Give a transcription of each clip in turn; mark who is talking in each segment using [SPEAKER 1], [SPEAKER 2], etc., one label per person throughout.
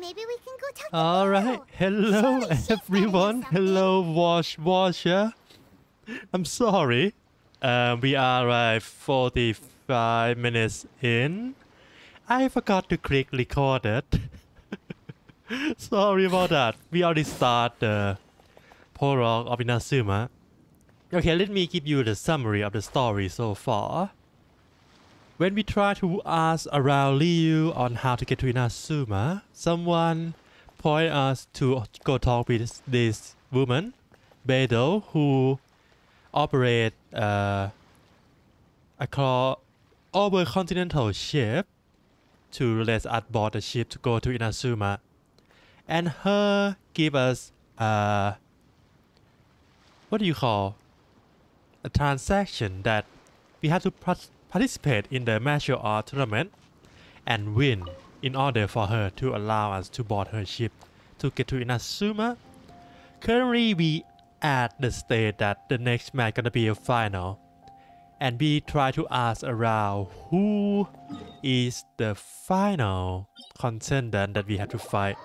[SPEAKER 1] Maybe we can go talk
[SPEAKER 2] All right. Hello, everyone. Hello, Wash Washer. I'm sorry. Uh, we are like 45 minutes in. I forgot to click record it. sorry about that. We already start the prologue of Inazuma. Okay, let me give you the summary of the story so far. When we try to ask around Liyue on how to get to Inazuma, someone point us to go talk with this woman, Beidou, who operate uh, a call over continental ship to let us board the ship to go to Inazuma, and her give us uh, what do you call a transaction that we have to participate in the martial art tournament and win in order for her to allow us to board her ship to get to Inazuma. Currently, we at the stage that the next match gonna be a final, and we try to ask around who is the final contender that we have to fight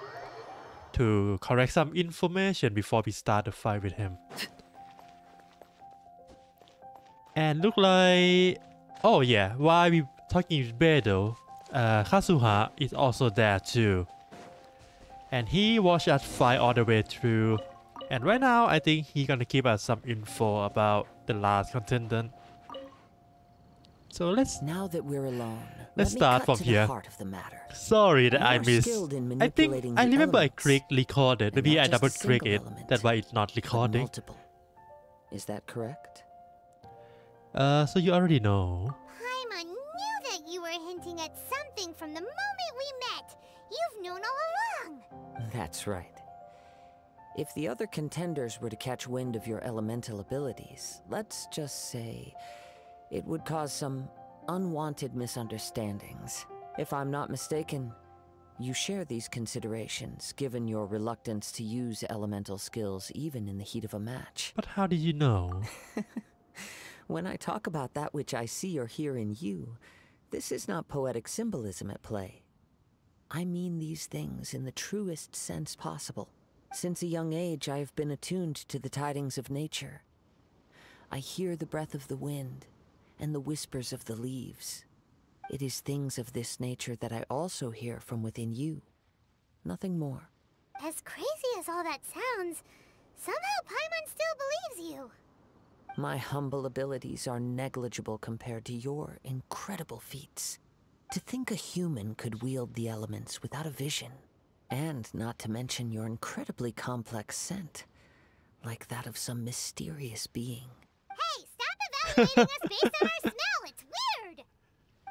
[SPEAKER 2] to correct some information before we start the fight with him. And look like oh yeah, while we talking with Beidou, uh, Kazuha is also there too. And he watched us fight all the way through. And right now, I think he's gonna give us some info about the last contestant. So let's.
[SPEAKER 3] Now that we're alone,
[SPEAKER 2] Let's
[SPEAKER 3] let
[SPEAKER 2] start from here.
[SPEAKER 3] the of the matter.
[SPEAKER 2] Sorry that I missed.
[SPEAKER 3] in
[SPEAKER 2] I think I remember I
[SPEAKER 3] elements,
[SPEAKER 2] clicked recorded.
[SPEAKER 3] and
[SPEAKER 2] Maybe I double click
[SPEAKER 3] single
[SPEAKER 2] it. That's why it's not recording.
[SPEAKER 3] multiple. Is that correct?
[SPEAKER 2] Uh, so you already know.
[SPEAKER 1] Paimon knew that you were hinting at something from the moment we met. You've known all along.
[SPEAKER 3] That's right. If the other contenders were to catch wind of your elemental abilities, let's just say it would cause some unwanted misunderstandings. If I'm not mistaken, you share these considerations given your reluctance to use elemental skills even in the heat of a match.
[SPEAKER 2] But how did you know?
[SPEAKER 3] When I talk about that which I see or hear in you, this is not poetic symbolism at play. I mean these things in the truest sense possible. Since a young age, I have been attuned to the tidings of nature. I hear the breath of the wind and the whispers of the leaves. It is things of this nature that I also hear from within you. Nothing more.
[SPEAKER 1] As crazy as all that sounds, somehow Paimon still believes you.
[SPEAKER 3] My humble abilities are negligible compared to your incredible feats. To think a human could wield the elements without a vision, and not to mention your incredibly complex scent, like that of some mysterious being.
[SPEAKER 1] Hey, stop evaluating us based on our smell. It's weird.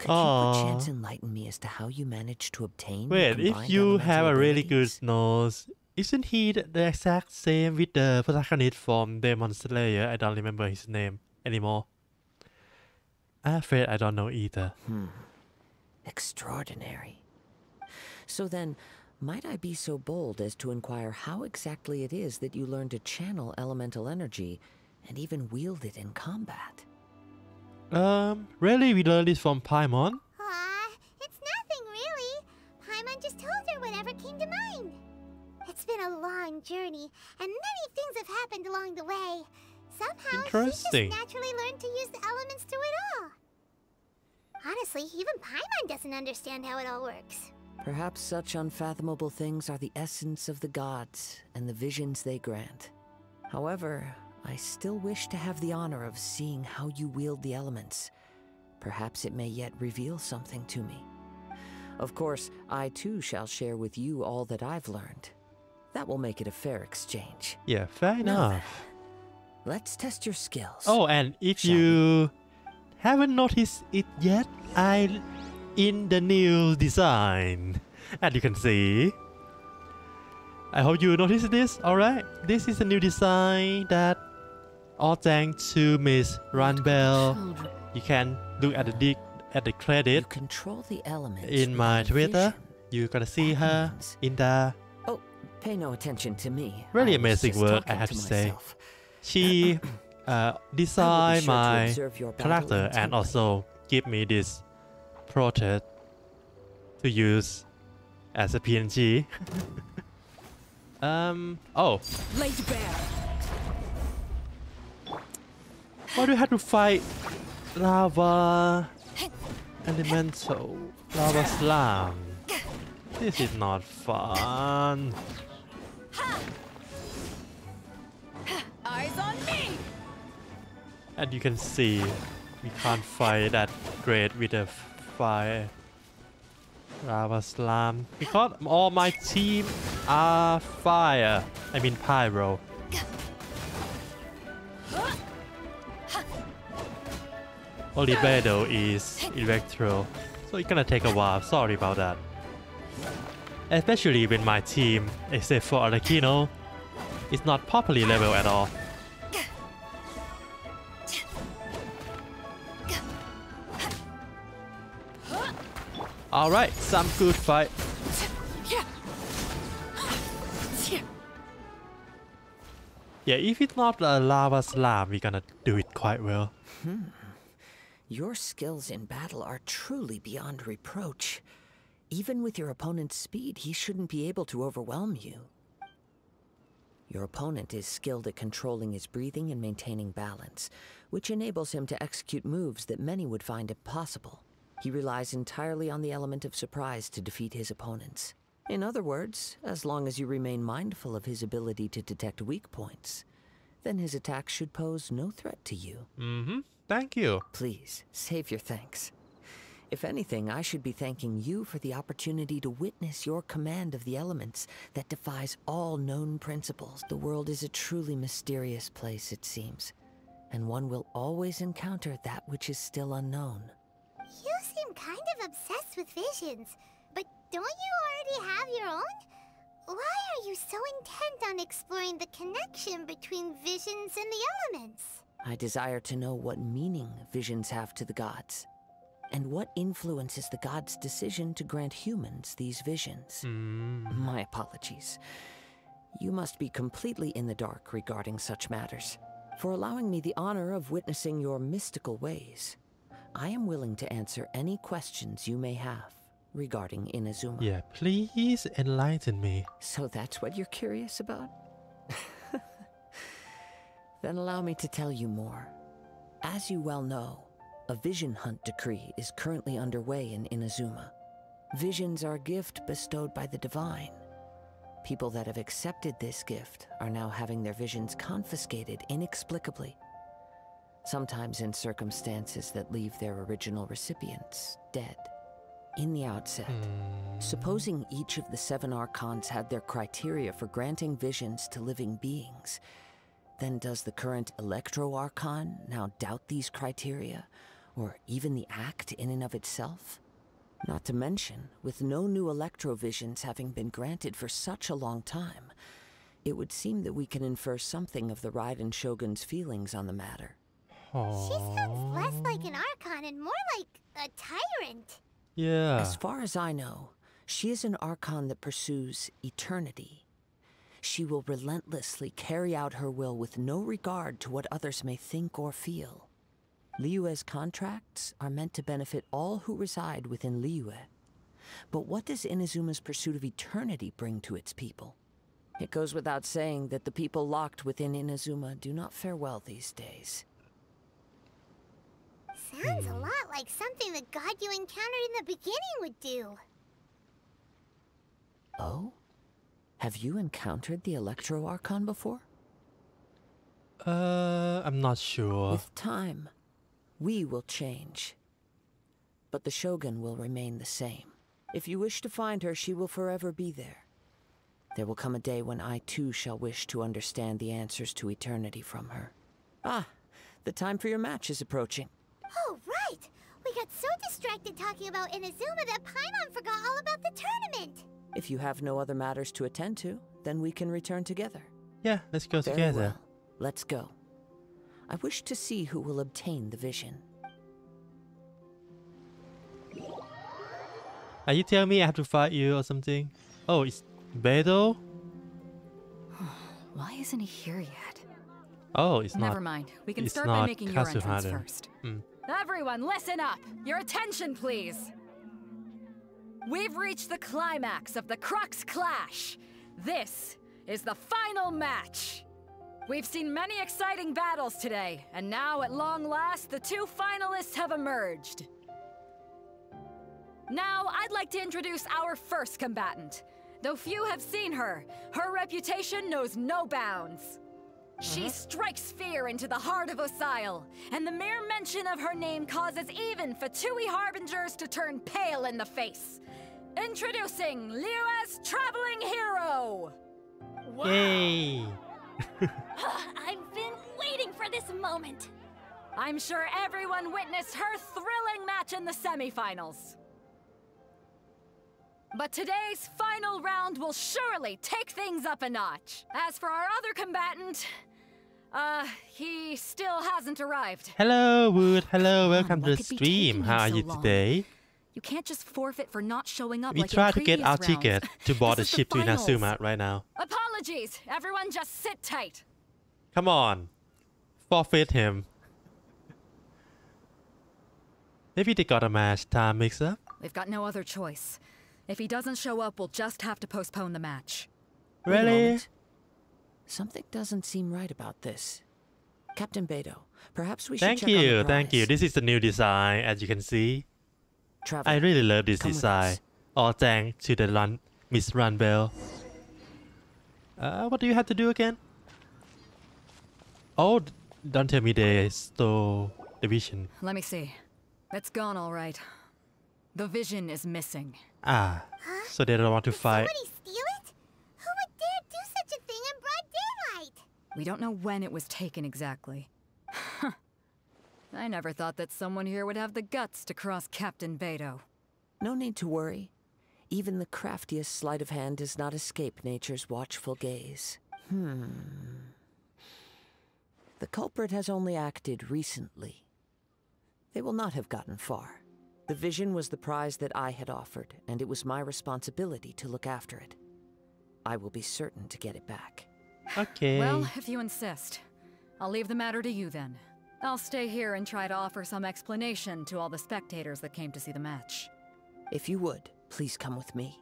[SPEAKER 3] Could
[SPEAKER 2] Aw.
[SPEAKER 3] you perchance enlighten me as to how you managed to obtain your
[SPEAKER 2] Wait, if you have a
[SPEAKER 3] elemental
[SPEAKER 2] really good nose, isn't he the the exact same with the protagonist from Demon Slayer? I don't remember his name anymore. I'm afraid I don't know either.
[SPEAKER 3] Hmm. Extraordinary. So then, might I be so bold as to inquire how exactly it is that you learn to channel elemental energy and even wield it in combat?
[SPEAKER 2] Um, really, we learned this from Paimon?
[SPEAKER 1] Aw, it's nothing really. Paimon just told her whatever came to mind. It's been a long journey, and many things have happened along the way. Somehow,
[SPEAKER 2] Interesting.
[SPEAKER 1] she just naturally learned to use the elements to it all. Honestly, even Paimon doesn't understand how it all works.
[SPEAKER 3] Perhaps such unfathomable things are the essence of the gods and the visions they grant. However, I still wish to have the honor of seeing how you wield the elements. Perhaps it may yet reveal something to me. Of course, I too shall share with you all that I've learned. That will make it a fair exchange.
[SPEAKER 2] Yeah, fair
[SPEAKER 3] Now
[SPEAKER 2] enough.
[SPEAKER 3] Let's test your skills.
[SPEAKER 2] Oh, and if
[SPEAKER 3] Shall we?
[SPEAKER 2] you haven't noticed it yet, I in the new design, as you can see. I hope you notice this. All right, this is a new design that all thanks to Miss Ranbell. You can look at the at the credit you
[SPEAKER 3] control the elements
[SPEAKER 2] in my Twitter. You're gonna see her in the.
[SPEAKER 3] Pay no attention to me.
[SPEAKER 2] Really amazing work, I have to say. She uh,
[SPEAKER 3] I
[SPEAKER 2] designed
[SPEAKER 3] sure
[SPEAKER 2] my
[SPEAKER 3] observe your battle
[SPEAKER 2] character and also give me this protest to use as a PNG. um. Oh,
[SPEAKER 4] Laid bare.
[SPEAKER 2] why do you have to fight lava elemental lava slam? This is not fun.
[SPEAKER 4] Eyes on me!
[SPEAKER 2] And you can see we can't fight that great with the fire lava slam because all my team are fire. I mean pyro. Only battle is electro, so it's gonna take a while. Sorry about that. Especially when my team, except for Arakino, is not properly leveled at all. Alright, some good fight. Yeah, if it's not a lava slam, we're gonna do it quite well. Hmm.
[SPEAKER 3] Your skills in battle are truly beyond reproach. Even with your opponent's speed, he shouldn't be able to overwhelm you. Your opponent is skilled at controlling his breathing and maintaining balance, which enables him to execute moves that many would find impossible. He relies entirely on the element of surprise to defeat his opponents. In other words, as long as you remain mindful of his ability to detect weak points, then his attacks should pose no threat to you.
[SPEAKER 2] Mm-hmm. Thank you.
[SPEAKER 3] Please, save your thanks. If anything, I should be thanking you for the opportunity to witness your command of the elements that defies all known principles. The world is a truly mysterious place, it seems, and one will always encounter that which is still unknown.
[SPEAKER 1] You seem kind of obsessed with visions, but don't you already have your own? Why are you so intent on exploring the connection between visions and the elements?
[SPEAKER 3] I desire to know what meaning visions have to the gods, and what influences the gods' decision to grant humans these visions.
[SPEAKER 2] Mm.
[SPEAKER 3] My apologies. You must be completely in the dark regarding such matters. For allowing me the honor of witnessing your mystical ways, I am willing to answer any questions you may have regarding Inazuma.
[SPEAKER 2] Yeah, please enlighten me.
[SPEAKER 3] So that's what you're curious about? then allow me to tell you more. As you well know, a vision hunt decree is currently underway in Inazuma. Visions are a gift bestowed by the divine. People that have accepted this gift are now having their visions confiscated inexplicably. Sometimes in circumstances that leave their original recipients dead. In the outset, hmm. supposing each of the seven archons had their criteria for granting visions to living beings, then does the current Electro Archon now doubt these criteria, or even the act in and of itself? Not to mention, with no new Electro visions having been granted for such a long time, it would seem that we can infer something of the Raiden Shogun's feelings on the matter.
[SPEAKER 1] She sounds less like an Archon and more like a tyrant.
[SPEAKER 2] Yeah.
[SPEAKER 3] As far as I know, she is an Archon that pursues eternity. She will relentlessly carry out her will with no regard to what others may think or feel. Liyue's contracts are meant to benefit all who reside within Liyue. But what does Inazuma's pursuit of eternity bring to its people? It goes without saying that the people locked within Inazuma do not fare well these days.
[SPEAKER 1] Sounds a lot like something the god you encountered in the beginning would do.
[SPEAKER 3] Oh? Have you encountered the Electro Archon before?
[SPEAKER 2] Uh, I'm not sure.
[SPEAKER 3] With time, we will change. But the Shogun will remain the same. If you wish to find her, she will forever be there. There will come a day when I too shall wish to understand the answers to eternity from her. Ah, the time for your match is approaching.
[SPEAKER 1] Oh, right! We got so distracted talking about Inazuma that Paimon forgot all about the tournament!
[SPEAKER 3] If you have no other matters to attend to, then we can return together.
[SPEAKER 2] Yeah, let's go
[SPEAKER 3] Very
[SPEAKER 2] together.
[SPEAKER 3] well. Let's go. I wish to see who will obtain the vision.
[SPEAKER 2] Are you telling me I have to fight you or something? Oh, it's Beidou?
[SPEAKER 4] Why isn't he here yet?
[SPEAKER 2] Oh, it's
[SPEAKER 4] Never
[SPEAKER 2] not.
[SPEAKER 4] Never mind. We can start by making your entrance first.
[SPEAKER 2] Hmm.
[SPEAKER 4] Everyone, listen up! Your attention, please! we've reached the climax of the Crux Clash. This is the final match. We've seen many exciting battles today, and now at long last, the two finalists have emerged. Now, I'd like to introduce our first combatant. Though few have seen her, her reputation knows no bounds. She uh-huh. strikes fear into the heart of Osial, and the mere mention of her name causes even Fatui Harbingers to turn pale in the face. Introducing Liyue's Traveling Hero!
[SPEAKER 2] Yay!
[SPEAKER 1] I've been waiting for this moment.
[SPEAKER 4] I'm sure everyone witnessed her thrilling match in the semifinals. But today's final round will surely take things up a notch. As for our other combatant, uh, he still hasn't arrived.
[SPEAKER 2] Hello, Wood. Hello, welcome to the stream. How are you
[SPEAKER 4] so long?
[SPEAKER 2] today?
[SPEAKER 4] You can't just forfeit for not showing up
[SPEAKER 2] We
[SPEAKER 4] like
[SPEAKER 2] try
[SPEAKER 4] in
[SPEAKER 2] to get our
[SPEAKER 4] rounds.
[SPEAKER 2] ticket to board the
[SPEAKER 4] This is
[SPEAKER 2] ship to
[SPEAKER 4] finals.
[SPEAKER 2] Inazuma right now.
[SPEAKER 4] Apologies, everyone just sit tight.
[SPEAKER 2] Come on. Forfeit him. Maybe they got a match time mix up?
[SPEAKER 4] We've got no other choice. If he doesn't show up, we'll just have to postpone the match.
[SPEAKER 3] Wait
[SPEAKER 2] Really?
[SPEAKER 3] Something doesn't seem right about this. Captain Beidou, perhaps we should
[SPEAKER 2] Thank
[SPEAKER 3] check on the
[SPEAKER 2] you, thank you. This is the new design, as you can see.
[SPEAKER 3] Traveler,
[SPEAKER 2] I really love this
[SPEAKER 3] Come
[SPEAKER 2] design. All thanks to the run, Miss Run Bell. Uh, what do you have to do again? Oh, don't tell me they stole the vision.
[SPEAKER 4] Let me see. It's gone all right. The vision is missing.
[SPEAKER 2] Ah, so they don't want to fight.
[SPEAKER 1] Somebody steal it? Who would dare do such a thing in broad daylight?
[SPEAKER 4] We don't know when it was taken exactly. I never thought that someone here would have the guts to cross Captain Beidou.
[SPEAKER 3] No need to worry. Even the craftiest sleight of hand does not escape nature's watchful gaze. Hmm. The culprit has only acted recently. They will not have gotten far. The vision was the prize that I had offered, and it was my responsibility to look after it. I will be certain to get it back.
[SPEAKER 2] Okay.
[SPEAKER 4] Well, if you insist. I'll leave the matter to you then. I'll stay here and try to offer some explanation to all the spectators that came to see the match.
[SPEAKER 3] If you would, please come with me.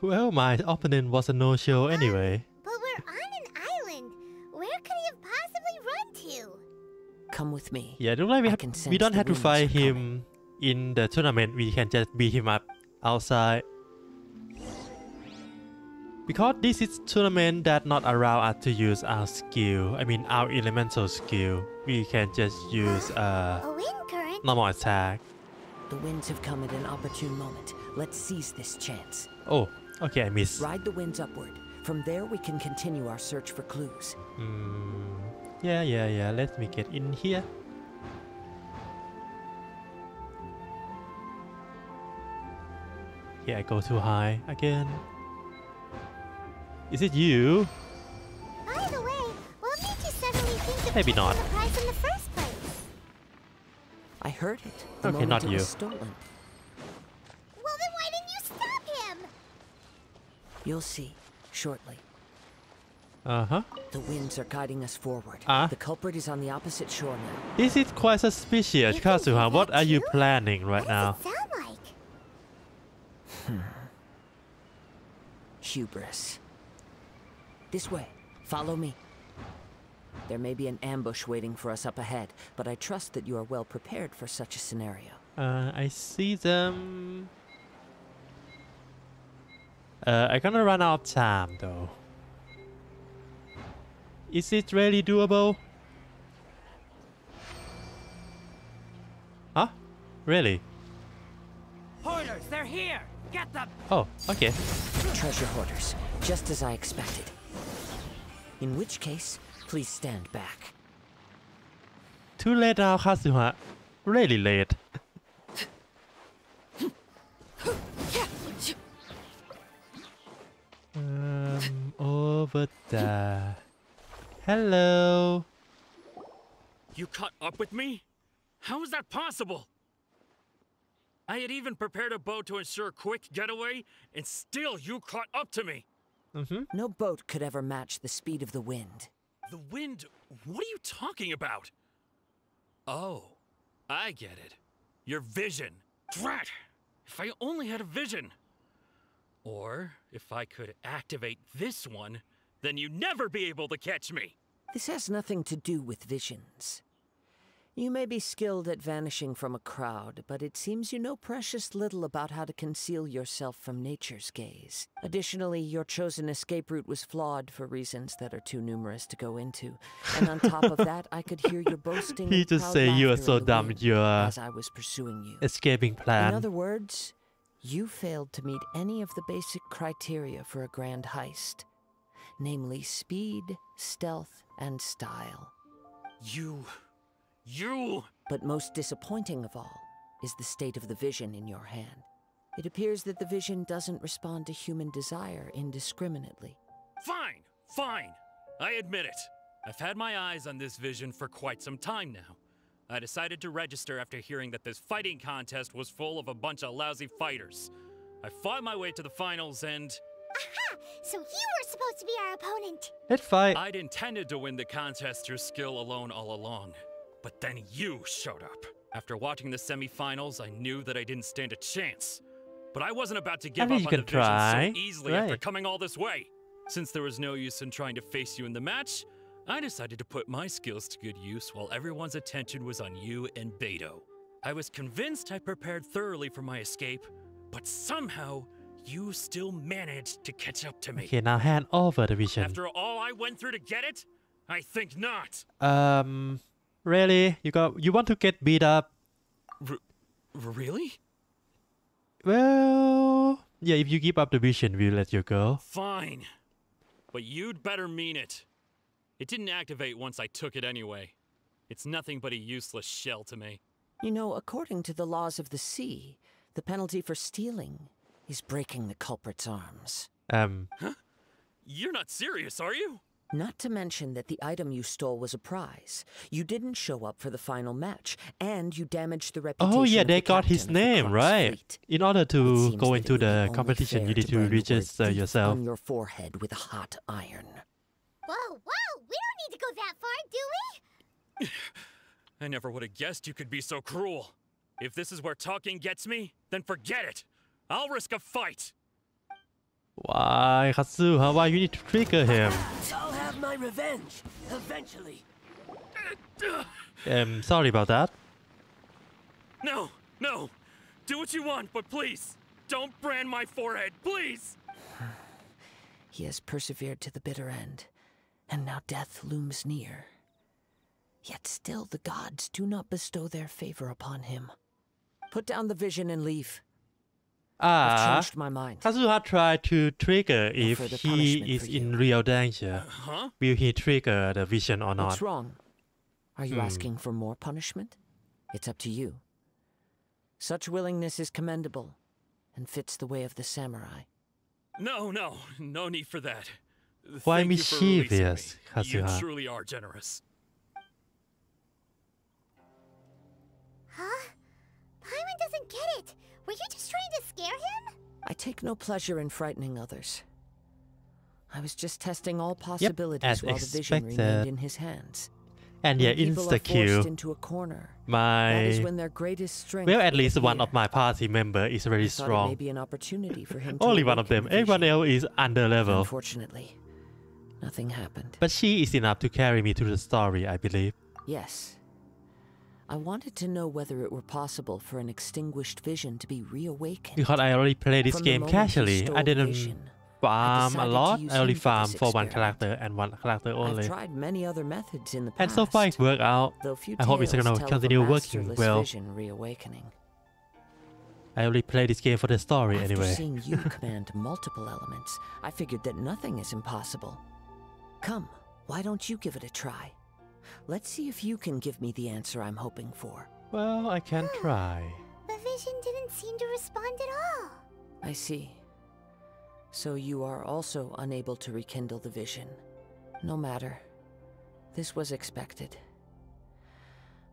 [SPEAKER 2] well, my opponent was a no-show um, anyway.
[SPEAKER 1] But we're on an island. Where could he have possibly run to?
[SPEAKER 3] Come with me.
[SPEAKER 2] Yeah, look like we
[SPEAKER 3] I
[SPEAKER 2] have,
[SPEAKER 3] can
[SPEAKER 2] we don't have to
[SPEAKER 3] winds
[SPEAKER 2] fight
[SPEAKER 3] are
[SPEAKER 2] him in the tournament. We can just beat him up outside. Because this is tournament that not allow us to use our skill. I mean our elemental skill. We can just use uh
[SPEAKER 1] A wind current?
[SPEAKER 2] normal attack.
[SPEAKER 3] The winds have come at an opportune moment. Let's seize this chance.
[SPEAKER 2] Oh, okay, I missed.
[SPEAKER 3] Ride the winds upward. From there, we can continue our search for clues.
[SPEAKER 2] Mm, yeah, yeah, yeah. Let me get in here. Yeah, I go too high again. Is it you?
[SPEAKER 1] By the way, what made you suddenly think of
[SPEAKER 2] Maybe not.
[SPEAKER 1] the prize in the first place?
[SPEAKER 3] I heard it. The
[SPEAKER 2] Okay, not
[SPEAKER 3] it
[SPEAKER 2] you.
[SPEAKER 3] stolen.
[SPEAKER 1] Well, then why didn't you stop him?
[SPEAKER 3] You'll see shortly.
[SPEAKER 2] Uh huh.
[SPEAKER 3] The winds are guiding us forward.
[SPEAKER 2] Ah.
[SPEAKER 3] The culprit is on the opposite shore now.
[SPEAKER 2] This is quite suspicious,
[SPEAKER 1] You
[SPEAKER 2] Kazuha. What
[SPEAKER 1] that
[SPEAKER 2] are you planning right
[SPEAKER 1] What
[SPEAKER 2] now?
[SPEAKER 1] does it sound like?
[SPEAKER 3] Hubris. This way. Follow me. There may be an ambush waiting for us up ahead, but I trust that you are well prepared for such a scenario.
[SPEAKER 2] Uh, I see them. Uh, I'm gonna run out of time though. Is it really doable? Huh? Really?
[SPEAKER 5] Hoarders, they're here! Get them!
[SPEAKER 2] Oh, okay.
[SPEAKER 3] Treasure hoarders, just as I expected. In which case, please stand back.
[SPEAKER 2] Too late now, Kazuha. Really late. um, over there. Hello.
[SPEAKER 5] You caught up with me? How is that possible? I had even prepared a boat to ensure a quick getaway, and still you caught up to me.
[SPEAKER 2] Mm-hmm.
[SPEAKER 3] No boat could ever match the speed of the wind.
[SPEAKER 5] The wind? What are you talking about? Oh, I get it. Your vision. Drat! If I only had a vision. Or if I could activate this one, then you'd never be able to catch me.
[SPEAKER 3] This has nothing to do with visions. You may be skilled at vanishing from a crowd, but it seems you know precious little about how to conceal yourself from nature's gaze. Additionally, your chosen escape route was flawed for reasons that are too numerous to go into. And on top of that, I could hear your boasting.
[SPEAKER 2] He just say you are so dumb, you are
[SPEAKER 3] as I was pursuing you.
[SPEAKER 2] escaping plan.
[SPEAKER 3] In other words, you failed to meet any of the basic criteria for a grand heist, namely speed, stealth, and style.
[SPEAKER 5] You. You.
[SPEAKER 3] But most disappointing of all is the state of the vision in your hand. It appears that the vision doesn't respond to human desire indiscriminately.
[SPEAKER 5] Fine, fine. I admit it. I've had my eyes on this vision for quite some time now. I decided to register after hearing that this fighting contest was full of a bunch of lousy fighters. I fought my way to the finals and
[SPEAKER 1] Aha! So you were supposed to be our opponent.
[SPEAKER 2] Let's fight.
[SPEAKER 5] I'd intended to win the contest through skill alone all along. But then you showed up. After watching the semifinals, I knew that I didn't stand a chance. But I wasn't about to give
[SPEAKER 2] I mean,
[SPEAKER 5] up
[SPEAKER 2] you
[SPEAKER 5] on the
[SPEAKER 2] try.
[SPEAKER 5] so easily after coming all this way. Since there was no use in trying to face you in the match, I decided to put my skills to good use while everyone's attention was on you and Beidou. I was convinced I prepared thoroughly for my escape, but somehow you still managed to catch up to me.
[SPEAKER 2] Okay, now hand over the vision.
[SPEAKER 5] After all I went through to get it? I think not.
[SPEAKER 2] Um, really? You got? You want to get beat up?
[SPEAKER 5] R- really?
[SPEAKER 2] Well, yeah. If you give up the vision, we'll let you go.
[SPEAKER 5] Fine. But you'd better mean it. It didn't activate once I took it anyway. It's nothing but a useless shell to me.
[SPEAKER 3] You know, according to the laws of the sea, the penalty for stealing is breaking the culprit's arms.
[SPEAKER 2] Um, Huh?
[SPEAKER 5] You're not serious, are you?
[SPEAKER 3] Not to mention that the item you stole was a prize. You didn't show up for the final match, and you damaged the reputation
[SPEAKER 2] oh yeah,
[SPEAKER 3] of
[SPEAKER 2] they
[SPEAKER 3] the
[SPEAKER 2] got his
[SPEAKER 3] captain of the
[SPEAKER 2] name right.
[SPEAKER 3] fleet.
[SPEAKER 2] In order to go into the competition, you need
[SPEAKER 3] to
[SPEAKER 2] to
[SPEAKER 3] burn the word
[SPEAKER 2] register
[SPEAKER 3] uh,
[SPEAKER 2] yourself.
[SPEAKER 3] on your forehead with a hot iron.
[SPEAKER 1] Whoa, whoa! We don't need to go that far, do we?
[SPEAKER 5] I never would have guessed you could be so cruel. If this is where talking gets me, then forget it. I'll risk a fight.
[SPEAKER 2] Why, Kazuha? Why you need to trigger him?
[SPEAKER 6] I'll have my revenge eventually.
[SPEAKER 2] Um, sorry about that.
[SPEAKER 5] No, no. Do what you want, but please, don't brand my forehead, please.
[SPEAKER 3] He has persevered to the bitter end, and now death looms near. Yet still the gods do not bestow their favor upon him. Put down the vision and leave. I've
[SPEAKER 2] Ah,
[SPEAKER 3] changed my mind.
[SPEAKER 2] Kazuha tried to trigger if he is in real danger.
[SPEAKER 5] Huh?
[SPEAKER 2] Will he trigger the vision or not?
[SPEAKER 3] What's wrong? Are you
[SPEAKER 2] Hmm.
[SPEAKER 3] asking for more punishment? It's up to you. Such willingness is commendable and fits the way of the samurai.
[SPEAKER 5] No, no, no need for that.
[SPEAKER 2] Why
[SPEAKER 5] Thank you for releasing
[SPEAKER 2] mischievous,
[SPEAKER 5] me. You truly are generous.
[SPEAKER 1] Huh? Paimon doesn't get it. Were you just trying to scare him?
[SPEAKER 3] I take no pleasure in frightening others. I was just testing all possibilities
[SPEAKER 2] as
[SPEAKER 3] while the vision remained in his hands.
[SPEAKER 2] And yeah,
[SPEAKER 3] When people are
[SPEAKER 2] insta kill.
[SPEAKER 3] forced into a corner. That is
[SPEAKER 2] My
[SPEAKER 3] when their greatest strength.
[SPEAKER 2] well, at least one of my party member is very
[SPEAKER 3] I thought It may
[SPEAKER 2] strong.
[SPEAKER 3] be an opportunity for him. to
[SPEAKER 2] Only one of them.
[SPEAKER 3] the
[SPEAKER 2] Everyone
[SPEAKER 3] vision.
[SPEAKER 2] else is under level.
[SPEAKER 3] Unfortunately, nothing happened.
[SPEAKER 2] But she is enough to carry me to the story, I believe.
[SPEAKER 3] Yes. I wanted to know whether it were possible for an extinguished vision to be reawakened.
[SPEAKER 2] Because I already played this
[SPEAKER 3] From
[SPEAKER 2] game casually. I didn't
[SPEAKER 3] vision,
[SPEAKER 2] farm a lot. I only
[SPEAKER 3] for
[SPEAKER 2] farm for one character and one character
[SPEAKER 3] I've
[SPEAKER 2] only.
[SPEAKER 3] tried many other methods in the past.
[SPEAKER 2] And so far it worked out. I hope it's
[SPEAKER 3] of a
[SPEAKER 2] continue working well.
[SPEAKER 3] Reawakening.
[SPEAKER 2] I only play this game for the story
[SPEAKER 3] After
[SPEAKER 2] anyway.
[SPEAKER 3] seeing you command multiple elements, I figured that nothing is impossible. Come, why don't you give it a try? Let's see if you can give me the answer I'm hoping for.
[SPEAKER 2] Well, I can hmm. try.
[SPEAKER 1] The vision didn't seem to respond at all.
[SPEAKER 3] I see. So you are also unable to rekindle the vision. No matter. This was expected.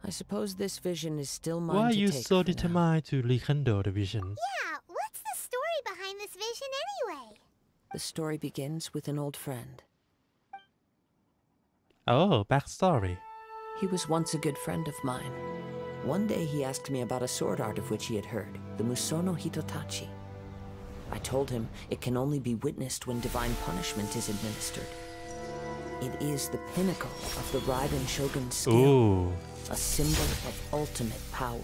[SPEAKER 3] I suppose this vision is still mine
[SPEAKER 2] Why are you
[SPEAKER 3] take
[SPEAKER 2] so
[SPEAKER 3] for now.
[SPEAKER 2] determined to rekindle the vision?
[SPEAKER 1] Yeah, what's the story behind this vision anyway?
[SPEAKER 3] The story begins with an old friend.
[SPEAKER 2] Oh, backstory.
[SPEAKER 3] He was once a good friend of mine. One day he asked me about a sword art of which he had heard, the Musou no Hitotachi. I told him it can only be witnessed when divine punishment is administered. It is the pinnacle of the Raiden Shogun's skill,
[SPEAKER 2] Ooh.
[SPEAKER 3] a symbol of ultimate power.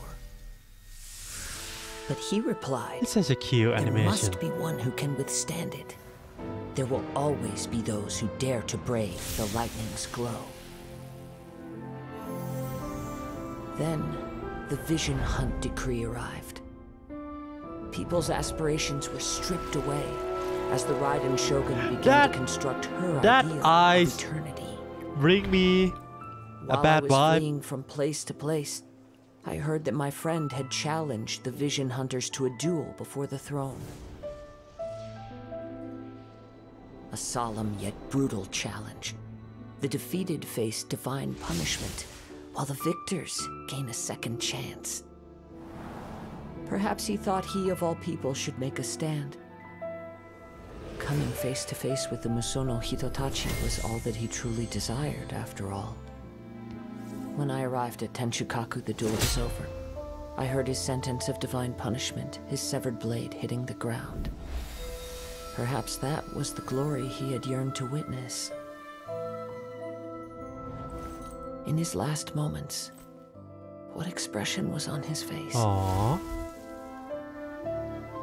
[SPEAKER 3] But he replied,
[SPEAKER 2] It's such a cute
[SPEAKER 3] there
[SPEAKER 2] animation.
[SPEAKER 3] must be one who can withstand it. There will always be those who dare to brave the lightning's glow. Then, the Vision Hunt decree arrived. People's aspirations were stripped away as the Raiden Shogun began
[SPEAKER 2] That-
[SPEAKER 3] to construct her
[SPEAKER 2] that
[SPEAKER 3] ideal
[SPEAKER 2] eyes-
[SPEAKER 3] of eternity.
[SPEAKER 2] Bring me a
[SPEAKER 3] While
[SPEAKER 2] bad
[SPEAKER 3] I was
[SPEAKER 2] vibe.
[SPEAKER 3] fleeing from place to place, I heard that my friend had challenged the Vision Hunters to a duel before the throne. A solemn yet brutal challenge. The defeated face divine punishment, while the victors gain a second chance. Perhaps he thought he of all people should make a stand. Coming face to face with the Musou no Hitotachi was all that he truly desired, after all. When I arrived at Tenshukaku, the duel was over. I heard his sentence of divine punishment, his severed blade hitting the ground. Perhaps that was the glory he had yearned to witness. In his last moments, what expression was on his face?
[SPEAKER 2] Aww.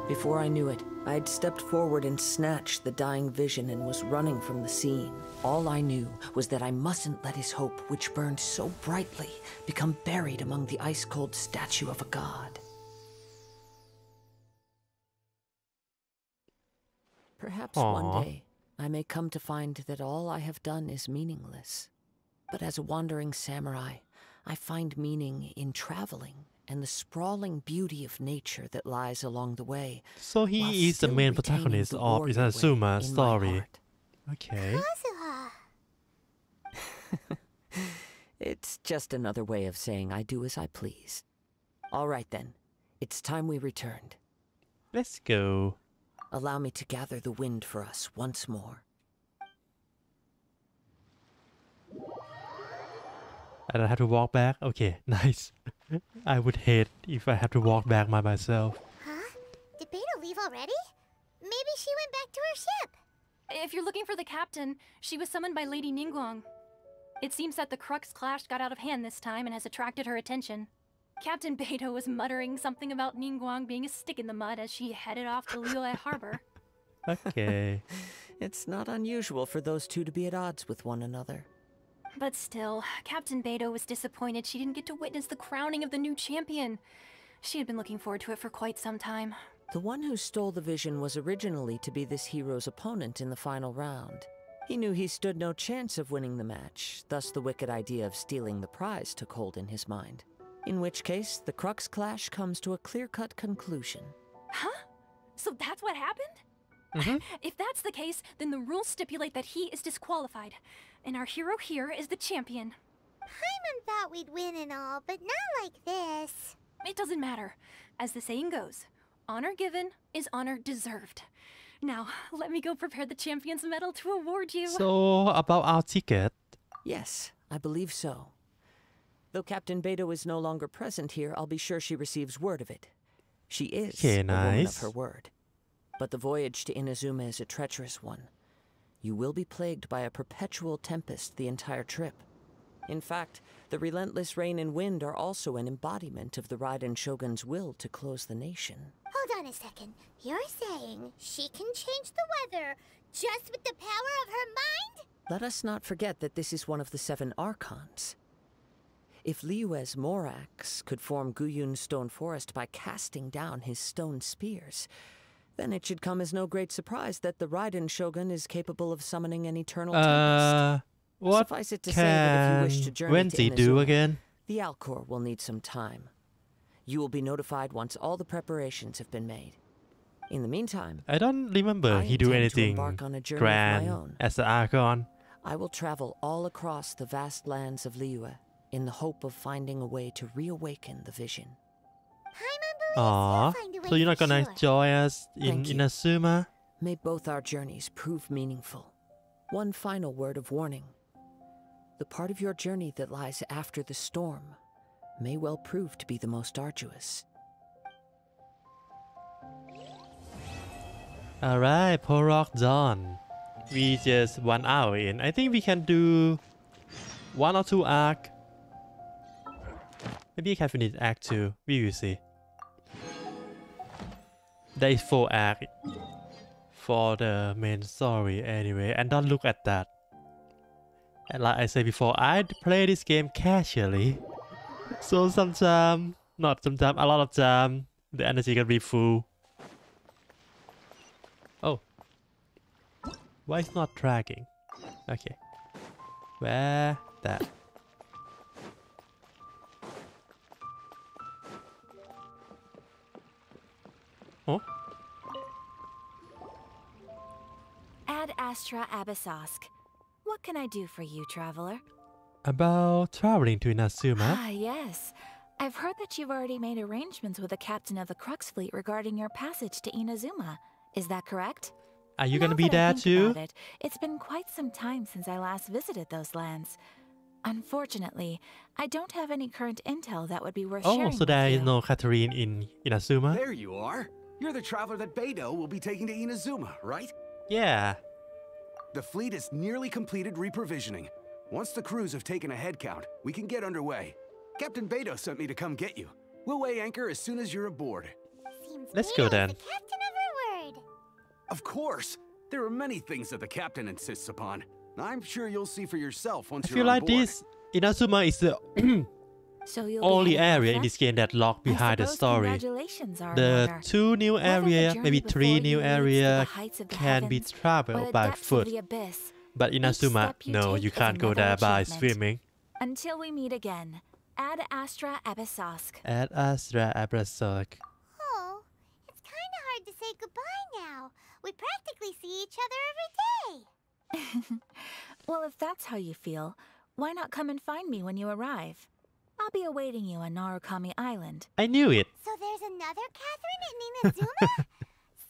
[SPEAKER 3] Before I knew it, I had stepped forward and snatched the dying vision and was running from the scene. All I knew was that I mustn't let his hope, which burned so brightly, become buried among the ice cold statue of a god. Perhaps
[SPEAKER 2] Aw.
[SPEAKER 3] one day I may come to find that all I have done is meaningless. But as a wandering samurai, I find meaning in traveling and the sprawling beauty of nature that lies along the way.
[SPEAKER 2] So he is the main protagonist
[SPEAKER 3] the
[SPEAKER 2] of
[SPEAKER 3] warrior
[SPEAKER 2] Inazuma
[SPEAKER 3] way in my
[SPEAKER 2] story. Okay.
[SPEAKER 3] It's just another way of saying I do as I please. All right then, it's time we returned.
[SPEAKER 2] Let's go.
[SPEAKER 3] Allow me to gather the wind for us once more.
[SPEAKER 2] And I have to walk back? Okay, nice. I would hate if I had to walk back by myself.
[SPEAKER 1] Huh? Did Beidou leave already? Maybe she went back to her ship.
[SPEAKER 7] If you're looking for the captain, she was summoned by Lady Ningguang. It seems that the Crux clash got out of hand this time and has attracted her attention. Captain Beidou was muttering something about Ningguang being a stick in the mud as she headed off to Liyue Harbor.
[SPEAKER 2] Okay.
[SPEAKER 3] It's not unusual for those two to be at odds with one another.
[SPEAKER 7] But still, Captain Beidou was disappointed she didn't get to witness the crowning of the new champion. She had been looking forward to it for quite some time.
[SPEAKER 3] The one who stole the vision was originally to be this hero's opponent in the final round. He knew he stood no chance of winning the match, thus the wicked idea of stealing the prize took hold in his mind. In which case, the Crux clash comes to a clear-cut conclusion.
[SPEAKER 7] Huh? So that's what happened? Mm-hmm. If that's the case, then the rules stipulate that he is disqualified. And our hero here is the champion.
[SPEAKER 1] Paimon thought we'd win and all, but not like this.
[SPEAKER 7] It doesn't matter. As the saying goes, honor given is honor deserved. Now, let me go prepare the champion's medal to award you.
[SPEAKER 2] So about our ticket.
[SPEAKER 3] Yes, I believe so. Though Captain Beidou is no longer present here, I'll be sure she receives word of it. She is
[SPEAKER 2] Okay,
[SPEAKER 3] a woman of her word. But the voyage to Inazuma is a treacherous one. You will be plagued by a perpetual tempest the entire trip. In fact, the relentless rain and wind are also an embodiment of the Raiden Shogun's will to close the nation.
[SPEAKER 1] Hold on a second. You're saying she can change the weather just with the power of her mind?
[SPEAKER 3] Let us not forget that this is one of the seven archons. If Liyue's Morax could form Guyun's stone forest by casting down his stone spears, then it should come as no great surprise that the Raiden Shogun is capable of summoning an eternal tempest.
[SPEAKER 2] Uh, what
[SPEAKER 3] Suffice it to say that if you wish to journey
[SPEAKER 2] Wendy
[SPEAKER 3] to
[SPEAKER 2] do
[SPEAKER 3] Inazuma,
[SPEAKER 2] again?
[SPEAKER 3] The Alcor will need some time. You will be notified once all the preparations have been made. In the meantime,
[SPEAKER 2] I don't remember
[SPEAKER 3] I
[SPEAKER 2] he do anything
[SPEAKER 3] embark on a journey my
[SPEAKER 2] grand as the Archon.
[SPEAKER 3] I will travel all across the vast lands of Liyue in the hope of finding a way to reawaken the vision.
[SPEAKER 1] Paimon believes
[SPEAKER 2] Aw,
[SPEAKER 1] he'll find a way
[SPEAKER 2] so you're not gonna
[SPEAKER 1] sure.
[SPEAKER 2] join us in
[SPEAKER 3] Thank you.
[SPEAKER 2] Inazuma?
[SPEAKER 3] May both our journeys prove meaningful. One final word of warning. The part of your journey that lies after the storm may well prove to be the most arduous.
[SPEAKER 2] Alright, Porok done. We just one hour in. I think we can do one or two arc. Maybe can finish act two. We will see. There is four act for the main story anyway, and don't look at that. And like I said before, I play this game casually. So sometimes, not sometimes, a lot of time, the energy can be full. Oh. Why it's not tracking? Okay. Where? That. Oh?
[SPEAKER 8] Ad Astra Abyssosque. What can I do for you, traveler?
[SPEAKER 2] About traveling to Inazuma?
[SPEAKER 8] Ah, yes. I've heard that you've already made arrangements with the captain of the Crux fleet regarding your passage to Inazuma. Is that correct?
[SPEAKER 2] Are you gonna be there too?
[SPEAKER 8] It, it's been quite some time since I last visited those lands. Unfortunately, I don't have any current intel that would be worth
[SPEAKER 2] Oh,
[SPEAKER 8] sharing
[SPEAKER 2] so
[SPEAKER 8] with
[SPEAKER 2] there is
[SPEAKER 8] you.
[SPEAKER 2] no Katheryne in Inazuma?
[SPEAKER 9] There you are. You're the traveler that Beidou will be taking to Inazuma, right?
[SPEAKER 2] Yeah.
[SPEAKER 9] The fleet is nearly completed reprovisioning. Once the crews have taken a head count, we can get underway. Captain Beidou sent me to come get you. We'll weigh anchor as soon as you're aboard.
[SPEAKER 1] Seems
[SPEAKER 2] Let's go then.
[SPEAKER 1] The captain of her word.
[SPEAKER 9] Of course! There are many things that the captain insists upon. I'm sure you'll see for yourself once
[SPEAKER 2] feel
[SPEAKER 9] you're on
[SPEAKER 2] like
[SPEAKER 9] board.
[SPEAKER 2] this Inazuma is the
[SPEAKER 8] So you'll
[SPEAKER 2] only
[SPEAKER 8] heading
[SPEAKER 2] area in this game that locked behind the story.
[SPEAKER 8] Congratulations are in
[SPEAKER 2] The two new area, maybe three new
[SPEAKER 8] leads to the
[SPEAKER 2] area
[SPEAKER 8] heights of the
[SPEAKER 2] can be
[SPEAKER 8] heavens
[SPEAKER 2] traveled by foot. But Inazuma,
[SPEAKER 8] step you
[SPEAKER 2] no, you can't go there by swimming.
[SPEAKER 8] Until we meet again, Ad Astra Abyssosque.
[SPEAKER 2] At Astra Abrasok.
[SPEAKER 1] Oh, it's kind of hard to say goodbye now. We practically see each other every day.
[SPEAKER 8] Well, if that's how you feel, why not come and find me when you arrive? I'll be awaiting you on Narukami Island.
[SPEAKER 2] I knew it.
[SPEAKER 1] So there's another Katheryne in Inazuma?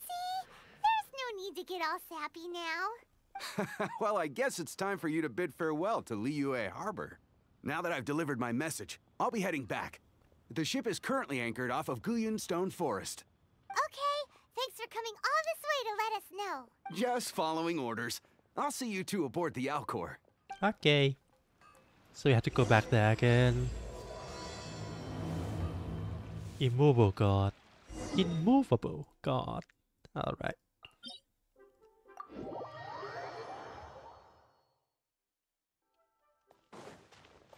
[SPEAKER 1] See? There's no need to get all sappy now.
[SPEAKER 9] well, I guess it's time for you to bid farewell to Liyue Harbor. Now that I've delivered my message, I'll be heading back. The ship is currently anchored off of Guyun Stone Forest.
[SPEAKER 1] Okay, thanks for coming all this way to let us know.
[SPEAKER 9] Just following orders. I'll see you two aboard the Alcor.
[SPEAKER 2] Okay. So you have to go back there again. Immovable God. Immovable God. Alright.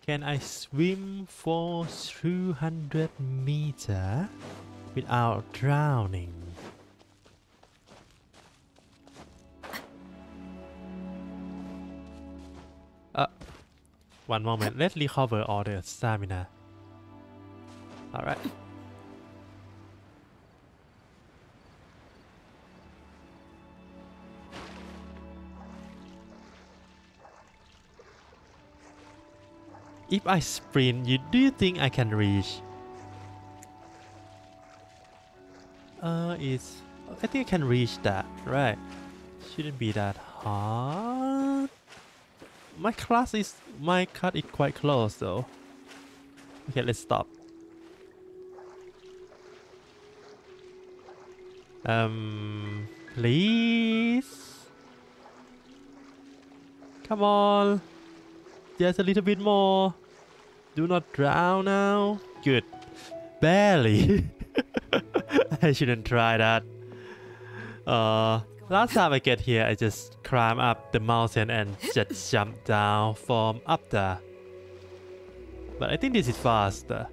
[SPEAKER 2] Can I swim for 200 meter without drowning? Uh, one moment. Let's recover all the stamina. Alright. If I sprint, you do you think I can reach? Uh, it's. I think I can reach that, right? Shouldn't be that hard. My class is. My cut is quite close though. Okay, let's stop. Um, please. Come on. Just a little bit more. Do not drown now. Good. Barely. I shouldn't try that. Uh, last time I get here, I just climb up the mountain and just jump down from up there. But I think this is faster.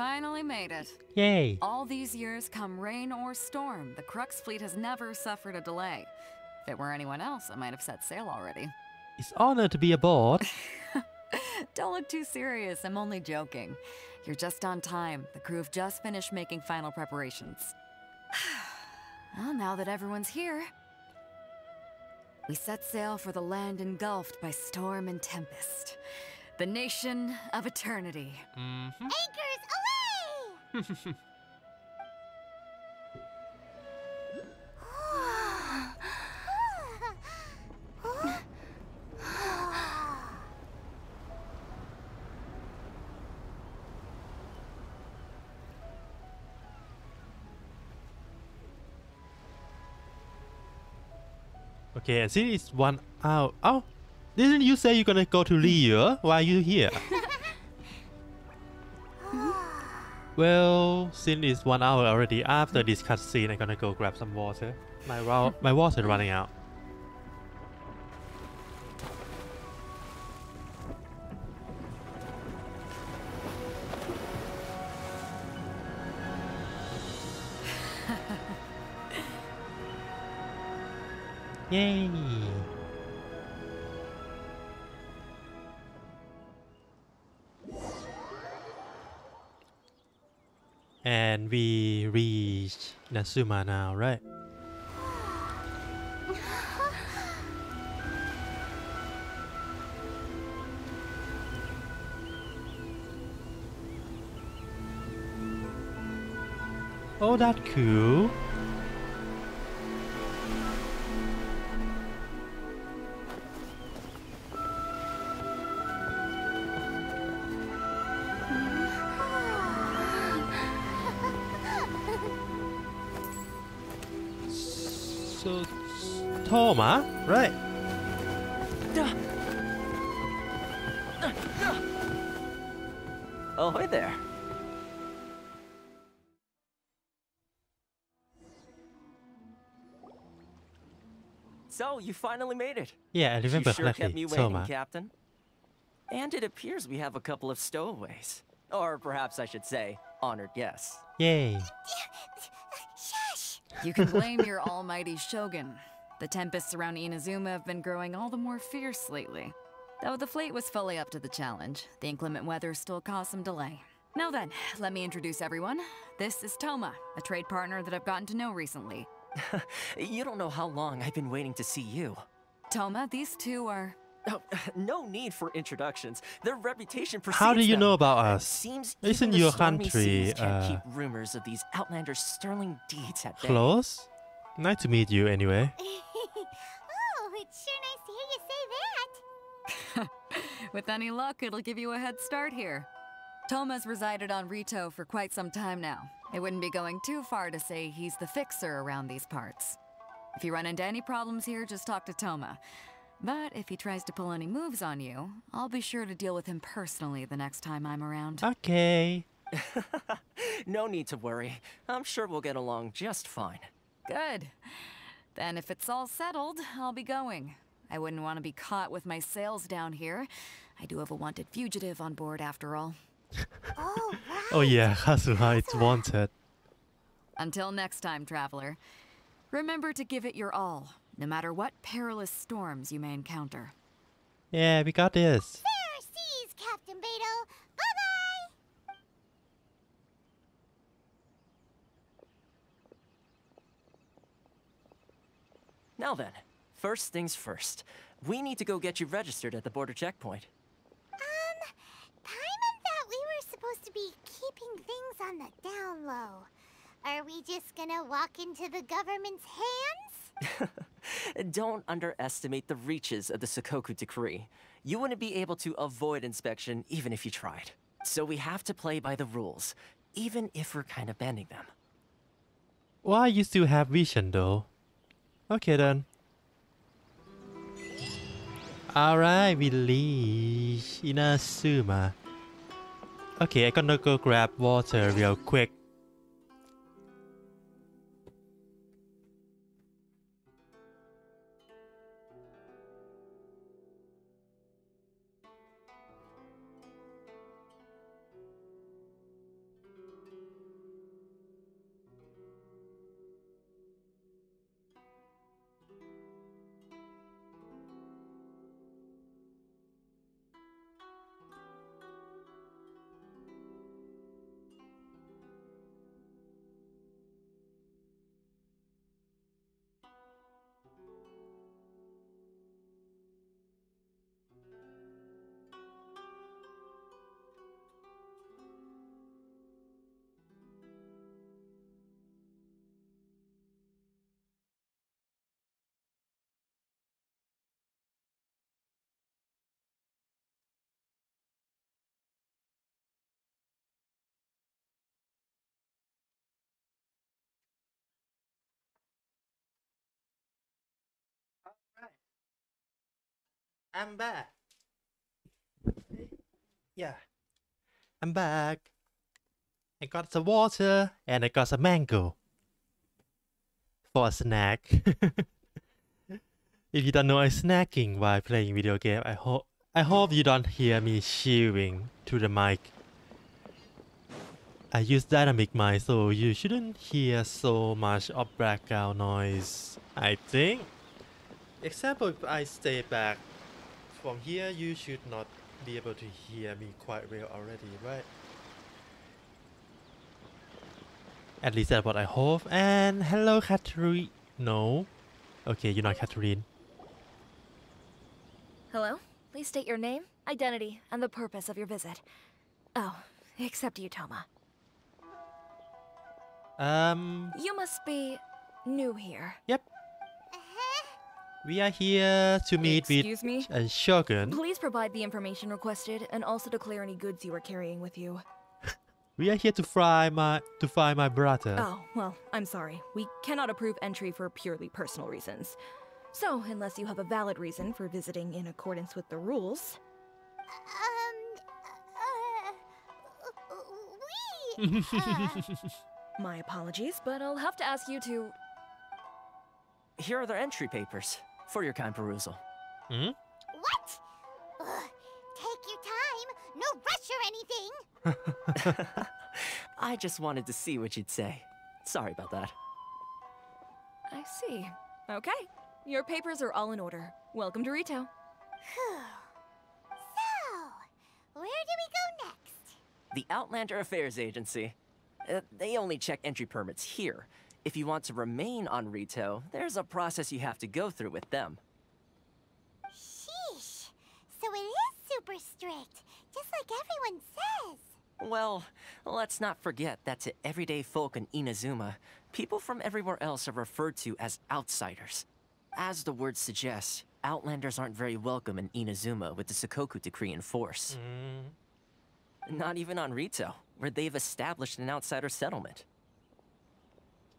[SPEAKER 4] Finally made it.
[SPEAKER 2] Yay!
[SPEAKER 4] All these years, come rain or storm, the Crux fleet has never suffered a delay. If it were anyone else, I might have set sail already.
[SPEAKER 2] It's honor to be aboard.
[SPEAKER 4] Don't look too serious, I'm only joking. You're just on time. The crew have just finished making final preparations. well, now that everyone's here, we set sail for the land engulfed by storm and tempest. The nation of eternity. Mm-hmm.
[SPEAKER 1] Anchors away!
[SPEAKER 2] okay, I see it's one hour. Oh, didn't you say you're gonna go to Liyue? Why are you here? well, since it's one hour already after this cutscene, I'm gonna go grab some water. My wa- my water running out. Yay! We reach Nasuma now, right? Oh, that cool. Thoma, right?
[SPEAKER 10] Oh, hi there. So, you finally made it.
[SPEAKER 2] Yeah, I remember
[SPEAKER 10] you sure kept me waiting,
[SPEAKER 2] Thoma.
[SPEAKER 10] Captain. And it appears we have a couple of stowaways. Or perhaps I should say, honored guests.
[SPEAKER 2] Yay.
[SPEAKER 1] Shush!
[SPEAKER 4] You can blame your almighty shogun. The tempests around Inazuma have been growing all the more fierce lately. Though the fleet was fully up to the challenge, the inclement weather still caused some delay. Now then, let me introduce everyone. This is Thoma, a trade partner that I've gotten to know recently.
[SPEAKER 10] You don't know how long I've been waiting to see you.
[SPEAKER 4] Thoma, these two are.
[SPEAKER 10] Oh, no need for introductions. Their reputation precedes
[SPEAKER 2] How do you
[SPEAKER 10] them.
[SPEAKER 2] know about
[SPEAKER 10] It
[SPEAKER 2] us?
[SPEAKER 10] Seems
[SPEAKER 2] Isn't your country,
[SPEAKER 10] seas can't
[SPEAKER 2] uh,
[SPEAKER 10] keep rumors of these outlanders' sterling deeds at bay.
[SPEAKER 2] Close? Nice to meet you anyway.
[SPEAKER 4] With any luck, it'll give you a head start here. Thoma's resided on Ritou for quite some time now. It wouldn't be going too far to say he's the fixer around these parts. If you run into any problems here, just talk to Thoma. But if he tries to pull any moves on you, I'll be sure to deal with him personally the next time I'm around.
[SPEAKER 2] Okay.
[SPEAKER 10] No need to worry. I'm sure we'll get along just fine.
[SPEAKER 4] Good. Then if it's all settled, I'll be going. I wouldn't want to be caught with my sails down here. I do have a wanted fugitive on board after all.
[SPEAKER 1] Oh, right.
[SPEAKER 2] Oh yeah, Kazuha, it's wanted.
[SPEAKER 4] Until next time, traveler. Remember to give it your all, no matter what perilous storms you may encounter.
[SPEAKER 2] Yeah, we got this.
[SPEAKER 1] Fair seas, Captain Beidou. Bye-bye!
[SPEAKER 10] Now then, first things first. We need to go get you registered at the border checkpoint.
[SPEAKER 1] Um, Paimon thought we were supposed to be keeping things on the down low. Are we just gonna walk into the government's hands?
[SPEAKER 10] Don't underestimate the reaches of the Sakoku Decree. You wouldn't be able to avoid inspection even if you tried. So we have to play by the rules, even if we're kind of bending them.
[SPEAKER 2] Why you still have vision though? Okay then. Alright, we leave Inazuma. Okay, I'm gonna go grab water real quick. I'm back. Yeah. I'm back. I got some water and I got some mango for a snack. if you don't know I'm snacking while playing video game, I hope I hope you don't hear me chewing to the mic. I use dynamic mic so you shouldn't hear so much of background noise. I think. Except if I stay back from here you should not be able to hear me quite well already, right? At least that's what I hope. And hello, Katheryne. No. Okay, you're not Katheryne.
[SPEAKER 11] Hello? Please state your name, identity, and the purpose of your visit. Oh, except you, Thoma.
[SPEAKER 2] Um,
[SPEAKER 11] You must be new here.
[SPEAKER 2] yep. We are here to meet
[SPEAKER 11] Excuse me?
[SPEAKER 2] with a Shogun.
[SPEAKER 11] Please provide the information requested and also declare any goods you are carrying with you.
[SPEAKER 2] We are here to fry my to find my brother.
[SPEAKER 11] Oh, well, I'm sorry. We cannot approve entry for purely personal reasons. So, unless you have a valid reason for visiting in accordance with the rules,
[SPEAKER 1] Um, uh, we, uh,
[SPEAKER 11] my apologies, but I'll have to ask you to.
[SPEAKER 10] Here are their entry papers for your kind perusal.
[SPEAKER 2] Hmm?
[SPEAKER 1] what? Ugh, take your time. No rush or anything.
[SPEAKER 10] I just wanted to see what you'd say. Sorry about that.
[SPEAKER 11] I see. Okay. Your papers are all in order. Welcome to
[SPEAKER 1] Ritou. So, where do we go next?
[SPEAKER 10] The Outlander Affairs Agency. Uh, they only check entry permits here. If you want to remain on Ritou, there's a process you have to go through with them.
[SPEAKER 1] Sheesh. So it is super strict, just like everyone says.
[SPEAKER 10] Well, let's not forget that to everyday folk in Inazuma, people from everywhere else are referred to as outsiders. As the word suggests, outlanders aren't very welcome in Inazuma with the Sakoku decree in force. Mm. Not even on Ritou, where they've established an outsider settlement.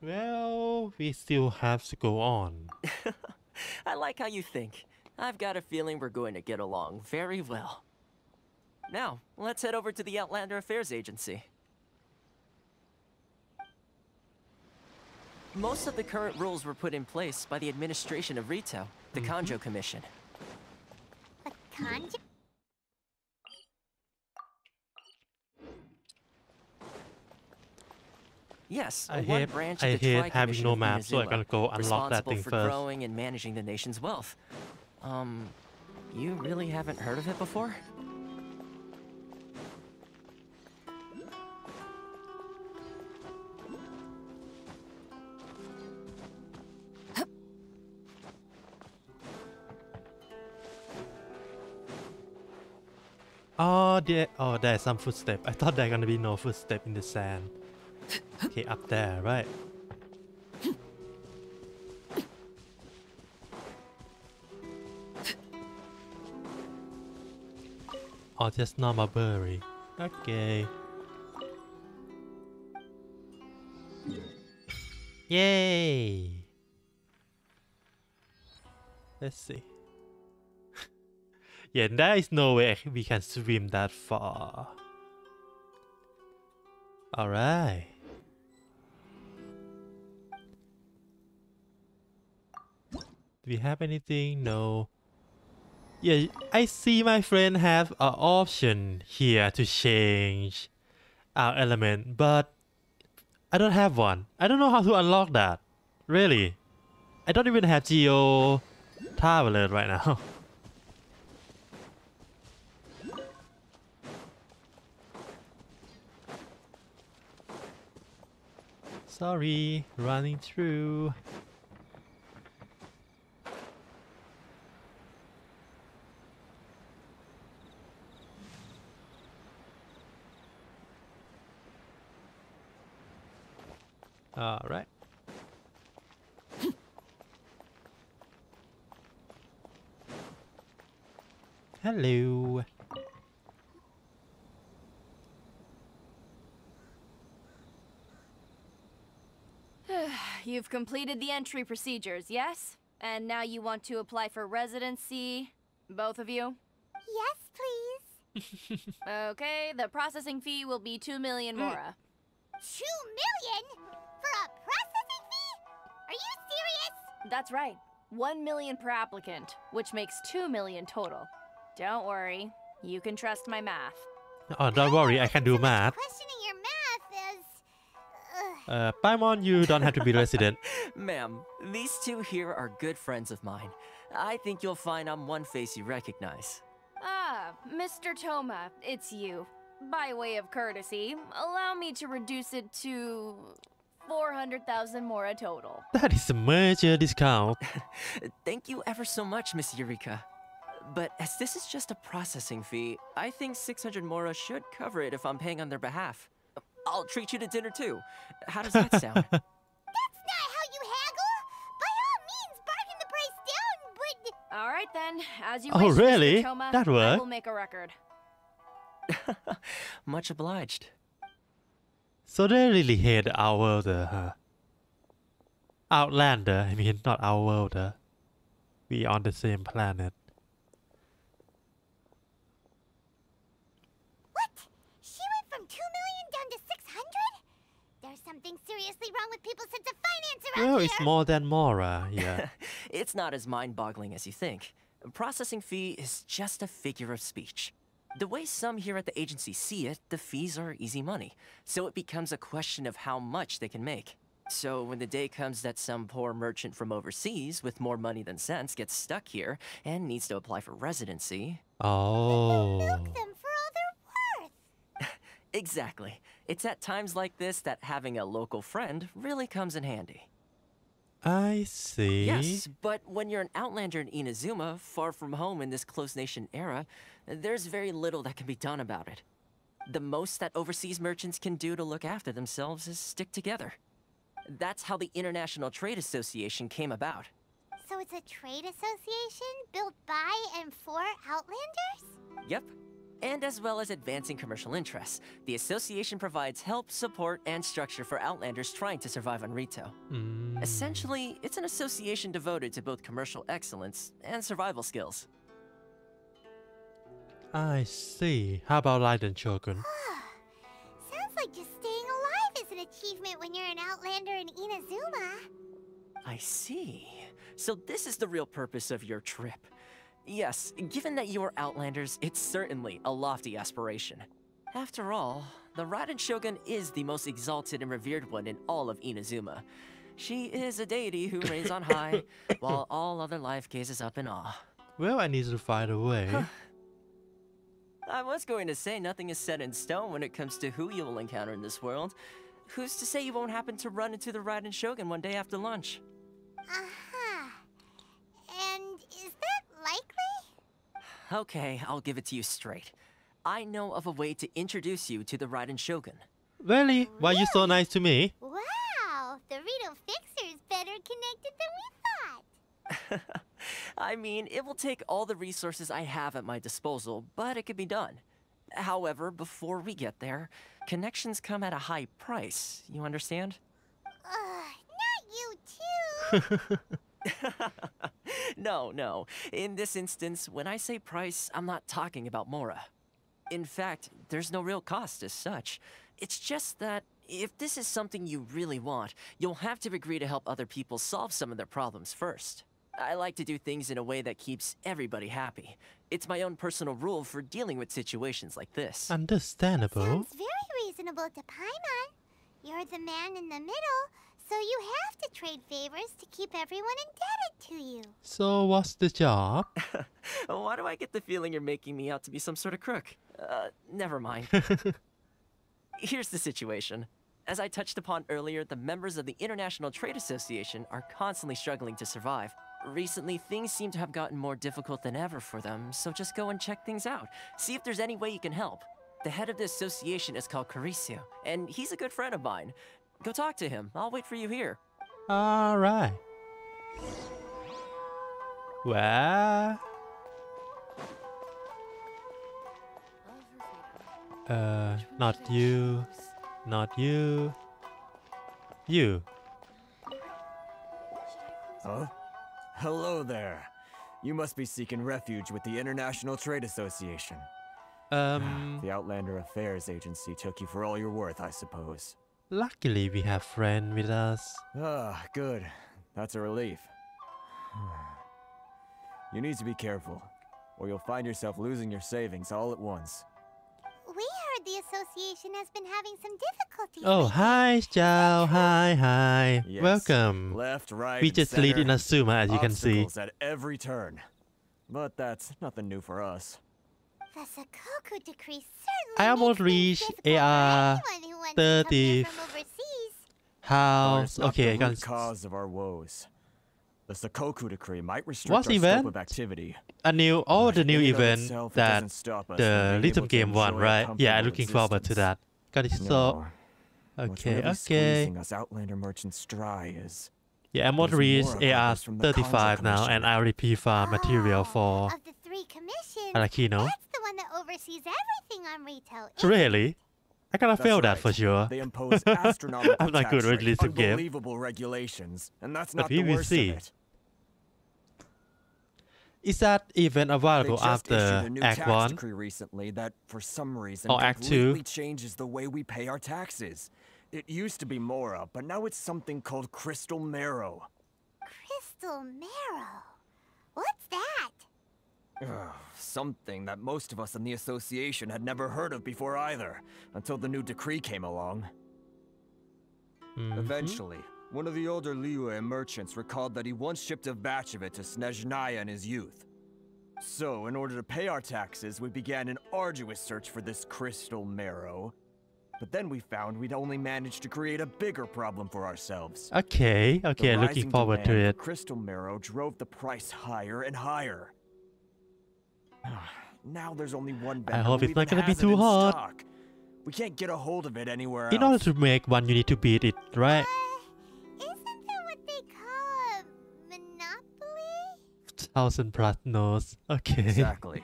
[SPEAKER 2] Well, we still have to go on.
[SPEAKER 10] I like how you think. I've got a feeling we're going to get along very well. Now, let's head over to the Outlander Affairs Agency. Most of the current rules were put in place by the administration of Ritou, the mm-hmm. Kanjou Commission.
[SPEAKER 1] The kanji?
[SPEAKER 10] Yes,
[SPEAKER 2] I
[SPEAKER 10] one
[SPEAKER 2] hate-
[SPEAKER 10] branch
[SPEAKER 2] I
[SPEAKER 10] of the
[SPEAKER 2] hate having no map, so I
[SPEAKER 10] Inazuma,
[SPEAKER 2] gotta go unlock that thing
[SPEAKER 10] for
[SPEAKER 2] first.
[SPEAKER 10] growing and managing the nation's wealth. Um, you really haven't heard of it before?
[SPEAKER 2] Oh, there, oh, there's some footstep. I thought there gonna be no footstep in the sand. Okay, up there, right? Oh, just normal berry. Okay. Yay! Let's see. yeah, there is no way we can swim that far. Alright. Do we have anything? No. Yeah, I see my friend have an option here to change our element, but I don't have one. I don't know how to unlock that. Really. I don't even have Geo Traveler right now. Sorry, running through. All right. Hello.
[SPEAKER 12] You've completed the entry procedures, yes? And now you want to apply for residency, Both of you?
[SPEAKER 1] Yes, please.
[SPEAKER 12] Okay, the processing fee will be 2 million mora. Hmm.
[SPEAKER 1] Two million? For a processing fee? Are you serious?
[SPEAKER 12] That's right. 1 million per applicant, which makes 2 million total. Don't worry, you can trust my math.
[SPEAKER 2] Oh, don't worry, I can do math.
[SPEAKER 1] Questioning your math is. Ugh.
[SPEAKER 2] Uh, Paimon, you don't have to be resident.
[SPEAKER 10] Ma'am, these two here are good friends of mine. I think you'll find I'm one face you recognize.
[SPEAKER 12] Ah, Mr. Thoma, it's you. By way of courtesy, allow me to reduce it to 400,000 mora total.
[SPEAKER 2] That is a major uh, discount.
[SPEAKER 10] Thank you ever so much, Miss Eureka. But as this is just a processing fee, I think 600 mora should cover it if I'm paying on their behalf. I'll treat you to dinner too. How does that sound?
[SPEAKER 1] That's not how you haggle! By all means, bargain the price down, but.
[SPEAKER 12] All right then, as you
[SPEAKER 2] Oh,
[SPEAKER 12] wish,
[SPEAKER 2] really?
[SPEAKER 12] Mr. Thoma,
[SPEAKER 2] That
[SPEAKER 12] I
[SPEAKER 2] worked?
[SPEAKER 12] will make a record.
[SPEAKER 10] Much obliged.
[SPEAKER 2] So they really hate our world, uh, huh? Outlander, I mean, not our world. Uh. We on the same planet.
[SPEAKER 1] What? She went from 2 million down to 600? There's something seriously wrong with people's sense of finance around
[SPEAKER 2] Well,
[SPEAKER 1] here.
[SPEAKER 2] it's more than Mora, yeah.
[SPEAKER 10] It's not as mind boggling as you think. Processing fee is just a figure of speech. The way some here at the agency see it, the fees are easy money, so it becomes a question of how much they can make. So when the day comes that some poor merchant from overseas with more money than sense gets stuck here and needs to apply for residency,
[SPEAKER 2] oh.
[SPEAKER 1] Them for all they're worth.
[SPEAKER 10] exactly. It's at times like this that having a local friend really comes in handy.
[SPEAKER 2] I see.
[SPEAKER 10] Yes, but when you're an outlander in Inazuma, far from home in this close nation era, there's very little that can be done about it. The most that overseas merchants can do to look after themselves is stick together. That's how the International Trade Association came about.
[SPEAKER 1] So it's a trade association built by and for Outlanders?
[SPEAKER 10] Yep. And as well as advancing commercial interests, the association provides help, support, and structure for Outlanders trying to survive on Ritou.
[SPEAKER 2] Mm.
[SPEAKER 10] Essentially, it's an association devoted to both commercial excellence and survival skills.
[SPEAKER 2] I see. How about Light Shogun?
[SPEAKER 1] Sounds like just staying alive is an achievement when you're an Outlander in Inazuma.
[SPEAKER 10] I see. So this is the real purpose of your trip. Yes, given that you are Outlanders, it's certainly a lofty aspiration. After all, the Raiden Shogun is the most exalted and revered one in all of Inazuma. She is a deity who reigns on high, while all other life gazes up in awe.
[SPEAKER 2] Well, I need to find a way.
[SPEAKER 10] I was going to say nothing is set in stone when it comes to who you will encounter in this world. Who's to say you won't happen to run into the Raiden Shogun one day after lunch?
[SPEAKER 1] Uh-huh. And is that likely?
[SPEAKER 10] Okay, I'll give it to you straight. I know of a way to introduce you to the Raiden Shogun.
[SPEAKER 2] really? Why are you so nice to me?
[SPEAKER 1] Wow, the Ritou Fixer is better connected than we thought.
[SPEAKER 10] I mean, it will take all the resources I have at my disposal, but it can be done. However, before we get there, connections come at a high price. You understand?
[SPEAKER 1] Ugh, not you too.
[SPEAKER 10] no, no. In this instance, when I say price, I'm not talking about Mora. In fact, there's no real cost as such. It's just that if this is something you really want, you'll have to agree to help other people solve some of their problems first. I like to do things in a way that keeps everybody happy. It's my own personal rule for dealing with situations like this.
[SPEAKER 2] Understandable.
[SPEAKER 1] Sounds very reasonable to Paimon. You're the man in the middle, so you have to trade favors to keep everyone indebted to you.
[SPEAKER 2] So what's the job?
[SPEAKER 10] Why do I get the feeling you're making me out to be some sort of crook? Uh, never mind. Here's the situation. As I touched upon earlier, the members of the International Trade Association are constantly struggling to survive. Recently, things seem to have gotten more difficult than ever for them, so just go and check things out. See if there's any way you can help. The head of the association is called Caricio, and he's a good friend of mine. Go talk to him. I'll wait for you here.
[SPEAKER 2] Alright. Well. Uh, not you. Not you. You.
[SPEAKER 13] Huh? Hello there. You must be seeking refuge with the International Trade Association.
[SPEAKER 2] Um,
[SPEAKER 13] The Outlander Affairs Agency took you for all you're worth, I suppose.
[SPEAKER 2] luckily we have friend with us.
[SPEAKER 13] Ah, good. That's a relief. You need to be careful, or you'll find yourself losing your savings all at once.
[SPEAKER 1] We heard the association has been having some difficulties.
[SPEAKER 2] Oh, hi, Zhao. Hi, hi.
[SPEAKER 13] Yes,
[SPEAKER 2] Welcome.
[SPEAKER 13] Left, right,
[SPEAKER 2] We
[SPEAKER 13] and
[SPEAKER 2] just lead in
[SPEAKER 13] center.
[SPEAKER 2] Asuma, as you can see.
[SPEAKER 13] Obstacles at every turn. But that's nothing new for us.
[SPEAKER 1] The Sakoku decree certainly
[SPEAKER 2] I almost
[SPEAKER 1] makes things
[SPEAKER 2] reached
[SPEAKER 1] difficult
[SPEAKER 2] AR
[SPEAKER 1] anyone who wants to come here
[SPEAKER 2] 30
[SPEAKER 1] from overseas.
[SPEAKER 2] House.
[SPEAKER 13] it's
[SPEAKER 2] Okay, I
[SPEAKER 13] the
[SPEAKER 2] can.
[SPEAKER 13] root cause of our woes. The Sakoku decree might restrict
[SPEAKER 2] What's
[SPEAKER 13] our
[SPEAKER 2] event?
[SPEAKER 13] scope of activity.
[SPEAKER 2] A new, oh, the new
[SPEAKER 13] in and of
[SPEAKER 2] event
[SPEAKER 13] itself,
[SPEAKER 2] that
[SPEAKER 13] stop us
[SPEAKER 2] the
[SPEAKER 13] from
[SPEAKER 2] rhythm game one, right? Yeah, I'm
[SPEAKER 13] comfortable
[SPEAKER 2] looking forward to that. Got it so.
[SPEAKER 13] No. What's
[SPEAKER 2] Okay,
[SPEAKER 13] really
[SPEAKER 2] okay.
[SPEAKER 13] squeezing us Outlander merchants dry is
[SPEAKER 2] Yeah, I'm
[SPEAKER 13] There's
[SPEAKER 2] to AR
[SPEAKER 13] from
[SPEAKER 2] 35 now, and I already P-farm material for
[SPEAKER 1] Of the three commissions,
[SPEAKER 2] Arakino.
[SPEAKER 1] that's the one that oversees everything on retail.
[SPEAKER 2] Really? I gotta
[SPEAKER 13] That's
[SPEAKER 2] fail that for sure.
[SPEAKER 13] They impose astronomical
[SPEAKER 2] I'm not good
[SPEAKER 13] tax
[SPEAKER 2] with
[SPEAKER 13] rates,
[SPEAKER 2] releasing game.
[SPEAKER 13] unbelievable regulations, and that's
[SPEAKER 2] But
[SPEAKER 13] not the worst of it.
[SPEAKER 2] Is that event
[SPEAKER 13] They
[SPEAKER 2] available
[SPEAKER 13] just issued
[SPEAKER 2] after
[SPEAKER 13] a new
[SPEAKER 2] Act
[SPEAKER 13] tax
[SPEAKER 2] 1?
[SPEAKER 13] decree recently that, for some reason,
[SPEAKER 2] Or Act two?
[SPEAKER 13] completely changes the way we pay our taxes. It used to be Mora, but now it's something called Crystal Marrow.
[SPEAKER 1] Crystal Marrow. What's that?
[SPEAKER 13] Ugh, something that most of us in the association had never heard of before either, until the new decree came along.
[SPEAKER 2] Mhm.
[SPEAKER 13] Eventually, one of the older Liyue merchants recalled that he once shipped a batch of it to Snezhnaya in his youth. So, in order to pay our taxes, we began an arduous search for this crystal marrow. But then we found we'd only managed to create a bigger problem for ourselves.
[SPEAKER 2] Okay, okay, looking forward to it.
[SPEAKER 13] Crystal marrow drove the price higher and higher. now there's only one I
[SPEAKER 2] hope it's not gonna be too hard.
[SPEAKER 13] stock. We can't get a hold of it anywhere
[SPEAKER 2] In
[SPEAKER 13] else.
[SPEAKER 2] order to make one, you need to beat it, right? Thousand plus nodes. Okay.
[SPEAKER 13] Exactly.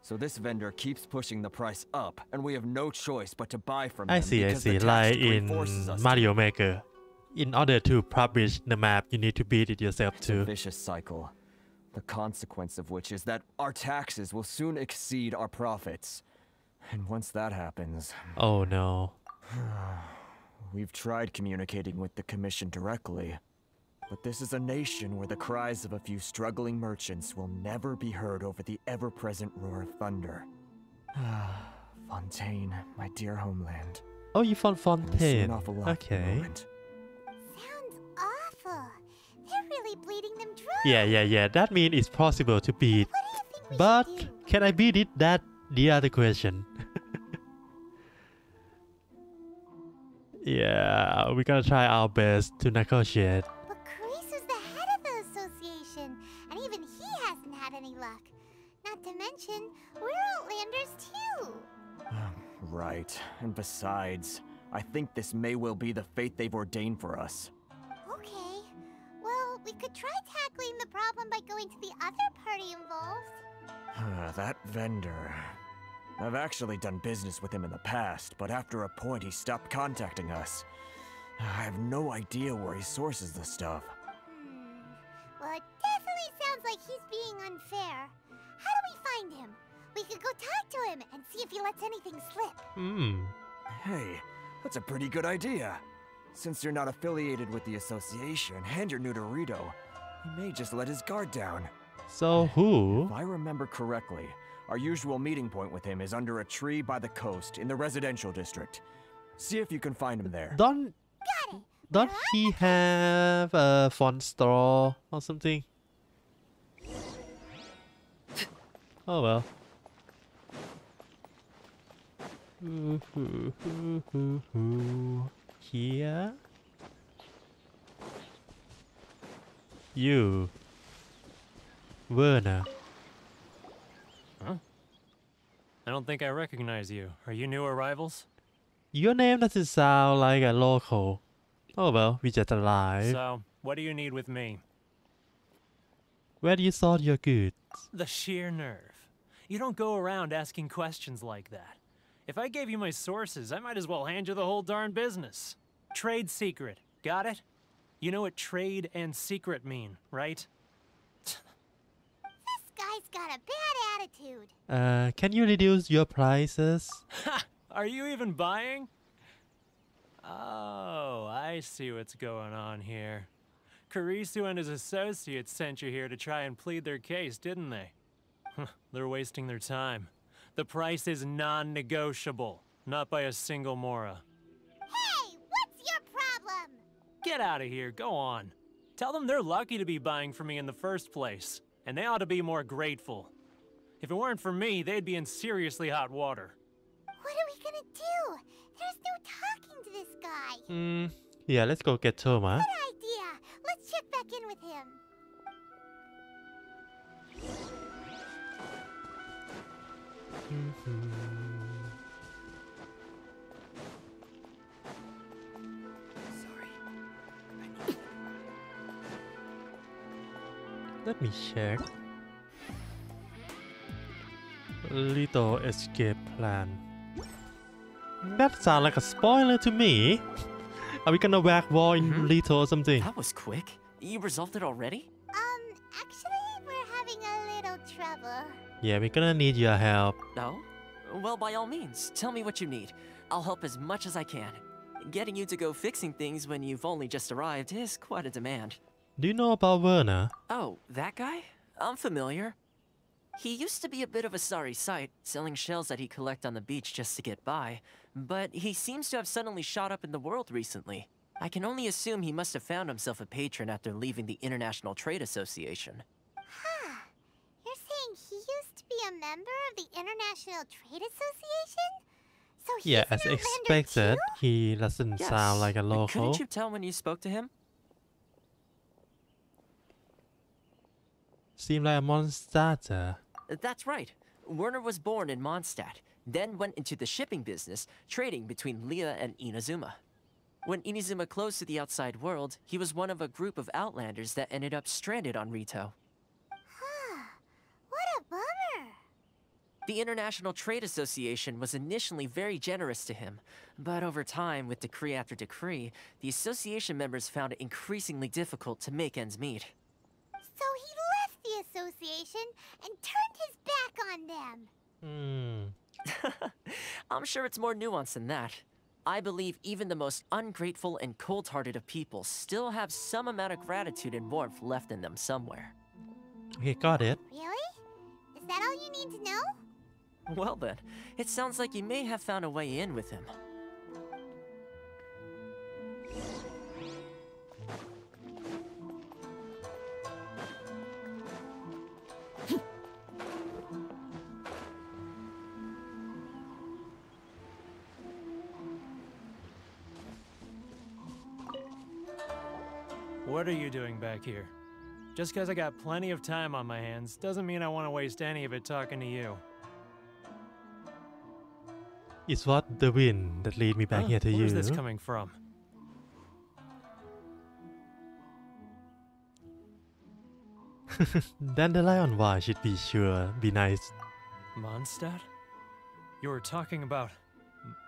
[SPEAKER 13] So this vendor keeps pushing the price up, and we have no choice but to buy from
[SPEAKER 2] I
[SPEAKER 13] them
[SPEAKER 2] see, I
[SPEAKER 13] because the
[SPEAKER 2] see. Like in
[SPEAKER 13] forces us to.
[SPEAKER 2] Mario Maker. In order to publish the map, you need to beat it yourself
[SPEAKER 13] It's a
[SPEAKER 2] too.
[SPEAKER 13] vicious cycle. The consequence of which is that our taxes will soon exceed our profits. And once that happens,
[SPEAKER 2] Oh no.
[SPEAKER 13] we've tried communicating with the Commission directly. But this is a nation where the cries of a few struggling merchants will never be heard over the ever present roar of thunder. Ah, Fontaine, my dear homeland.
[SPEAKER 2] Oh, you found
[SPEAKER 13] I miss you an
[SPEAKER 2] Fontaine.
[SPEAKER 13] awful lot at
[SPEAKER 2] Okay.
[SPEAKER 13] moment.
[SPEAKER 1] Sounds awful. They're really bleeding them dry.
[SPEAKER 2] Yeah, yeah, yeah. That means it's possible to beat.
[SPEAKER 1] What do you think we
[SPEAKER 2] But
[SPEAKER 1] do?
[SPEAKER 2] can I beat it? That the other question. yeah, we gotta try our best to negotiate.
[SPEAKER 1] Outlanders too.
[SPEAKER 13] Right. And besides, I think this may well be the fate they've ordained for us.
[SPEAKER 1] Okay. Well, we could try tackling the problem by going to the other party involved.
[SPEAKER 13] that vendor. I've actually done business with him in the past, but after a point he stopped contacting us. I have no idea where he sources the stuff.
[SPEAKER 1] Hmm. Well, it definitely sounds like he's being unfair. How do we find him? We could go talk to him and see if he lets anything slip.
[SPEAKER 2] Hmm.
[SPEAKER 13] Hey, that's a pretty good idea. Since you're not affiliated with the association and you're new to Ritou, he may just let his guard down.
[SPEAKER 2] So who?
[SPEAKER 13] If I remember correctly, our usual meeting point with him is under a tree by the coast in the residential district. See if you can find him there.
[SPEAKER 2] Don't
[SPEAKER 1] Got it.
[SPEAKER 2] don't he have a font store or something? Oh well. Mm-hmm. Here. You. Werner. Huh?
[SPEAKER 14] I don't think I recognize you. Are you new arrivals?
[SPEAKER 2] Your name doesn't sound like a local. Oh well, we just arrived.
[SPEAKER 14] So, what do you need with me?
[SPEAKER 2] Where do you sort your goods?
[SPEAKER 14] The sheer nerve. You don't go around asking questions like that. If I gave you my sources, I might as well hand you the whole darn business. Trade secret. Got it? You know what trade and secret mean, right?
[SPEAKER 1] This guy's got a bad attitude.
[SPEAKER 2] Uh, can you reduce your prices?
[SPEAKER 14] Are you even buying? Oh, I see what's going on here. Karisu and his associates sent you here to try and plead their case, didn't they? They're wasting their time. The price is non-negotiable, not by a single Mora.
[SPEAKER 1] Hey, what's your problem?
[SPEAKER 14] Get out of here, go on. Tell them they're lucky to be buying from me in the first place, and they ought to be more grateful. If it weren't for me, they'd be in seriously hot water.
[SPEAKER 1] What are we gonna do? There's no talking to this guy.
[SPEAKER 2] Hmm. Yeah, let's go get Thoma.
[SPEAKER 1] Good idea. Let's check back in with him. Mm-hmm.
[SPEAKER 2] Let me check. Little escape plan. That sounds like a spoiler to me. Are we gonna whack wall in mm-hmm. Little or something?
[SPEAKER 10] That was quick. You resolved it already?
[SPEAKER 2] Yeah, we're gonna need your help.
[SPEAKER 10] No? Well, by all means, tell me what you need. I'll help as much as I can. Getting you to go fixing things when you've only just arrived is quite a demand.
[SPEAKER 2] Do you know about Werner?
[SPEAKER 10] Oh, that guy? I'm familiar. He used to be a bit of a sorry sight, selling shells that he collect on the beach just to get by, but he seems to have suddenly shot up in the world recently. I can only assume he must have found himself a patron after leaving the International Trade Association.
[SPEAKER 1] A member of the International Trade Association? So he's
[SPEAKER 2] Yeah, as expected,
[SPEAKER 1] too?
[SPEAKER 2] he doesn't
[SPEAKER 10] Yes.
[SPEAKER 2] sound like a local.
[SPEAKER 10] Couldn't you tell when you spoke to him?
[SPEAKER 2] Seem like a monster.
[SPEAKER 10] That's right. Werner was born in Mondstadt, then went into the shipping business, trading between Liyue and Inazuma. When Inazuma closed to the outside world, he was one of a group of outlanders that ended up stranded on Ritou.
[SPEAKER 1] What a bummer.
[SPEAKER 10] The International Trade Association was initially very generous to him, but over time, with decree after decree, the association members found it increasingly difficult to make ends meet.
[SPEAKER 1] So he left the association and turned his back on them.
[SPEAKER 2] Hmm.
[SPEAKER 10] I'm sure it's more nuanced than that. I believe even the most ungrateful and cold-hearted of people still have some amount of gratitude and warmth left in them somewhere.
[SPEAKER 2] Okay, got it.
[SPEAKER 1] Really? Is that all you need to know?
[SPEAKER 10] Well then, it sounds like you may have found a way in with him.
[SPEAKER 14] What are you doing back here? Just because I got plenty of time on my hands doesn't mean I want to waste any of it talking to you.
[SPEAKER 2] It's what the wind that lead me back
[SPEAKER 14] Huh?
[SPEAKER 2] here to you.
[SPEAKER 14] Where's this coming from?
[SPEAKER 2] Dandelion why should be sure. Be nice.
[SPEAKER 14] Mondstadt? You were talking about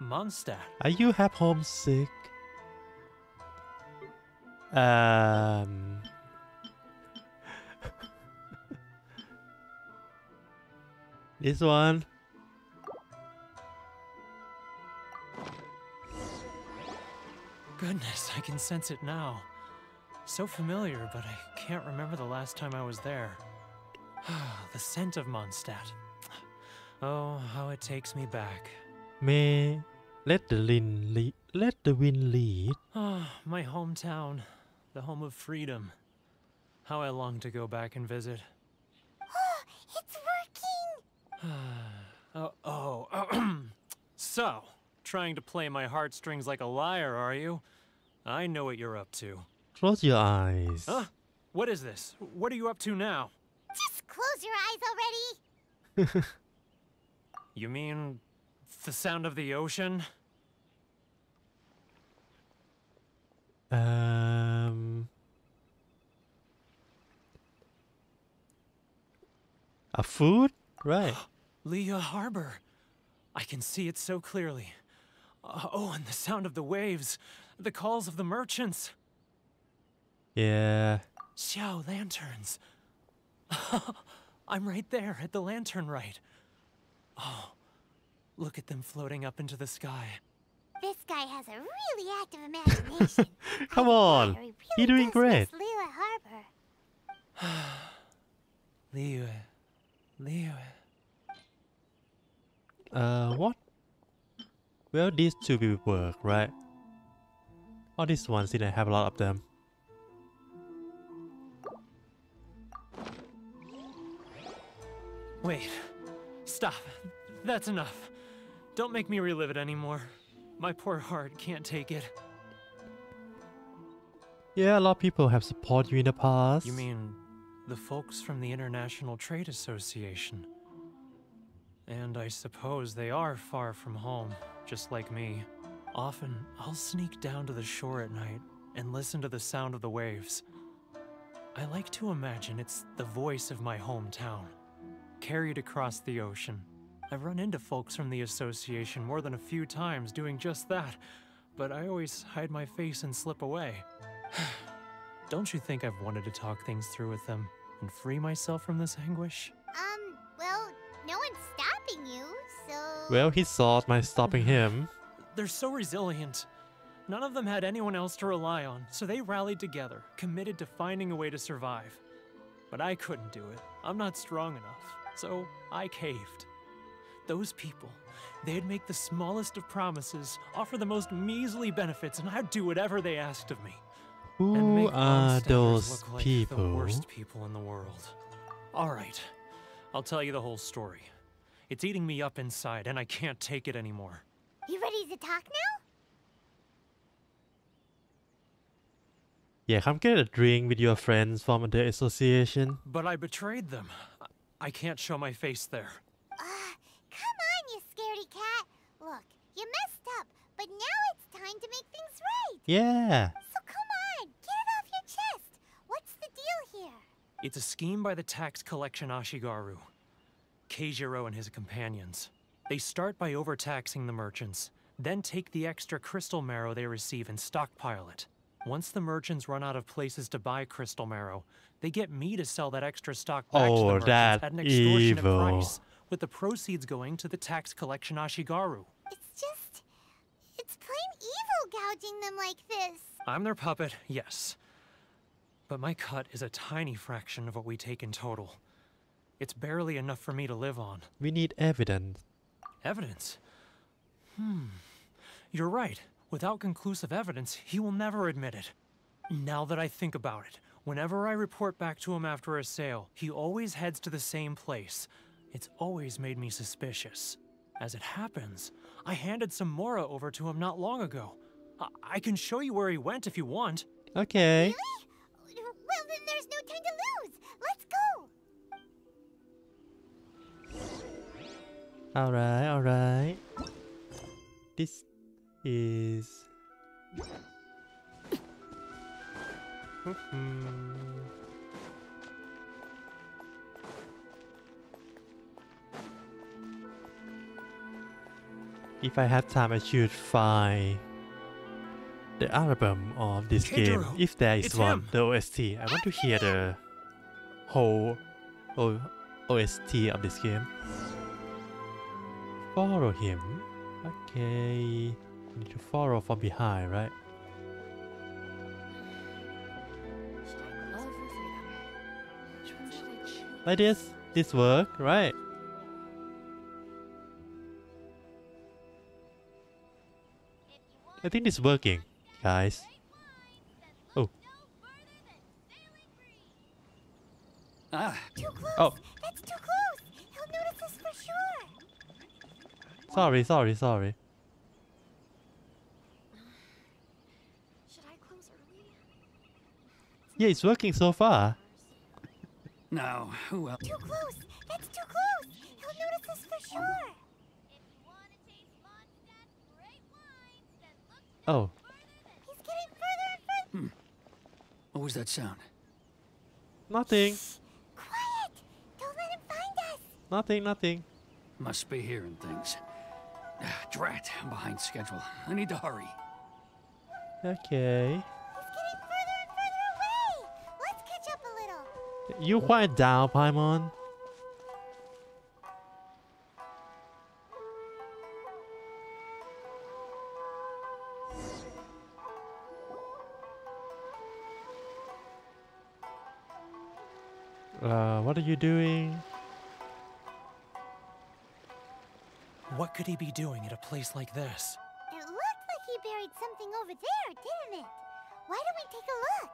[SPEAKER 14] Mondstadt.
[SPEAKER 2] Are you have homesick? Um. this one.
[SPEAKER 14] Goodness, I can sense it now. So familiar, but I can't remember the last time I was there. the scent of Mondstadt. Oh, how it takes me back.
[SPEAKER 2] May let the wind lead. Let the wind lead.
[SPEAKER 14] Ah, my hometown, the home of freedom. How I long to go back and visit.
[SPEAKER 1] Oh, it's working!
[SPEAKER 14] Oh, oh. so, trying to play my heartstrings like a liar, are you? I know what you're up to.
[SPEAKER 2] Close your eyes.
[SPEAKER 14] Huh? What is this? What are you up to now?
[SPEAKER 1] Just close your eyes already!
[SPEAKER 14] You mean the sound of the ocean?
[SPEAKER 2] Um. A food? Right.
[SPEAKER 14] Liyue Harbor. I can see it so clearly. Uh, oh, and the sound of the waves, the calls of the merchants.
[SPEAKER 2] Yeah.
[SPEAKER 14] Xiao lanterns. I'm right there at the lantern right. Oh, look at them floating up into the sky.
[SPEAKER 1] This guy has a really active imagination.
[SPEAKER 2] Come on.
[SPEAKER 1] Really
[SPEAKER 2] You're doing great.
[SPEAKER 1] miss Liyue Harbor.
[SPEAKER 14] Liyue. Liyue.
[SPEAKER 2] Uh, what? Well, these two will work, right? Oh, these ones didn't have a lot of them.
[SPEAKER 14] Wait. Stop. That's enough. Don't make me relive it anymore. My poor heart can't take it.
[SPEAKER 2] Yeah, a lot of people have supported you in the past.
[SPEAKER 14] You mean the folks from the International Trade Association? And I suppose they are far from home, just like me. Often, I'll sneak down to the shore at night and listen to the sound of the waves. I like to imagine it's the voice of my hometown, carried across the ocean. I've run into folks from the association more than a few times doing just that, but I always hide my face and slip away. Don't you think I've wanted to talk things through with them and free myself from this anguish?
[SPEAKER 1] Um, well, no one's stopping you, so...
[SPEAKER 2] Well, he thought my stopping him.
[SPEAKER 14] They're so resilient. None of them had anyone else to rely on, so they rallied together, committed to finding a way to survive. But I couldn't do it. I'm not strong enough, so I caved. Those people, they'd make the smallest of promises, offer the most measly benefits, and I'd do whatever they asked of me. and
[SPEAKER 2] Who are those
[SPEAKER 14] look like
[SPEAKER 2] people?
[SPEAKER 14] The worst people in the world. All right, I'll tell you the whole story. It's eating me up inside, and I can't take it anymore.
[SPEAKER 1] You ready to talk now?
[SPEAKER 2] Yeah, come get a drink with your friends from the association.
[SPEAKER 14] But I betrayed them. I- I can't show my face there.
[SPEAKER 1] Uh, come on, you scaredy cat. Look, you messed up, but now it's time to make things right.
[SPEAKER 2] Yeah.
[SPEAKER 1] So come on, get it off your chest. What's the deal here?
[SPEAKER 14] It's a scheme by the tax collection Ashigaru. Keijiro and his companions. They start by overtaxing the merchants, then take the extra crystal marrow they receive and stockpile it. Once the merchants run out of places to buy crystal marrow, they get me to sell that extra stock back to
[SPEAKER 2] Oh,
[SPEAKER 14] the merchants
[SPEAKER 2] that
[SPEAKER 14] at an extortionate
[SPEAKER 2] evil.
[SPEAKER 14] price, with the proceeds going to the tax collection Ashigaru.
[SPEAKER 1] It's just... It's plain evil gouging them like this.
[SPEAKER 14] I'm their puppet, yes. But my cut is a tiny fraction of what we take in total. It's barely enough for me to live on.
[SPEAKER 2] We need evidence.
[SPEAKER 14] Evidence? Hmm. You're right. Without conclusive evidence, he will never admit it. Now that I think about it, whenever I report back to him after a sale, he always heads to the same place. It's always made me suspicious. As it happens, I handed some Mora over to him not long ago. I, I can show you where he went if you want.
[SPEAKER 2] Okay. Really?
[SPEAKER 1] Well, then there's no time to lose. Let's go.
[SPEAKER 2] Alright, alright. This is. If I had time, I should find the album of this game. If there is one,
[SPEAKER 14] him.
[SPEAKER 2] the OST. I want to ah, hear the whole O- OST of this game. Follow him. Okay. Need to follow from behind, right? Like this? This work, right? I think this working, guys. Oh.
[SPEAKER 15] Ah.
[SPEAKER 1] Too close.
[SPEAKER 2] Oh.
[SPEAKER 1] That's too close. He'll notice us for sure.
[SPEAKER 2] Sorry, sorry, sorry.
[SPEAKER 12] Should I close early?
[SPEAKER 2] Yeah, it's working so far.
[SPEAKER 15] No, who else?
[SPEAKER 1] Too close. That's too close. He'll notice us for sure.
[SPEAKER 2] Oh,
[SPEAKER 1] He's getting further and further. Hmm.
[SPEAKER 15] What was that sound?
[SPEAKER 2] nothing.
[SPEAKER 1] Quiet. Don't let him find us.
[SPEAKER 2] Nothing, nothing.
[SPEAKER 15] Must be hearing things. Drat, I'm behind schedule. I need to hurry.
[SPEAKER 2] Okay. You quiet down, Paimon. Uh, what are you doing?
[SPEAKER 14] What could he be doing at a place like this?
[SPEAKER 1] It looked like he buried something over there, didn't it? Why don't we take a look?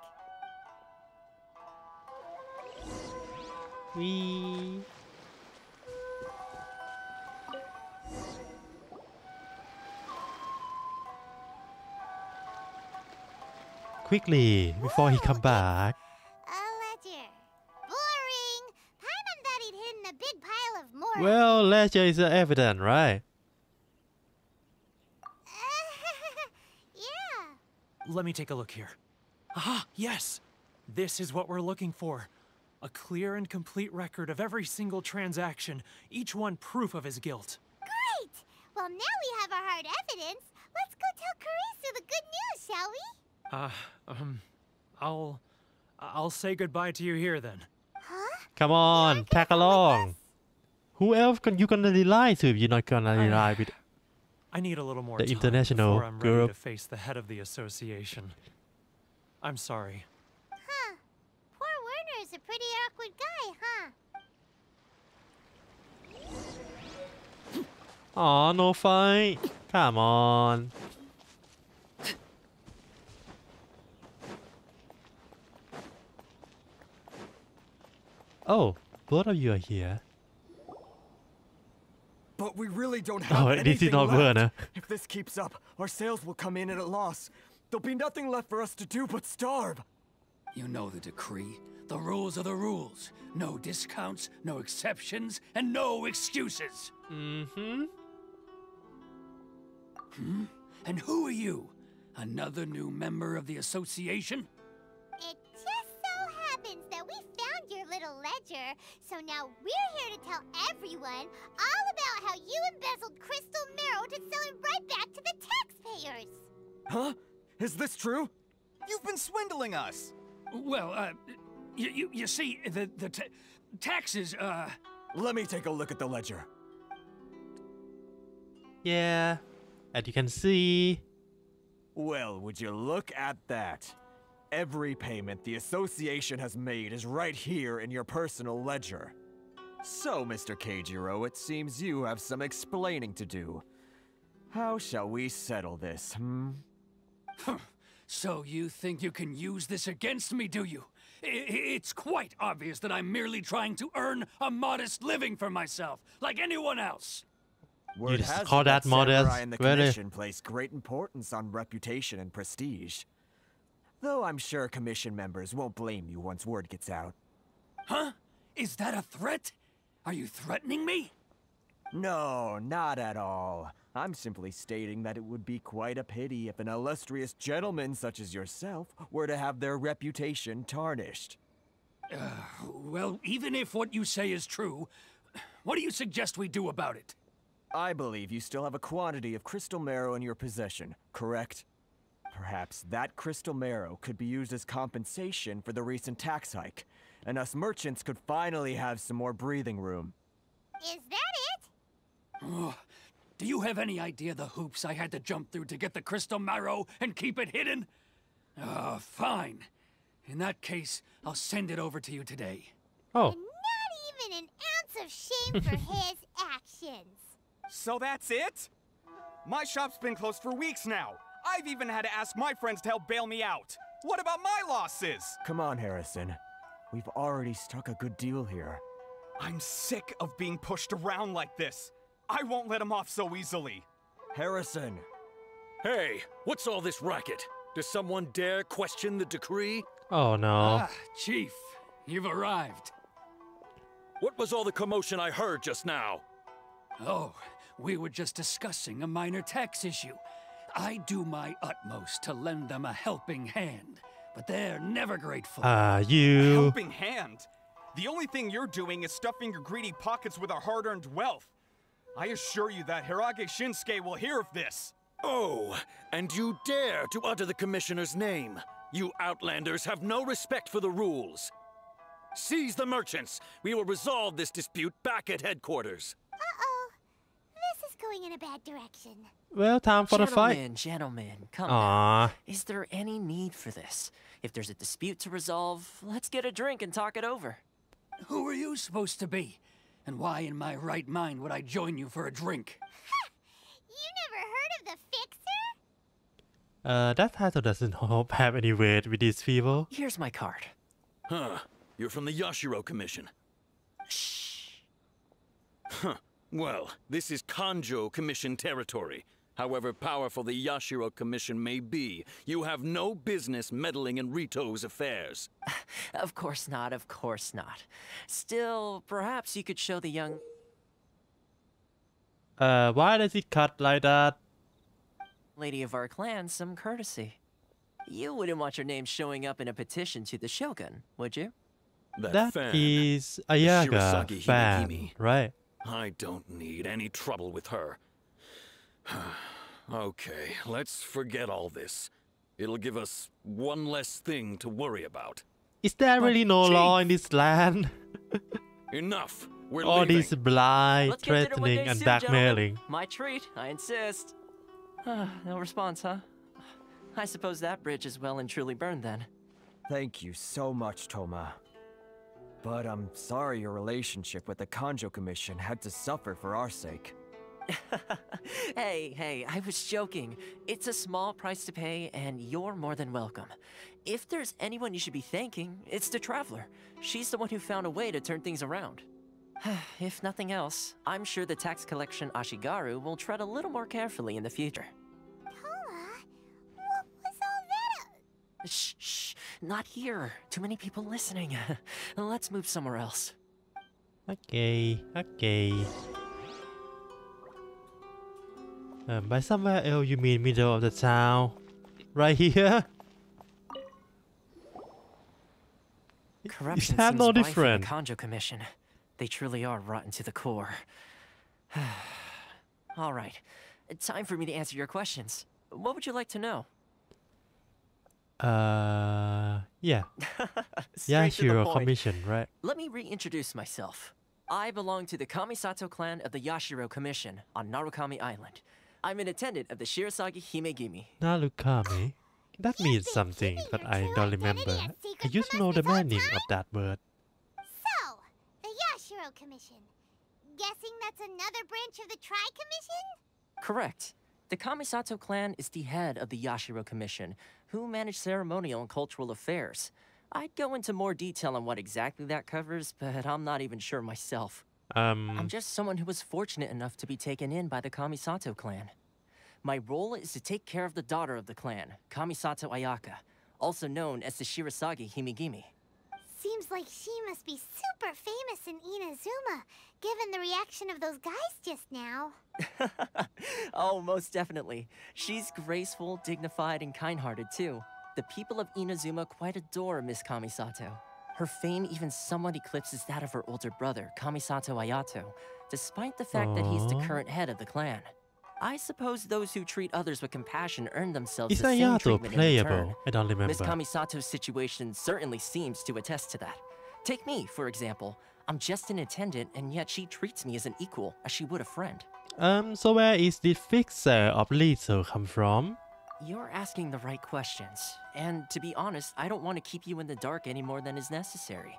[SPEAKER 2] Wee. Quickly, before he oh, come back. Well, ledger is evident, right?
[SPEAKER 1] yeah.
[SPEAKER 14] Let me take a look here. Ah, yes! This is what we're looking for. A clear and complete record of every single transaction, each one proof of his guilt.
[SPEAKER 1] Great! Well, now we have our hard evidence. Let's go tell Karisu the good news, shall we?
[SPEAKER 14] Uh, um, I'll... I'll say goodbye to you here then. Huh?
[SPEAKER 2] Come on, tag along. Who else can you gonna rely to if you're not gonna rely with
[SPEAKER 14] I need a little more
[SPEAKER 2] The
[SPEAKER 14] time
[SPEAKER 2] international
[SPEAKER 14] before I'm ready
[SPEAKER 2] group.
[SPEAKER 14] to face the head of the association. I'm sorry.
[SPEAKER 1] Huh. Poor Werner is a pretty awkward guy, huh?
[SPEAKER 2] Aw, no fight. Come on. Oh, both of you are here.
[SPEAKER 13] But we really don't have
[SPEAKER 2] Oh,
[SPEAKER 13] anything
[SPEAKER 2] not
[SPEAKER 13] left.
[SPEAKER 2] Werner.
[SPEAKER 13] If this keeps up, our sales will come in at a loss. There'll be nothing left for us to do but starve.
[SPEAKER 15] You know the decree. The rules are the rules. No discounts, no exceptions, and no excuses.
[SPEAKER 2] Mm-hmm.
[SPEAKER 15] Hmm? And who are you? Another new member of the association?
[SPEAKER 1] It just so happens that we found your little ledger, so now we're here to tell everyone all about how you embezzled crystal marrow to sell it right back to the taxpayers.
[SPEAKER 13] Huh? Is this true? You've been swindling us.
[SPEAKER 15] Well, uh, you, you, you see, the, the ta taxes, uh...
[SPEAKER 13] Let me take a look at the ledger.
[SPEAKER 2] Yeah, as you can see.
[SPEAKER 13] Well, would you look at that? Every payment the association has made is right here in your personal ledger. So, Mr. Keijiro, it seems you have some explaining to do. How shall we settle this, hmm?
[SPEAKER 15] So you think you can use this against me, do you? I it's quite obvious that I'm merely trying to earn a modest living for myself, like anyone else.
[SPEAKER 13] Word
[SPEAKER 2] just
[SPEAKER 13] has
[SPEAKER 2] call
[SPEAKER 13] it
[SPEAKER 2] that modest,
[SPEAKER 13] samurai in the
[SPEAKER 2] really?
[SPEAKER 13] commission place great importance on reputation and prestige. Though I'm sure commission members won't blame you once word gets out.
[SPEAKER 15] Huh? Is that a threat? Are you threatening me?
[SPEAKER 13] No, not at all. I'm simply stating that it would be quite a pity if an illustrious gentleman such as yourself were to have their reputation tarnished.
[SPEAKER 15] Uh, well, even if what you say is true, what do you suggest we do about it?
[SPEAKER 13] I believe you still have a quantity of crystal marrow in your possession, correct? Perhaps that crystal marrow could be used as compensation for the recent tax hike, and us merchants could finally have some more breathing room.
[SPEAKER 1] Is that it?
[SPEAKER 15] Oh, do you have any idea the hoops I had to jump through to get the crystal marrow and keep it hidden? Ah, fine. In that case, I'll send it over to you today.
[SPEAKER 2] Oh.
[SPEAKER 1] Not even an ounce of shame for his actions.
[SPEAKER 16] So that's it? My shop's been closed for weeks now. I've even had to ask my friends to help bail me out. What about my losses?
[SPEAKER 13] Come on, Harrison. We've already struck a good deal here.
[SPEAKER 16] I'm sick of being pushed around like this. I won't let him off so easily.
[SPEAKER 13] Harrison!
[SPEAKER 5] Hey, what's all this racket? Does someone dare question the decree?
[SPEAKER 2] Oh no.
[SPEAKER 15] Ah, Chief, you've arrived.
[SPEAKER 5] What was all the commotion I heard just now?
[SPEAKER 15] Oh, we were just discussing a minor tax issue. I do my utmost to lend them a helping hand, but they're never grateful.
[SPEAKER 2] Ah, you.
[SPEAKER 16] Helping hand. The only thing you're doing is stuffing your greedy pockets with our hard-earned wealth. I assure you that Hiiragi Shinsuke will hear of this.
[SPEAKER 5] Oh, and you dare to utter the Commissioner's name. You Outlanders have no respect for the rules. Seize the merchants. We will resolve this dispute back at headquarters.
[SPEAKER 1] Uh-oh. This is going in a bad direction.
[SPEAKER 2] Well, time for the fight.
[SPEAKER 10] Gentlemen, gentlemen, come
[SPEAKER 2] Aw.
[SPEAKER 10] now. Is there any need for this? If there's a dispute to resolve, let's get a drink and talk it over.
[SPEAKER 15] Who are you supposed to be? And why in my right mind would I join you for a drink?
[SPEAKER 1] You never heard of the Fixer?
[SPEAKER 2] Uh, that title doesn't hope have any weight with these people.
[SPEAKER 10] Here's my card.
[SPEAKER 5] Huh. You're from the Yashiro Commission.
[SPEAKER 10] Shh.
[SPEAKER 5] Huh. Well, this is Kanjou Commission territory. However powerful the Yashiro Commission may be, you have no business meddling in Ritou's affairs.
[SPEAKER 10] Of course not, of course not. Still, perhaps you could show the young...
[SPEAKER 2] Uh, why does he cut like that?
[SPEAKER 10] lady of our clan some courtesy. You wouldn't want your name showing up in a petition to the Shogun, would you?
[SPEAKER 5] That,
[SPEAKER 2] That
[SPEAKER 5] fan,
[SPEAKER 2] is Ayaka
[SPEAKER 5] Shirasagi
[SPEAKER 2] fan,
[SPEAKER 5] Himegimi.
[SPEAKER 2] right?
[SPEAKER 5] I don't need any trouble with her. okay, let's forget all this. It'll give us one less thing to worry about.
[SPEAKER 2] Is there really no law in this land?
[SPEAKER 5] Enough. We're
[SPEAKER 2] All
[SPEAKER 5] leaving.
[SPEAKER 2] these blind
[SPEAKER 10] Let's get dinner one
[SPEAKER 2] threatening and
[SPEAKER 10] soon,
[SPEAKER 2] blackmailing.
[SPEAKER 10] gentlemen. My treat, I insist. Ah, no response, huh? I suppose that bridge is well and truly burned then.
[SPEAKER 13] Thank you so much, Thoma. But I'm sorry your relationship with the Kanjou Commission had to suffer for our sake.
[SPEAKER 10] hey, hey, I was joking. It's a small price to pay, and you're more than welcome. If there's anyone you should be thanking, it's the Traveler. She's the one who found a way to turn things around. if nothing else, I'm sure the tax collection Ashigaru will tread a little more carefully in the future.
[SPEAKER 1] Thoma, what was all that?
[SPEAKER 10] Shh, shh, not here. Too many people listening. Let's move somewhere else.
[SPEAKER 2] Okay, okay. Um, by somewhere else, you mean middle of the town? Right here?
[SPEAKER 10] Corruption seems
[SPEAKER 2] no
[SPEAKER 10] in
[SPEAKER 2] different?
[SPEAKER 10] the Kanjou Commission. They truly are rotten to the core. All right, time for me to answer your questions. What would you like to know?
[SPEAKER 2] Uh, yeah. yeah,
[SPEAKER 10] Straight to the
[SPEAKER 2] Shiro
[SPEAKER 10] point.
[SPEAKER 2] Commission, right?
[SPEAKER 10] Let me reintroduce myself. I belong to the Kamisato clan of the Yashiro Commission on Narukami Island. I'm an attendant of the Shirasagi Himegimi.
[SPEAKER 2] Narukami. That means something, but I don't remember. I used to know the meaning of that word.
[SPEAKER 1] So, the Yashiro Commission. Guessing that's another branch of the Tri Commission?
[SPEAKER 10] Correct. The Kamisato clan is the head of the Yashiro Commission, who manage ceremonial and cultural affairs. I'd go into more detail on what exactly that covers, but I'm not even sure myself.
[SPEAKER 2] Um,
[SPEAKER 10] I'm just someone who was fortunate enough to be taken in by the Kamisato clan. My role is to take care of the daughter of the clan, Kamisato Ayaka, also known as the Shirasagi Himegimi.
[SPEAKER 1] Seems like she must be super famous in Inazuma, given the reaction of those guys just now.
[SPEAKER 10] oh, most definitely. She's graceful, dignified, and kind-hearted too. The people of Inazuma quite adore Miss Kamisato. Her fame even somewhat eclipses that of her older brother, Kamisato Ayato, despite the fact that he's the current head of the clan. I suppose those who treat others with compassion earn themselves
[SPEAKER 2] Is
[SPEAKER 10] the same
[SPEAKER 2] Ayato
[SPEAKER 10] treatment in return.
[SPEAKER 2] playable? I don't remember.
[SPEAKER 10] Miss Kamisato's situation certainly seems to attest to that. Take me, for example. I'm just an attendant, and yet she treats me as an equal, as she would a friend.
[SPEAKER 2] Um, so where is the fixer of Ritou come from?
[SPEAKER 10] You're asking the right questions. And to be honest, I don't want to keep you in the dark any more than is necessary.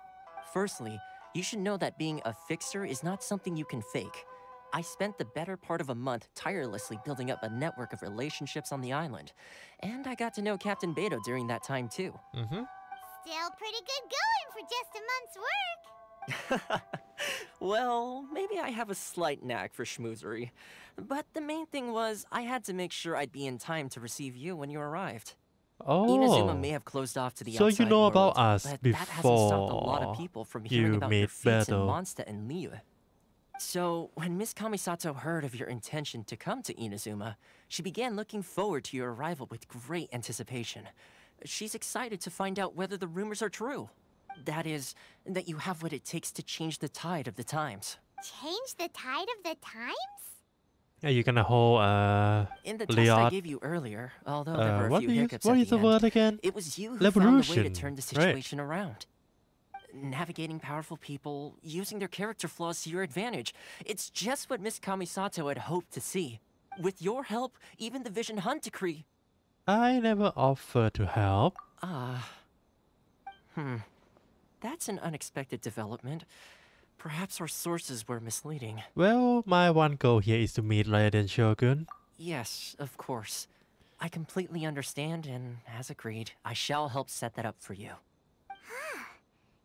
[SPEAKER 10] Firstly, you should know that being a fixer is not something you can fake. I spent the better part of a month tirelessly building up a network of relationships on the island. And I got to know Captain Beidou during that time too.
[SPEAKER 2] Mm-hmm.
[SPEAKER 1] Still pretty good going for just a month's work.
[SPEAKER 10] Well, maybe I have a slight knack for schmoozery. But the main thing was, I had to make sure I'd be in time to receive you when you arrived.
[SPEAKER 2] Oh.
[SPEAKER 10] Inazuma may have closed off to the
[SPEAKER 2] so
[SPEAKER 10] outside
[SPEAKER 2] you know
[SPEAKER 10] world,
[SPEAKER 2] about us
[SPEAKER 10] but that hasn't stopped a lot of people from hearing
[SPEAKER 2] you
[SPEAKER 10] about your feats in
[SPEAKER 2] Beto.
[SPEAKER 10] And Liyue. So, when Miss Kamisato heard of your intention to come to Inazuma, she began looking forward to your arrival with great anticipation. She's excited to find out whether the rumors are true. That is, that you have what it takes to change the tide of the times.
[SPEAKER 1] Change the tide of the times?
[SPEAKER 2] Are you're gonna hold uh
[SPEAKER 10] In the test I gave you earlier, although there
[SPEAKER 2] Uh,
[SPEAKER 10] were a few
[SPEAKER 2] do you-
[SPEAKER 10] hiccups
[SPEAKER 2] what
[SPEAKER 10] at
[SPEAKER 2] is
[SPEAKER 10] the
[SPEAKER 2] the
[SPEAKER 10] end,
[SPEAKER 2] word again?
[SPEAKER 10] it was you who found the way to turn the
[SPEAKER 2] right.
[SPEAKER 10] situation around. Navigating powerful people, using their character flaws to your advantage. It's just what Miss Kamisato had hoped to see. With your help, even the Vision Hunt decree.
[SPEAKER 2] I never offered to help.
[SPEAKER 10] Ah. hmm. That That's an unexpected development. Perhaps our sources were misleading.
[SPEAKER 2] Well, my one goal here is to meet Raiden Shogun.
[SPEAKER 10] Yes, of course. I completely understand, and as agreed, I shall help set that up for you.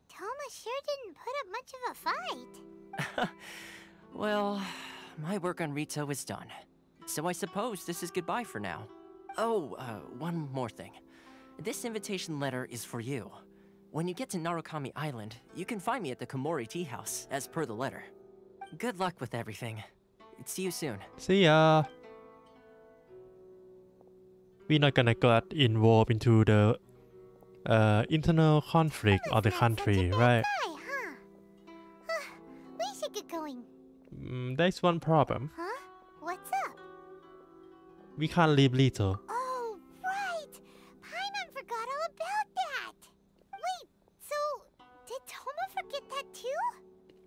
[SPEAKER 1] Thoma sure didn't put up much of a fight.
[SPEAKER 10] Well, my work on Ritou is done. So I suppose this is goodbye for now. Oh, uh, one more thing. This invitation letter is for you. When you get to Narukami Island, you can find me at the Komore Tea House, as per the letter. Good luck with everything. See you soon.
[SPEAKER 2] See ya. We're not gonna get involved into the uh, internal conflict of the country, right?
[SPEAKER 1] We should get going.
[SPEAKER 2] Mm, there's one problem.
[SPEAKER 1] Huh? What's up?
[SPEAKER 2] We can't leave
[SPEAKER 1] Ritou.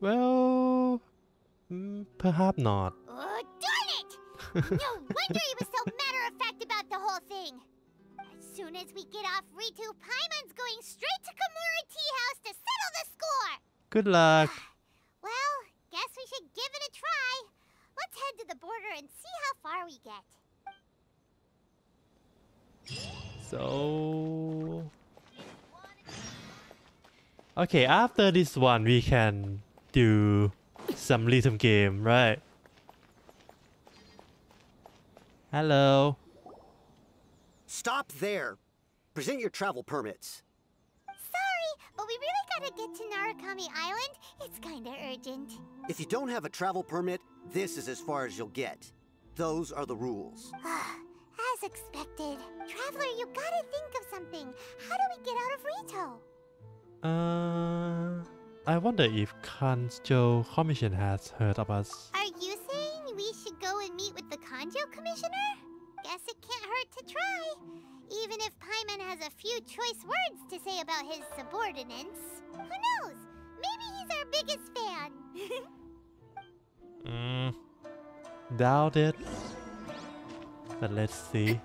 [SPEAKER 2] Well, mm, perhaps not.
[SPEAKER 1] Oh, darn it! no wonder he was so matter of fact about the whole thing. As soon as we get off Ritou, Paimon's going straight to Komore Tea House to settle the score!
[SPEAKER 2] Good luck.
[SPEAKER 1] Well, guess we should give it a try. Let's head to the border and see how far we get.
[SPEAKER 2] So. Okay, after this one, we can do some rhythm game, right? Hello.
[SPEAKER 17] Stop there. Present your travel permits.
[SPEAKER 1] Sorry, but we really gotta get to Narukami Island. It's kinda urgent.
[SPEAKER 17] If you don't have a travel permit, this is as far as you'll get. Those are the rules.
[SPEAKER 1] As expected. Traveler, you gotta think of something. How do we get out of Ritou?
[SPEAKER 2] Uh, I wonder if Kanjou Commission has heard of us.
[SPEAKER 1] Are you saying we should go and meet with the Kanjou Commissioner? Guess it can't hurt to try. Even if Paimon has a few choice words to say about his subordinates. Who knows? Maybe he's our biggest fan.
[SPEAKER 2] Mm, doubt it. But let's see.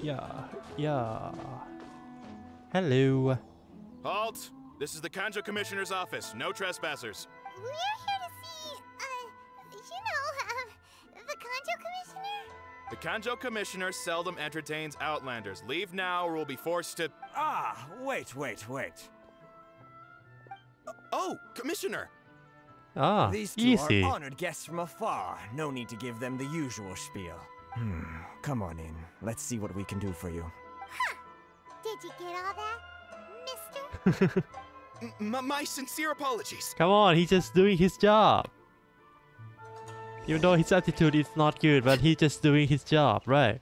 [SPEAKER 2] Yeah, yeah. Hello.
[SPEAKER 18] Halt! This is the Kanjou Commissioner's office. No trespassers.
[SPEAKER 1] We're here to see, uh, you know, uh, the Kanjou Commissioner?
[SPEAKER 18] The Kanjou Commissioner seldom entertains Outlanders. Leave now or we'll be forced to.
[SPEAKER 13] Ah, wait, wait, wait.
[SPEAKER 18] Oh, Commissioner!
[SPEAKER 2] Ah,
[SPEAKER 13] These two
[SPEAKER 2] easy.
[SPEAKER 13] are honored guests from afar. No need to give them the usual spiel. Hmm, come on in. Let's see what we can do for you.
[SPEAKER 1] Did you get all that, mister?
[SPEAKER 18] M- my sincere apologies.
[SPEAKER 2] Come on, he's just doing his job. Even though his attitude is not good, but he's just doing his job, right?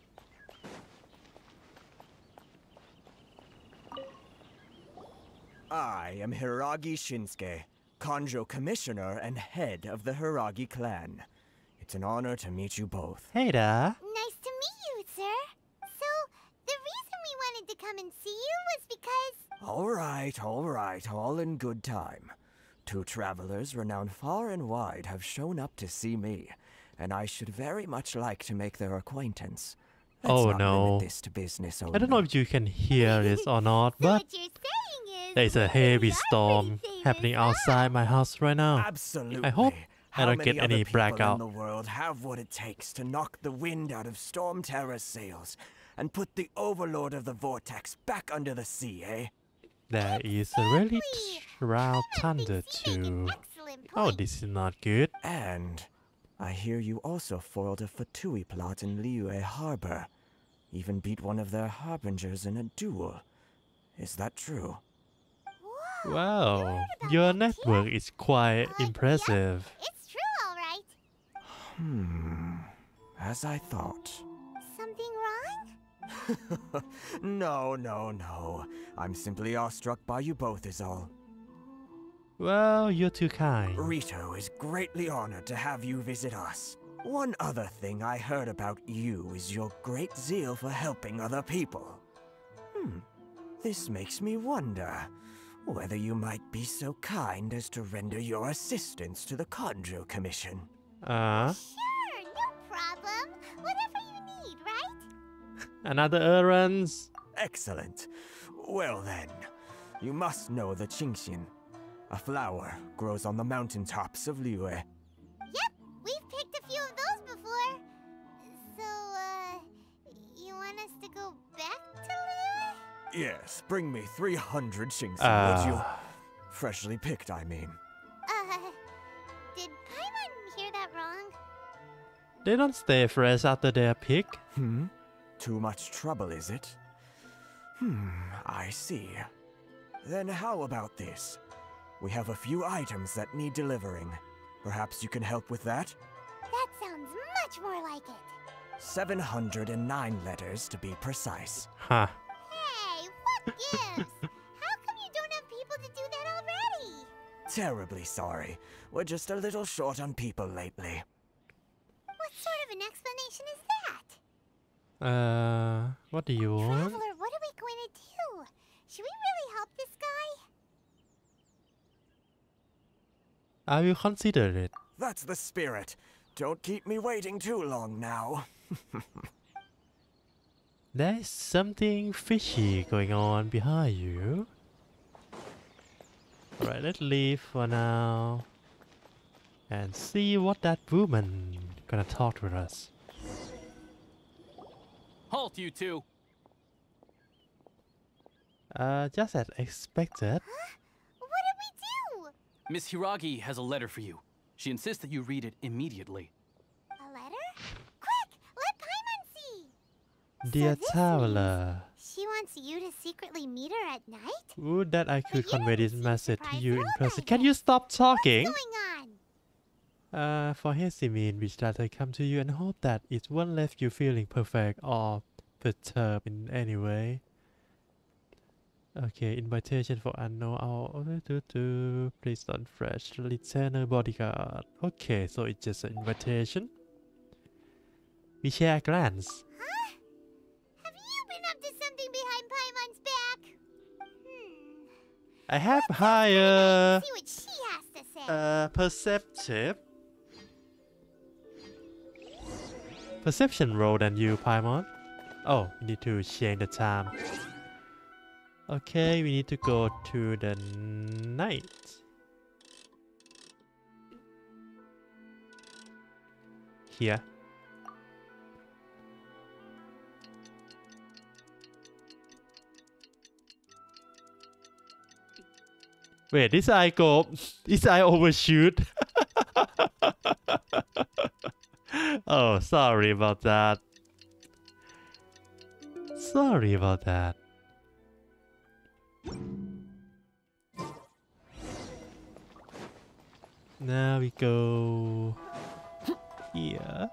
[SPEAKER 13] I am Hiiragi Shinsuke, Kanjou Commissioner and head of the Hiiragi clan. It's an honor to meet you both.
[SPEAKER 2] Hey there.
[SPEAKER 1] Nice to meet you, sir. So, the reason we wanted to come and see you was because.
[SPEAKER 13] All right, all right, all in good time. Two travelers renowned far and wide have shown up to see me, and I should very much like to make their acquaintance. Let's
[SPEAKER 2] Oh no.
[SPEAKER 13] this to business
[SPEAKER 2] I don't know if you can hear this or not, but there's a heavy storm happening outside my house right now.
[SPEAKER 13] Absolutely.
[SPEAKER 2] I hope I don't
[SPEAKER 13] many
[SPEAKER 2] get
[SPEAKER 13] other
[SPEAKER 2] any
[SPEAKER 13] people in
[SPEAKER 2] blackout.
[SPEAKER 13] the world have what it takes to knock the wind out of Storm Terror's sails and put the Overlord of the Vortex back under the sea, eh?
[SPEAKER 2] There is a really loud thunder too. Oh, this is not good.
[SPEAKER 13] And I hear you also foiled a Fatui plot in Liyue Harbor. Even beat one of their harbingers in a duel. Is that true?
[SPEAKER 2] Wow, your network is quite impressive.
[SPEAKER 1] It's true, all right.
[SPEAKER 13] Hmm. As I thought.
[SPEAKER 1] Something wrong?
[SPEAKER 13] no, no, no. I'm simply awestruck by you both, is all.
[SPEAKER 2] Well, you're too kind.
[SPEAKER 13] Ritou is greatly honored to have you visit us. One other thing I heard about you is your great zeal for helping other people. Hmm. This makes me wonder whether you might be so kind as to render your assistance to the Kanjou Commission.
[SPEAKER 2] Uh,
[SPEAKER 1] Sure, no problem. Whatever you need, right?
[SPEAKER 2] Another errands.
[SPEAKER 13] Excellent. Well then, you must know the Qingxin. A flower grows on the mountaintops of Liyue.
[SPEAKER 1] Yep, we've picked a few of those before. So, uh, you want us to go back to Liyue?
[SPEAKER 13] Yes, bring me 300 Qingxin, would you?
[SPEAKER 2] Ah.
[SPEAKER 13] Freshly picked, I mean.
[SPEAKER 1] Uh, did Paimon hear that wrong?
[SPEAKER 2] They don't stay fresh after their pick.
[SPEAKER 13] Hmm? Too much trouble, is it? Hmm, I see. Then how about this? We have a few items that need delivering. Perhaps you can help with that?
[SPEAKER 1] That sounds much more like it.
[SPEAKER 13] 709 letters to be precise.
[SPEAKER 2] Huh.
[SPEAKER 1] Hey, what gives? How come you don't have people to do that already?
[SPEAKER 13] Terribly sorry. We're just a little short on people lately.
[SPEAKER 1] What sort of an explanation is that?
[SPEAKER 2] Uh, what do you want?
[SPEAKER 1] Traveler, what are we going to do? Should we really help this guy?
[SPEAKER 2] I will consider it.
[SPEAKER 13] That's the spirit. Don't keep me waiting too long now.
[SPEAKER 2] There is something fishy going on behind you. Alright, let's leave for now. And see what that woman gonna talk with us.
[SPEAKER 19] Halt, you two!
[SPEAKER 2] Uh, just as expected.
[SPEAKER 1] What did we do?
[SPEAKER 19] Miss Hiiragi has a letter for you. She insists that you read it immediately.
[SPEAKER 1] A letter? Quick, let Paimon see.
[SPEAKER 2] Dear
[SPEAKER 1] this
[SPEAKER 2] traveler.
[SPEAKER 1] She wants you to secretly meet her at night?
[SPEAKER 2] Would that I could convey this message to you in person. Can you stop talking?
[SPEAKER 1] What's going on?
[SPEAKER 2] Uh, for Hesimin, which that I come to you and hope that it won't leave you feeling perfect or perturbed in any way. Okay, invitation for unknown. Do. please don't fresh. Lieutenant bodyguard. Okay, so it's just an invitation. We share a glance.
[SPEAKER 1] Huh? Have you been up to something behind Paimon's back? Hmm.
[SPEAKER 2] I have higher
[SPEAKER 1] See what she has to say.
[SPEAKER 2] uh, perceptive perception roll than you, Paimon. Oh, we need to change the time. Okay, we need to go to the night. Here. Wait, this eye go, this eye overshoot. oh, sorry about that. Sorry about that. Now we go here.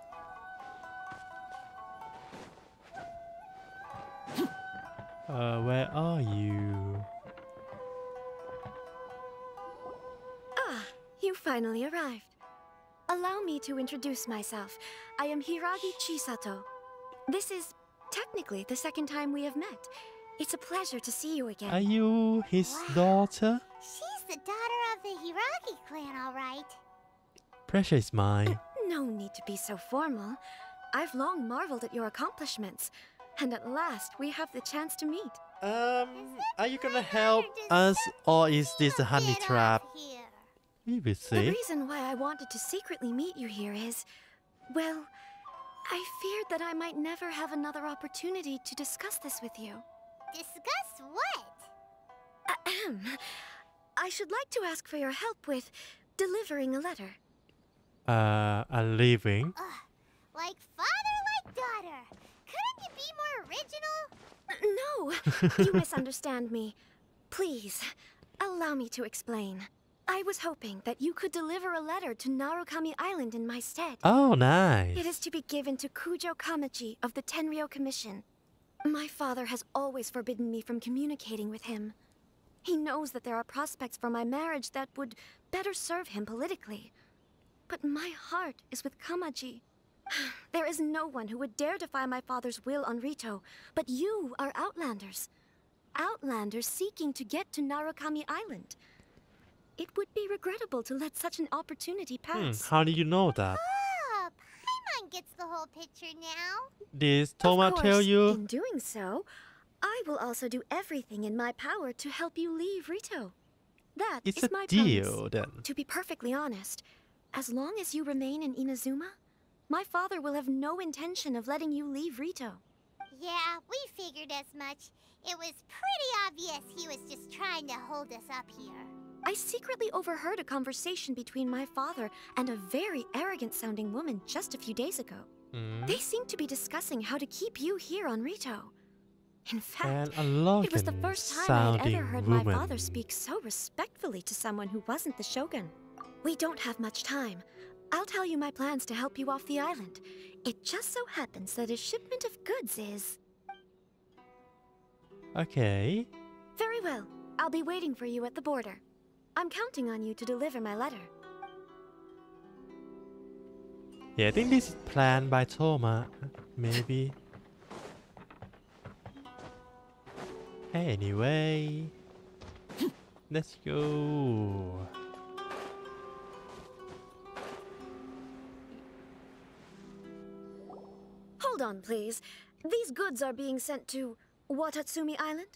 [SPEAKER 2] Uh, where are you?
[SPEAKER 20] Ah, you finally arrived. Allow me to introduce myself. I am Hiiragi Chisato. This is technically the second time we have met. It's a pleasure to see you again.
[SPEAKER 2] Are you his daughter?
[SPEAKER 1] She's the daughter of the Hiiragi clan, all right.
[SPEAKER 2] Pressure is mine.
[SPEAKER 20] No need to be so formal. I've long marveled at your accomplishments, and at last we have the chance to meet.
[SPEAKER 2] Um, are you gonna help us, or is this a honey trap? We will
[SPEAKER 20] The reason why I wanted to secretly meet you here is, well, I feared that I might never have another opportunity to discuss this with you.
[SPEAKER 1] Discuss what?
[SPEAKER 20] Ahem. I should like to ask for your help with delivering a letter.
[SPEAKER 2] Uh, I'm leaving.
[SPEAKER 1] Like father, like daughter. Couldn't you be more original?
[SPEAKER 20] No, you misunderstand me. Please, allow me to explain. I was hoping that you could deliver a letter to Narukami Island in my stead.
[SPEAKER 2] Oh, nice.
[SPEAKER 20] It is to be given to Kujou Kamaji of the Tenryou Commission. My father has always forbidden me from communicating with him. He knows that there are prospects for my marriage that would better serve him politically. But my heart is with Kamaji. There is no one who would dare defy my father's will on Ritou, but you are Outlanders. Outlanders seeking to get to Narukami Island. It would be regrettable to let such an opportunity
[SPEAKER 2] Hmm,
[SPEAKER 20] pass.
[SPEAKER 2] how do you know that?
[SPEAKER 1] Oh, Paimon gets the whole picture now.
[SPEAKER 2] Did Thoma
[SPEAKER 20] Of
[SPEAKER 2] tell you?
[SPEAKER 20] In doing so, I will also do everything in my power to help you leave Ritou. That is
[SPEAKER 2] It's a
[SPEAKER 20] my
[SPEAKER 2] deal
[SPEAKER 20] promise.
[SPEAKER 2] then.
[SPEAKER 20] To be perfectly honest, as long as you remain in Inazuma, my father will have no intention of letting you leave Ritou.
[SPEAKER 1] Yeah, we figured as much. It was pretty obvious he was just trying to hold us up here.
[SPEAKER 20] I secretly overheard a conversation between my father and a very arrogant sounding woman just a few days ago.
[SPEAKER 2] Hmm?
[SPEAKER 20] They seemed to be discussing how to keep you here on Ritou. In fact, it was the first time I had ever heard my father speak so respectfully to someone who wasn't the shogun. We don't have much time. I'll tell you my plans to help you off the island. It just so happens that a shipment of goods is.
[SPEAKER 2] Okay.
[SPEAKER 20] Very well. I'll be waiting for you at the border. I'm counting on you to deliver my letter.
[SPEAKER 2] Yeah, I think this is planned by Thoma. Maybe. Anyway. Let's go.
[SPEAKER 20] Hold on, please. These goods are being sent to Watatsumi Island?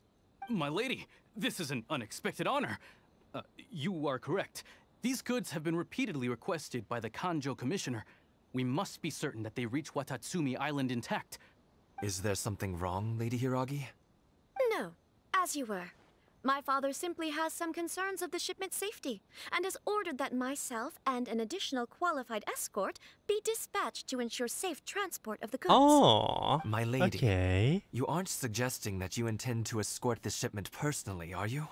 [SPEAKER 19] My lady, this is an unexpected honor. Uh, you are correct. These goods have been repeatedly requested by the Kanjou Commissioner. We must be certain that they reach Watatsumi Island intact.
[SPEAKER 10] Is there something wrong, Lady Hiiragi?
[SPEAKER 20] No, as you were. My father simply has some concerns of the shipment's safety and has ordered that myself and an additional qualified escort be dispatched to ensure safe transport of the goods.
[SPEAKER 2] Oh.
[SPEAKER 10] My lady.
[SPEAKER 2] Okay.
[SPEAKER 10] You aren't suggesting that you intend to escort this shipment personally, are you?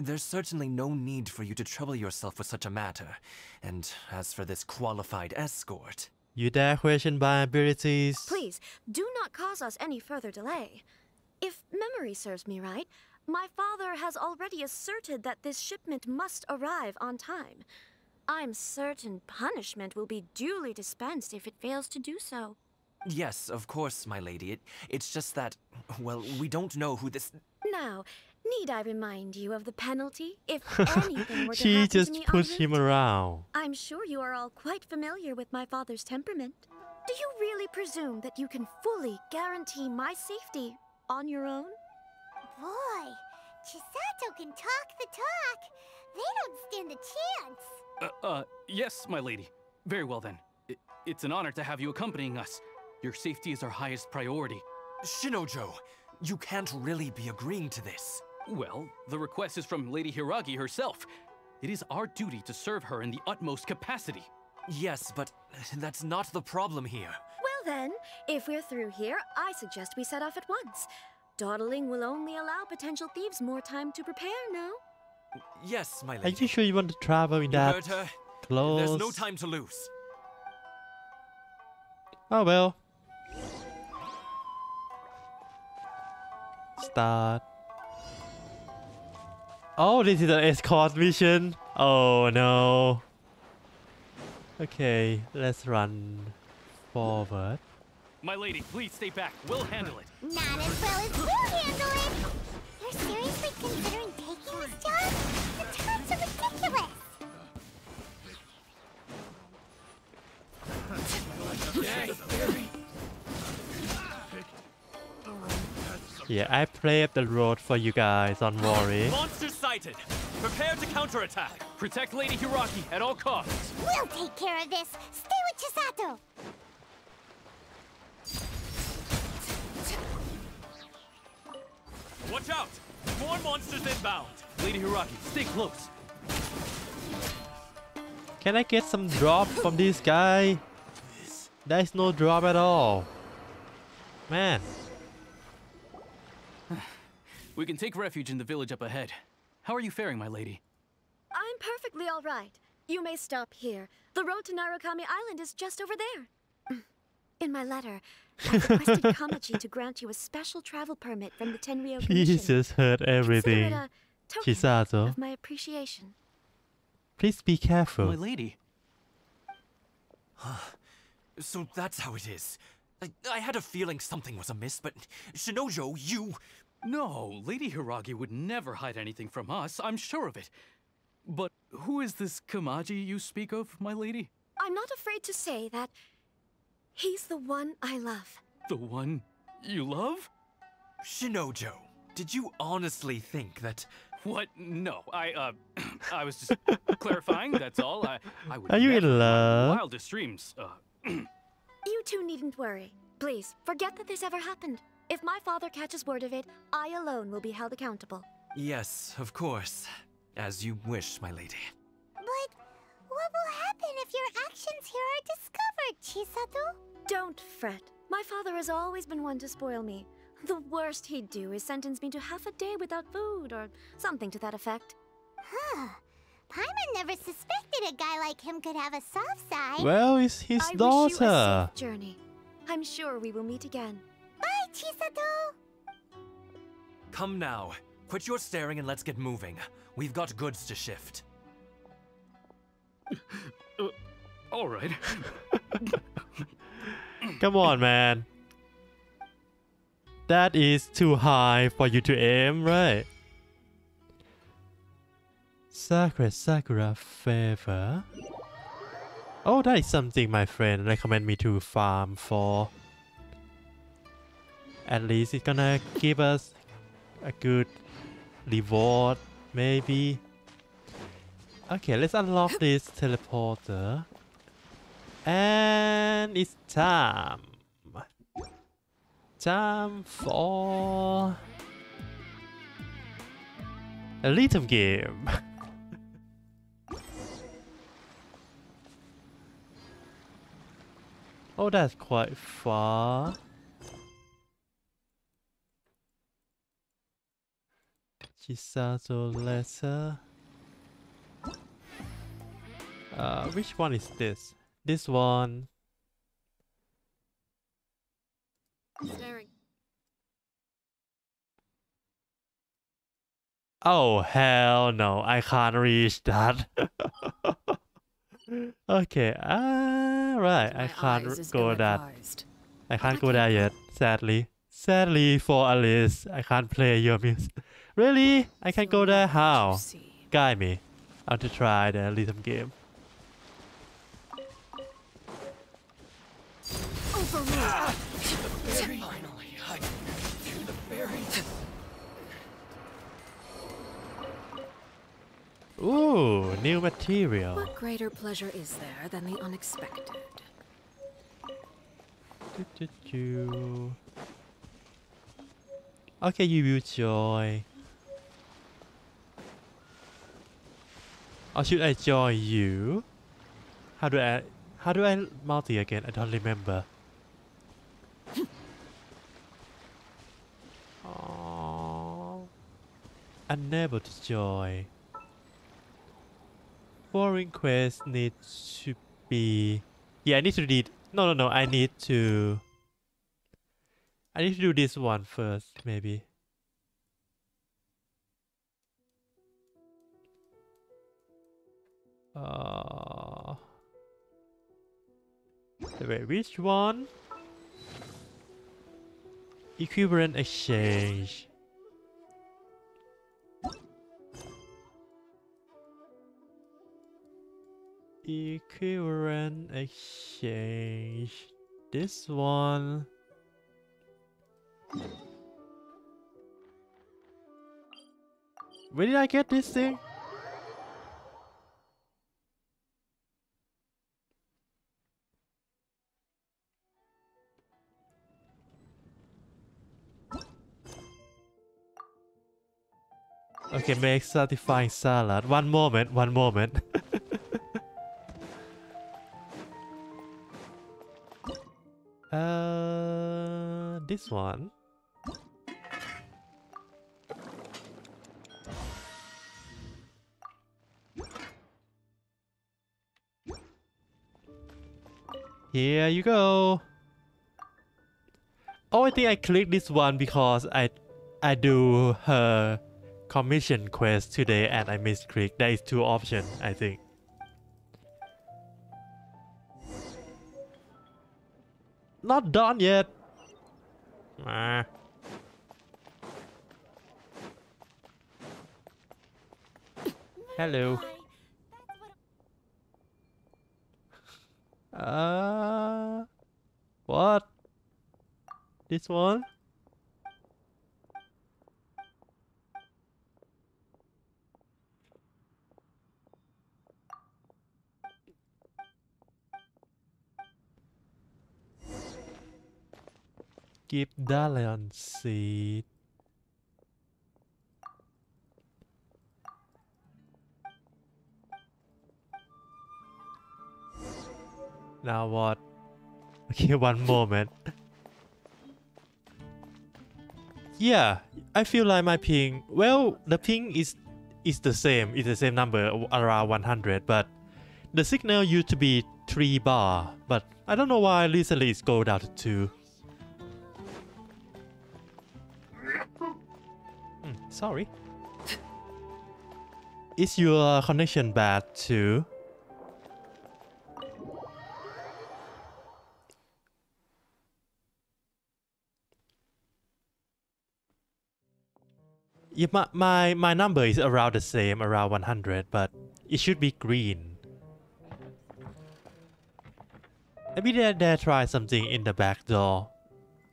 [SPEAKER 10] There's certainly no need for you to trouble yourself with such a matter. And as for this qualified escort,
[SPEAKER 2] You dare question my abilities?
[SPEAKER 20] Please, do not cause us any further delay. If memory serves me right, my father has already asserted that this shipment must arrive on time. I'm certain punishment will be duly dispensed if it fails to do so.
[SPEAKER 10] yes, of course, my lady. It, it's just that, well, we don't know who this.
[SPEAKER 20] Now, need I remind you of the penalty if anything were to
[SPEAKER 2] she
[SPEAKER 20] happen
[SPEAKER 2] just
[SPEAKER 20] to me
[SPEAKER 2] pushed him around.
[SPEAKER 20] I'm sure you are all quite familiar with my father's temperament. Do you really presume that you can fully guarantee my safety on your own?
[SPEAKER 1] Boy, Chisato can talk the talk. They don't stand a chance.
[SPEAKER 19] Uh, uh, yes, my lady. Very well then. I- it's an honor to have you accompanying us. Your safety is our highest priority.
[SPEAKER 10] Shinojo, you can't really be agreeing to this.
[SPEAKER 19] Well, the request is from Lady Hiiragi herself. It is our duty to serve her in the utmost capacity.
[SPEAKER 10] Yes, but that's not the problem here.
[SPEAKER 20] Well then, if we're through here, I suggest we set off at once. Dawdling will only allow potential thieves more time to prepare, no?
[SPEAKER 10] Yes, my lady.
[SPEAKER 2] Are you sure you want to travel in
[SPEAKER 10] You
[SPEAKER 2] that
[SPEAKER 10] heard her.
[SPEAKER 2] close?
[SPEAKER 10] There's no time to lose.
[SPEAKER 2] Oh well. Start. Oh, this is an escort mission. Oh no. Okay, let's run forward.
[SPEAKER 19] My lady, please stay back. We'll handle it.
[SPEAKER 1] Not as well as we'll handle it. You're seriously considering taking this job? The terms are ridiculous.
[SPEAKER 2] Yeah, I paved the road for you guys, don't worry.
[SPEAKER 19] Monster sighted! Prepare to counterattack! Protect Lady Hiiragi at all costs!
[SPEAKER 1] We'll take care of this. Stay with Chisato.
[SPEAKER 19] Watch out! More monsters inbound! Lady Hiiragi, stay close!
[SPEAKER 2] Can I get some drop from this guy? There's no drop at all. Man.
[SPEAKER 19] We can take refuge in the village up ahead. How are you faring, my lady?
[SPEAKER 20] I'm perfectly all right. You may stop here. The road to Narukami Island is just over there. In my letter, I requested Kamaji to grant you a special travel permit from the Tenryou Commission.
[SPEAKER 2] He just heard everything.
[SPEAKER 20] it a
[SPEAKER 2] Chisato, oh.
[SPEAKER 20] of my appreciation.
[SPEAKER 2] please be careful.
[SPEAKER 19] My lady.
[SPEAKER 10] Ah, so that's how it is. I, I had a feeling something was amiss, but Shinojo, you.
[SPEAKER 19] No, Lady Hiiragi would never hide anything from us, I'm sure of it. But who is this Kamaji you speak of, my lady?
[SPEAKER 20] I'm not afraid to say that he's the one I love.
[SPEAKER 19] The one you love?
[SPEAKER 10] Shinojo.
[SPEAKER 19] Did you honestly think that? What? No, I uh, I was just clarifying. That's all. I, I would
[SPEAKER 2] Are you in love?
[SPEAKER 19] Wildest dreams. Uh,
[SPEAKER 20] You two needn't worry. Please, forget that this ever happened. If my father catches word of it, I alone will be held accountable.
[SPEAKER 19] yes, of course, as you wish, my lady.
[SPEAKER 1] But what will happen if your actions here are discovered, Chisato?
[SPEAKER 20] Don't fret. My father has always been one to spoil me. The worst he'd do is sentence me to half a day without food or something to that effect.
[SPEAKER 1] Huh. Paimon never suspected a guy like him could have a soft side.
[SPEAKER 2] Well, it's his
[SPEAKER 20] I wish you a
[SPEAKER 2] daughter.
[SPEAKER 20] safe journey. I'm sure we will meet again.
[SPEAKER 1] Bye, Chisato!
[SPEAKER 19] Come now. Quit your staring and let's get moving. We've got goods to shift.
[SPEAKER 15] Uh, all right.
[SPEAKER 2] Come on, man. That is too high for you to aim, right? Sakura Sakura favor. Oh, that is something my friend recommend me to farm for. At least it's gonna give us a good reward, maybe. Okay, let's unlock this teleporter. And it's time. Time for a little game. oh, that's quite far. Letter. Uh, which one is this? This one.
[SPEAKER 12] Staring.
[SPEAKER 2] Oh hell no, I can't reach that. okay, alright, I can't go that. I can't go there yet, sadly. Sadly for Alice, I can't play your music. Really? I can't go there? How? Guide me. I want to try the rhythm game.
[SPEAKER 6] Finally, I through the berries.
[SPEAKER 2] Ooh, new material.
[SPEAKER 12] What greater pleasure is there than the unexpected?
[SPEAKER 2] Do, do, do. Okay, you will joy. Or should I join you? How do I how do I multi again? I don't remember. Aww. Unable to join. Foreign quest needs to be Yeah, I need to read no no no I need to I need to do this one first, maybe. Uh, wait, which one? Equivalent exchange. Equivalent exchange. This one. Where did I get this thing? Okay, make satisfying salad. One moment, one moment. uh, this one. Here you go. Oh, I think I clicked this one because I I do her commission quest today and I misclick. There is two options, I think. Not done yet. Ah. Hello. Uh, what? This one? Give Dalian seed. Now what? Okay, one moment. yeah, I feel like my ping. Well, the ping is is the same. It's the same number around 100, but the signal used to be 3 bar. But I don't know why recently it's go down to 2. Sorry. Is your connection bad too? Yeah, my, my, my number is around the same, around 100, but it should be green. Maybe they, they try something in the back door.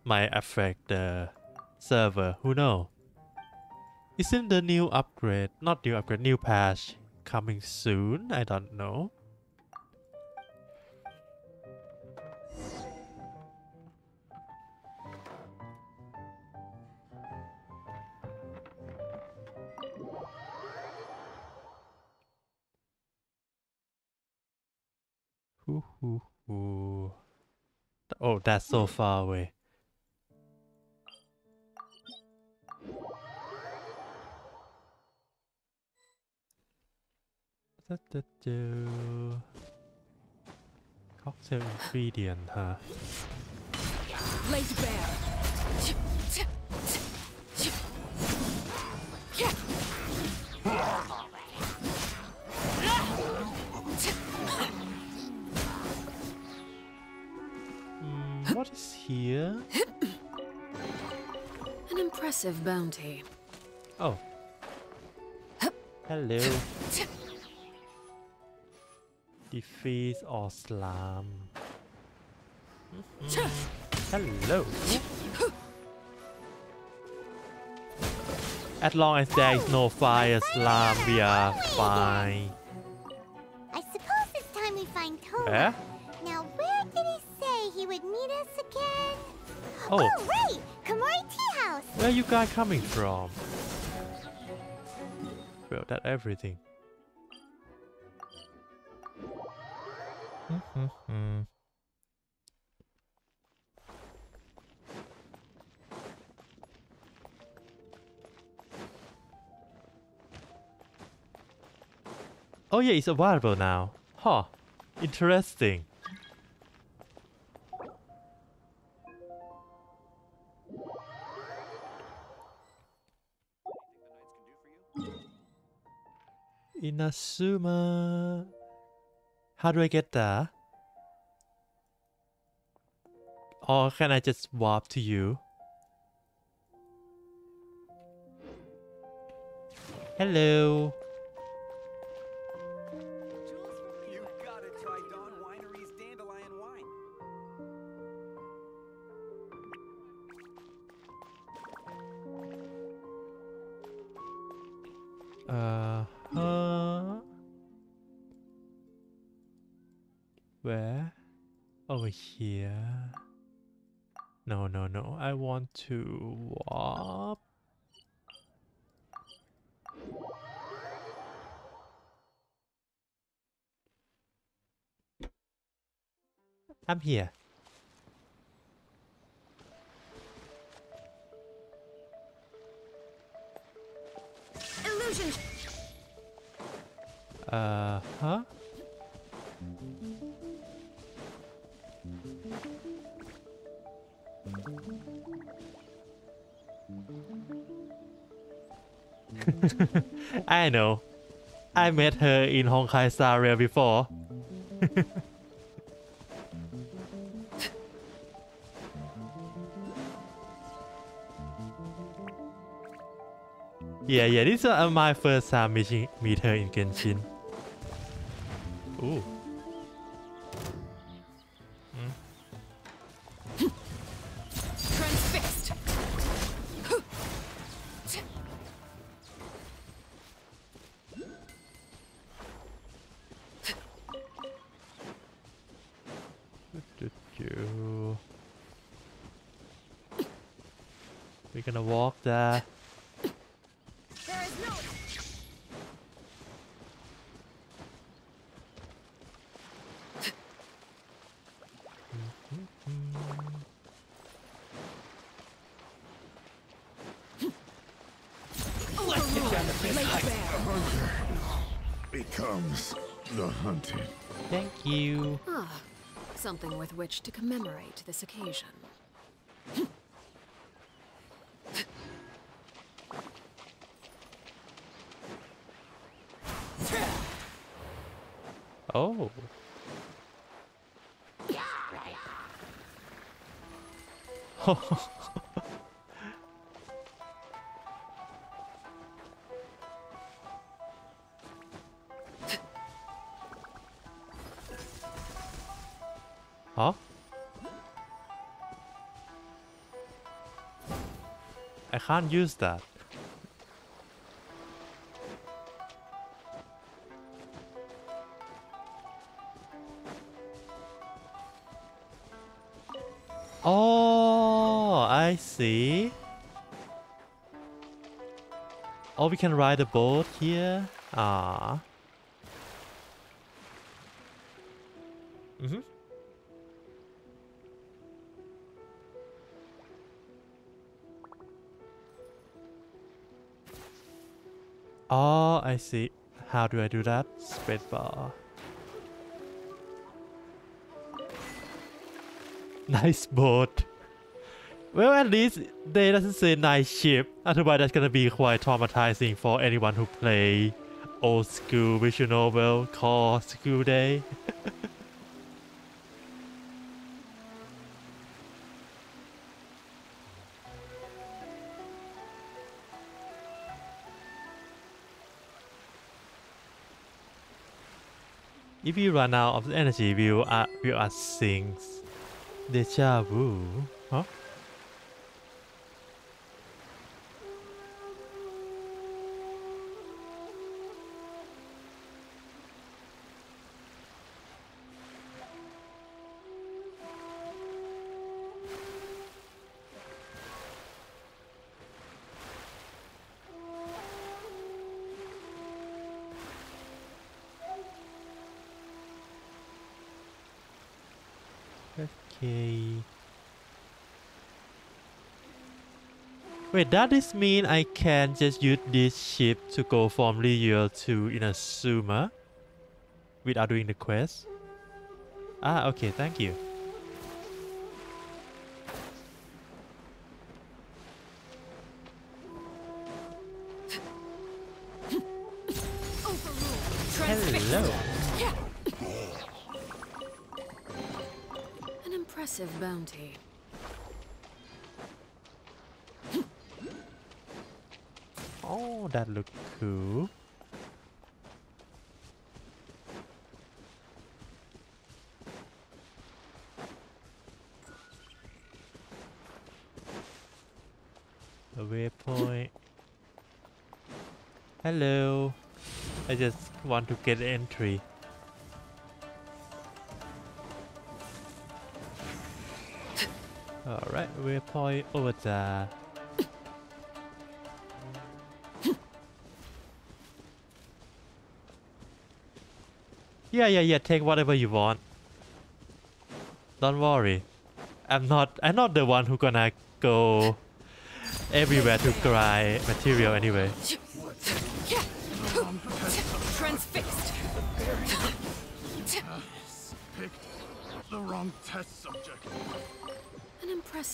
[SPEAKER 2] Might affect the server, who know? Isn't the new upgrade, not new upgrade, new patch coming soon? I don't know. Ooh, ooh, ooh. Oh, that's so far away. Da, da, da. Cocktail ingredient, huh?
[SPEAKER 4] Laid bare.
[SPEAKER 2] Mm, what is here?
[SPEAKER 21] An impressive bounty.
[SPEAKER 2] Oh. Hello. Defeat or slam. Hello. As long as there is no fire slam, we are fine.
[SPEAKER 1] I suppose it's time we find Thoma.
[SPEAKER 2] Yeah?
[SPEAKER 1] Now, where did he say he would meet us again?
[SPEAKER 2] Oh.
[SPEAKER 1] oh right! Komore Tea House!
[SPEAKER 2] Where you guys coming from? Well, that everything. Mm-hmm. oh yeah, it's available now. Huh. Interesting. Inazuma. How do I get there? Or can I just warp to you? Hello. Uh huh. Where? Over here. No, no, no. I want to warp. I'm here.
[SPEAKER 21] Illusion!
[SPEAKER 2] Uh huh. I know. I met her in Honkai Star Rail before. yeah, yeah, this is uh, my first time meeting meet her in Genshin. Ooh.
[SPEAKER 21] With which to commemorate this occasion.
[SPEAKER 2] Oh. can't use that. Oh, I see. Oh, we can ride a boat here. Ah. I see. How do I do that? Spacebar. Nice boat. Well, at least they doesn't say nice ship. Otherwise, that's gonna be quite traumatizing for anyone who play old school visual novel called School Day. Run out of the energy, we are, we will sing Deja vu. Huh? Okay. Wait, does this mean I can just use this ship to go from Liyue to Inazuma without doing the quest? Ah, okay, thank you. Hello. I just want to get entry. Alright, waypoint over there. Yeah, yeah, yeah. Take whatever you want. Don't worry. I'm not. I'm not the one who gonna go everywhere to cry material anyway.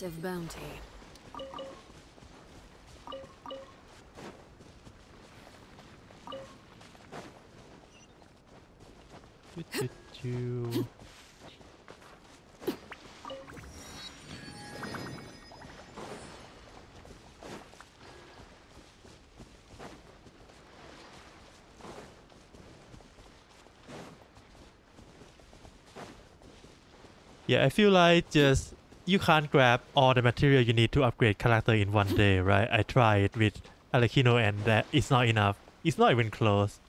[SPEAKER 21] An impressive bounty.
[SPEAKER 2] Yeah, I feel like just you can't grab all the material you need to upgrade character in one day, right? I tried with Arlecchino and that it's not enough. It's not even close.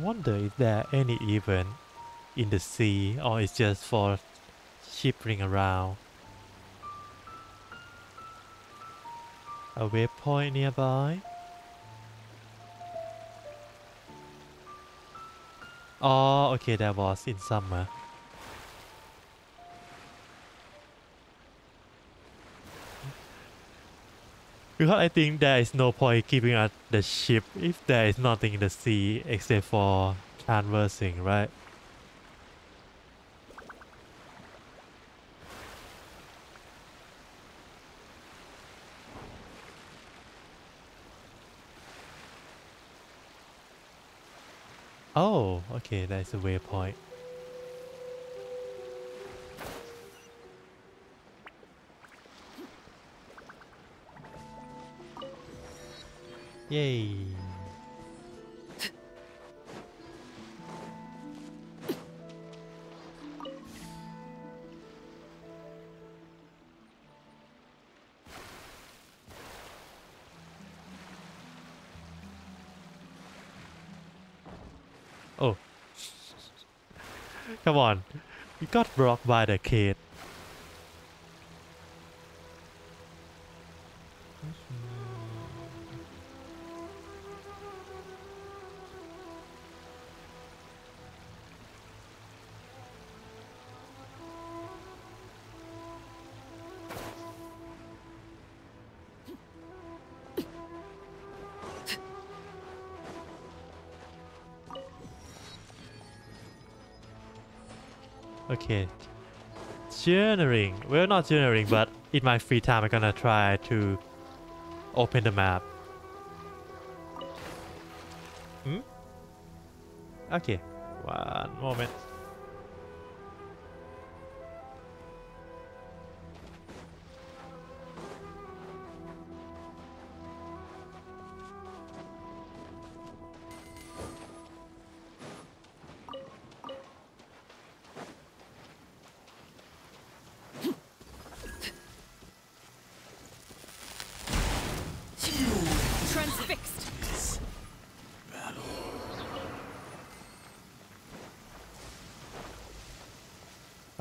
[SPEAKER 2] Wonder if there any event in the sea or it's just for shipping around. A waypoint nearby? Oh, okay, that was in summer. Because I think there is no point keeping at the ship if there is nothing in the sea except for canvassing, right? Oh, okay, that's a waypoint. Yay. Oh. Come on. You got blocked by the kid. Journaling, but in my free time, I'm gonna try to open the map. Hmm? Okay. One moment.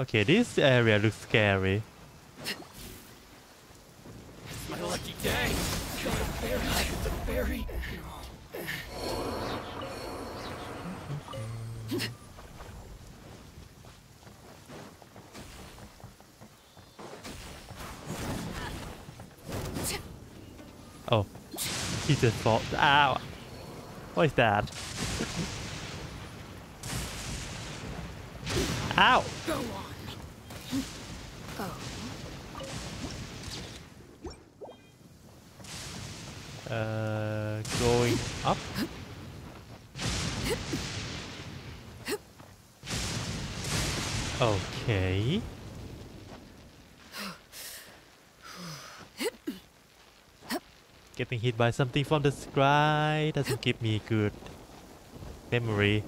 [SPEAKER 2] Okay, this area looks scary.
[SPEAKER 6] It's My lucky day. Shoot the berry. Shoot the berry.
[SPEAKER 2] Oh. He just fought. Ow. What is that? Ow.
[SPEAKER 21] Go on.
[SPEAKER 2] Hit by something from the sky doesn't give me good memory.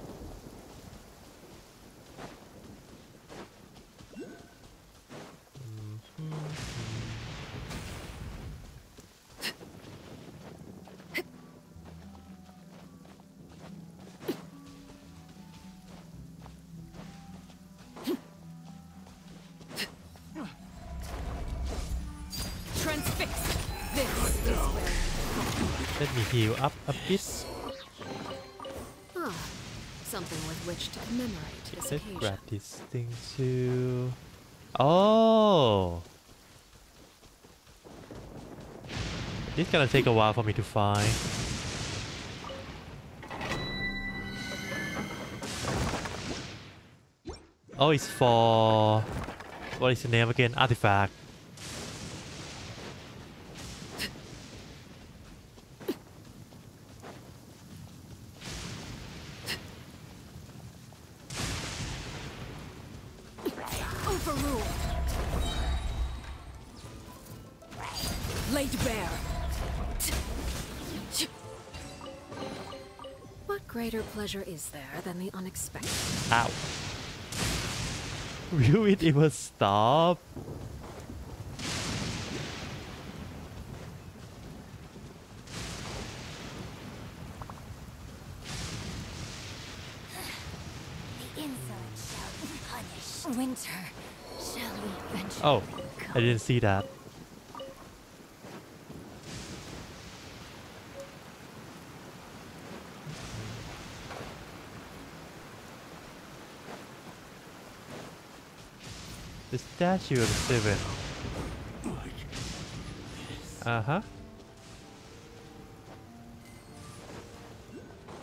[SPEAKER 2] Too. Oh! This gonna take a while for me to find. Oh, it's for... What is the name again? Artifact.
[SPEAKER 21] Overruled. Laid bare.
[SPEAKER 22] What greater pleasure is there than the unexpected?
[SPEAKER 2] Ow. Will it even stop? I didn't see that. The statue of seven. Uh huh.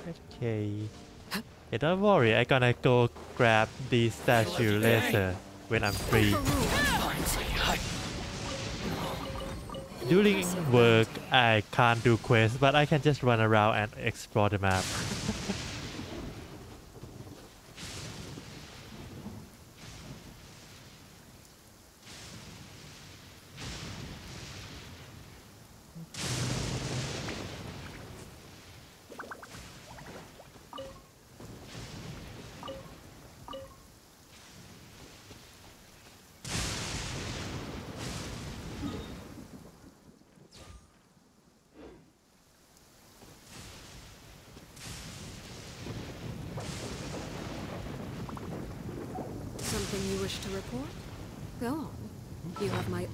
[SPEAKER 2] Okay. Hey, don't worry, I gonna go grab the statue later when I'm free. During work, I can't do quests, but I can just run around and explore the map.
[SPEAKER 22] Something you wish to report? Go on. You have my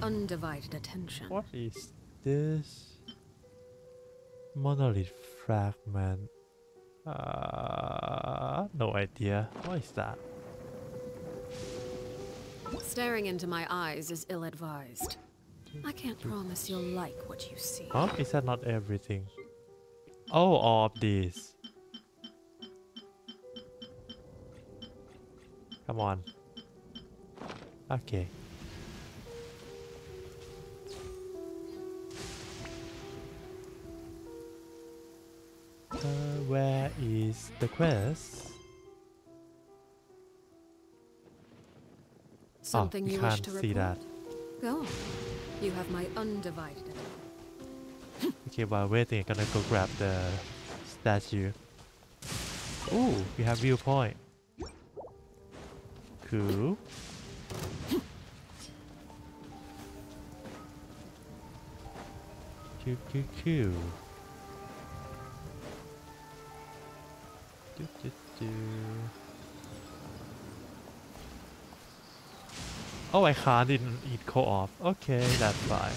[SPEAKER 22] undivided.
[SPEAKER 2] What is this? Monolith fragment. Uh, no idea. What is that?
[SPEAKER 22] Staring into my eyes is ill-advised. I can't promise you'll like what you see.
[SPEAKER 2] Huh? Is that not everything? Oh, all of these. Come on. Okay. Is the quest?
[SPEAKER 22] Ah, Something
[SPEAKER 2] oh,
[SPEAKER 22] you
[SPEAKER 2] can't
[SPEAKER 22] to
[SPEAKER 2] see
[SPEAKER 22] report?
[SPEAKER 2] that.
[SPEAKER 22] Go on. You have my undivided attention.
[SPEAKER 2] Okay, while waiting, I'm gonna go grab the statue. Ooh, we have viewpoint. Cool. Cool, cool, cool. Do. Oh, I can't even eat co-op. Okay, that's fine.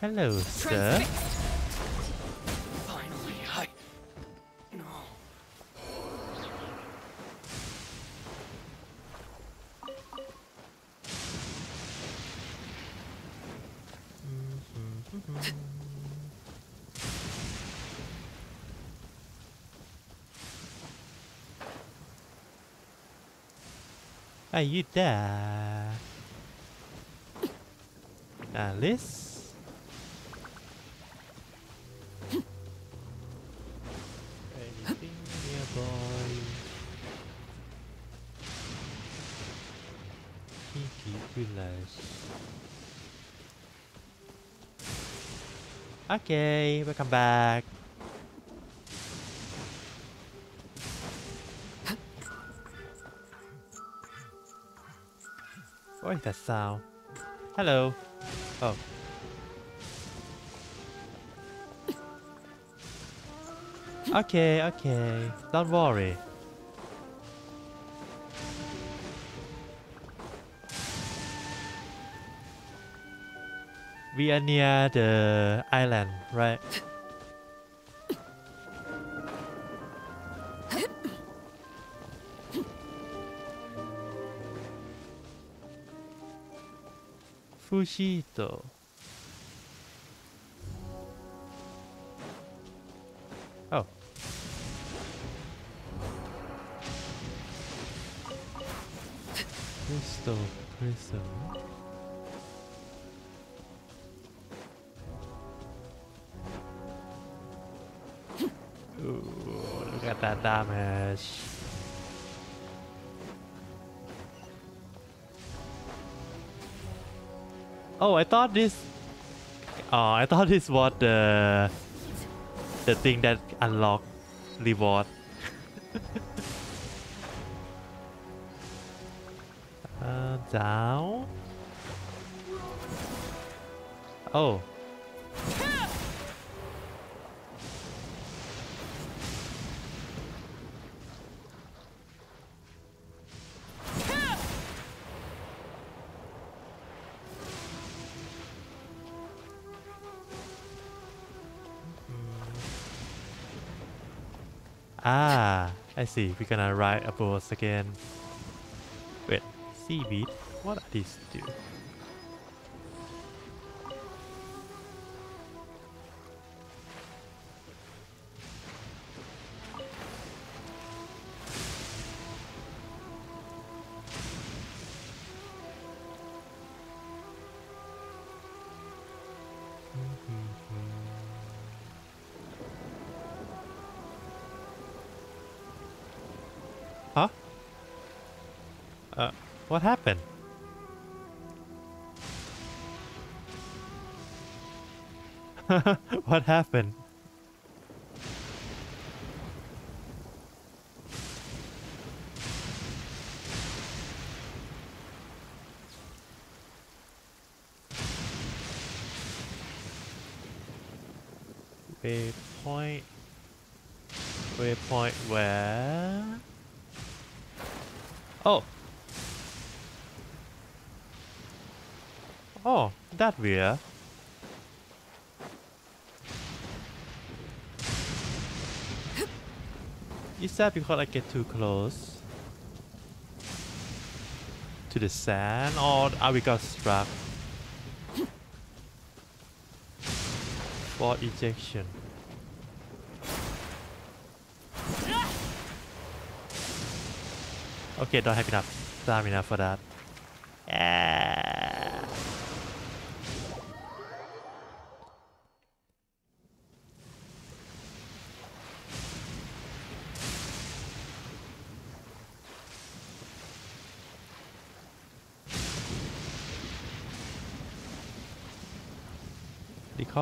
[SPEAKER 2] Hello, sir. Are you there? Alice? Anything nearby? Okay, welcome back. Sound? Hello. Oh. Okay, okay. Don't worry. We are near the island, right? Fushito. Oh. Crystal Prism. Look at that damage. Oh, I thought this Oh, I thought this was the the thing that unlocked reward. uh, down. Oh. See. We're gonna ride a boat again. Wait, seaweed? What are these do? What happened? what happened? Waypoint. Waypoint where? Oh. Is that because I get too close to the sand or are we got struck? For ejection. Okay, don't have enough stamina for that. Yeah.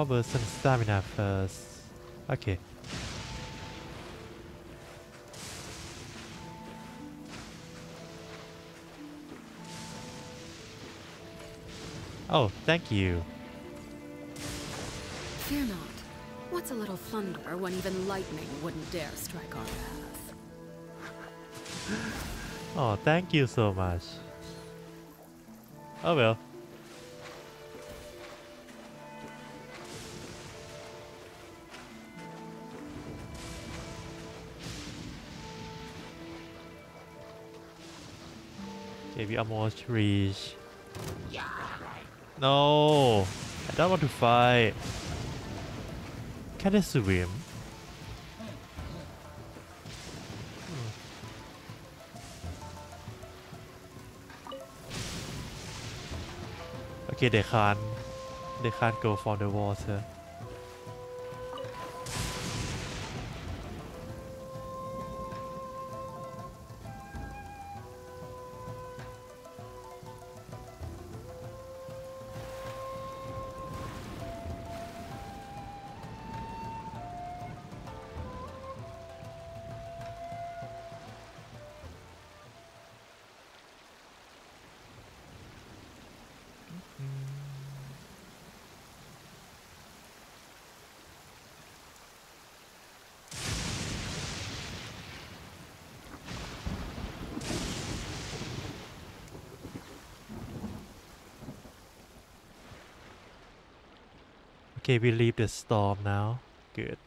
[SPEAKER 2] Recover some stamina first. Okay. Oh, thank you.
[SPEAKER 21] Fear not. What's a little thunder when even lightning wouldn't dare strike our path?
[SPEAKER 2] Oh, thank you so much. Oh well. We almost trees. No, I don't want to fight. Can I swim? Hmm. Okay, they can't. They can't go for the water. Okay, we leave the storm now. Good.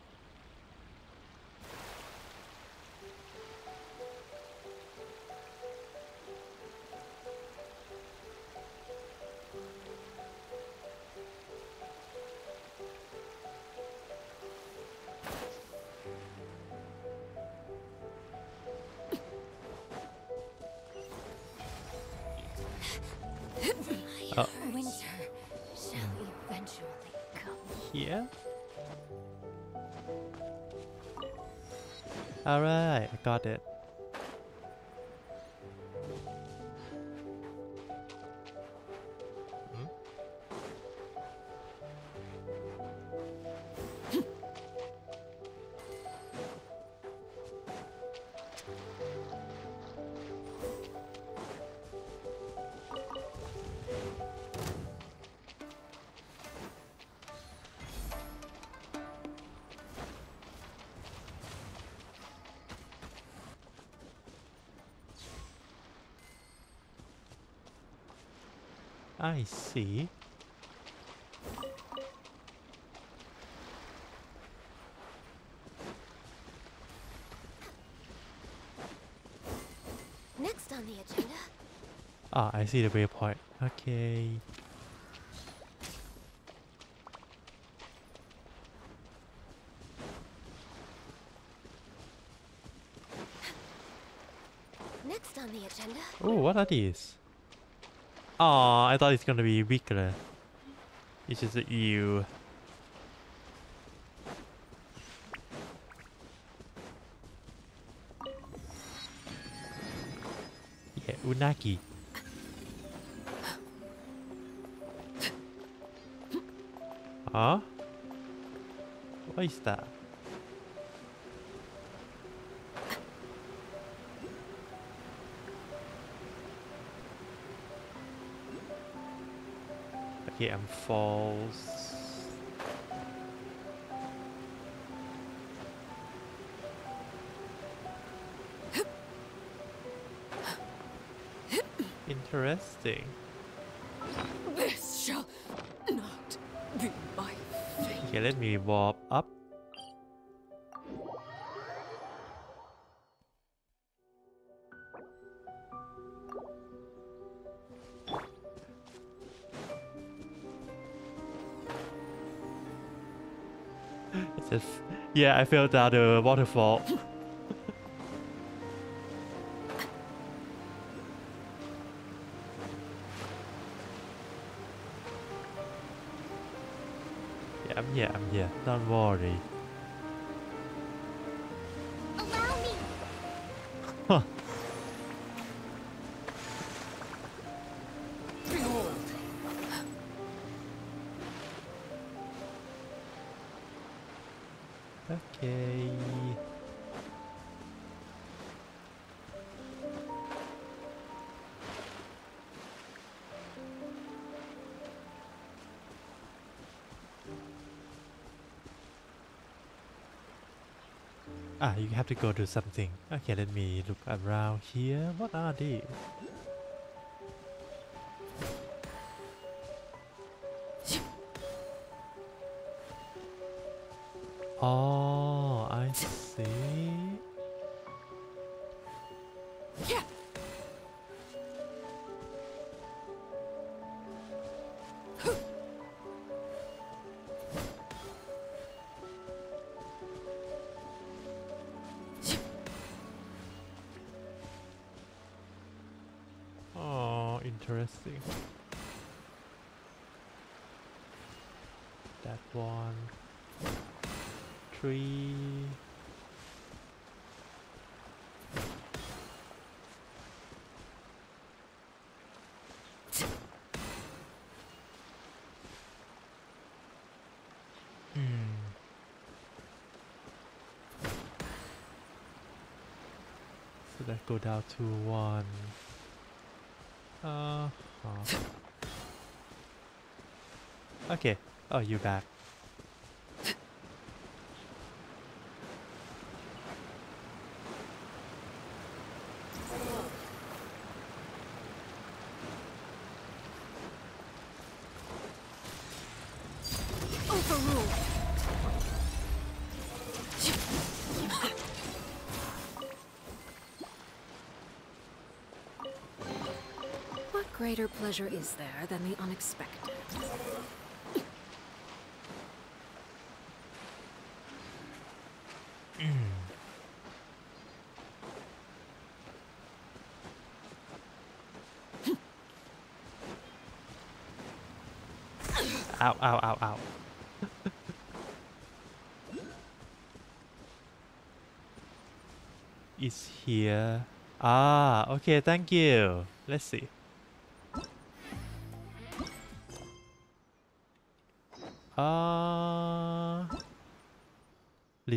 [SPEAKER 2] I see.
[SPEAKER 20] Next on the agenda.
[SPEAKER 2] Ah, I see the waypoint. Okay.
[SPEAKER 20] Next on the agenda.
[SPEAKER 2] Oh, what are these? Oh, I thought it's gonna be weaker. It's just a ew. Yeah, unagi. Huh? What is that? Okay, I'm false. Interesting.
[SPEAKER 21] This shall not be my fate.
[SPEAKER 2] Okay, let me warp yeah, I fell down the uh, waterfall. yeah, I'm here, I'm here. Don't worry. Have to go do something. Okay, let me look around here. What are these? Go down to one. Uh huh. Okay. Oh, you back.
[SPEAKER 21] Greater pleasure is there than the unexpected?
[SPEAKER 2] Ow, ow, ow, ow. is here. Ah, okay, thank you. Let's see.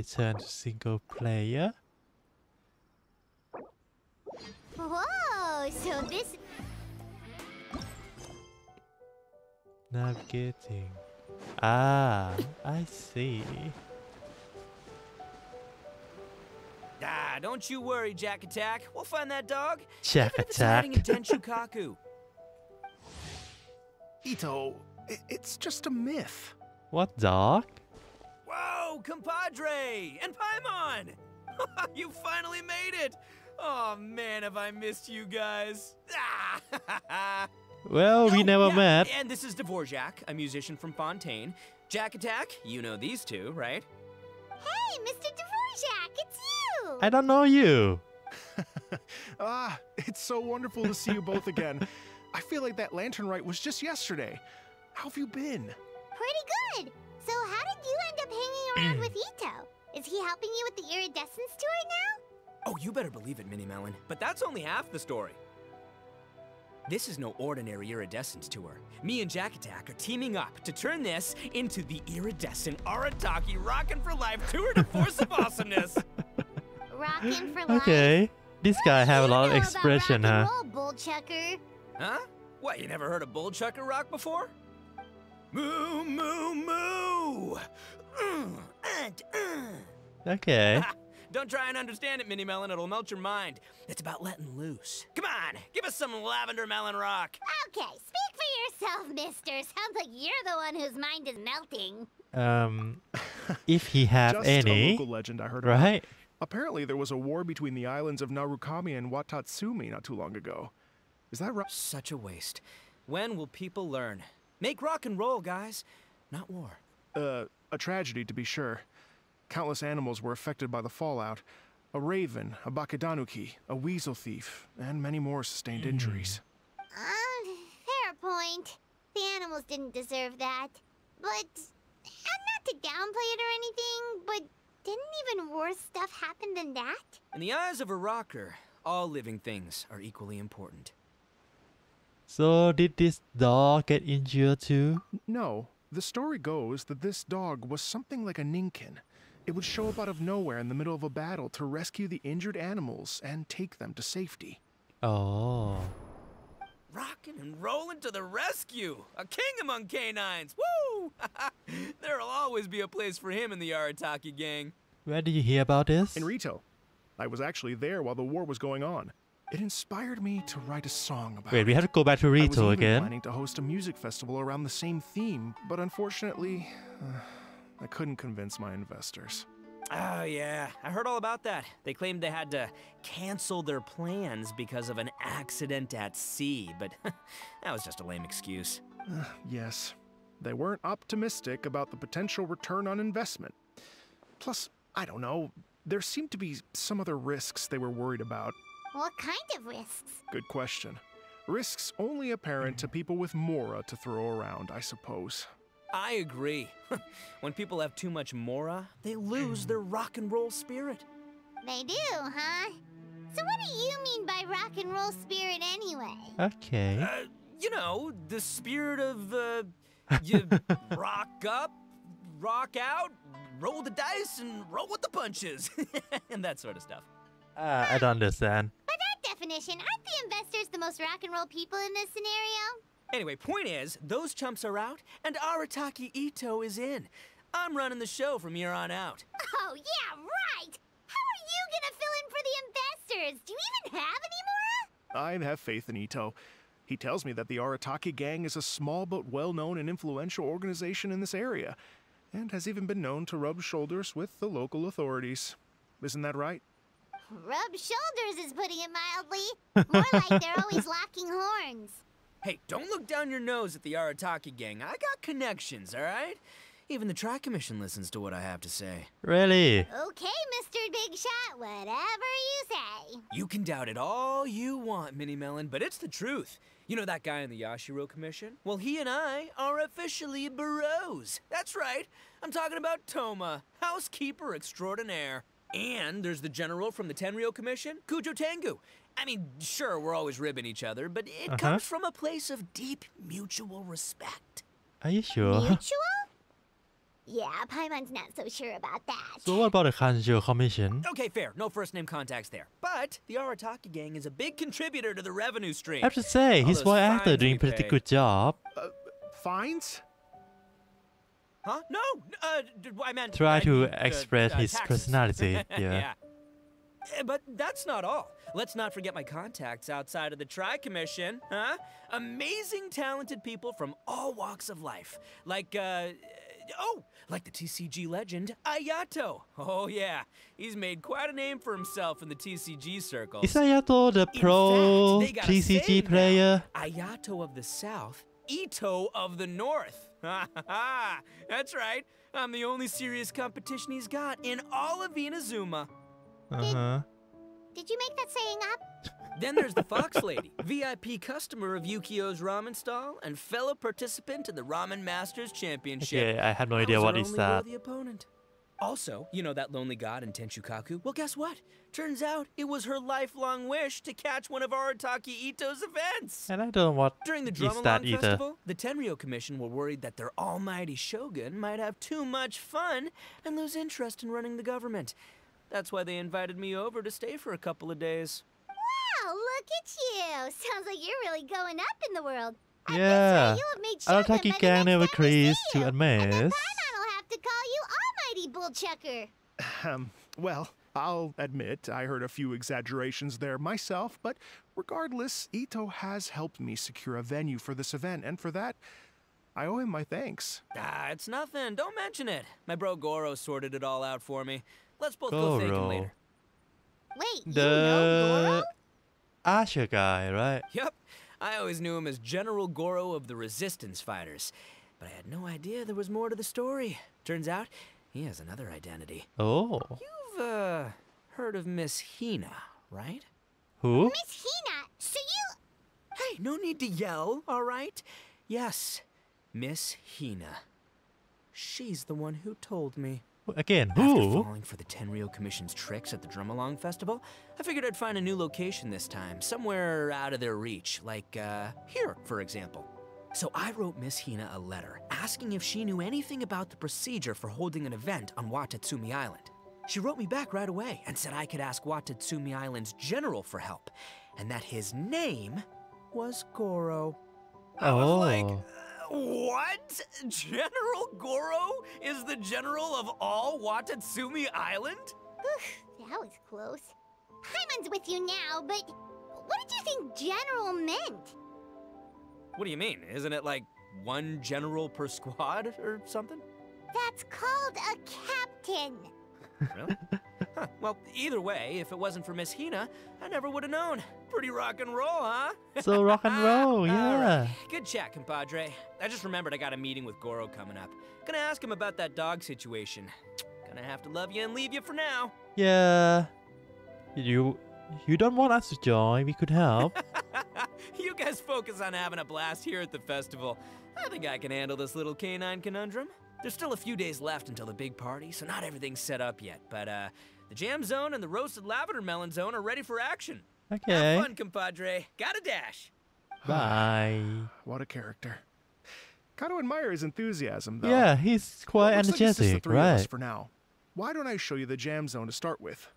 [SPEAKER 2] Return to single player.
[SPEAKER 1] Whoa, so this
[SPEAKER 2] Navigating. Ah, I see.
[SPEAKER 23] Ah, don't you worry, Jack Attack. We'll find that dog.
[SPEAKER 2] Jack
[SPEAKER 23] even if it's hiding in
[SPEAKER 2] Attack.
[SPEAKER 23] Tenshukaku.
[SPEAKER 24] Itto, it's just a myth.
[SPEAKER 2] What dog?
[SPEAKER 23] Whoa, compadre! And Paimon! you finally made it! Oh man, have I missed you guys.
[SPEAKER 2] Well, we never
[SPEAKER 23] Oh, Yeah,
[SPEAKER 2] met.
[SPEAKER 23] And this is Dvorak, a musician from Fontaine. Jack Attack, you know these two, right?
[SPEAKER 1] Hey, Mr. Dvorak, it's you!
[SPEAKER 2] I don't know you.
[SPEAKER 24] Ah, it's so wonderful to see you both again. I feel like that lantern rite was just yesterday. How have you been?
[SPEAKER 1] Pretty good. So how did you end up hanging around with Itto? Is he helping you with the iridescence tour now?
[SPEAKER 23] Oh, you better believe it, Minnie Melon. But that's only half the story. This is no ordinary iridescence tour. Me and Jack Attack are teaming up to turn this into the iridescent Arataki Rockin' for Life Tour de Force of Awesomeness.
[SPEAKER 1] Rockin' for life.
[SPEAKER 2] Okay. This guy have a lot of expression, huh?
[SPEAKER 1] Roll, bull chucker.
[SPEAKER 23] Huh? What, you never heard a bull chucker rock before? Moo, moo, moo! Mm, and, uh.
[SPEAKER 2] Okay.
[SPEAKER 23] Don't try and understand it, Minnie Melon. It'll melt your mind. It's about letting loose. Come on, give us some lavender melon rock.
[SPEAKER 1] Okay, speak for yourself, mister. Sounds like you're the one whose mind is melting.
[SPEAKER 2] Um, if he have
[SPEAKER 24] just a
[SPEAKER 2] any,
[SPEAKER 24] local legend I heard about.
[SPEAKER 2] right?
[SPEAKER 24] Apparently, there was a war between the islands of Narukami and Watatsumi not too long ago. Is that right?
[SPEAKER 23] Such a waste. When will people learn? Make rock and roll, guys, not war.
[SPEAKER 24] Uh, a tragedy to be sure. Countless animals were affected by the fallout. A raven, a bakedanuki, a weasel thief, and many more sustained injuries.
[SPEAKER 1] Um, fair point. The animals didn't deserve that. But, and not to downplay it or anything, but didn't even worse stuff happen than that?
[SPEAKER 23] In the eyes of a rocker, all living things are equally important.
[SPEAKER 2] So did this dog get injured too?
[SPEAKER 24] No, the story goes that this dog was something like a ninken. It would show up out of nowhere in the middle of a battle to rescue the injured animals and take them to safety.
[SPEAKER 2] Oh.
[SPEAKER 23] Rocking and rolling to the rescue! A king among canines! Woo! There'll always be a place for him in the Arataki gang.
[SPEAKER 2] Where did you hear about this?
[SPEAKER 24] In Ritou. I was actually there while the war was going on. It inspired me to write a song about
[SPEAKER 2] Wait, we
[SPEAKER 24] it.
[SPEAKER 2] have to go back to Ritou
[SPEAKER 24] I was even
[SPEAKER 2] again.
[SPEAKER 24] planning to host a music festival around the same theme, but unfortunately, uh, I couldn't convince my investors.
[SPEAKER 23] Oh, yeah. I heard all about that. They claimed they had to cancel their plans because of an accident at sea, but that was just a lame excuse.
[SPEAKER 24] Uh, yes, they weren't optimistic about the potential return on investment. Plus, I don't know, there seemed to be some other risks they were worried about.
[SPEAKER 1] What kind of risks?
[SPEAKER 24] Good question. Risks only apparent to people with Mora to throw around, I suppose.
[SPEAKER 23] I agree. when people have too much mora, they lose their rock and roll spirit.
[SPEAKER 1] They do, huh? So what do you mean by rock and roll spirit anyway?
[SPEAKER 2] Okay.
[SPEAKER 23] Uh, you know, the spirit of, uh, you rock up, rock out, roll the dice, and roll with the punches, and that sort of stuff.
[SPEAKER 2] Uh, I don't understand.
[SPEAKER 1] By that definition, aren't the investors the most rock and roll people in this scenario?
[SPEAKER 23] Anyway, point is, those chumps are out, and Arataki Itto is in. I'm running the show from here on out.
[SPEAKER 1] Oh, yeah, right! How are you gonna fill in for the investors? Do you even have any more?
[SPEAKER 24] I have faith in Itto. He tells me that the Arataki Gang is a small but well known and influential organization in this area, and has even been known to rub shoulders with the local authorities. Isn't that right?
[SPEAKER 1] Rub shoulders is putting it mildly. More like they're always locking horns.
[SPEAKER 23] Hey, don't look down your nose at the Arataki gang. I got connections, all right? Even the Tri Commission listens to what I have to say.
[SPEAKER 2] Really?
[SPEAKER 1] Okay, Mr. Big Shot, whatever you say.
[SPEAKER 23] You can doubt it all you want, Minnie Melon, but it's the truth. You know that guy in the Yashiro Commission? Well, he and I are officially bros. That's right. I'm talking about Thoma, housekeeper extraordinaire. And there's the general from the Tenryou Commission, Kujou Tengu. I mean, sure, we're always ribbing each other, but it
[SPEAKER 2] Uh-huh.
[SPEAKER 23] comes from a place of deep mutual respect.
[SPEAKER 2] Are you sure?
[SPEAKER 1] Mutual? Yeah, Paimon's not so sure about that.
[SPEAKER 2] So what about the Kanjou Commission?
[SPEAKER 23] Okay, fair. No first name contacts there. But the Arataki gang is a big contributor to the revenue stream.
[SPEAKER 2] I have to say,
[SPEAKER 23] All
[SPEAKER 2] his
[SPEAKER 23] those
[SPEAKER 2] voice actor doing pretty
[SPEAKER 23] pay.
[SPEAKER 2] good job.
[SPEAKER 24] Fines?
[SPEAKER 23] Huh? No, uh, I meant.
[SPEAKER 2] Try
[SPEAKER 23] I
[SPEAKER 2] to
[SPEAKER 23] mean, uh,
[SPEAKER 2] express
[SPEAKER 23] uh,
[SPEAKER 2] his
[SPEAKER 23] taxes.
[SPEAKER 2] personality, yeah.
[SPEAKER 23] Eh, But that's not all. Let's not forget my contacts outside of the Tri Commission, huh? Amazing, talented people from all walks of life. Like, uh, oh, like the TCG legend, Ayato. Oh, yeah. He's made quite a name for himself in the TCG circle.
[SPEAKER 2] Is Ayato the pro
[SPEAKER 23] they got a saying
[SPEAKER 2] TCG
[SPEAKER 23] now.
[SPEAKER 2] player?
[SPEAKER 23] Ayato of the South, Itto of the North. Ha ha ha! That's right. I'm the only serious competition he's got in all of Inazuma.
[SPEAKER 2] Uh huh.
[SPEAKER 1] Did you make that saying up?
[SPEAKER 23] Then there's the Fox Lady, VIP customer of Yukio's ramen stall and fellow participant in the Ramen Masters Championship.
[SPEAKER 2] Okay, I have no idea
[SPEAKER 23] was
[SPEAKER 2] what
[SPEAKER 23] our
[SPEAKER 2] is
[SPEAKER 23] only
[SPEAKER 2] that.
[SPEAKER 23] worthy opponent. Also, you know that lonely god in Tenshukaku? Well, guess what? Turns out it was her lifelong wish to catch one of Arataki Itto's events.
[SPEAKER 2] And I don't know what
[SPEAKER 23] During the
[SPEAKER 2] is
[SPEAKER 23] Drum
[SPEAKER 2] that either.
[SPEAKER 23] Festival, the Tenryou Commission were worried that their almighty shogun might have too much fun and lose interest in running the government. That's why they invited me over to stay for a couple of days.
[SPEAKER 1] Wow, look at you. Sounds like you're really going up in the world.
[SPEAKER 2] Yeah.
[SPEAKER 1] you have made Shogun
[SPEAKER 2] Arataki
[SPEAKER 1] by the
[SPEAKER 2] gang
[SPEAKER 1] next
[SPEAKER 2] never
[SPEAKER 1] time we see
[SPEAKER 2] agrees to
[SPEAKER 1] you.
[SPEAKER 2] admit.
[SPEAKER 1] I'll have to call you Almighty Bullchucker.
[SPEAKER 24] Um, well, I'll admit I heard a few exaggerations there myself, but regardless, Itto has helped me secure a venue for this event, and for that, I owe him my thanks.
[SPEAKER 23] Ah, it's nothing. Don't mention it. My bro Gorou sorted it all out for me. Let's both go thank him
[SPEAKER 2] Gorou.
[SPEAKER 23] later.
[SPEAKER 1] Wait,
[SPEAKER 2] The Asher guy, right?
[SPEAKER 23] Yep. I always knew him as General Gorou of the Resistance Fighters. But I had no idea there was more to the story. Turns out, he has another identity.
[SPEAKER 2] Oh.
[SPEAKER 23] You've, uh, heard of Miss Hina, right?
[SPEAKER 2] Who?
[SPEAKER 1] Miss Hina, so you...
[SPEAKER 23] Hey, no need to yell, all right? Yes, Miss Hina. She's the one who told me.
[SPEAKER 2] Again, who?
[SPEAKER 23] After falling for the Tenryou Commission's tricks at the Drumalong Festival, I figured I'd find a new location this time, somewhere out of their reach, like, uh, here, for example. So I wrote Miss Hina a letter, asking if she knew anything about the procedure for holding an event on Watatsumi Island. She wrote me back right away and said I could ask Watatsumi Island's general for help, and that his name was Gorou. I was like,
[SPEAKER 2] Oh.
[SPEAKER 23] What? General Gorou is the general of all Watatsumi Island?
[SPEAKER 1] That was close. Hyman's with you now, but what did you think General meant?
[SPEAKER 23] What do you mean? Isn't it like one general per squad or something?
[SPEAKER 1] That's called a captain.
[SPEAKER 23] Really? huh. Well, either way, if it wasn't for Miss Hina, I never would have known. Pretty rock and roll, huh?
[SPEAKER 2] So rock and roll, yeah.
[SPEAKER 23] right. Good chat, compadre. I just remembered I got a meeting with Gorou coming up. Gonna ask him about that dog situation. Gonna have to love you and leave you for now.
[SPEAKER 2] Yeah. You you don't want us to join, we could help.
[SPEAKER 23] You guys focus on having a blast here at the festival. I think I can handle this little canine conundrum. There's still a few days left until the big party, so not everything's set up yet. But uh, the jam zone and the roasted lavender melon zone are ready for action.
[SPEAKER 2] Okay.
[SPEAKER 23] Have fun, compadre. Got a dash.
[SPEAKER 2] Bye.
[SPEAKER 24] What a character. Gotta admire his enthusiasm, though.
[SPEAKER 2] Yeah, he's quite
[SPEAKER 24] Well, looks like it's just the
[SPEAKER 2] energetic,
[SPEAKER 24] three of us
[SPEAKER 2] right?
[SPEAKER 24] for now. Why don't I show you the jam zone to start with?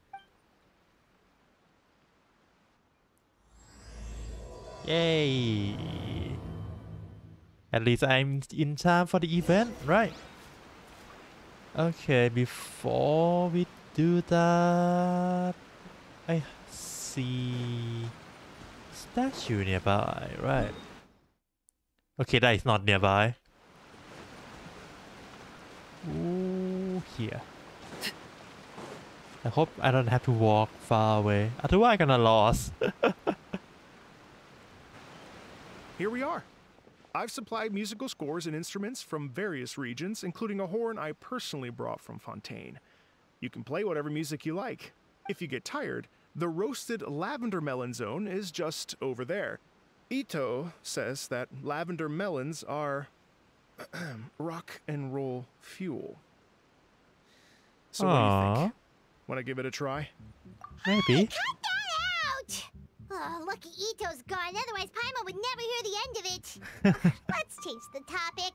[SPEAKER 2] Yay! At least I'm in time for the event, right? Okay, before we do that, I see statue nearby, right? Okay, that is not nearby. Ooh, here. I hope I don't have to walk far away. Otherwise, I'm gonna lost.
[SPEAKER 24] Here we are. I've supplied musical scores and instruments from various regions, including a horn I personally brought from Fontaine. You can play whatever music you like. If you get tired, the roasted lavender melon zone is just over there. Itto says that lavender melons are rock and roll fuel. So what do you think? Want to give it a try?
[SPEAKER 2] Maybe.
[SPEAKER 1] Ouch! Oh, lucky Itto's gone, otherwise Paimon would never hear the end of it. Let's change the topic.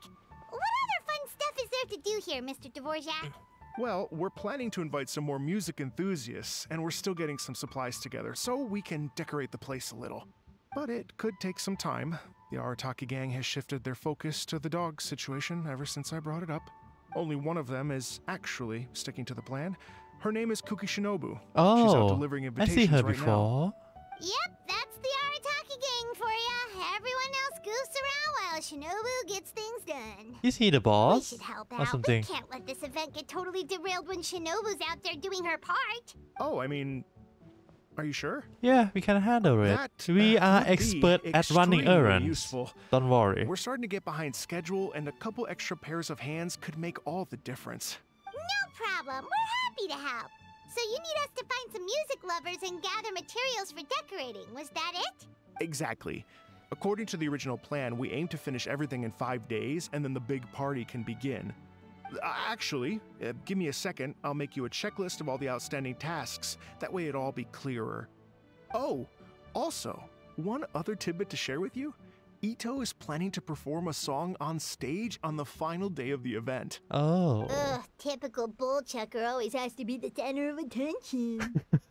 [SPEAKER 1] What other fun stuff is there to do here, Mr. Dvorak?
[SPEAKER 24] Well, we're planning to invite some more music enthusiasts, and we're still getting some supplies together, so we can decorate the place a little. But it could take some time. The Arataki gang has shifted their focus to the dog situation ever since I brought it up. Only one of them is actually sticking to the plan, Her name is Kuki Shinobu. She's out
[SPEAKER 2] Oh,
[SPEAKER 24] delivering
[SPEAKER 2] I see her
[SPEAKER 24] right
[SPEAKER 2] before.
[SPEAKER 1] Yep, that's the Everyone else goofs around while Shinobu gets things done.
[SPEAKER 2] Is he the boss?
[SPEAKER 1] We
[SPEAKER 2] boss
[SPEAKER 1] should help
[SPEAKER 2] or
[SPEAKER 1] out.
[SPEAKER 2] something?
[SPEAKER 1] We can't let this event get totally derailed when Shinobu's out there doing her part.
[SPEAKER 24] Oh, I mean, are you sure?
[SPEAKER 2] Yeah, we can handle it.
[SPEAKER 24] That,
[SPEAKER 2] we
[SPEAKER 24] uh,
[SPEAKER 2] are expert at running errands.
[SPEAKER 24] useful.
[SPEAKER 2] Don't worry.
[SPEAKER 24] We're starting to get behind schedule, and a couple extra pairs of hands could make all the difference.
[SPEAKER 1] No problem. We're happy to help. So you need us to find some music lovers and gather materials for decorating. Was that it?
[SPEAKER 24] Exactly. According to the original plan, we aim to finish everything in five days, and then the big party can begin. Uh, Actually, uh, give me a second. I'll make you a checklist of all the outstanding tasks. That way it'll all be clearer. Oh, also, one other tidbit to share with you. Itto is planning to perform a song on stage on the final day of the event.
[SPEAKER 2] Oh.
[SPEAKER 1] Ugh, typical bull chucker always has to be the center of attention.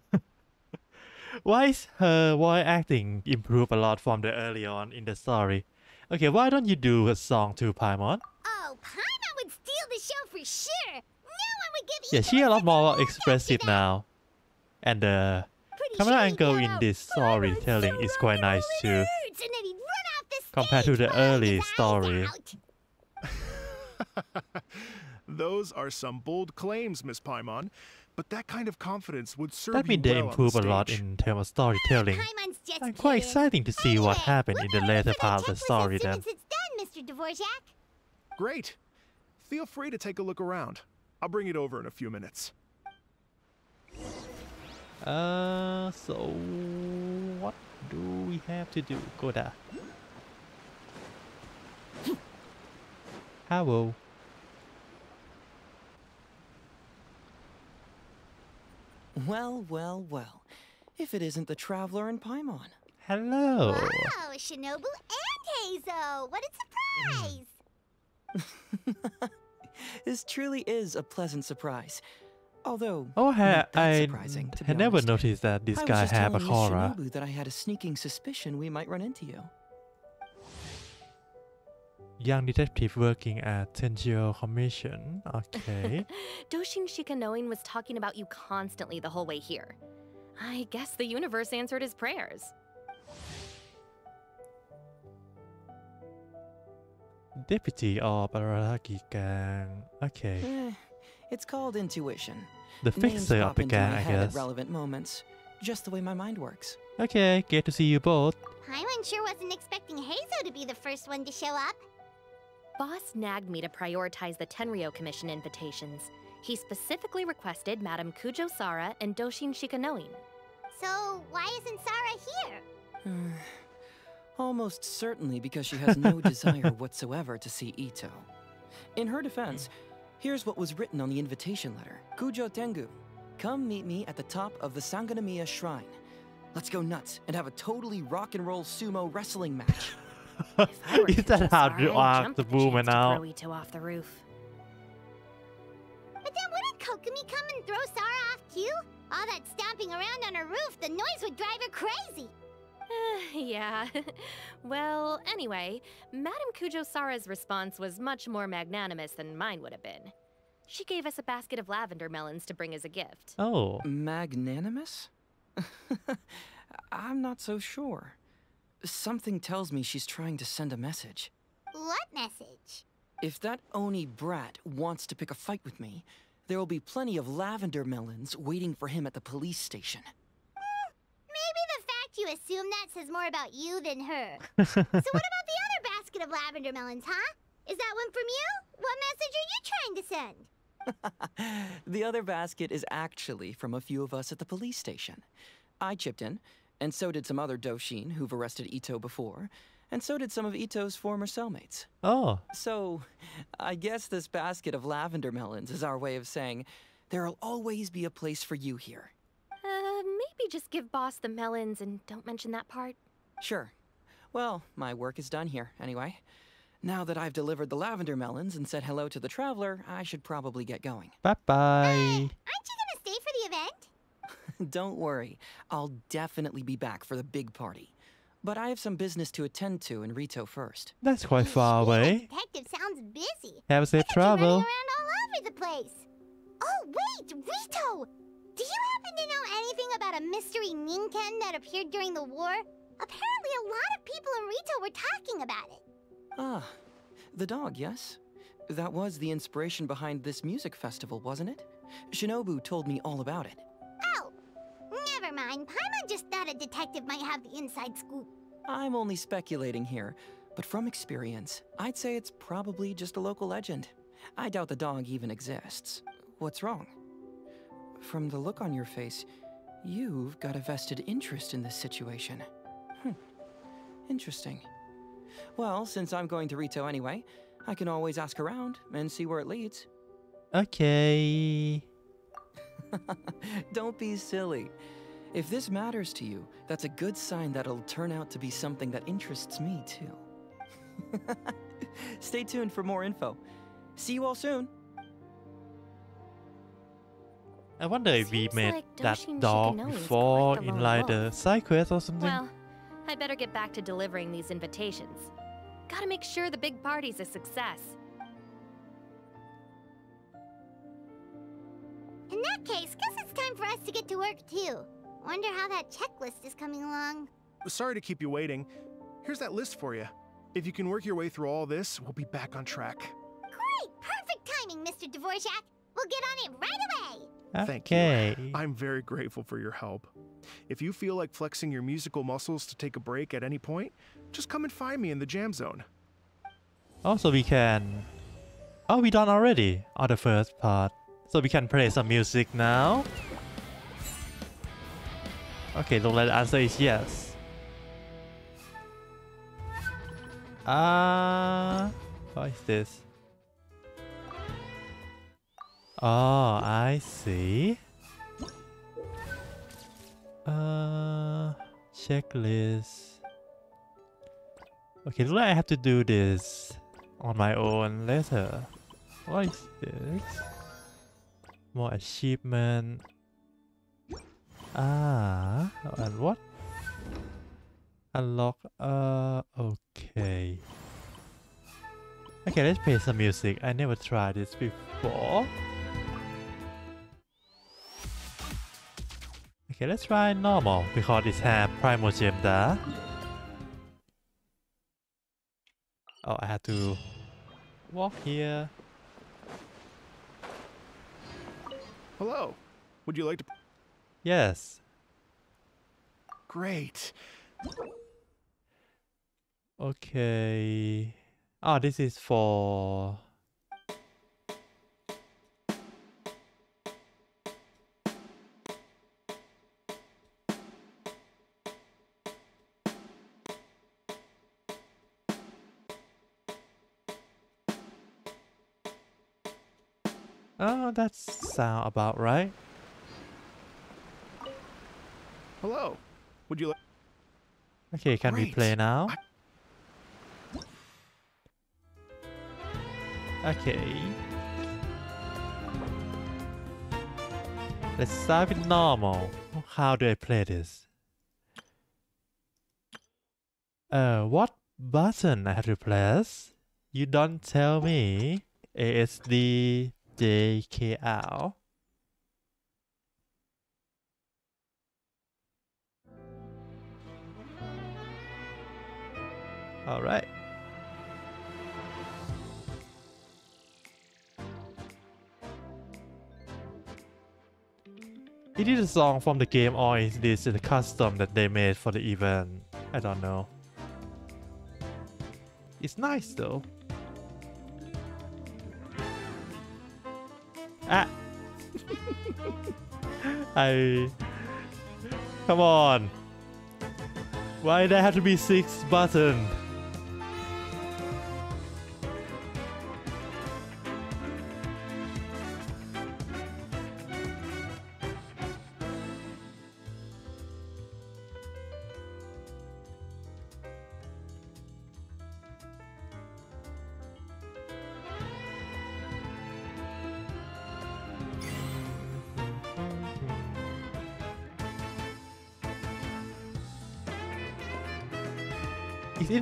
[SPEAKER 2] Why is her voice acting improved a lot from the early on in the story? Okay, why don't you do a song to Paimon?
[SPEAKER 1] oh, Paimon would steal the show for sure. No one would give
[SPEAKER 2] Yeah, she a lot more expressive now. And the camera angle in this storytelling is quite nice too.
[SPEAKER 1] and then he'd run off the
[SPEAKER 2] Compared to the early story.
[SPEAKER 24] Those are some bold claims, Miss Paimon, but that kind of confidence would serve
[SPEAKER 2] That
[SPEAKER 24] you
[SPEAKER 2] means they
[SPEAKER 24] well on the
[SPEAKER 2] improve a lot in terms of storytelling.
[SPEAKER 1] Paimon's just
[SPEAKER 2] And quite
[SPEAKER 1] kidding.
[SPEAKER 2] exciting to see what happened in the later part of the story then.
[SPEAKER 1] as it's done, Mr. Dvorak.
[SPEAKER 24] Great. Feel free to take a look around. I'll bring it over in a few minutes.
[SPEAKER 2] Uh, so what do we have to do? Go there. Hello.
[SPEAKER 25] Well, well, well. If it isn't the Traveler and Paimon.
[SPEAKER 2] Hello.
[SPEAKER 1] Wow, Shinobu and Heizou. What a surprise.
[SPEAKER 25] This truly is a pleasant surprise. Although,
[SPEAKER 2] Oh, ha-
[SPEAKER 25] not that
[SPEAKER 2] I
[SPEAKER 25] surprising, to be
[SPEAKER 2] had never
[SPEAKER 25] honest.
[SPEAKER 2] noticed that this
[SPEAKER 25] I was
[SPEAKER 2] guy
[SPEAKER 25] just
[SPEAKER 2] have a
[SPEAKER 25] telling Miss
[SPEAKER 2] Korra.
[SPEAKER 25] Shinobu that I had a sneaking suspicion we might run into you.
[SPEAKER 2] Young detective working at Tenryou Commission. Okay.
[SPEAKER 26] Doshin Shikanoin was talking about you constantly the whole way here. I guess the universe answered his prayers.
[SPEAKER 2] Deputy of Arataki Gang. Okay.
[SPEAKER 25] Eh, it's called intuition.
[SPEAKER 2] The
[SPEAKER 25] Names
[SPEAKER 2] fixer of
[SPEAKER 25] pop
[SPEAKER 2] the
[SPEAKER 25] into my
[SPEAKER 2] gang, I
[SPEAKER 25] head at
[SPEAKER 2] guess.
[SPEAKER 25] relevant moments, just the way my mind works.
[SPEAKER 2] Okay, good to see you both.
[SPEAKER 1] Paimon sure wasn't expecting Heizou to be the first one to show up.
[SPEAKER 26] Boss nagged me to prioritize the Tenryou Commission invitations. He specifically requested Madame Kujou Sara and Doshin Shikanoin.
[SPEAKER 1] So why isn't Sara here?
[SPEAKER 25] Almost certainly because she has no desire whatsoever to see Itto. In her defense, here's what was written on the invitation letter Kujou Tengu, come meet me at the top of the Sangonomiya Shrine. Let's go nuts and have a totally rock and roll sumo wrestling match.
[SPEAKER 2] Is that how
[SPEAKER 26] Sara,
[SPEAKER 2] you
[SPEAKER 26] I'd jump
[SPEAKER 2] the
[SPEAKER 26] at chance to
[SPEAKER 2] out?
[SPEAKER 26] throw off the roof.
[SPEAKER 1] But then wouldn't Kokomi come and throw Sara off too? All that stomping around on her roof, the noise would drive her crazy.
[SPEAKER 26] yeah. well, anyway, Madame Kujou Sara's response was much more magnanimous than mine would have been. She gave us a basket of lavender melons to bring as a gift.
[SPEAKER 2] Oh.
[SPEAKER 25] Magnanimous? I'm not so sure. Something tells me she's trying to send a message.
[SPEAKER 1] What message?
[SPEAKER 25] If that Oni brat wants to pick a fight with me, there will be plenty of lavender melons waiting for him at the police station.
[SPEAKER 1] Maybe the fact you assume that says more about you than her. so what about the other basket of lavender melons, huh? Is that one from you? What message are you trying to send?
[SPEAKER 25] The other basket is actually from a few of us at the police station. I chipped in, and so did some other Doshin who've arrested Itto before, and so did some of Itto's former cellmates.
[SPEAKER 2] Oh.
[SPEAKER 25] So, I guess this basket of lavender melons is our way of saying, there'll always be a place for you here.
[SPEAKER 26] Uh, maybe just give Boss the melons and don't mention that part.
[SPEAKER 25] Sure. Well, my work is done here, anyway. Now that I've delivered the lavender melons and said hello to the traveler, I should probably get going.
[SPEAKER 2] Bye bye.
[SPEAKER 1] Aren't you gonna stay for the event?
[SPEAKER 25] Don't worry, I'll definitely be back for the big party. But I have some business to attend to in Ritou first.
[SPEAKER 2] That's quite far away.
[SPEAKER 1] Detective sounds busy.
[SPEAKER 2] Have a safe
[SPEAKER 1] Running
[SPEAKER 2] travel.
[SPEAKER 1] around all over the place. Oh, wait, Ritou! Do you happen to know anything about a mystery Ninken that appeared during the war? Apparently a lot of people in Ritou were talking about it.
[SPEAKER 25] Ah, the dog, yes? That was the inspiration behind this music festival, wasn't it? Shinobu told me all about it.
[SPEAKER 1] Never mind. Paimon just thought a detective might have the inside scoop.
[SPEAKER 25] I'm only speculating here, but from experience, I'd say it's probably just a local legend. I doubt the dog even exists. What's wrong? From the look on your face, you've got a vested interest in this situation. Hmm. Interesting. Well, since I'm going to Ritou anyway, I can always ask around and see where it leads.
[SPEAKER 2] Okay.
[SPEAKER 25] Don't be silly. If this matters to you, that's a good sign that it'll turn out to be something that interests me too. Stay tuned for more info. See you all soon.
[SPEAKER 2] I wonder if we met
[SPEAKER 26] like
[SPEAKER 2] that dog before
[SPEAKER 26] the
[SPEAKER 2] in like the
[SPEAKER 26] wolf.
[SPEAKER 2] side quest or something.
[SPEAKER 26] Well, I'd better get back to delivering these invitations. Gotta make sure the big party's a success.
[SPEAKER 1] In that case, guess it's time for us to get to work too. Wonder how that checklist is coming along.
[SPEAKER 24] Sorry to keep you waiting. Here's that list for you. If you can work your way through all this, we'll be back on track.
[SPEAKER 1] Great! Perfect timing, Mr. Dvorak! We'll get on it right away!
[SPEAKER 24] Thank you. I'm very grateful for your help. If you feel like flexing your musical muscles to take a break at any point, just come and find me in the jam zone.
[SPEAKER 2] Also, we can. Oh, we done already on the first part. So we can play some music now. Okay, the the answer is yes. Ah, what is this? Oh, I see. Uh, checklist. Okay, so I have to do this on my own later. What is this? More achievement. Ah, and what? Unlock. Uh, okay. Okay, let's play some music. I never tried this before. Okay, let's try normal because it has Primogem there. Oh, I had to walk here.
[SPEAKER 24] Hello. Would you like to?
[SPEAKER 2] Yes.
[SPEAKER 24] Great.
[SPEAKER 2] Okay. Ah, this is for. Oh, that sound about right.
[SPEAKER 24] Hello. Would you like?
[SPEAKER 2] Okay, can we play now? Okay. Let's start with normal. How do I play this? Uh, what button I have to press? You don't tell me. ASD JKL. Alright. Is it a song from the game or is this a custom that they made for the event? I don't know. It's nice though. Ah! I... Come on! Why there have to be six buttons?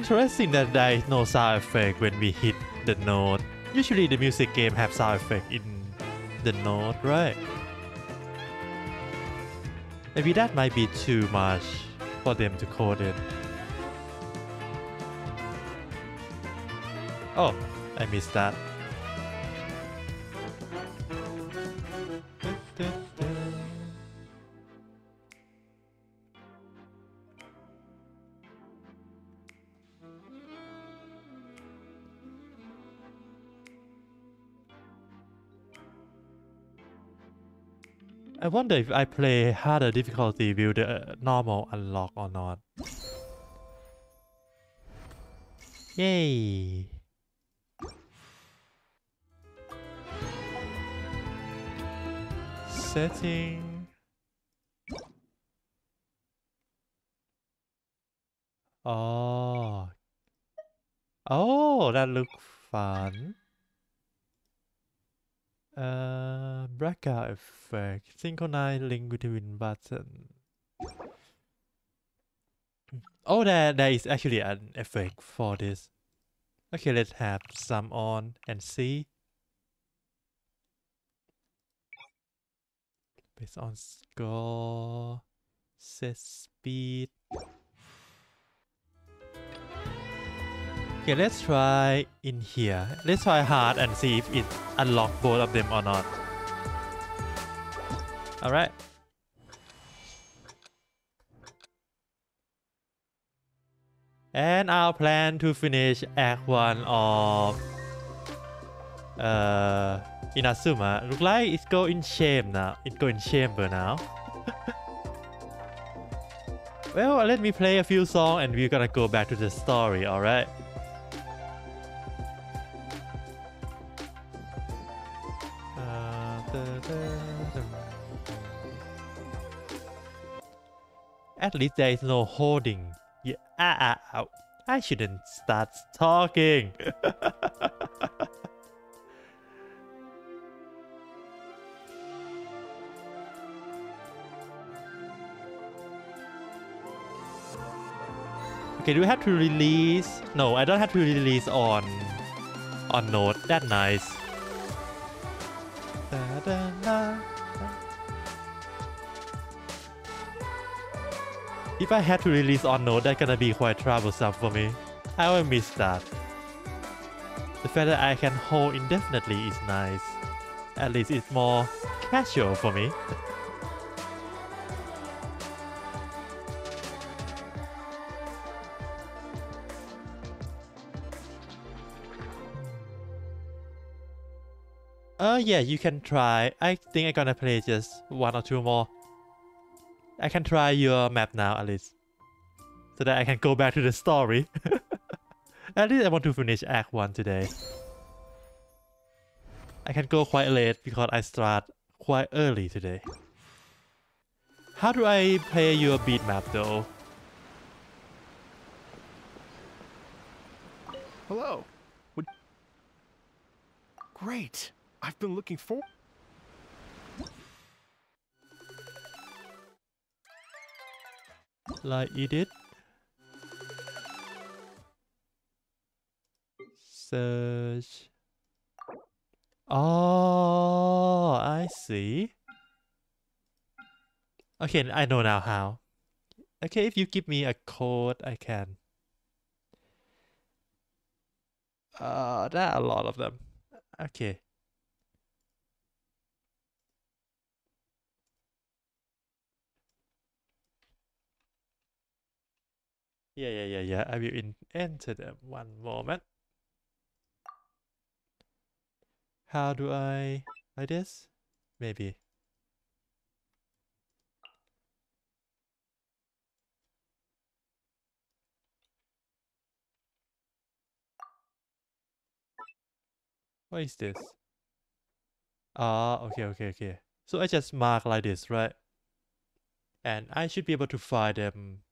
[SPEAKER 2] Interesting that there is no sound effect when we hit the note. Usually the music game have sound effect in the note, right? Maybe that might be too much for them to code it. Oh, I missed that. Wonder if I play harder difficulty will the normal unlock or not. Yay! Setting. Oh. Oh, that looks fun. Uh, blackout effect. Synchronize link between button. Oh, there, there is actually an effect for this. Okay, let's have some on and see. Based on score, set speed. Okay, let's try in here. Let's try hard and see if it unlock both of them or not. Alright. And our plan to finish Act 1 of uh, Inazuma look like it's go in shame now. It go in chamber now. well, let me play a few songs and we're gonna go back to the story, alright? At least there is no holding. Yeah, ah, ah, ah. I shouldn't start talking. okay, do we have to release? No, I don't have to release on on note. That nice. Da, da, da. If I had to release on Node, that's gonna be quite troublesome for me. I will miss that. The fact that I can hold indefinitely is nice. At least it's more casual for me. Uh, yeah, you can try. I think I'm gonna play just one or two more. I can try your map now, at least. So that I can go back to the story. at least I want to finish Act 1 today. I can go quite late because I start quite early today. How do I play your beat map though?
[SPEAKER 24] Hello. Would... Great. I've been looking for.
[SPEAKER 2] Like edit. Search. Oh, I see. Okay, I know now how. Okay, if you give me a code, I can. Uh, there are a lot of them. Okay. Yeah, yeah, yeah, yeah. I will in enter them. One moment. How do I like this? Maybe. What is this? Ah, okay, okay, okay. So I just mark like this, right? And I should be able to find them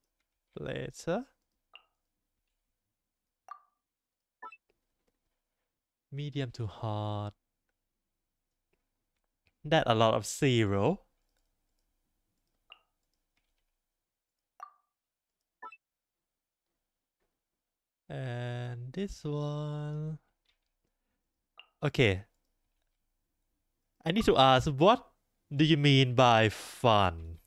[SPEAKER 2] later. Medium to hard. That a lot of zero. And this one. Okay. I need to ask, what do you mean by fun?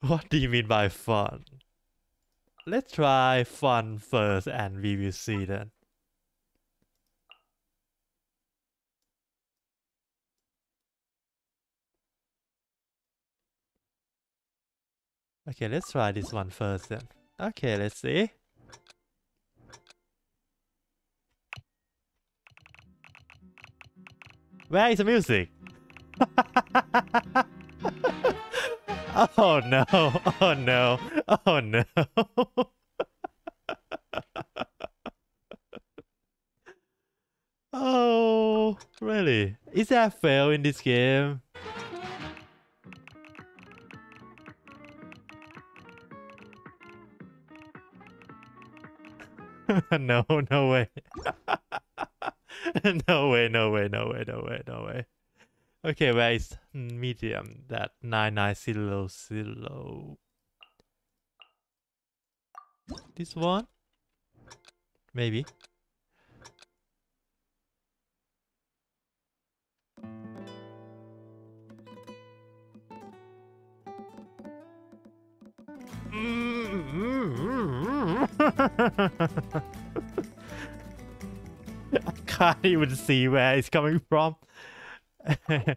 [SPEAKER 2] what do you mean by fun? Let's try fun first and we will see then. Okay, let's try this one first then. Okay, let's see. Where is the music? oh no, oh no, oh no. oh, really? Is that fail in this game? no, no way. no way, no way, no way, no way, no way. Okay, where is medium? That 9900. This one? Maybe. I can't even see where it's coming from.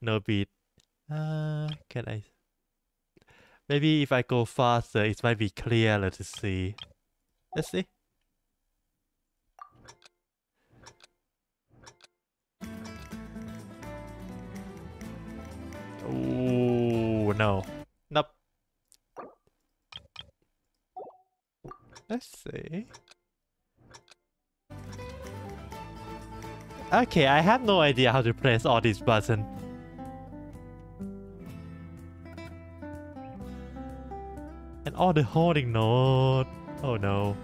[SPEAKER 2] no beat. Uh, can I? Maybe if I go faster, it might be clearer to see. Let's see. Oh no. Nope. Let's see. Okay, I have no idea how to press all these buttons. And all the holding note. Oh no.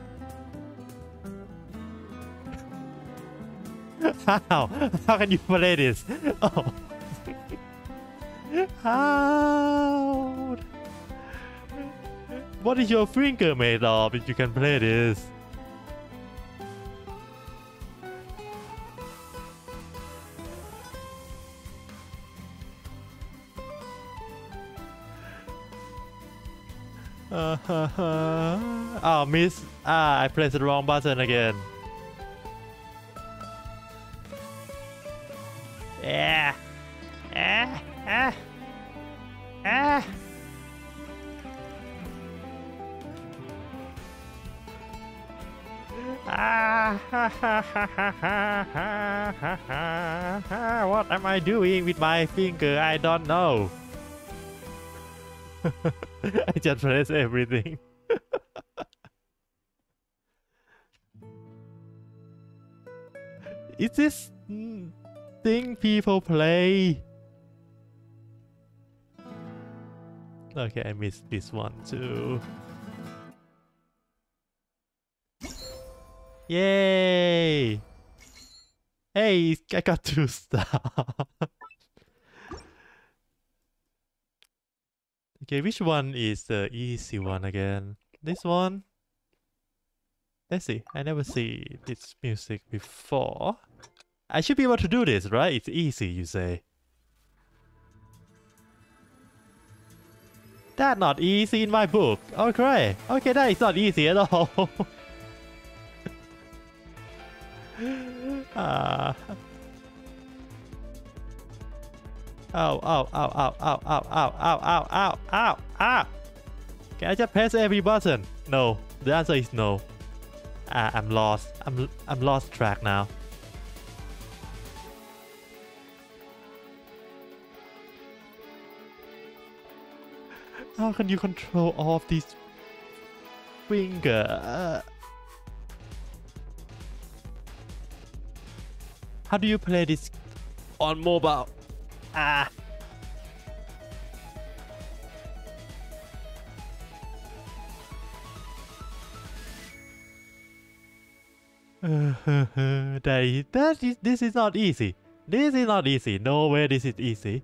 [SPEAKER 2] How? How can you play this? Oh. How? What is your finger made of if you can play this? oh, miss. Ah, I pressed the wrong button again. Yeah. Ah, ah. Ah. Ah, what am I doing with my finger? I don't know. I just press everything. Is this thing people play? Okay, I missed this one too. Yay! Hey, I got two stars. Okay, which one is the easy one again? This one? Let's see. I never see this music before. I should be able to do this, right? It's easy, you say. That's not easy in my book. Okay. Okay, that is not easy at all. Ah. Ow, ow, ow, ow, ow, ow, ow, ow, ow, ow, ow, ow. Can I just press every button? No. The answer is no. Ah, I'm lost. I'm I'm lost track now. How can you control all of these finger? How do you play this on mobile? Ah. that is, this is not easy. This is not easy. No way this is easy.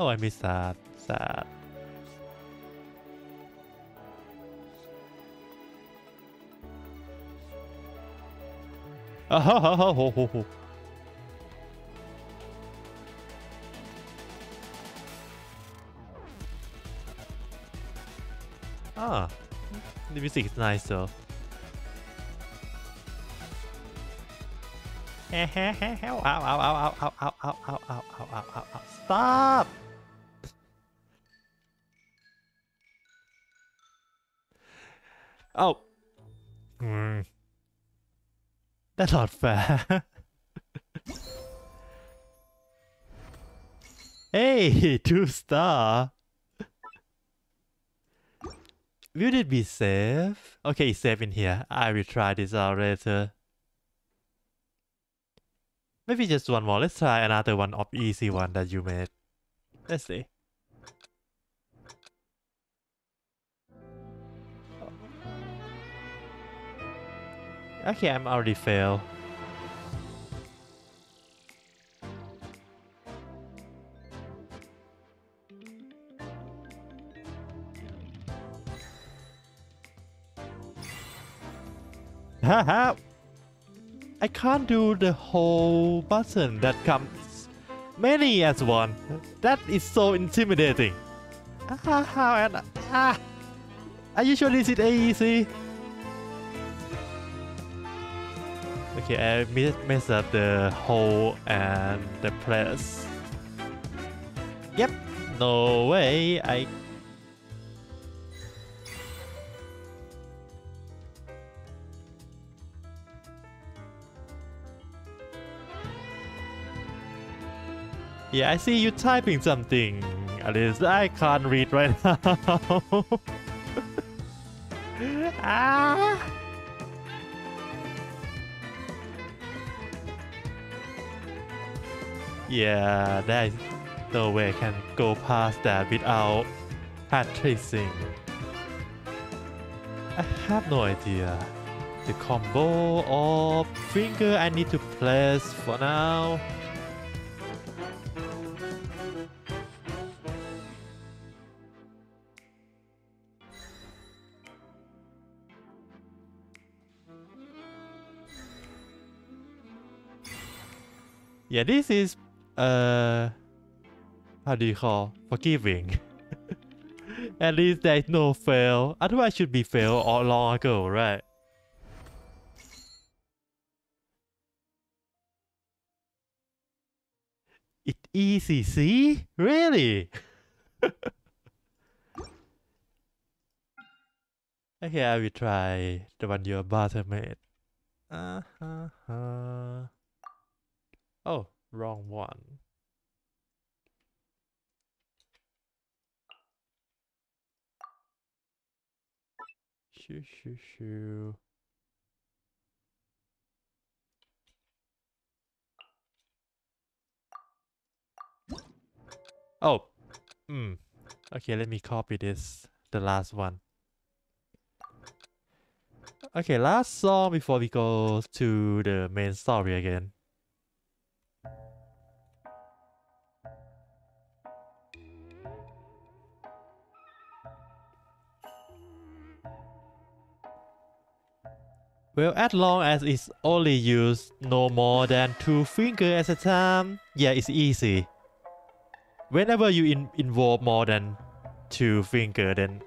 [SPEAKER 2] Oh, I missed that. Sad. Oh. Ah, the music is nice though. ow, ow, ow, ow, ow, ow, ow, ow, ow, ow, ow. Stop! Oh. Hmm. That's not fair. hey, two star. Will it be safe? Okay, safe in here. I will try this out later. Maybe just one more. Let's try another one of easy one that you made. Let's see. Okay, I'm already fail. Haha! I can't do the whole button that comes many as one. That is so intimidating. Ah, and ah. Sure this Okay, I messed up the hole and the press. Yep, no way. I Yeah, I see you typing something, At least I can't read right now. ah! Yeah, there is no way I can go past that without hat tracing. I have no idea. The combo of finger I need to place for now. Yeah, this is uh how do you call forgiving. At least there is no fail. Otherwise should be fail all long ago, right? It easy, see? Really? okay, I will try the one your butter made. Uh -huh. Oh, wrong one. Shoo, shoo, shoo. Oh, hmm. Okay, let me copy this, the last one. Okay, last song before we go to the main story again. Well, as long as it's only used no more than two fingers at a time, yeah, it's easy. Whenever you in involve more than two fingers, then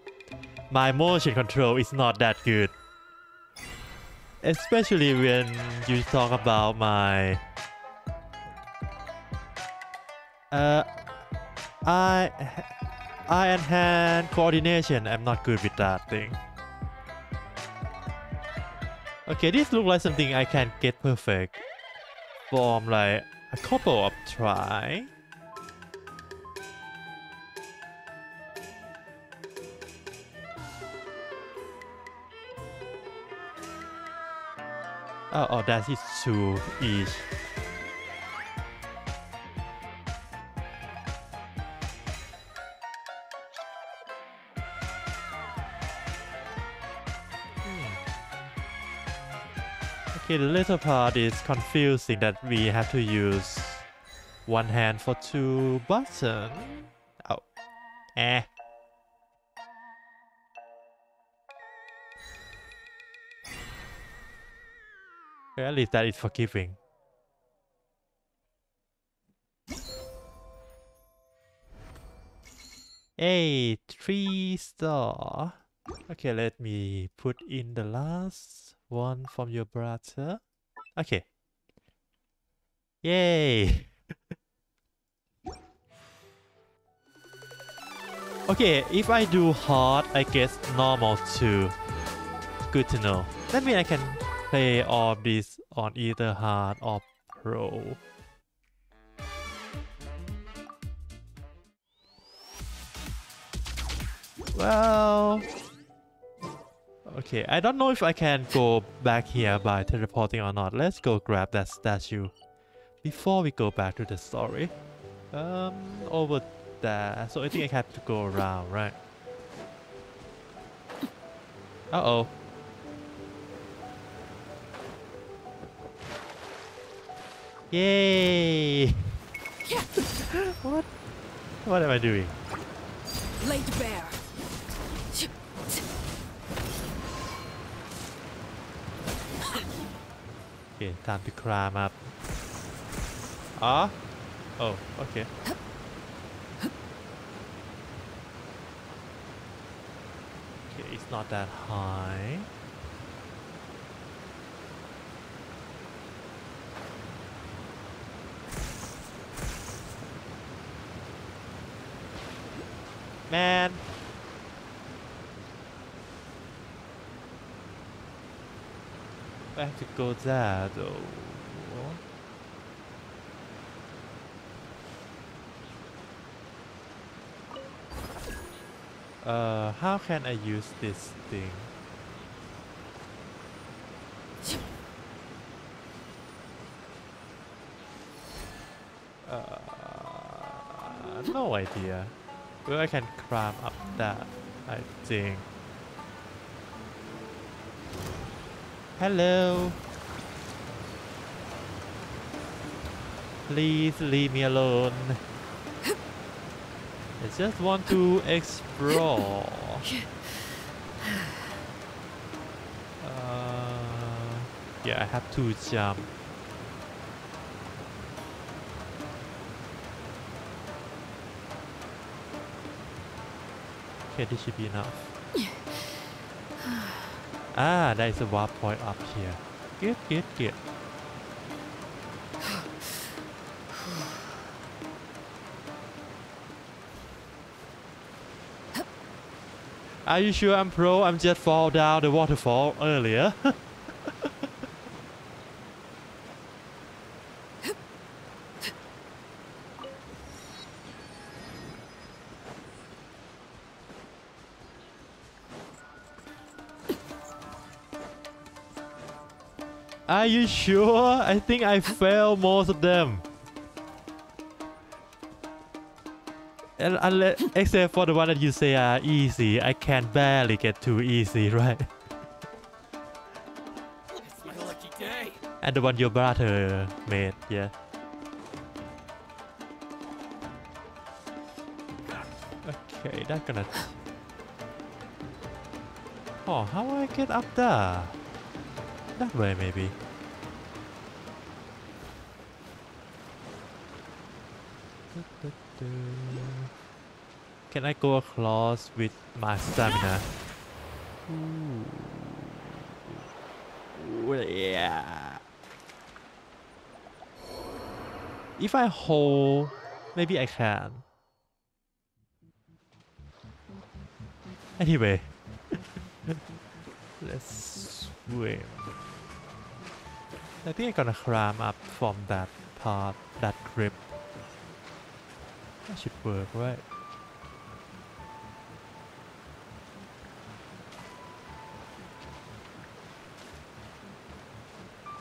[SPEAKER 2] my motion control is not that good. Especially when you talk about my uh, eye, eye and hand coordination. I'm not good with that thing. Okay, this looks like something I can get perfect from um, like a couple of try. Oh, oh, that is two each. Okay, the little part is confusing that we have to use one hand for two buttons. Oh, Eh. at least that is forgiving. Hey, three star. Okay, let me put in the last one from your brother. Okay. Yay! okay, if I do hard, I guess normal too. Good to know. That means I can play all these on either hard or pro. Well... Okay, I don't know if I can go back here by teleporting or not. Let's go grab that statue before we go back to the story. Um, over there. So I think I have to go around, right? Uh-oh. Yay! what? What am I doing?
[SPEAKER 21] Laid bare.
[SPEAKER 2] Okay, time to climb up. Ah? Oh, okay. Okay, it's not that high. Man. I have to go there though. Uh, how can I use this thing? Uh, no idea. Well, I can climb up that, I think. Hello. Please leave me alone. I just want to explore. Uh, yeah, I have to jump. Okay, this should be enough. Ah, there is a warp point up here. Good, good, good. Are you sure I'm pro? I'm just fall down the waterfall earlier. Sure? I think I failed most of them. And unless, except for the one that you say are easy, I can barely get too easy, right?
[SPEAKER 6] It's my lucky day.
[SPEAKER 2] And the one your brother made, yeah. Okay, that's gonna... Oh, how do I get up there? That way, maybe. Can I go across with my stamina? Ooh. Yeah. If I hold, maybe I can. Anyway, let's swim. I think I'm gonna climb up from that part, that grip. Should work, right?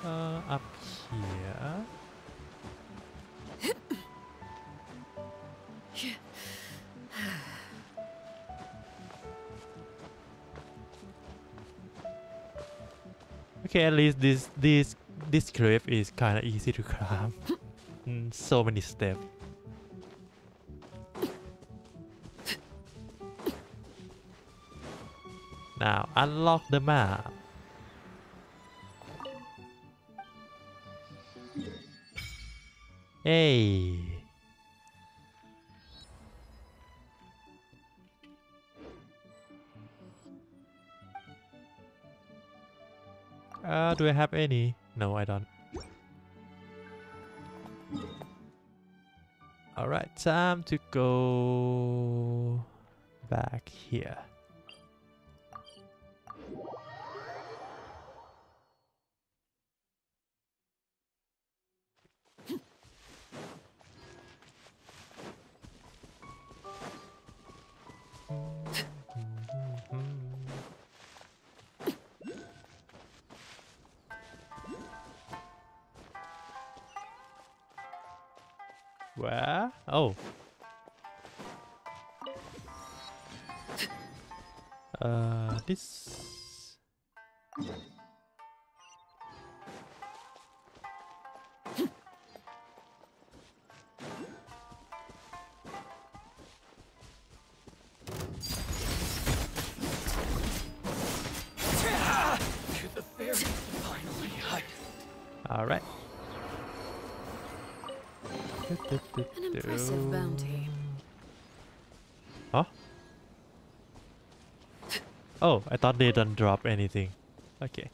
[SPEAKER 2] Uh, up here. Okay, at least this this this cliff is kind of easy to climb. Mm, so many steps. Now unlock the map. Hey. Uh, do I have any? No, I don't. Alright, time to go back here.
[SPEAKER 6] I
[SPEAKER 2] thought they don't drop anything. Okay.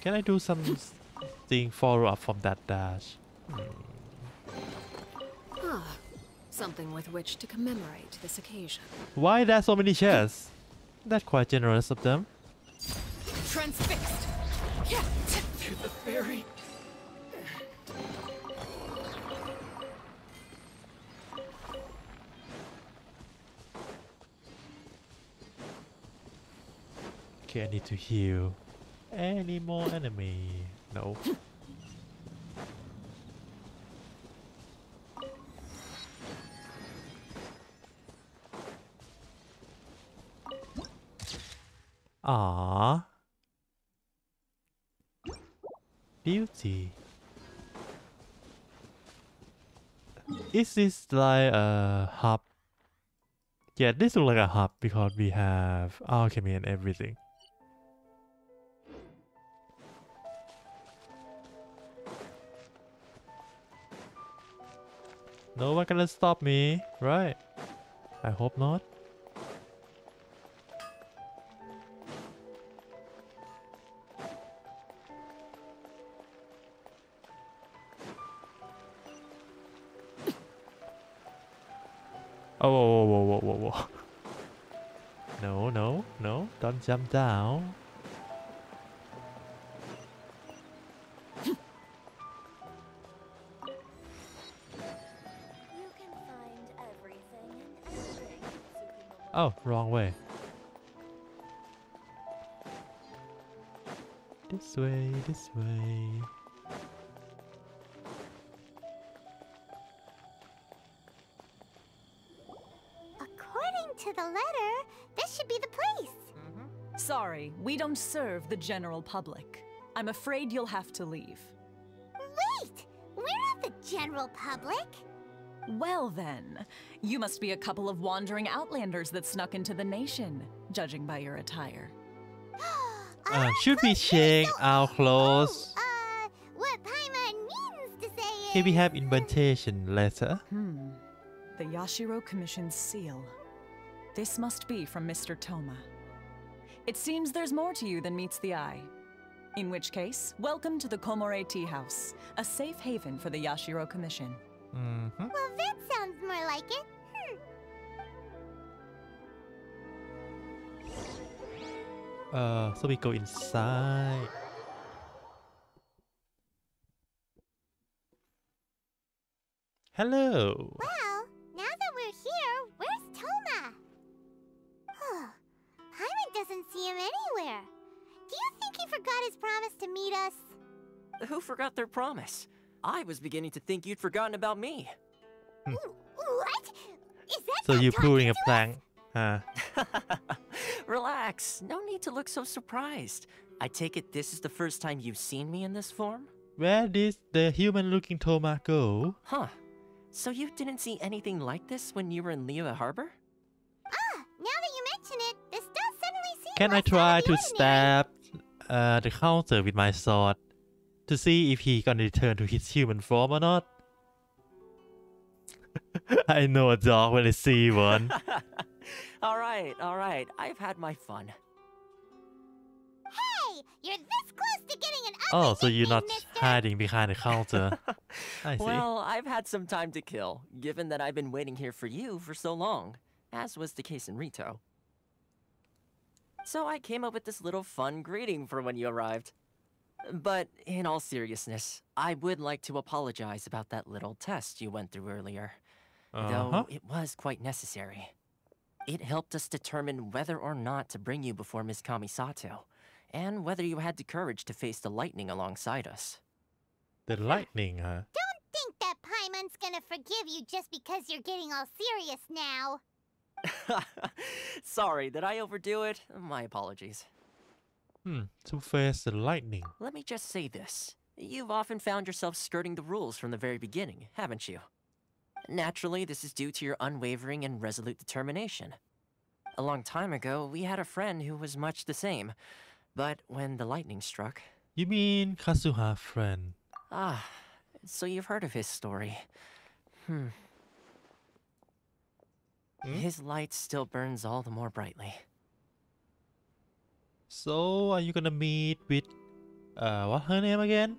[SPEAKER 2] Can I do something follow up from that dash?
[SPEAKER 21] Ah, something with which to commemorate this occasion.
[SPEAKER 2] Why there so many chairs? That's quite generous of them.
[SPEAKER 4] Transfixed.
[SPEAKER 6] To the fairy.
[SPEAKER 2] Okay, I need to heal. Any more enemy? No. Ah. Beauty. Is this like a hub? Yeah, this looks like a hub because we have alchemy and everything. No one gonna stop me, right? I hope not. Jump down. Oh, wrong way. This way, this way.
[SPEAKER 27] Don't serve the general public. I'm afraid you'll have to leave.
[SPEAKER 1] Wait! We're not the general public.
[SPEAKER 27] Well then, you must be a couple of wandering outlanders that snuck into the nation, judging by your attire.
[SPEAKER 2] Uh, should we check our clothes?
[SPEAKER 1] Uh, what Paimon means to say is...
[SPEAKER 2] Here we have invitation letter.
[SPEAKER 27] Hmm. The Yashiro Commission's seal. This must be from Mr. Thoma. It seems there's more to you than meets the eye. In which case, welcome to the Komore Tea House, a safe haven for the Yashiro Commission.
[SPEAKER 2] Mm-hmm.
[SPEAKER 1] Well, that sounds more like it. Hmm.
[SPEAKER 2] Uh, so we go inside. Hello.
[SPEAKER 1] Well, doesn't see him anywhere. Do you think he forgot his promise to meet us?
[SPEAKER 10] Who forgot their promise? I was beginning to think you'd forgotten about me.
[SPEAKER 1] What? Is that
[SPEAKER 2] So you're
[SPEAKER 1] talking
[SPEAKER 2] pulling a
[SPEAKER 1] to
[SPEAKER 2] prank, Huh.
[SPEAKER 10] Relax. No need to look so surprised. I take it this is the first time you've seen me in this form?
[SPEAKER 2] Where did the human-looking Thoma go?
[SPEAKER 10] Huh. So you didn't see anything like this when you were in Liyue Harbor?
[SPEAKER 1] Ah, now that you mention it, this does suddenly seem
[SPEAKER 2] Can I try
[SPEAKER 1] out of the
[SPEAKER 2] to stab uh, the counter with my sword to see if he gonna return to his human form or not? I know a dog when I see one.
[SPEAKER 10] alright, alright. I've had my fun.
[SPEAKER 1] Hey, you're this close to getting an
[SPEAKER 2] oh, so you're not hiding behind the counter. I see.
[SPEAKER 10] Well, I've had some time to kill, given that I've been waiting here for you for so long, as was the case in Ritou. So I came up with this little fun greeting for when you arrived. But in all seriousness, I would like to apologize about that little test you went through earlier.
[SPEAKER 2] Uh-huh.
[SPEAKER 10] Though it was quite necessary. It helped us determine whether or not to bring you before Miss Kamisato, and whether you had the courage to face the lightning alongside us.
[SPEAKER 2] The lightning, huh?
[SPEAKER 1] Don't think that Paimon's gonna forgive you just because you're getting all serious now.
[SPEAKER 10] Sorry, did I overdo it? My apologies.
[SPEAKER 2] Hmm, too fast the lightning.
[SPEAKER 10] Let me just say this. You've often found yourself skirting the rules from the very beginning, haven't you? Naturally, this is due to your unwavering and resolute determination. A long time ago, we had a friend who was much the same. But when the lightning struck...
[SPEAKER 2] You mean Kazuha friend?
[SPEAKER 10] Ah, so you've heard of his story. Hmm.
[SPEAKER 2] Hmm?
[SPEAKER 10] His light still burns all the more brightly.
[SPEAKER 2] So, are you gonna meet with... Uh, what her name again?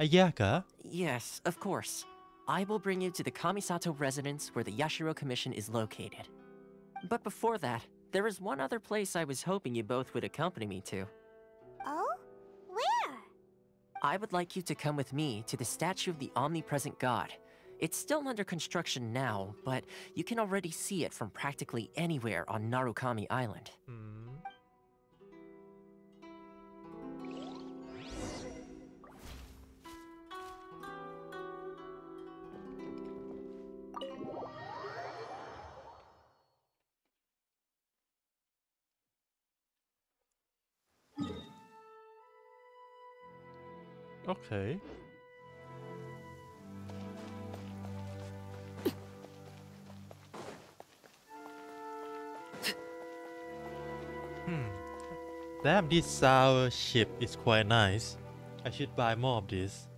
[SPEAKER 2] Ayaka?
[SPEAKER 10] Yes, of course. I will bring you to the Kamisato residence where the Yashiro Commission is located. But before that, there is one other place I was hoping you both would accompany me to.
[SPEAKER 1] Oh? Where?
[SPEAKER 10] I would like you to come with me to the statue of the omnipresent god. It's still under construction now, but you can already see it from practically anywhere on Narukami Island.
[SPEAKER 2] Okay. Damn, this sour ship is quite nice. I should buy more of this.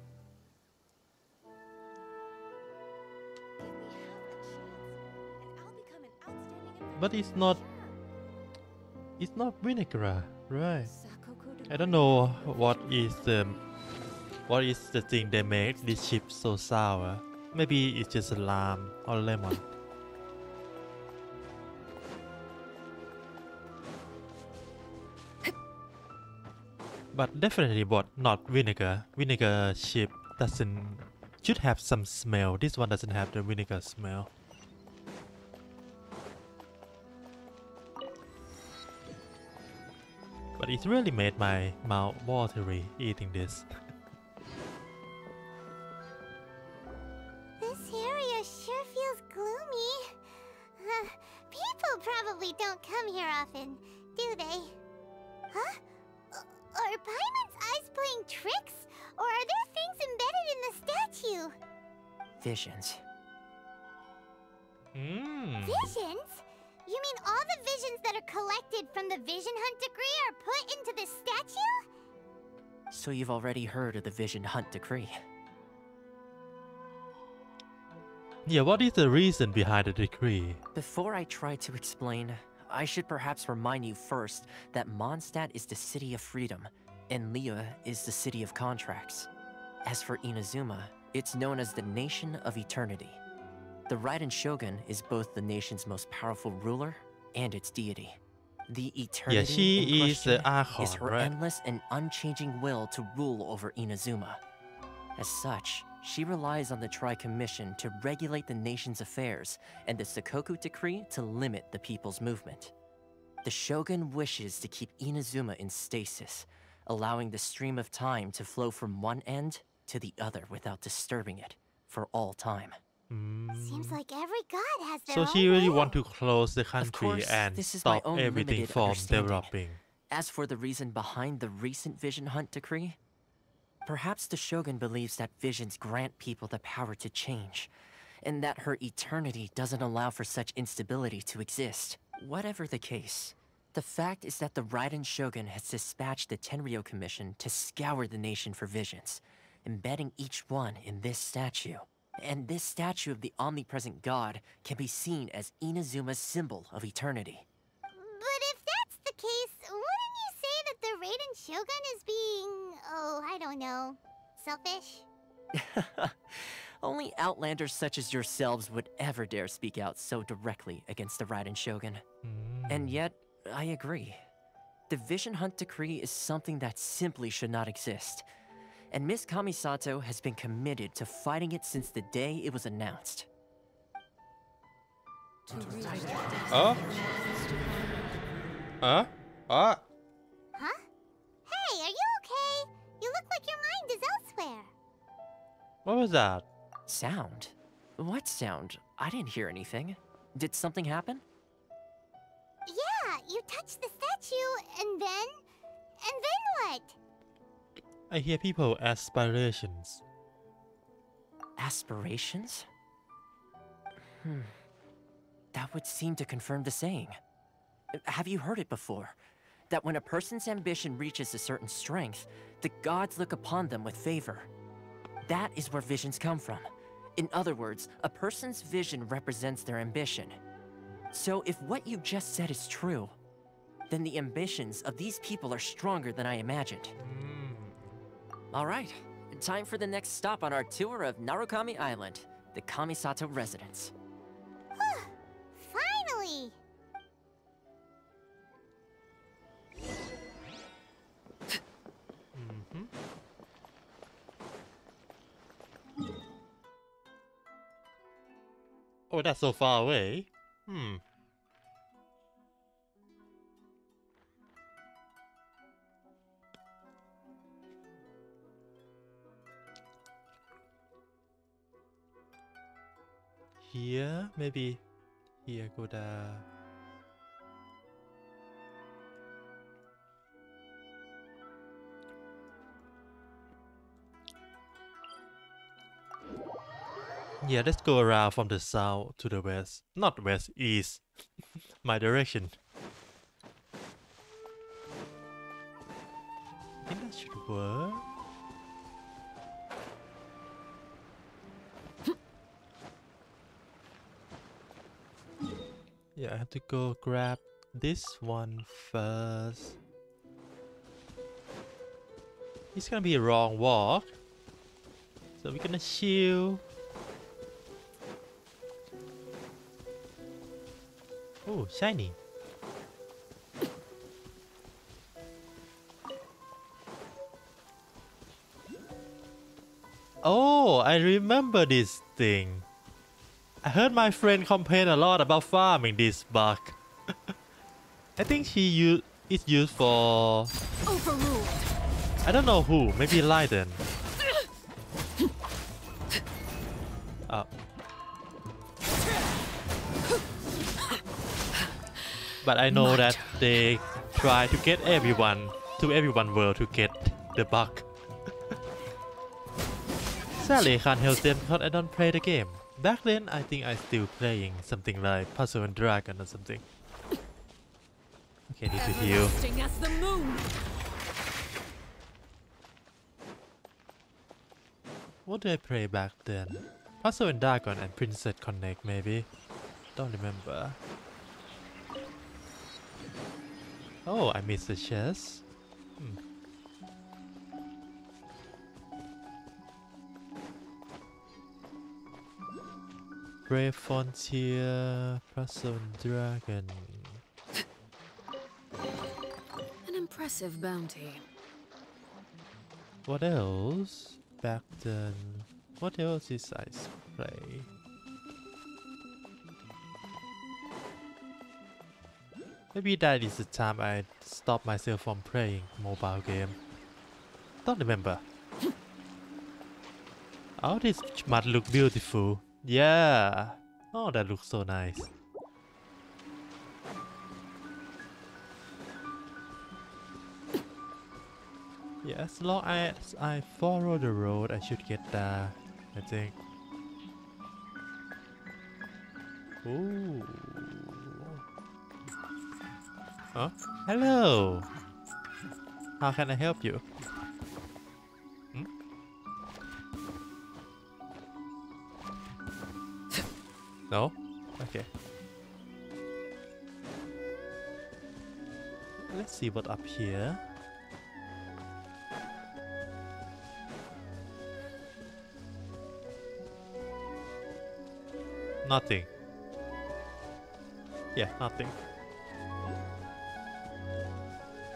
[SPEAKER 2] But it's not... It's not vinegar, right? I don't know what is the... What is the thing that make this ship so sour? Maybe it's just lime or lemon. But definitely but not vinegar. Vinegar chip doesn't should have some smell. This one doesn't have the vinegar smell. But it really made my mouth watery eating this.
[SPEAKER 1] This
[SPEAKER 10] heard of the Vision Hunt Decree.
[SPEAKER 2] Yeah, what is the reason behind the decree?
[SPEAKER 10] Before I try to explain, I should perhaps remind you first that Mondstadt is the city of freedom, and Liyue is the city of contracts. As for Inazuma, it's known as the Nation of Eternity. The Raiden Shogun is both the nation's most powerful ruler and its deity. The eternity
[SPEAKER 2] Yeah, she is the Archon,
[SPEAKER 10] is her
[SPEAKER 2] right?
[SPEAKER 10] endless and unchanging will to rule over Inazuma. As such, she relies on the Tri Commission to regulate the nation's affairs and the Sakoku Decree to limit the people's movement. The Shogun wishes to keep Inazuma in stasis, allowing the stream of time to flow from one end to the other without disturbing it for all time.
[SPEAKER 1] Seems mm. like every god has their
[SPEAKER 2] So
[SPEAKER 1] own
[SPEAKER 2] she really
[SPEAKER 1] way.
[SPEAKER 2] want to close the country
[SPEAKER 10] course,
[SPEAKER 2] and
[SPEAKER 10] this is my
[SPEAKER 2] stop everything
[SPEAKER 10] limited
[SPEAKER 2] from developing.
[SPEAKER 10] As for the reason behind the recent Vision Hunt decree, perhaps the Shogun believes that visions grant people the power to change, and that her eternity doesn't allow for such instability to exist. Whatever the case, the fact is that the Raiden Shogun has dispatched the Tenryou Commission to scour the nation for visions, embedding each one in this statue. And this statue of the omnipresent god can be seen as Inazuma's symbol of eternity.
[SPEAKER 1] But if that's the case, wouldn't you say that the Raiden Shogun is being, oh, I don't know, selfish?
[SPEAKER 10] Only outlanders such as yourselves would ever dare speak out so directly against the Raiden Shogun. Mm. And yet, I agree. The Vision Hunt Decree is something that simply should not exist. And Miss Kamisato has been committed to fighting it since the day it was announced.
[SPEAKER 2] Oh? Huh? Ah.
[SPEAKER 1] Huh? Hey, are you okay? You look like your mind is elsewhere.
[SPEAKER 2] What was that?
[SPEAKER 10] Sound? What sound? I didn't hear anything. Did something happen?
[SPEAKER 1] Yeah, you touched the statue, and then. And then what?
[SPEAKER 2] I hear people aspirations.
[SPEAKER 10] Aspirations? Hmm. That would seem to confirm the saying. Have you heard it before? That when a person's ambition reaches a certain strength, the gods look upon them with favor. That is where visions come from. In other words, a person's vision represents their ambition. So if what you just said is true, then the ambitions of these people are stronger than I imagined. All right, time for the next stop on our tour of Narukami Island, the Kamisato residence.
[SPEAKER 1] Finally!
[SPEAKER 2] Oh, that's so far away. Hmm. Here, maybe here go the Yeah, let's go around from the south to the west. Not west, east. My direction. I think that should work. Yeah, I have to go grab this one first. It's gonna be a wrong walk. So we're gonna shield. Oh, shiny. Oh, I remember this thing. I heard my friend complain a lot about farming this bug. I think she use it's used for
[SPEAKER 21] Overruled.
[SPEAKER 2] I don't know who, maybe Raiden. Oh. Ah. But I know that they try to get everyone to everyone world to get the bug. Sadly, I can't help them because I don't play the game. Back then, I think I still playing something like Puzzle and Dragon or something. Okay, need to heal.
[SPEAKER 21] As the moon.
[SPEAKER 2] What did I play back then? Puzzle and Dragon and Princess Connect maybe? Don't remember. Oh, I missed the chest. Hmm. Brave Frontier, and Dragon.
[SPEAKER 21] An impressive bounty.
[SPEAKER 2] What else? Back then. What else is I play? Maybe that is the time I stopped myself from playing mobile game. Don't remember. Oh, this mud look beautiful. Yeah. Oh, that looks so nice. Yeah, as long as I follow the road, I should get there. I think. Ooh. Huh? Hello. How can I help you? No? Okay. Let's see what up here. Nothing. Yeah, nothing.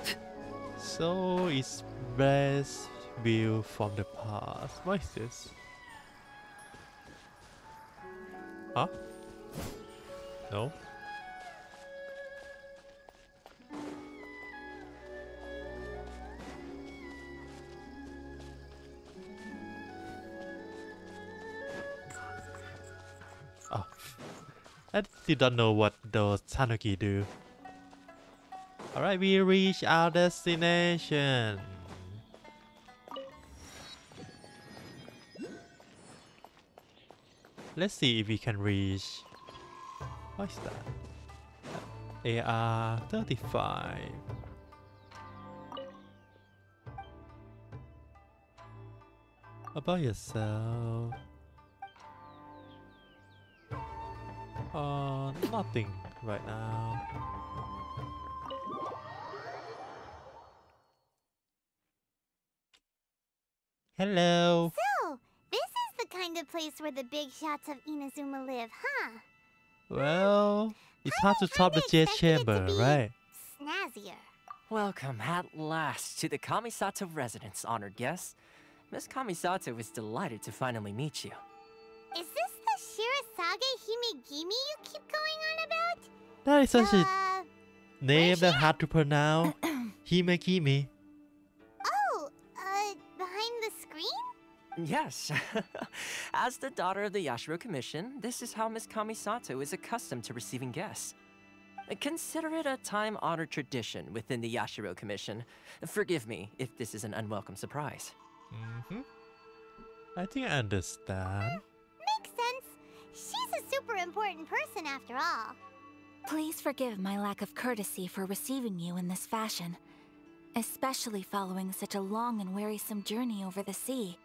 [SPEAKER 2] So it's best view from the past. What is this? Huh? No? Oh. I did not know what those tanuki do. Alright, we reach our destination. Let's see if we can reach. What is that? AR 35. About yourself. Uh, nothing right now. Hello.
[SPEAKER 1] So, this is the place where the big shots of Inazuma live, huh?
[SPEAKER 2] Well, it's hard to top the Jade Chamber, right?
[SPEAKER 1] Snazzier.
[SPEAKER 10] Welcome at last to the Kamisato residence, honored guests. Miss Kamisato is delighted to finally meet you.
[SPEAKER 1] Is this the Shirasagi Himegimi you keep going on about?
[SPEAKER 2] That is such
[SPEAKER 1] Uh,
[SPEAKER 2] a name that hard to pronounce. Himekimi.
[SPEAKER 10] Yes. As the daughter of the Yashiro Commission, this is how Miss Kamisato is accustomed to receiving guests. Consider it a time-honored tradition within the Yashiro Commission. Forgive me if this is an unwelcome surprise.
[SPEAKER 2] Mm-hmm. I think I understand.
[SPEAKER 1] Makes sense. She's a super important person after all.
[SPEAKER 28] Please forgive my lack of courtesy for receiving you in this fashion, especially following such a long and wearisome journey over the sea.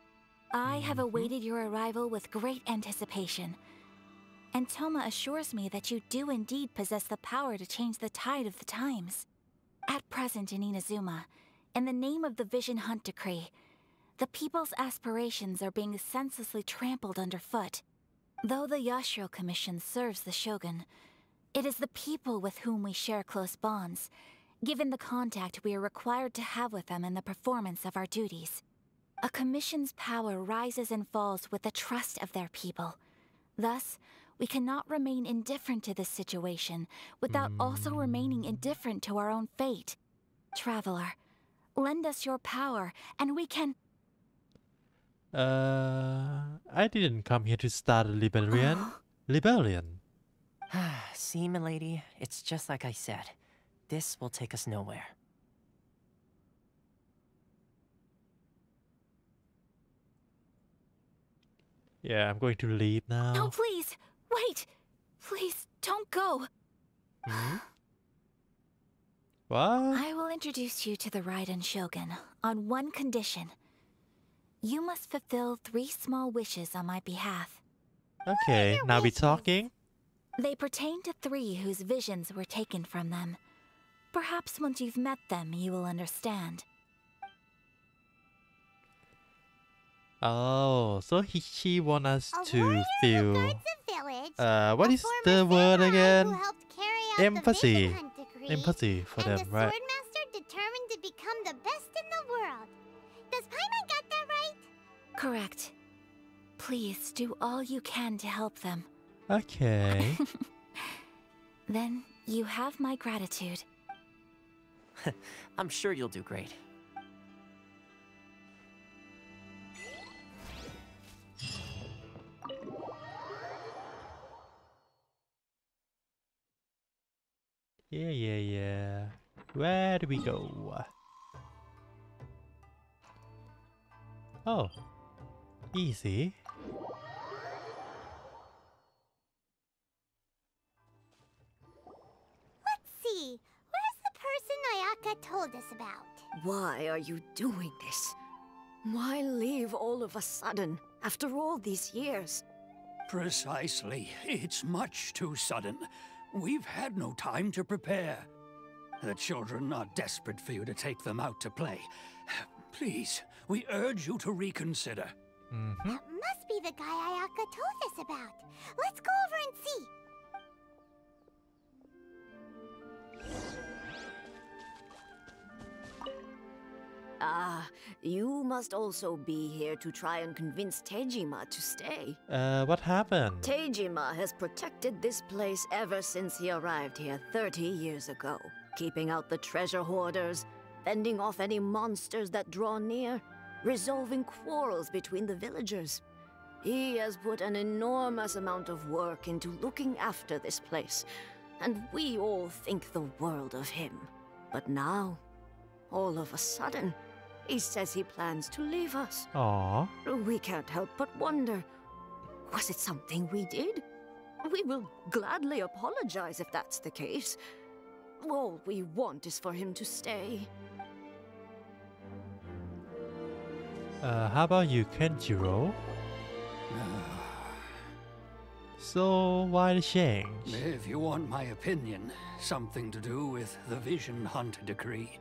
[SPEAKER 28] I have mm-hmm. awaited your arrival with great anticipation, and Thoma assures me that you do indeed possess the power to change the tide of the times. At present in Inazuma, in the name of the Vision Hunt Decree, the people's aspirations are being senselessly trampled underfoot. Though the Yashiro Commission serves the Shogun, it is the people with whom we share close bonds, given the contact we are required to have with them in the performance of our duties. A commission's power rises and falls with the trust of their people. Thus, we cannot remain indifferent to this situation without also remaining indifferent to our own fate. Traveler, lend us your power, and we can.
[SPEAKER 2] Uh, I didn't come here to start a rebellion. rebellion.
[SPEAKER 10] See, milady, it's just like I said. This will take us nowhere.
[SPEAKER 2] Yeah, I'm going to leave now.
[SPEAKER 28] No, please! Wait! Please, don't go!
[SPEAKER 2] Hmm? What?
[SPEAKER 28] I will introduce you to the Raiden Shogun on one condition. You must fulfill three small wishes on my behalf.
[SPEAKER 2] Okay, now we talking.
[SPEAKER 28] They pertain to three whose visions were taken from them. Perhaps once you've met them, you will understand.
[SPEAKER 2] Oh, so he, she want us
[SPEAKER 1] A
[SPEAKER 2] to feel.
[SPEAKER 1] guards village.
[SPEAKER 2] Uh, what
[SPEAKER 1] a
[SPEAKER 2] is
[SPEAKER 1] former
[SPEAKER 2] the word again?
[SPEAKER 1] Who helped carry out the
[SPEAKER 2] Empathy.
[SPEAKER 1] Vision Hunt decree,
[SPEAKER 2] Empathy for
[SPEAKER 1] and
[SPEAKER 2] them,
[SPEAKER 1] the
[SPEAKER 2] right?
[SPEAKER 1] swordmaster determined to become the best in the world. Does Paimon got that right?
[SPEAKER 28] Correct. Please do all you can to help them.
[SPEAKER 2] Okay.
[SPEAKER 28] Then you have my gratitude.
[SPEAKER 10] I'm sure you'll do great.
[SPEAKER 2] Yeah, yeah, yeah. Where do we go? Oh, easy.
[SPEAKER 1] Let's see. Where's the person Ayaka told us about?
[SPEAKER 29] Why are you doing this? Why leave all of a sudden, after all these years?
[SPEAKER 15] Precisely. It's much too sudden. We've had no time to prepare. The children are desperate for you to take them out to play. Please, we urge you to reconsider.
[SPEAKER 2] Mm-hmm.
[SPEAKER 1] That must be the guy Ayaka told us about. Let's go over and see.
[SPEAKER 29] Ah, you must also be here to try and convince Tejima to stay.
[SPEAKER 2] Uh, what happened?
[SPEAKER 29] Tejima has protected this place ever since he arrived here 30 years ago, keeping out the treasure hoarders, fending off any monsters that draw near, resolving quarrels between the villagers. He has put an enormous amount of work into looking after this place, and we all think the world of him. But now, all of a sudden, he says he plans to leave us.
[SPEAKER 2] Aww.
[SPEAKER 29] We can't help but wonder was it something we did? We will gladly apologize if that's the case. All we want is for him to stay.
[SPEAKER 2] Uh, how about you, Kenjiro? so, why the change?
[SPEAKER 15] If you want my opinion, something to do with the Vision Hunt decree.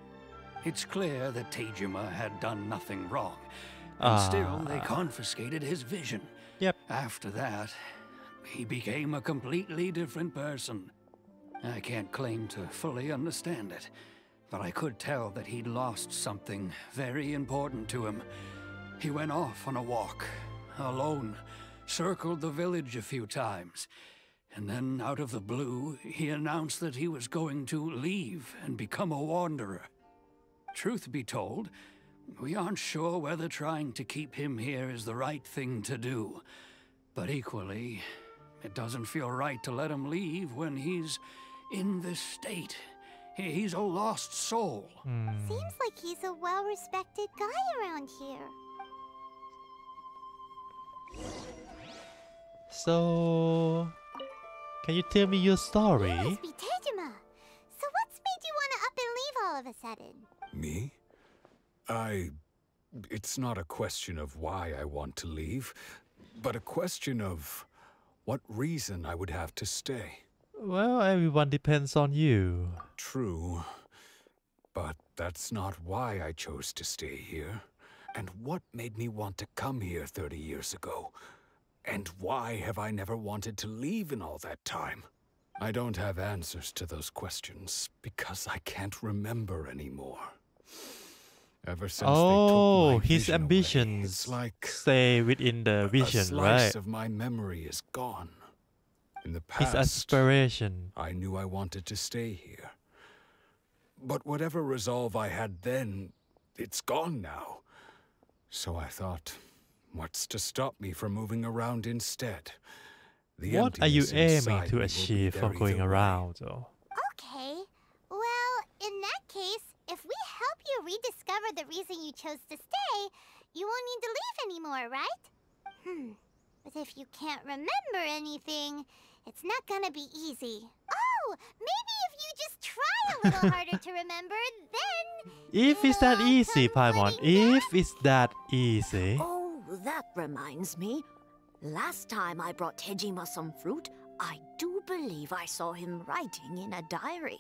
[SPEAKER 15] It's clear that Tejima had done nothing wrong. And ah. still, they confiscated his vision.
[SPEAKER 2] Yep.
[SPEAKER 15] After that, he became a completely different person. I can't claim to fully understand it, but I could tell that he'd lost something very important to him. He went off on a walk, alone, circled the village a few times, and then, out of the blue, he announced that he was going to leave and become a wanderer. Truth be told, we aren't sure whether trying to keep him here is the right thing to do. But equally, it doesn't feel right to let him leave when he's in this state. He's a lost soul. Hmm.
[SPEAKER 1] Seems like he's a well-respected guy around here.
[SPEAKER 2] So, can you tell me your story?
[SPEAKER 1] Must be Tejima. So what's made you want to up and leave all of a sudden?
[SPEAKER 30] Me? I. It's not a question of why I want to leave, but a question of what reason I would have to stay.
[SPEAKER 2] Well, everyone depends on you.
[SPEAKER 30] True. But that's not why I chose to stay here. And what made me want to come here 30 years ago? And why have I never wanted to leave in all that time? I don't have answers to those questions because I can't remember anymore. Ever since they
[SPEAKER 2] Oh,
[SPEAKER 30] took my
[SPEAKER 2] his
[SPEAKER 30] vision away,
[SPEAKER 2] ambitions
[SPEAKER 30] like
[SPEAKER 2] stay within the
[SPEAKER 30] a
[SPEAKER 2] vision,
[SPEAKER 30] slice
[SPEAKER 2] right?
[SPEAKER 30] of my memory is gone. In the past, His
[SPEAKER 2] aspiration.
[SPEAKER 30] I knew I wanted to stay here. But whatever resolve I had then, it's gone now. So I thought, what's to stop me from moving around instead? The
[SPEAKER 2] What are you aiming to
[SPEAKER 30] me will be
[SPEAKER 2] achieve from going around, though?
[SPEAKER 1] Okay. Well, in that case, if we help you rediscover the reason you chose to stay, you won't need to leave anymore, right? Hmm. But if you can't remember anything, it's not gonna be easy. Oh, maybe if you just try a little harder to remember, then
[SPEAKER 2] If it's that easy, Paimon, if it's that easy.
[SPEAKER 29] Oh, that reminds me. Last time I brought Tejima some fruit, I do believe I saw him writing in a diary.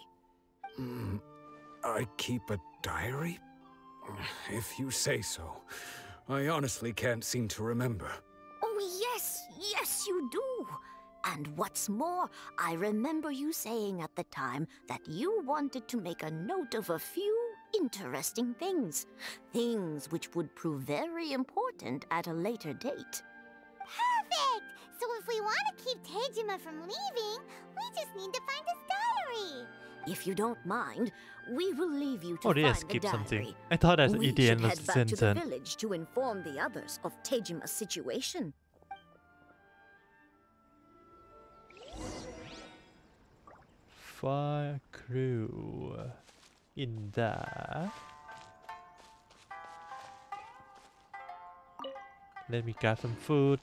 [SPEAKER 30] Mm, I keep a diary? If you say so. I honestly can't seem to remember.
[SPEAKER 29] Oh, yes, yes, you do. And what's more, I remember you saying at the time that you wanted to make a note of a few interesting things. Things which would prove very important at a later date.
[SPEAKER 1] perfect! So if we want to keep Tejima from leaving, we just need to find his diary.
[SPEAKER 29] If you don't mind, we will leave you to
[SPEAKER 2] Oh, they
[SPEAKER 29] find
[SPEAKER 2] skip
[SPEAKER 29] the
[SPEAKER 2] something.
[SPEAKER 29] diary.
[SPEAKER 2] I thought that's
[SPEAKER 29] we
[SPEAKER 2] at the
[SPEAKER 29] should
[SPEAKER 2] end
[SPEAKER 29] head
[SPEAKER 2] the
[SPEAKER 29] back to the village to inform the others of Tejima's situation.
[SPEAKER 2] Fire crew in there. Let me grab some food.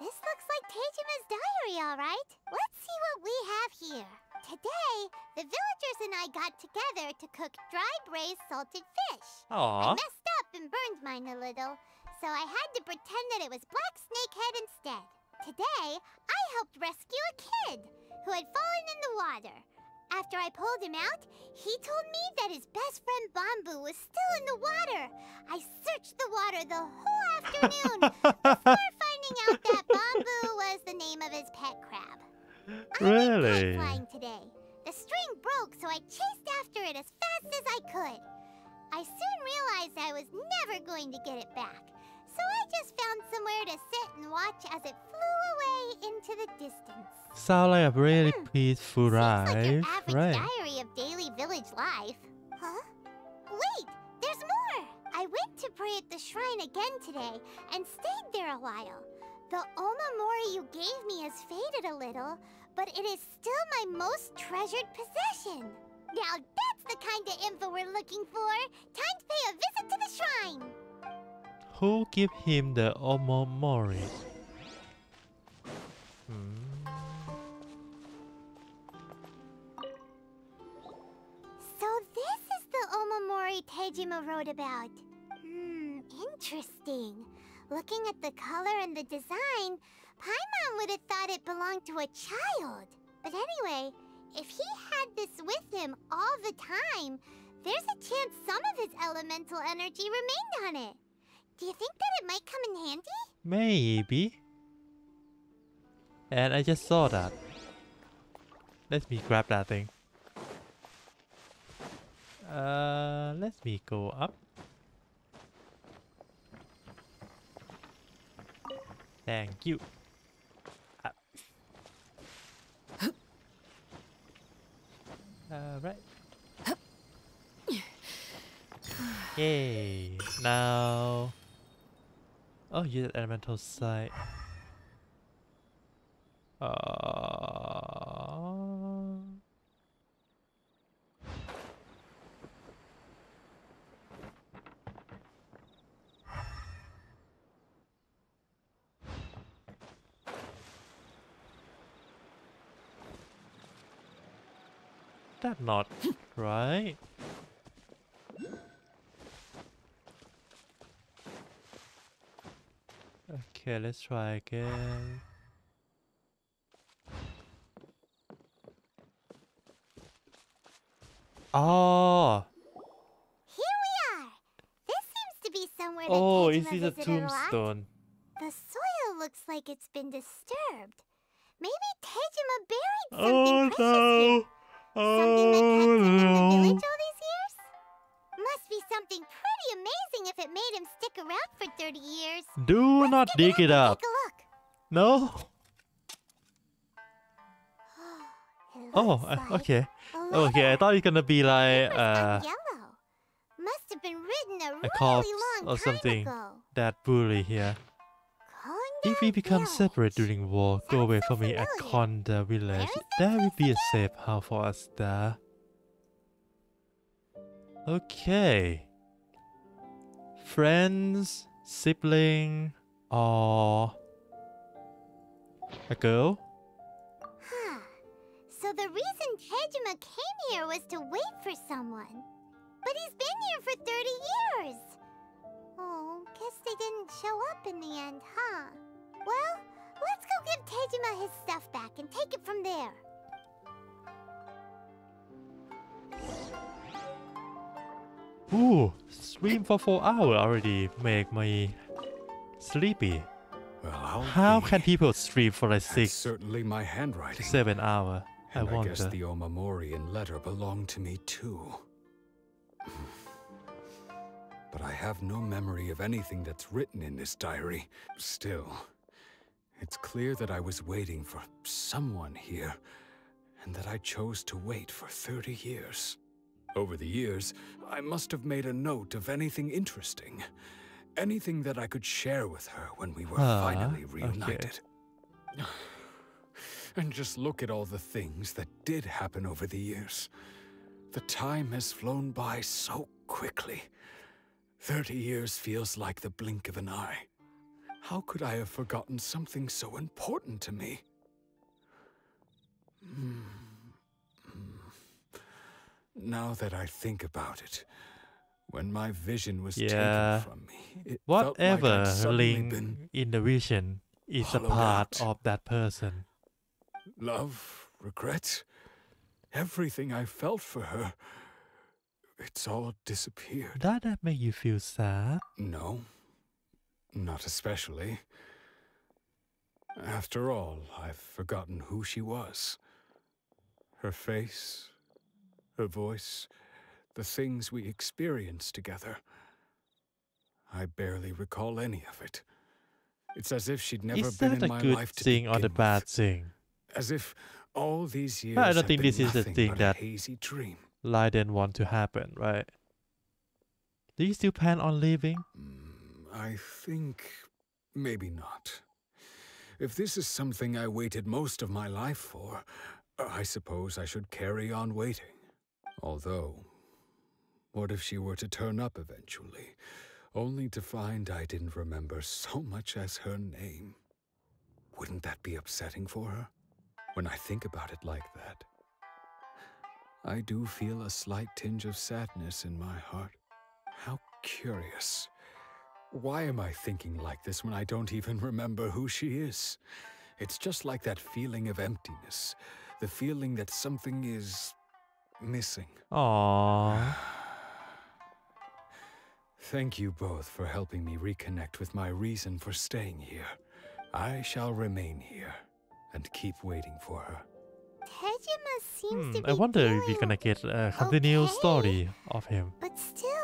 [SPEAKER 1] This looks like Tejima's diary, all right. Let's see what we have here. Today, the villagers and I got together to cook dry braised salted fish. I messed up and burned mine a little, so I had to pretend that it was Black Snakehead instead. Today, I helped rescue a kid who had fallen in the water. After I pulled him out, he told me that his best friend Bamboo was still in the water. I searched the water the whole afternoon before finding out that Bamboo was the name of his pet crab.
[SPEAKER 2] Really?
[SPEAKER 1] Flying today. The string broke, so I chased after it as fast as I could. I soon realized I was never going to get it back, so I just found somewhere to sit and watch as it flew away into the distance.
[SPEAKER 2] Sound like a really hmm. peaceful life,
[SPEAKER 1] Average
[SPEAKER 2] right?
[SPEAKER 1] diary of daily village life. Huh? Wait, there's more! I went to pray at the shrine again today and stayed there a while. The Omamori you gave me has faded a little, but it is still my most treasured possession. Now that's the kind of info we're looking for. Time to pay a visit to the shrine.
[SPEAKER 2] Who gave him the omamori? Hmm.
[SPEAKER 1] So this is the Omamori Tejima wrote about. Hmm, interesting. Looking at the color and the design, Paimon would have thought it belonged to a child. But anyway, if he had this with him all the time, there's a chance some of his elemental energy remained on it. Do you think that it might come in handy?
[SPEAKER 2] Maybe. And I just saw that. Let me grab that thing. Uh, let me go up. Thank you. Up. Alright. Yay. Now. Oh, you did elemental side. Uh, that not right. Okay, let's try again. Oh,
[SPEAKER 1] Here we are. This seems to be somewhere that
[SPEAKER 2] oh, is this a tombstone?
[SPEAKER 1] The soil looks like it's been disturbed. Maybe Tejima buried
[SPEAKER 2] Oh
[SPEAKER 1] something precious
[SPEAKER 2] no!
[SPEAKER 1] here.
[SPEAKER 2] Oh no!
[SPEAKER 1] Village all these years? Must be something pretty amazing if it made him stick around for 30 years.
[SPEAKER 2] Do not dig it up.
[SPEAKER 1] Take a look.
[SPEAKER 2] No. Oh, uh, okay. Okay, I thought it's gonna be like uh,
[SPEAKER 1] yellow. Must have been written a,
[SPEAKER 2] a
[SPEAKER 1] really
[SPEAKER 2] corpse or
[SPEAKER 1] time
[SPEAKER 2] something.
[SPEAKER 1] ago.
[SPEAKER 2] That bully here. If we become separate during war, go away from me at Konda village. There will be a safe house for us there. Okay. Friends, sibling, or a girl?
[SPEAKER 1] Huh. So the reason Tejima came here was to wait for someone. But he's been here for 30 years. Oh, guess they didn't show up in the end, huh? Well, let's go give Tejima his stuff back and take it from there.
[SPEAKER 2] Ooh, stream for four hours already make me sleepy.
[SPEAKER 30] Well, I'll
[SPEAKER 2] How
[SPEAKER 30] be.
[SPEAKER 2] can people stream for like six
[SPEAKER 30] certainly my
[SPEAKER 2] to
[SPEAKER 30] handwriting.
[SPEAKER 2] seven hours? I
[SPEAKER 30] And I,
[SPEAKER 2] wonder.
[SPEAKER 30] guess the Omamori and letter belonged to me too. But I have no memory of anything that's written in this diary. Still, it's clear that I was waiting for someone here, and that I chose to wait for 30 years. Over the years, I must have made a note of anything interesting. Anything that I could share with her when we were
[SPEAKER 2] Ah,
[SPEAKER 30] finally
[SPEAKER 2] okay.
[SPEAKER 30] reunited. And just look at all the things that did happen over the years. The time has flown by so quickly. Thirty years feels like the blink of an eye. How could I have forgotten something so important to me? Hmm. Hmm. Now that I think about it, when my vision was
[SPEAKER 2] Yeah.
[SPEAKER 30] taken from me, it felt like
[SPEAKER 2] Whatever
[SPEAKER 30] suddenly
[SPEAKER 2] link
[SPEAKER 30] been
[SPEAKER 2] in the vision is a part
[SPEAKER 30] out.
[SPEAKER 2] of that person.
[SPEAKER 30] love, regret, everything I felt for her. It's all disappeared.
[SPEAKER 2] Does that make you feel sad?
[SPEAKER 30] No, not especially. After all, I've forgotten who she was. Her face, her voice, the things we experienced together. I barely recall any of it. It's as if she'd never
[SPEAKER 2] Is
[SPEAKER 30] been
[SPEAKER 2] that
[SPEAKER 30] in
[SPEAKER 2] a
[SPEAKER 30] my
[SPEAKER 2] good
[SPEAKER 30] life to
[SPEAKER 2] thing or the
[SPEAKER 30] begin
[SPEAKER 2] bad thing?
[SPEAKER 30] As if all these years
[SPEAKER 2] But I don't think
[SPEAKER 30] been
[SPEAKER 2] this is the thing that
[SPEAKER 30] a hazy dream.
[SPEAKER 2] Raiden want to happen, right? Do you still plan on leaving? Mm.
[SPEAKER 30] I think maybe not. If this is something I waited most of my life for, I suppose I should carry on waiting. Although, what if she were to turn up eventually, only to find I didn't remember so much as her name? Wouldn't that be upsetting for her? When I think about it like that, I do feel a slight tinge of sadness in my heart. How curious. Why am I thinking like this when I don't even remember who she is? It's just like that feeling of emptiness, the feeling that something is missing.
[SPEAKER 2] Aww.
[SPEAKER 30] Thank you both for helping me reconnect with my reason for staying here. I shall remain here and keep waiting for her.
[SPEAKER 1] Tejima seems
[SPEAKER 2] Hmm,
[SPEAKER 1] to be
[SPEAKER 2] I wonder if we're gonna get a continued
[SPEAKER 1] okay.
[SPEAKER 2] story of him.
[SPEAKER 1] But still, it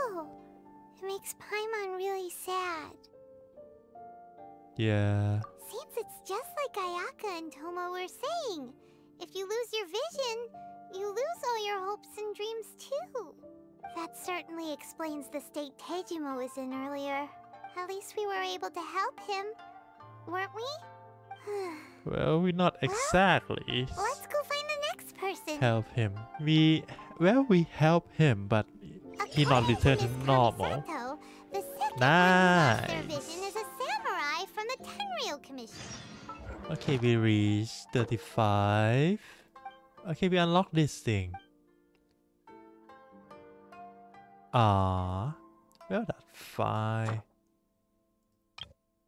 [SPEAKER 1] makes Paimon really sad.
[SPEAKER 2] Yeah.
[SPEAKER 1] Seems it's just like Ayaka and Thoma were saying. If you lose your vision, you lose all your hopes and dreams too. That certainly explains the state Tejima was in earlier. At least we were able to help him, weren't we?
[SPEAKER 2] Well, we not exactly
[SPEAKER 1] Let's go find the next person.
[SPEAKER 2] help him. We well we help him, but he not return to normal.
[SPEAKER 1] Sato, the second
[SPEAKER 2] Nice.
[SPEAKER 1] their vision is a samurai from the Tenryou Commission.
[SPEAKER 2] Okay, we reached 35. Okay, we unlock this thing. Ah, well that's fine.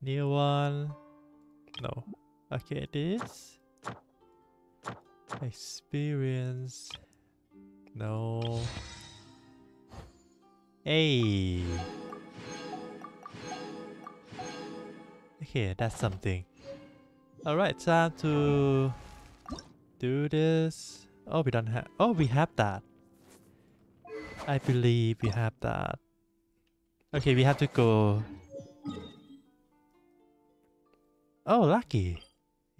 [SPEAKER 2] New one. No. Okay, this. Experience. No. Hey. Okay, that's something. Alright, time to do this. Oh, we don't have. Oh, we have that. I believe we have that. Okay, we have to go. Oh, lucky.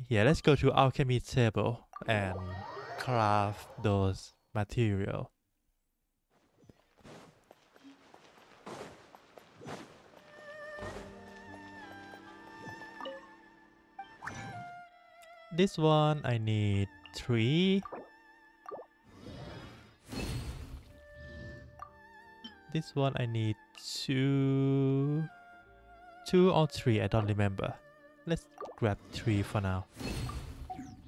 [SPEAKER 2] Yeah, let's go to alchemy table and craft those material. This one I need three. This one I need two. Two or three, I don't remember. Let's grab three for now.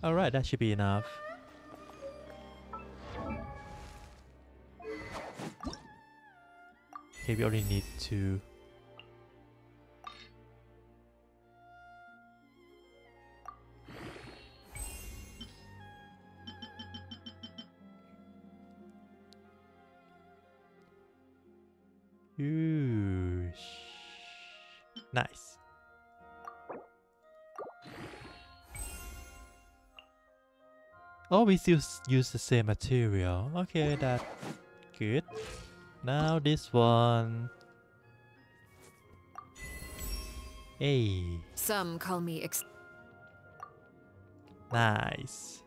[SPEAKER 2] Alright, that should be enough. Okay, we only need two. Oh, we still use the same material. Okay, that good. Now this one. Hey,
[SPEAKER 21] Some call me ex-
[SPEAKER 2] nice.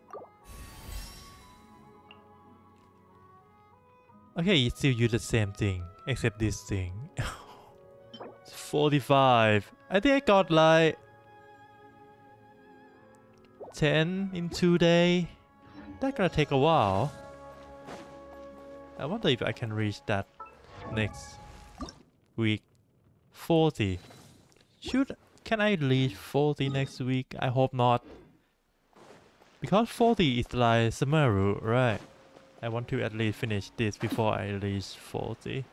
[SPEAKER 2] Okay, you still use the same thing, except this thing. 45. I think I got like 10 in two day. That's gonna take a while. I wonder if I can reach that next week. 40. Should can I reach 40 next week? I hope not. Because 40 is like Sumeru, right? I want to at least finish this before I reach 40.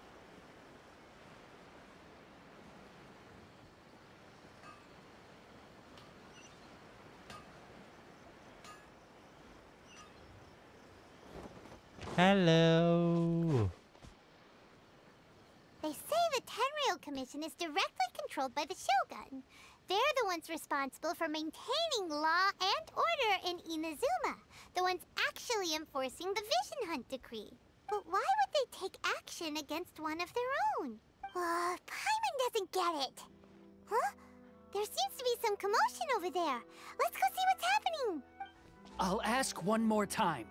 [SPEAKER 2] Hello.
[SPEAKER 1] They say the Tenryou Commission is directly controlled by the Shogun. They're the ones responsible for maintaining law and order in Inazuma. The ones actually enforcing the Vision Hunt Decree. But why would they take action against one of their own? Uh, Paimon doesn't get it. Huh? There seems to be some commotion over there. Let's go see what's happening.
[SPEAKER 15] I'll ask one more time.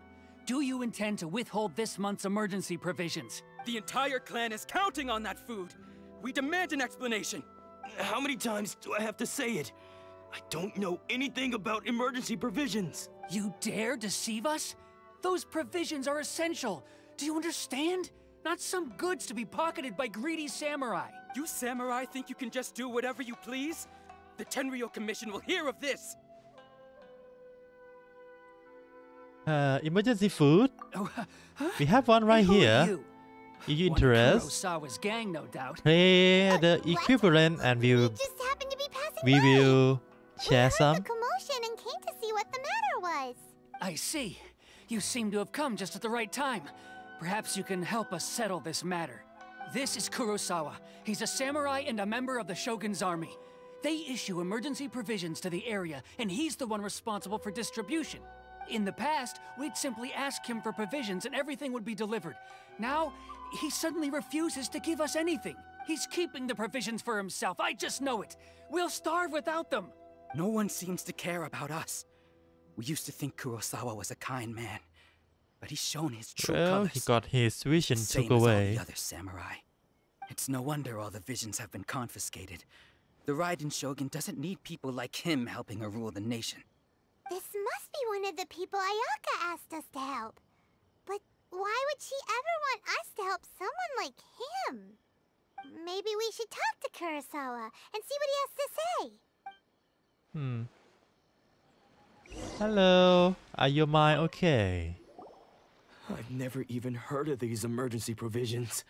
[SPEAKER 15] Do you intend to withhold this month's emergency provisions?
[SPEAKER 6] The entire clan is counting on that food. We demand an explanation.
[SPEAKER 31] How many times do I have to say it? I don't know anything about emergency provisions.
[SPEAKER 15] You dare deceive us? Those provisions are essential. Do you understand? Not some goods to be pocketed by greedy samurai.
[SPEAKER 6] You samurai think you can just do whatever you please? The Tenryou Commission will hear of this.
[SPEAKER 2] Uh, emergency food?
[SPEAKER 15] Oh,
[SPEAKER 2] We have one right
[SPEAKER 15] who are
[SPEAKER 2] here.
[SPEAKER 15] you?
[SPEAKER 2] If you
[SPEAKER 15] One
[SPEAKER 2] interest,
[SPEAKER 15] gang, no doubt.
[SPEAKER 2] play the equivalent and we'll, we will share some.
[SPEAKER 1] Commotion and came to see what the matter was.
[SPEAKER 15] I see. You seem to have come just at the right time. Perhaps you can help us settle this matter. This is Kurosawa. He's a samurai and a member of the Shogun's army. They issue emergency provisions to the area, and he's the one responsible for distribution. In the past, we'd simply ask him for provisions and everything would be delivered. Now, he suddenly refuses to give us anything. He's keeping the provisions for himself. I just know it. We'll starve without them.
[SPEAKER 6] No one seems to care about us. We used to think Kurosawa was a kind man, but he's shown his true
[SPEAKER 2] Well,
[SPEAKER 6] colors.
[SPEAKER 2] he got his vision
[SPEAKER 6] Same
[SPEAKER 2] took
[SPEAKER 6] as all
[SPEAKER 2] away.
[SPEAKER 6] the other samurai. It's no wonder all the visions have been confiscated. The Raiden Shogun doesn't need people like him helping her rule the nation.
[SPEAKER 1] This must be one of the people Ayaka asked us to help. But why would she ever want us to help someone like him? Maybe we should talk to Kurosawa and see what he has to say.
[SPEAKER 2] Hmm. Hello. Are your mind okay?
[SPEAKER 31] I've never even heard of these emergency provisions.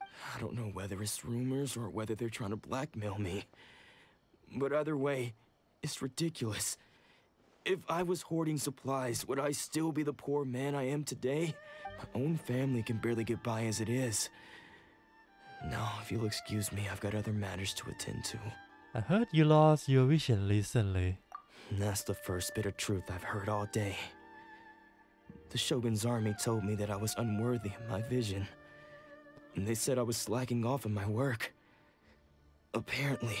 [SPEAKER 31] I don't know whether it's rumors or whether they're trying to blackmail me. But either way, it's ridiculous. If I was hoarding supplies, would I still be the poor man I am today? My own family can barely get by as it is. Now, if you'll excuse me, I've got other matters to attend to.
[SPEAKER 2] I heard you lost your vision recently.
[SPEAKER 31] That's the first bit of truth I've heard all day. The Shogun's army told me that I was unworthy of my vision. And they said I was slacking off in my work. Apparently,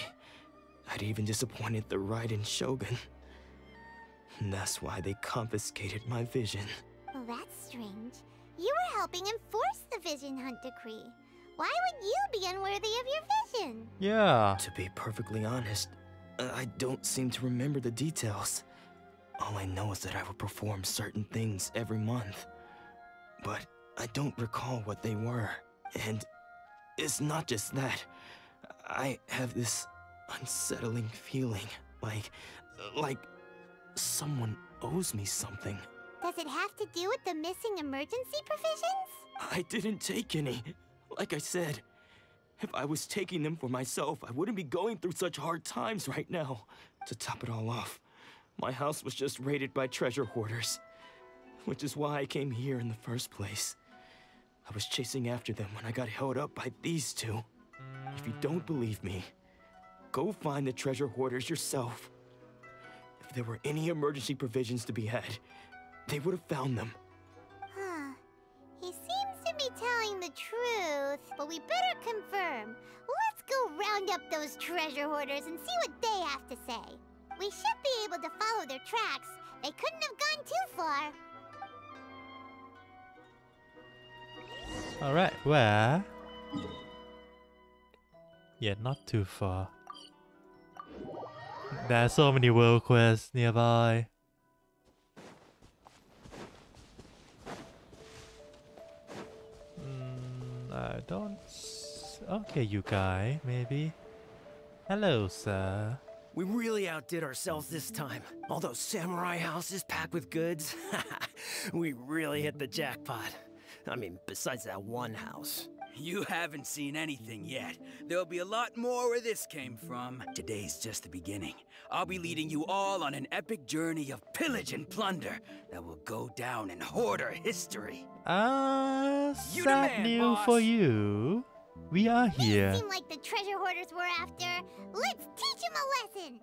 [SPEAKER 31] I'd even disappointed the Raiden Shogun. And that's why they confiscated my vision.
[SPEAKER 1] Well, that's strange. You were helping enforce the Vision Hunt Decree. Why would you be unworthy of your vision?
[SPEAKER 2] Yeah.
[SPEAKER 31] To be perfectly honest, I don't seem to remember the details. All I know is that I would perform certain things every month. But I don't recall what they were. And it's not just that. I have this unsettling feeling like like someone owes me something.
[SPEAKER 1] Does it have to do with the missing emergency provisions?
[SPEAKER 31] I didn't take any. Like I said, if I was taking them for myself, I wouldn't be going through such hard times right now. To top it all off, my house was just raided by treasure hoarders, which is why I came here in the first place. I was chasing after them when I got held up by these two. If you don't believe me, go find the treasure hoarders yourself. If there were any emergency provisions to be had, they would have found them.
[SPEAKER 1] Huh. He seems to be telling the truth, but we better confirm. Let's go round up those treasure hoarders and see what they have to say. We should be able to follow their tracks. They couldn't have gone too far.
[SPEAKER 2] Alright, where? Yeah, not too far. There are so many world quests nearby. Mm, I don't. Okay, you guy, maybe. Hello, sir.
[SPEAKER 32] We really outdid ourselves this time. All those samurai houses packed with goods. we really hit the jackpot. I mean, besides that one house.
[SPEAKER 6] You haven't seen anything yet. There'll be a lot more where this came from. Today's just the beginning. I'll be leading you all on an epic journey of pillage and plunder that will go down in hoarder history.
[SPEAKER 2] Ah,
[SPEAKER 6] You
[SPEAKER 2] sad
[SPEAKER 6] demand,
[SPEAKER 2] news
[SPEAKER 6] boss.
[SPEAKER 2] for you. We are here.
[SPEAKER 1] Seem like the treasure hoarders we're after. Let's teach them a lesson.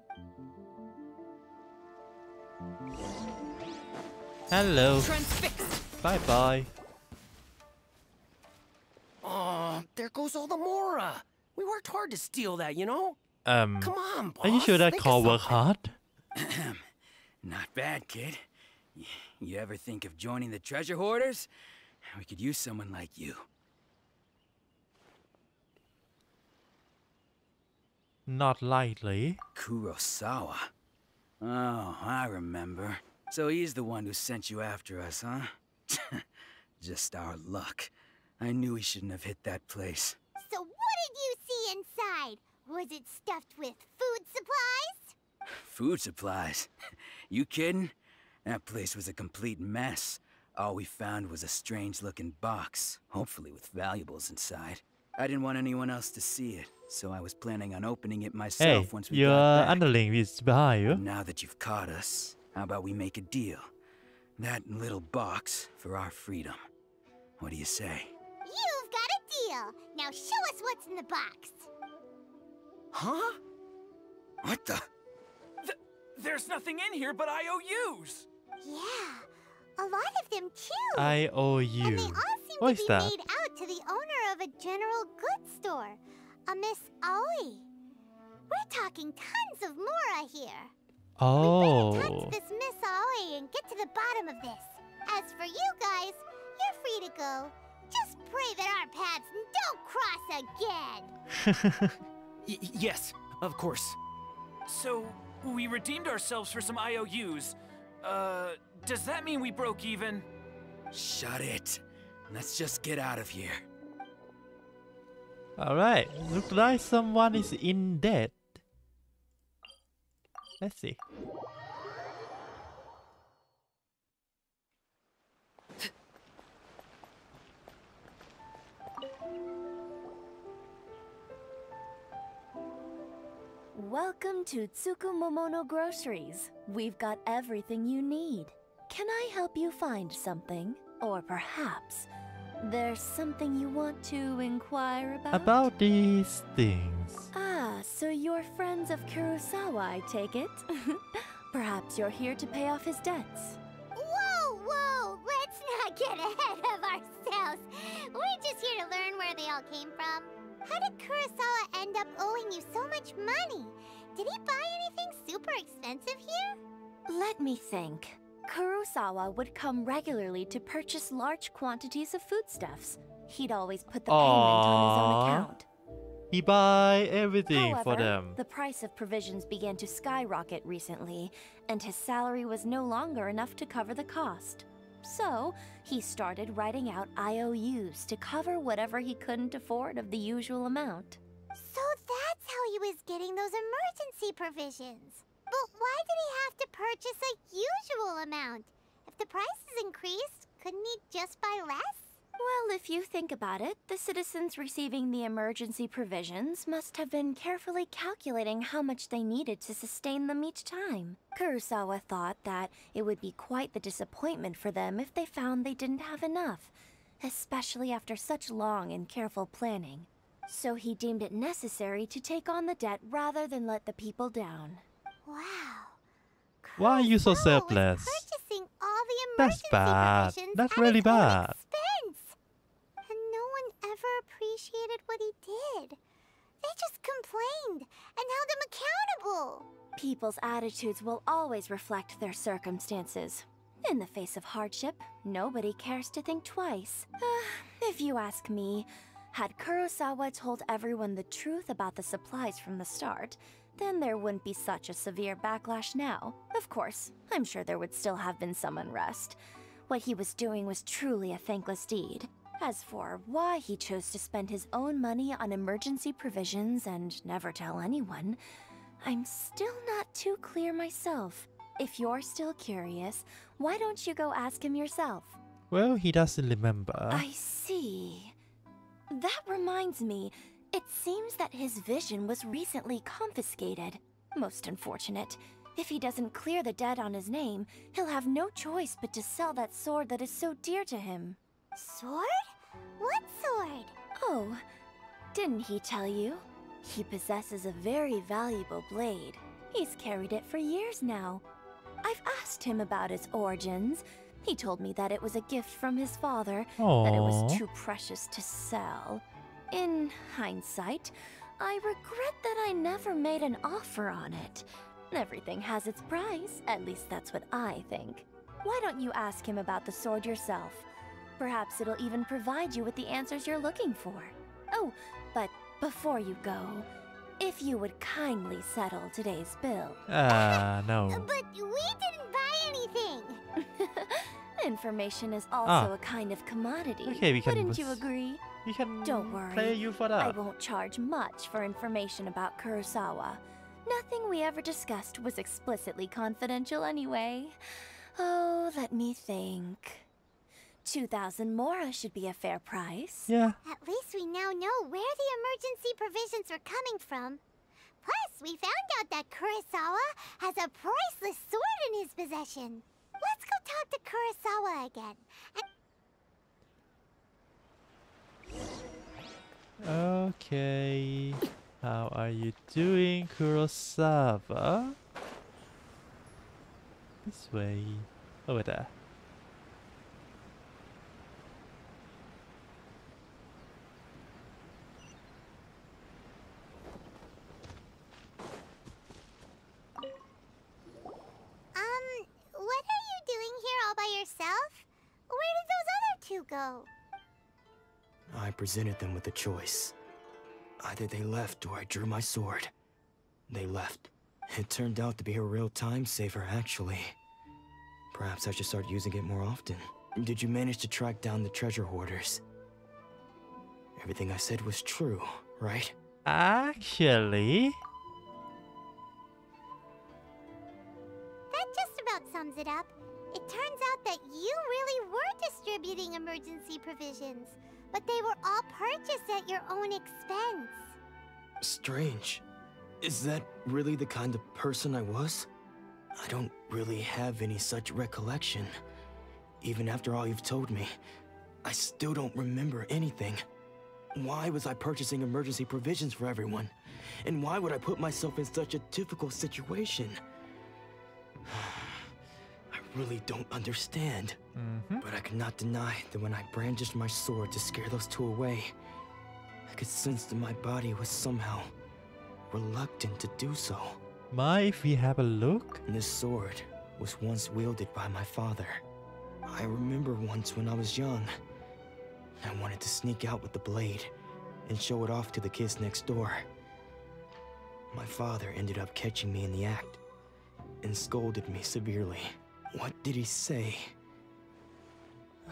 [SPEAKER 2] Hello.
[SPEAKER 32] Transfixed.
[SPEAKER 2] Bye bye.
[SPEAKER 32] Oh, there goes all the Mora. We worked hard to steal that, you know?
[SPEAKER 2] Um.
[SPEAKER 32] Come on, boss.
[SPEAKER 2] Are you sure that
[SPEAKER 32] think of
[SPEAKER 2] call work hard?
[SPEAKER 6] Not bad, kid. You ever think of joining the treasure hoarders? We could use someone like you.
[SPEAKER 2] Not likely.
[SPEAKER 6] Kurosawa. Oh, I remember. So he's the one who sent you after us, huh? Just our luck. I knew he shouldn't have hit that place.
[SPEAKER 1] So what did you see inside? Was it stuffed with food supplies?
[SPEAKER 6] Food supplies? you kidding? That place was a complete mess. All we found was a strange looking box, hopefully with valuables inside. I didn't want anyone else to see it, so I was planning on opening it myself
[SPEAKER 2] Hey,
[SPEAKER 6] once we
[SPEAKER 2] your
[SPEAKER 6] got back.
[SPEAKER 2] underling is behind you.
[SPEAKER 6] Now that you've caught us, how about we make a deal? That little box for our freedom. What do you say?
[SPEAKER 1] You've got a deal. Now show us what's in the box.
[SPEAKER 32] Huh?
[SPEAKER 6] What the?
[SPEAKER 33] There's nothing in here but IOUs.
[SPEAKER 1] Yeah, a lot of them too.
[SPEAKER 2] I owe you.
[SPEAKER 1] They all seem
[SPEAKER 2] What
[SPEAKER 1] to be
[SPEAKER 2] that?
[SPEAKER 1] made out to the owner of a general goods store, a Miss Aoi. We're talking tons of Mora here.
[SPEAKER 2] Oh.
[SPEAKER 1] Touch this Miss Aoi and get to the bottom of this. As for you guys, you're free to go. Just pray that our paths don't cross again.
[SPEAKER 33] Y- yes, of course. So, we redeemed ourselves for some IOUs. Uh, does that mean we broke even?
[SPEAKER 6] Shut it. Let's just get out of here.
[SPEAKER 2] Alright, looks like someone is in debt. Let's see.
[SPEAKER 20] Welcome to Tsukumomono Groceries. We've got everything you need. Can I help you find something? Or perhaps there's something you want to inquire about?
[SPEAKER 2] About these things.
[SPEAKER 20] Ah, so you're friends of Kurosawa, I take it? perhaps you're here to pay off his debts.
[SPEAKER 1] Whoa, whoa! Let's not get ahead of ourselves. We're just here to learn where they all came from. How did Kurosawa end up owing you so much money? Did he buy anything super expensive here?
[SPEAKER 20] Let me think. Kurosawa would come regularly to purchase large quantities of foodstuffs. He'd always put the payment on his own account.
[SPEAKER 2] He buy everything
[SPEAKER 20] However,
[SPEAKER 2] for them.
[SPEAKER 20] the price of provisions began to skyrocket recently, and his salary was no longer enough to cover the cost. So, he started writing out IOUs to cover whatever he couldn't afford of the usual amount.
[SPEAKER 1] So that's how he was getting those emergency provisions. But why did he have to purchase a usual amount? If the prices increased, couldn't he just buy less?
[SPEAKER 20] Well, if you think about it, the citizens receiving the emergency provisions must have been carefully calculating how much they needed to sustain them each time. Kurosawa thought that it would be quite the disappointment for them if they found they didn't have enough, especially after such long and careful planning. So he deemed it necessary to take on the debt rather than let the people down.
[SPEAKER 1] Wow.
[SPEAKER 2] Why are you so selfless?
[SPEAKER 1] Purchasing all the
[SPEAKER 2] That's bad. That's really bad.
[SPEAKER 1] expense. And no one ever appreciated what he did. They just complained and held him accountable.
[SPEAKER 20] People's attitudes will always reflect their circumstances. In the face of hardship, nobody cares to think twice. Ah, if you ask me, had Kurosawa told everyone the truth about the supplies from the start, then there wouldn't be such a severe backlash now. Of course, I'm sure there would still have been some unrest. What he was doing was truly a thankless deed. As for why he chose to spend his own money on emergency provisions and never tell anyone, I'm still not too clear myself. If you're still curious, why don't you go ask him yourself?
[SPEAKER 2] Well, he doesn't remember.
[SPEAKER 20] I see. That reminds me, it seems that his vision was recently confiscated. Most unfortunate. If he doesn't clear the debt on his name, he'll have no choice but to sell that sword that is so dear to him.
[SPEAKER 1] Sword? What sword?
[SPEAKER 20] Oh, didn't he tell you? He possesses a very valuable blade. He's carried it for years now. I've asked him about its origins. He told me that it was a gift from his father, that it was too precious to sell. In hindsight, I regret that I never made an offer on it. Everything has its price, at least that's what I think. Why don't you ask him about the sword yourself? Perhaps it'll even provide you with the answers you're looking for. Oh, but before you go, if you would kindly settle today's bill.
[SPEAKER 2] Ah, no.
[SPEAKER 1] But we didn't buy anything.
[SPEAKER 20] Information is also
[SPEAKER 2] Ah.
[SPEAKER 20] a kind of commodity.
[SPEAKER 2] Okay, we can
[SPEAKER 20] Wouldn't you agree?
[SPEAKER 2] We can
[SPEAKER 20] Don't worry.
[SPEAKER 2] play you for that.
[SPEAKER 20] I won't charge much for information about Kurosawa. Nothing we ever discussed was explicitly confidential anyway. Oh, let me think. 2,000 mora should be a fair price.
[SPEAKER 2] Yeah.
[SPEAKER 1] At least we now know where the emergency provisions are coming from. Plus, we found out that Kurosawa has a priceless sword in his possession. Let's go talk to Kurosawa again. And
[SPEAKER 2] Okay. How are you doing, Kurosawa? This way. Over there.
[SPEAKER 1] Um, what are you doing here all by yourself? Where did those other two go?
[SPEAKER 31] I presented them with a choice. Either they left or I drew my sword. They left. It turned out to be a real time saver, actually. Perhaps I should start using it more often. Did you manage to track down the treasure hoarders? Everything I said was true, right?
[SPEAKER 2] Actually,
[SPEAKER 1] That just about sums it up. It turns out that you really were distributing emergency provisions, but they were all purchased at your own expense.
[SPEAKER 31] Strange. Is that really the kind of person I was? I don't really have any such recollection. Even after all you've told me, I still don't remember anything. Why was I purchasing emergency provisions for everyone? And why would I put myself in such a difficult situation? I really don't understand. Mm-hmm. But I cannot deny that when I brandished my sword to scare those two away, I could sense that my body was somehow reluctant to do so.
[SPEAKER 2] mind if we have a look?
[SPEAKER 31] This sword was once wielded by my father. I remember once when I was young, I wanted to sneak out with the blade and show it off to the kids next door. My father ended up catching me in the act and scolded me severely. What did he say?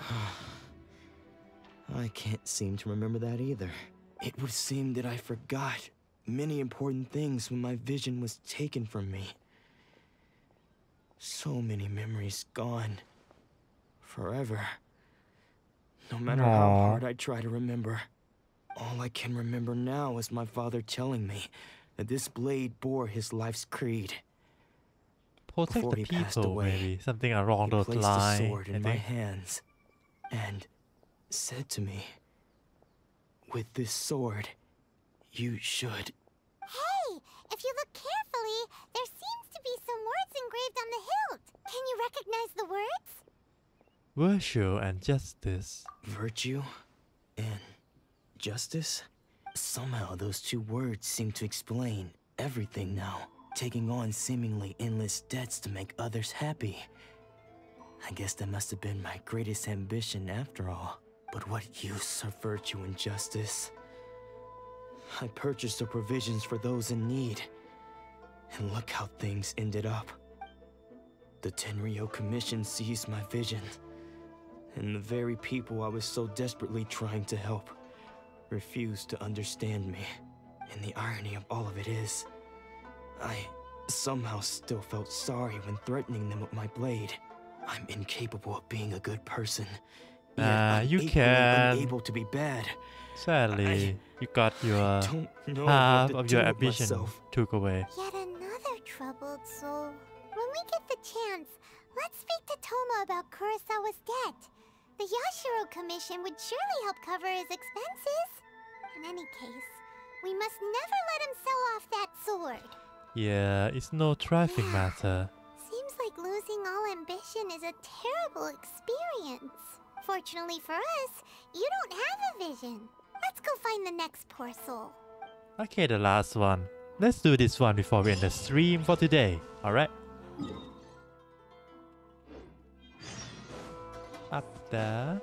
[SPEAKER 31] I can't seem to remember that either. It would seem that I forgot many important things when my vision was taken from me. So many memories gone. Forever. No matter how hard I try to remember, all I can remember now is my father telling me that this blade bore his life's creed.
[SPEAKER 2] Protect
[SPEAKER 31] Before
[SPEAKER 2] the people,
[SPEAKER 31] away,
[SPEAKER 2] maybe. Something along
[SPEAKER 31] he
[SPEAKER 2] those
[SPEAKER 31] placed
[SPEAKER 2] lines.
[SPEAKER 31] the sword in my hands and said to me, With this sword, you should.
[SPEAKER 1] Hey, if you look carefully, there seems to be some words engraved on the hilt. Can you recognize the words?
[SPEAKER 2] Virtue and justice.
[SPEAKER 31] Virtue and justice? Somehow those two words seem to explain everything now, taking on seemingly endless debts to make others happy. I guess that must have been my greatest ambition after all. But what use are virtue and justice? I purchased the provisions for those in need, And look how things ended up. The Tenryou Commission seized my vision. And the very people I was so desperately trying to help refused to understand me. And the irony of all of it is, I somehow still felt sorry when threatening them with my blade. I'm incapable of being a good person.
[SPEAKER 2] Ah,
[SPEAKER 31] I'm
[SPEAKER 2] you
[SPEAKER 31] equally
[SPEAKER 2] can.
[SPEAKER 31] unable to be bad.
[SPEAKER 2] Sadly, you got your half of your ambition
[SPEAKER 31] myself.
[SPEAKER 2] took away.
[SPEAKER 1] Yet another troubled soul. When we get the chance, let's speak to Thoma about Kurosawa's debt. The Yashiro Commission would surely help cover his expenses. In any case, we must never let him sell off that sword.
[SPEAKER 2] Yeah, it's no trifling matter.
[SPEAKER 1] Seems like losing all ambition is a terrible experience. Fortunately for us, you don't have a vision. Let's go find the next poor soul.
[SPEAKER 2] Okay, the last one. Let's do this one before we end the stream for today. Alright? Up there.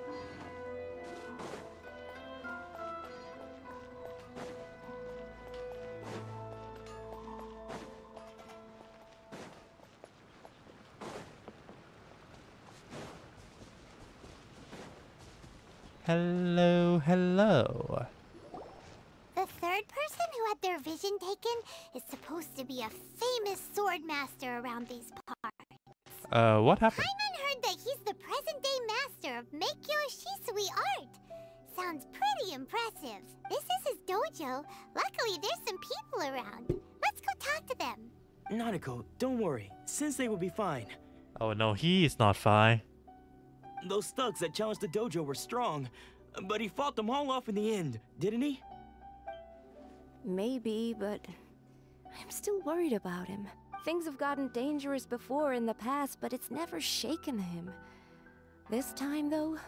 [SPEAKER 2] Hello, hello.
[SPEAKER 1] The third person who had their vision taken is supposed to be a famous sword master around these parts.
[SPEAKER 2] Uh, what happened?
[SPEAKER 1] Paimon heard that he's the present-day master of Meikyo Shisui art. Sounds pretty impressive. This is his dojo. Luckily, there's some people around. Let's go talk to them.
[SPEAKER 31] Nanako, don't worry. Sensei will be fine.
[SPEAKER 2] Oh no, he is not fine.
[SPEAKER 31] Those thugs that challenged the dojo were strong, but he fought them all off in the end, didn't he?
[SPEAKER 20] Maybe, but I'm still worried about him. Things have gotten dangerous before in the past, but it's never shaken him. This time, though,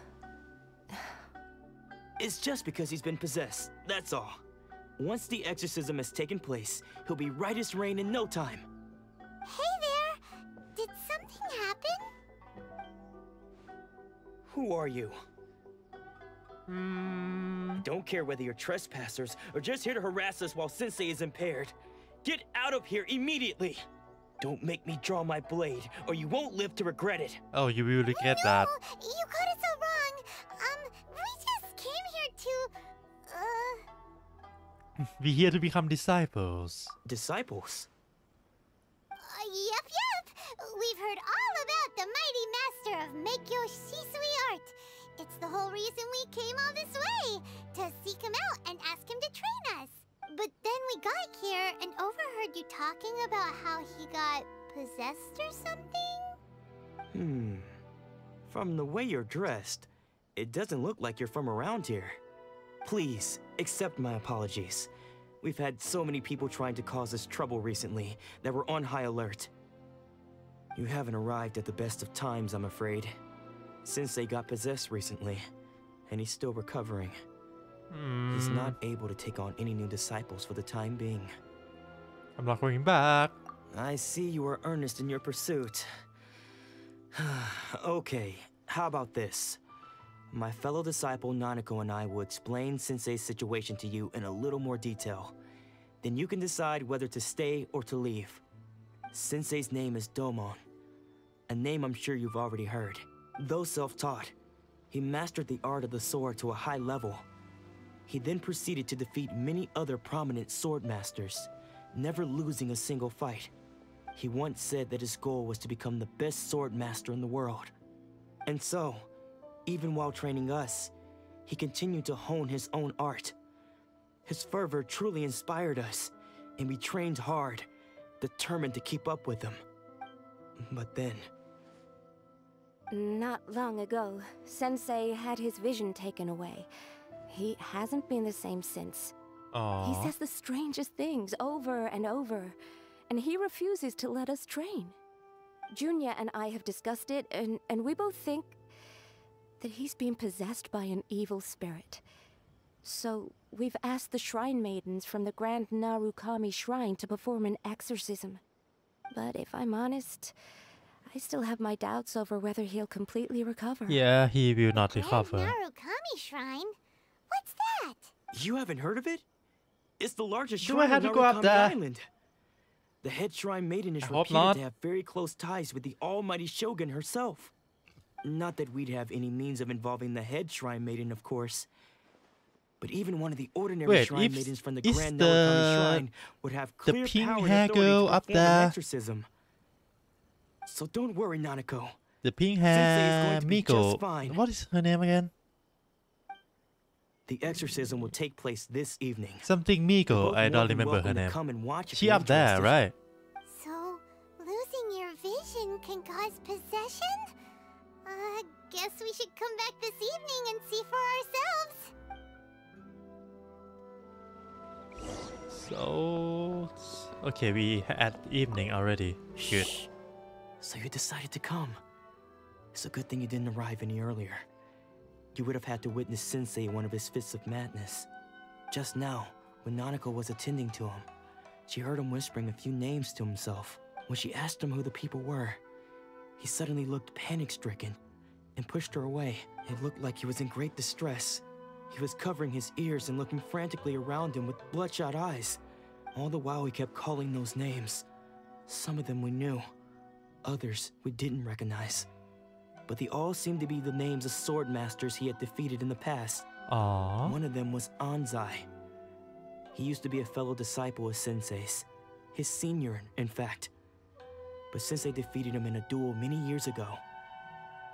[SPEAKER 31] It's just because he's been possessed, that's all. Once the exorcism has taken place, he'll be right as rain in no time.
[SPEAKER 1] Hey there! Did something happen?
[SPEAKER 31] Who are you? Don't care whether you're trespassers or just here to harass us while Sensei is impaired. Get out of here immediately! Don't make me draw my blade, or you won't live to regret it.
[SPEAKER 2] Oh, you will regret that.
[SPEAKER 1] You got it so wrong. Um, we just came here to, uh,
[SPEAKER 2] We here to become disciples.
[SPEAKER 31] Disciples?
[SPEAKER 1] We've heard all about the mighty master of Meikyo Shisui art. It's the whole reason we came all this way, to seek him out and ask him to train us. But then we got here and overheard you talking about how he got possessed or something?
[SPEAKER 31] Hmm. From the way you're dressed, it doesn't look like you're from around here. Please, accept my apologies. We've had so many people trying to cause us trouble recently that we're on high alert. You haven't arrived at the best of times, I'm afraid. Sensei got possessed recently, and he's still recovering. He's
[SPEAKER 2] Hmm.
[SPEAKER 31] not able to take on any new disciples for the time being.
[SPEAKER 2] I'm not going back.
[SPEAKER 31] I see you are earnest in your pursuit. okay, how about this? My fellow disciple Nanako and I will explain Sensei's situation to you in a little more detail. Then you can decide whether to stay or to leave. Sensei's name is Domon, a name I'm sure you've already heard. Though self-taught, he mastered the art of the sword to a high level. He then proceeded to defeat many other prominent sword masters, never losing a single fight. He once said that his goal was to become the best sword master in the world. And so, even while training us, he continued to hone his own art. His fervor truly inspired us, and we trained hard, determined to keep up with him. But then,
[SPEAKER 20] not long ago, Sensei had his vision taken away. He hasn't been the same since. He says the strangest things over and over, and he refuses to let us train. Junya and I have discussed it, and, and we both think that he's been possessed by an evil spirit. So we've asked the shrine maidens from the Grand Narukami Shrine to perform an exorcism. But if I'm honest, I still have my doubts over whether he'll completely recover.
[SPEAKER 2] Yeah, he will not
[SPEAKER 1] Grand
[SPEAKER 2] recover.
[SPEAKER 1] Narukami Shrine? What's that?
[SPEAKER 31] you haven't heard of it? It's the largest
[SPEAKER 2] Do
[SPEAKER 31] shrine
[SPEAKER 2] I have
[SPEAKER 31] on
[SPEAKER 2] to go up
[SPEAKER 31] Narukami
[SPEAKER 2] there?
[SPEAKER 31] Island. The head shrine maiden is
[SPEAKER 2] I hope
[SPEAKER 31] reputed
[SPEAKER 2] not.
[SPEAKER 31] to have very close ties with the almighty shogun herself. Not that we'd have any means of involving the head shrine maiden, of course. But even one of the ordinary
[SPEAKER 2] Wait,
[SPEAKER 31] shrine
[SPEAKER 2] is-
[SPEAKER 31] maidens from the Grand
[SPEAKER 2] the-
[SPEAKER 31] Narukami Shrine would have
[SPEAKER 2] the
[SPEAKER 31] clear
[SPEAKER 2] pink
[SPEAKER 31] power and
[SPEAKER 2] hair
[SPEAKER 31] authority
[SPEAKER 2] girl
[SPEAKER 31] to
[SPEAKER 2] up
[SPEAKER 31] perform an
[SPEAKER 2] there?
[SPEAKER 31] exorcism. So don't worry, Nanako.
[SPEAKER 2] The pink
[SPEAKER 31] Sensei is
[SPEAKER 2] hair
[SPEAKER 31] going to be just
[SPEAKER 2] Miko.
[SPEAKER 31] fine.
[SPEAKER 2] What is her name again?
[SPEAKER 31] The exorcism will take place this evening.
[SPEAKER 2] Something Miko. I don't remember her name.
[SPEAKER 31] Come and watch
[SPEAKER 2] She up there, right?
[SPEAKER 1] So, losing your vision can cause possession? Uh, guess we should come back this evening and see for ourselves.
[SPEAKER 2] So okay, we at evening already. Good.
[SPEAKER 31] So you decided to come. It's a good thing you didn't arrive any earlier. You would have had to witness Sensei one of his fits of madness. Just now, when Nanako was attending to him, she heard him whispering a few names to himself. When she asked him who the people were, he suddenly looked panic-stricken and pushed her away. It looked like he was in great distress. He was covering his ears and looking frantically around him with bloodshot eyes. All the while he kept calling those names. Some of them we knew, others we didn't recognize. But they all seemed to be the names of sword masters he had defeated in the past.
[SPEAKER 2] Aww.
[SPEAKER 31] One of them was Anzai. He used to be a fellow disciple of Sensei's, his senior, in fact. But Sensei defeated him in a duel many years ago,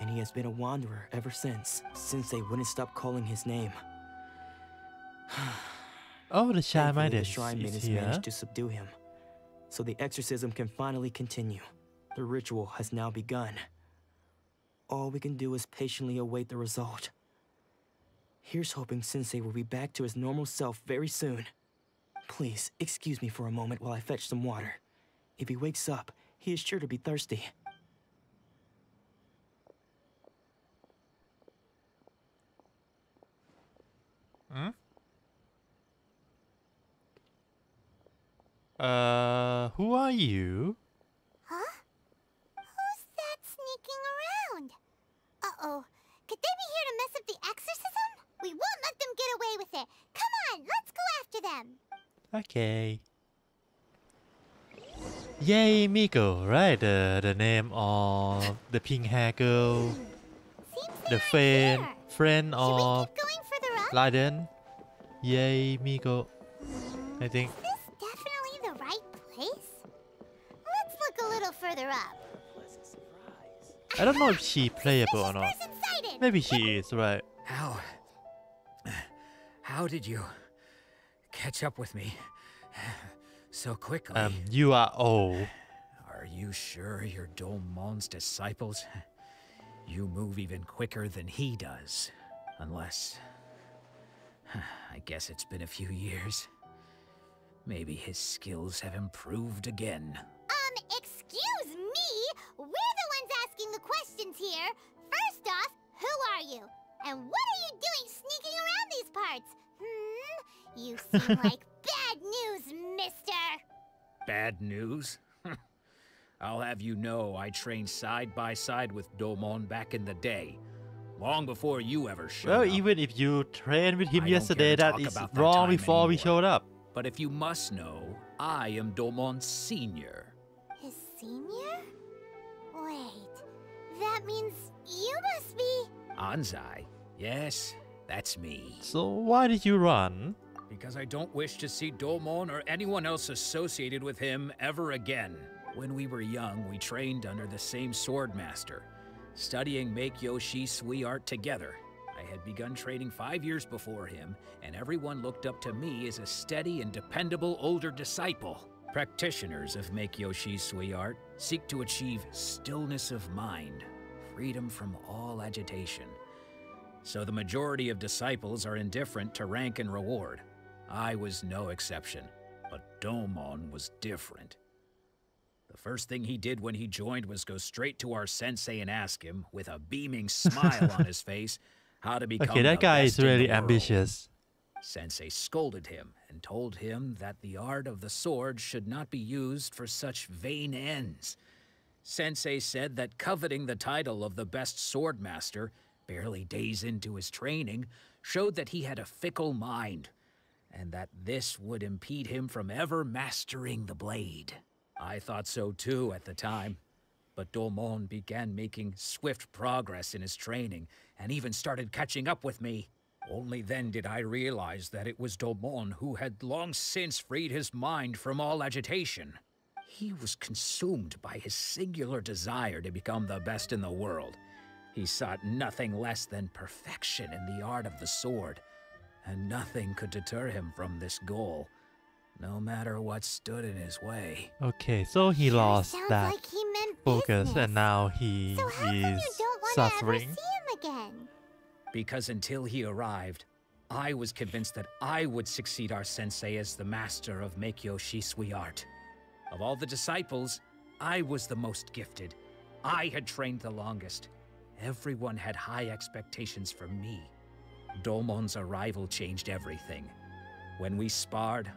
[SPEAKER 31] and he has been a wanderer ever since. Sensei wouldn't stop calling his name.
[SPEAKER 2] Oh, the
[SPEAKER 31] Thankfully,
[SPEAKER 2] minded
[SPEAKER 31] the shrine
[SPEAKER 2] is
[SPEAKER 31] maidens
[SPEAKER 2] here.
[SPEAKER 31] managed to subdue him, so the exorcism can finally continue. The ritual has now begun. All we can do is patiently await the result. Here's hoping Sensei will be back to his normal self very soon. Please, excuse me for a moment while I fetch some water. If he wakes up, he is sure to be thirsty.
[SPEAKER 2] Hmm? Uh, who are you?
[SPEAKER 1] Uh-oh. Could they be here to mess up the exorcism? We won't let them get away with it. Come on, let's go after them.
[SPEAKER 2] Okay. Yae, Miko, right? The the name of the pink hair girl, the friend friend of
[SPEAKER 1] Going further up?
[SPEAKER 2] Raiden. Yae, Miko. I think.
[SPEAKER 1] Is this definitely the right place? Let's look a little further up.
[SPEAKER 2] I don't know if she playable or not. Maybe she is, right?
[SPEAKER 34] How? How did you catch up with me so quickly?
[SPEAKER 2] Um, you are old.
[SPEAKER 34] Are you sure you're Domon's disciples? You move even quicker than he does. Unless. I guess it's been a few years. Maybe his skills have improved again.
[SPEAKER 1] Um, excuse me? We're the ones asking the questions here. First off, who are you? And what are you doing sneaking around these parts? Hmm? You seem like bad news, mister.
[SPEAKER 34] Bad news? I'll have you know I trained side by side with Domon back in the day. Long before you ever showed
[SPEAKER 2] Well,
[SPEAKER 34] up.
[SPEAKER 2] even if you trained with him
[SPEAKER 34] I
[SPEAKER 2] yesterday,
[SPEAKER 34] that is
[SPEAKER 2] that
[SPEAKER 34] talk
[SPEAKER 2] is
[SPEAKER 34] about that
[SPEAKER 2] wrong
[SPEAKER 34] time
[SPEAKER 2] before we showed up.
[SPEAKER 34] But if you must know, I am Domon's senior.
[SPEAKER 1] His senior? Wait, that means you must be.
[SPEAKER 34] Anzai. Yes, that's me.
[SPEAKER 2] So why did you run?
[SPEAKER 34] Because I don't wish to see Domon or anyone else associated with him ever again. When we were young, we trained under the same sword master, studying Meikyo Shisui art together. I had begun training five years before him, and everyone looked up to me as a steady and dependable older disciple. Practitioners of Meikyo Shisui art seek to achieve stillness of mind, freedom from all agitation. So the majority of disciples are indifferent to rank and reward. I was no exception, but Domon was different. The first thing he did when he joined was go straight to our sensei and ask him, with a beaming smile on his face, how to become
[SPEAKER 2] Okay, that guy is really ambitious.
[SPEAKER 34] Sensei scolded him and told him that the art of the sword should not be used for such vain ends. Sensei said that coveting the title of the best sword master, barely days into his training, showed that he had a fickle mind, and that this would impede him from ever mastering the blade. I thought so too at the time. But Domon began making swift progress in his training and even started catching up with me. Only then did I realize that it was Domon who had long since freed his mind from all agitation. He was consumed by his singular desire to become the best in the world. He sought nothing less than perfection in the art of the sword, and nothing could deter him from this goal, no matter what stood in his way.
[SPEAKER 2] Okay, so he lost
[SPEAKER 1] sounds
[SPEAKER 2] that
[SPEAKER 1] like he meant
[SPEAKER 2] focus
[SPEAKER 1] business.
[SPEAKER 2] and now he
[SPEAKER 1] So how come you
[SPEAKER 2] is
[SPEAKER 1] don't want to ever
[SPEAKER 2] suffering.
[SPEAKER 1] See him again?
[SPEAKER 34] Because until he arrived, I was convinced that I would succeed our sensei as the master of Meikyo Shisui art. Of all the disciples, I was the most gifted. I had trained the longest. Everyone had high expectations for me. Domon's arrival changed everything. When we sparred,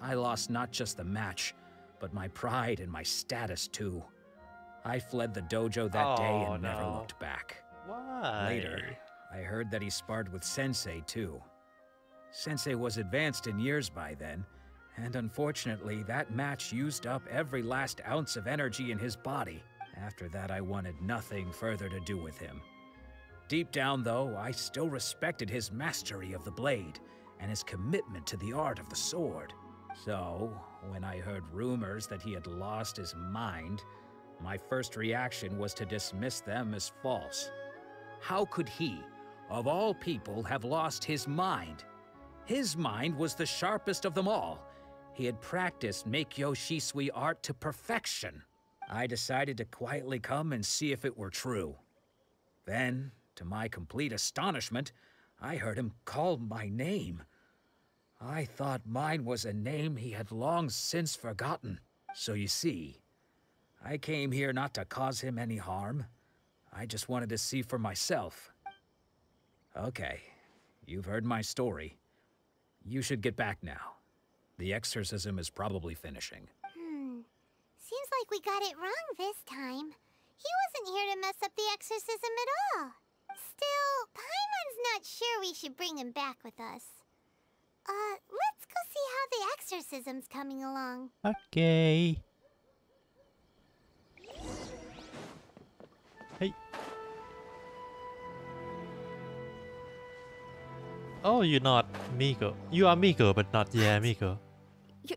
[SPEAKER 34] I lost not just the match, but my pride and my status too. I fled the dojo that day
[SPEAKER 2] Oh,
[SPEAKER 34] and never looked back.
[SPEAKER 2] Why?
[SPEAKER 34] Later, I heard that he sparred with Sensei too. Sensei was advanced in years by then, and unfortunately, that match used up every last ounce of energy in his body. After that, I wanted nothing further to do with him. Deep down, though, I still respected his mastery of the blade and his commitment to the art of the sword. So, when I heard rumors that he had lost his mind, my first reaction was to dismiss them as false. How could he, of all people, have lost his mind? His mind was the sharpest of them all. He had practiced Meikyo Shisui art to perfection. I decided to quietly come and see if it were true. Then, to my complete astonishment, I heard him call my name. I thought mine was a name he had long since forgotten. So you see, I came here not to cause him any harm. I just wanted to see for myself. Okay, you've heard my story. You should get back now. The exorcism is probably finishing.
[SPEAKER 1] Hmm. Seems like we got it wrong this time. He wasn't here to mess up the exorcism at all. Still, Paimon's not sure we should bring him back with us. Uh, let's go see how the exorcism's coming along.
[SPEAKER 2] Okay. Oh, you're not Miko. You are Miko, but not yeah, Miko.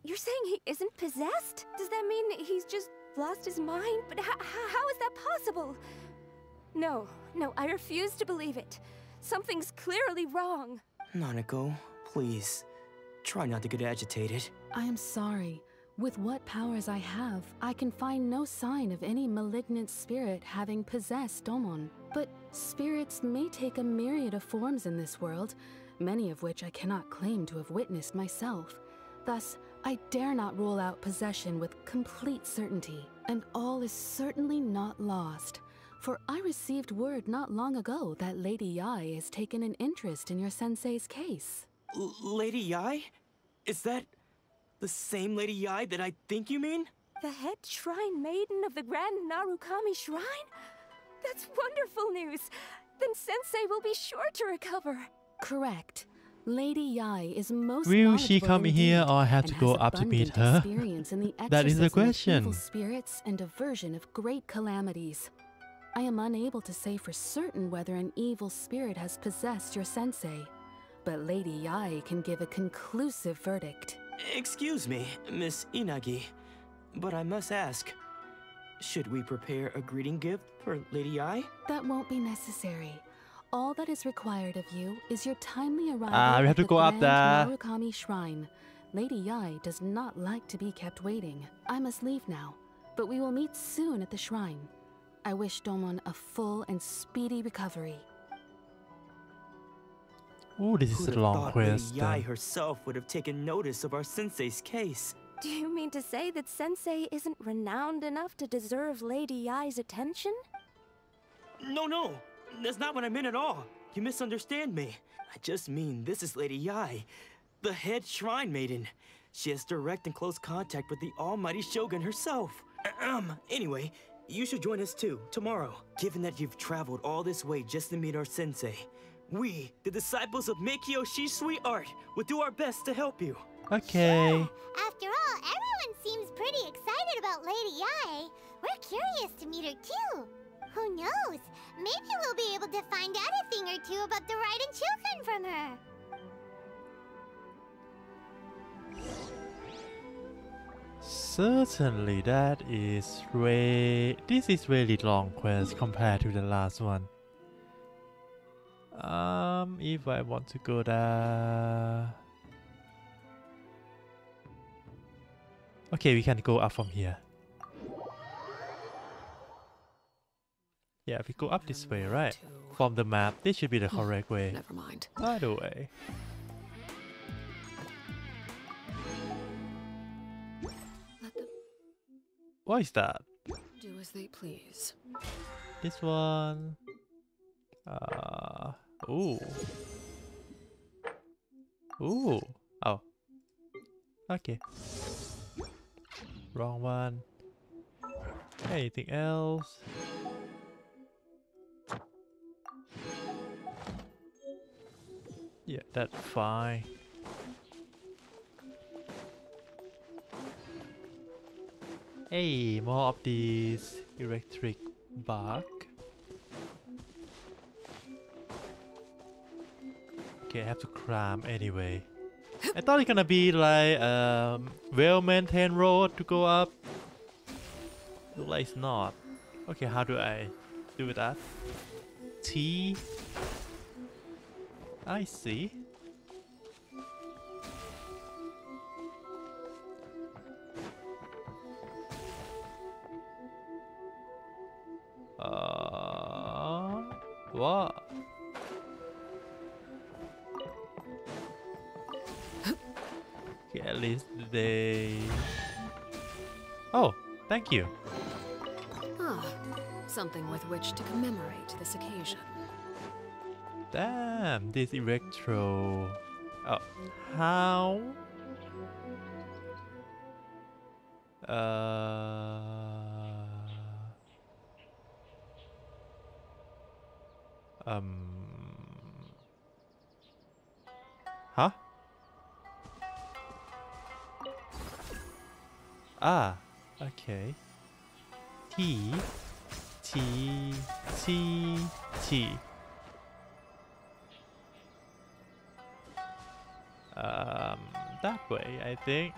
[SPEAKER 20] You're saying he isn't possessed? Does that mean he's just lost his mind? But h- how is that possible? No, no, I refuse to believe it. Something's clearly wrong.
[SPEAKER 31] Nanako, please. Try not to get agitated.
[SPEAKER 21] I am sorry. With what powers I have, I can find no sign of any malignant spirit having possessed Domon. But spirits may take a myriad of forms in this world, many of which I cannot claim to have witnessed myself. Thus, I dare not rule out possession with complete certainty, and all is certainly not lost. For I received word not long ago that Lady Yae has taken an interest in your sensei's case.
[SPEAKER 31] L- Lady Yae? Is that the same Lady Yae that I think you mean?
[SPEAKER 20] The head shrine maiden of the Grand Narukami Shrine? That's wonderful news. Then Sensei will be sure to recover.
[SPEAKER 21] Correct. Lady Yae is most
[SPEAKER 2] Will she
[SPEAKER 21] knowledgeable
[SPEAKER 2] come here or I have to go up to meet
[SPEAKER 21] abundant
[SPEAKER 2] her?
[SPEAKER 21] experience in the
[SPEAKER 2] That is the
[SPEAKER 21] exorcism of
[SPEAKER 2] question.
[SPEAKER 21] Evil spirits and aversion of great calamities. I am unable to say for certain whether an evil spirit has possessed your sensei, but Lady Yae can give a conclusive verdict.
[SPEAKER 31] Excuse me, Miss Inagi, but I must ask should we prepare a greeting gift for Lady Yae?
[SPEAKER 21] That won't be necessary. All that is required of you is your timely arrival
[SPEAKER 2] Ah, we
[SPEAKER 21] at
[SPEAKER 2] have to
[SPEAKER 21] the
[SPEAKER 2] go up
[SPEAKER 21] Grand
[SPEAKER 2] there.
[SPEAKER 21] Narukami Shrine. Lady Yae does not like to be kept waiting. I must leave now, but we will meet soon at the shrine. I wish Domon a full and speedy recovery.
[SPEAKER 2] Oh, this is
[SPEAKER 31] Who'd
[SPEAKER 2] a
[SPEAKER 31] have
[SPEAKER 2] long
[SPEAKER 31] thought
[SPEAKER 2] quest.
[SPEAKER 31] Lady
[SPEAKER 2] Yae
[SPEAKER 31] herself would have taken notice of our sensei's case.
[SPEAKER 20] Do you mean to say that Sensei isn't renowned enough to deserve Lady Yae's attention?
[SPEAKER 31] No, no, that's not what I meant at all. You misunderstand me. I just mean this is Lady Yae, the head shrine maiden. She has direct and close contact with the almighty Shogun herself. Um, anyway, you should join us too, tomorrow. Given that you've traveled all this way just to meet our sensei, we, the disciples of Meikyo Shisui Art, will do our best to help you.
[SPEAKER 2] Okay.
[SPEAKER 1] After all, everyone everyone seems pretty excited about Lady Yae. We're curious to meet her too. Who knows? Maybe we'll be able to find out a thing or two about the Raiden children from her.
[SPEAKER 2] Certainly, that is way. This is really long quest compared to the last one. Um, if I want to go there. Okay, we can go up from here. Yeah, if we go up this way, right? From the map, this should be the correct way.
[SPEAKER 22] Never mind.
[SPEAKER 2] By the way. What is that?
[SPEAKER 22] Do as they please.
[SPEAKER 2] This one. Uh. Ooh. Ooh. Oh. Okay. Wrong one. Anything else? Yeah, that's fine. Hey, more of these electric bug. Okay, I have to climb anyway. I thought it's gonna be like um well-maintained road to go up. Look like it's not. Okay, how do I do that? T. I see. Uh, what? okay, at least they. Oh, thank you.
[SPEAKER 22] Ah, something with which to commemorate this occasion.
[SPEAKER 2] Damn, this electro. Oh, how? Uh. Um. Huh? Ah, okay. T, T, T, T. way, I think.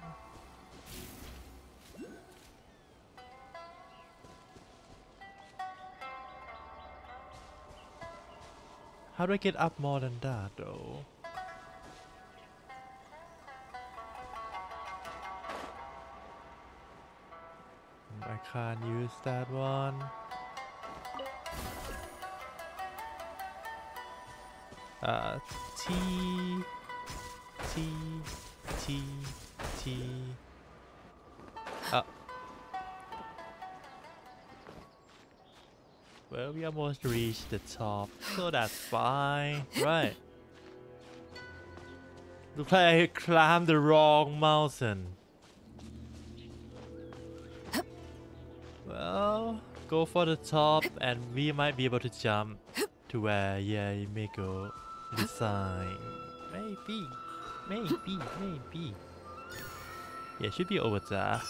[SPEAKER 2] How do I get up more than that, though? I can't use that one. Uh, T, T, T, T. Uh. Well, we almost reached the top, so that's fine, right? Look like I climbed the wrong mountain. Well, go for the top and we might be able to jump to where yeah, may go design. Maybe, maybe, maybe. Yeah, should be over there.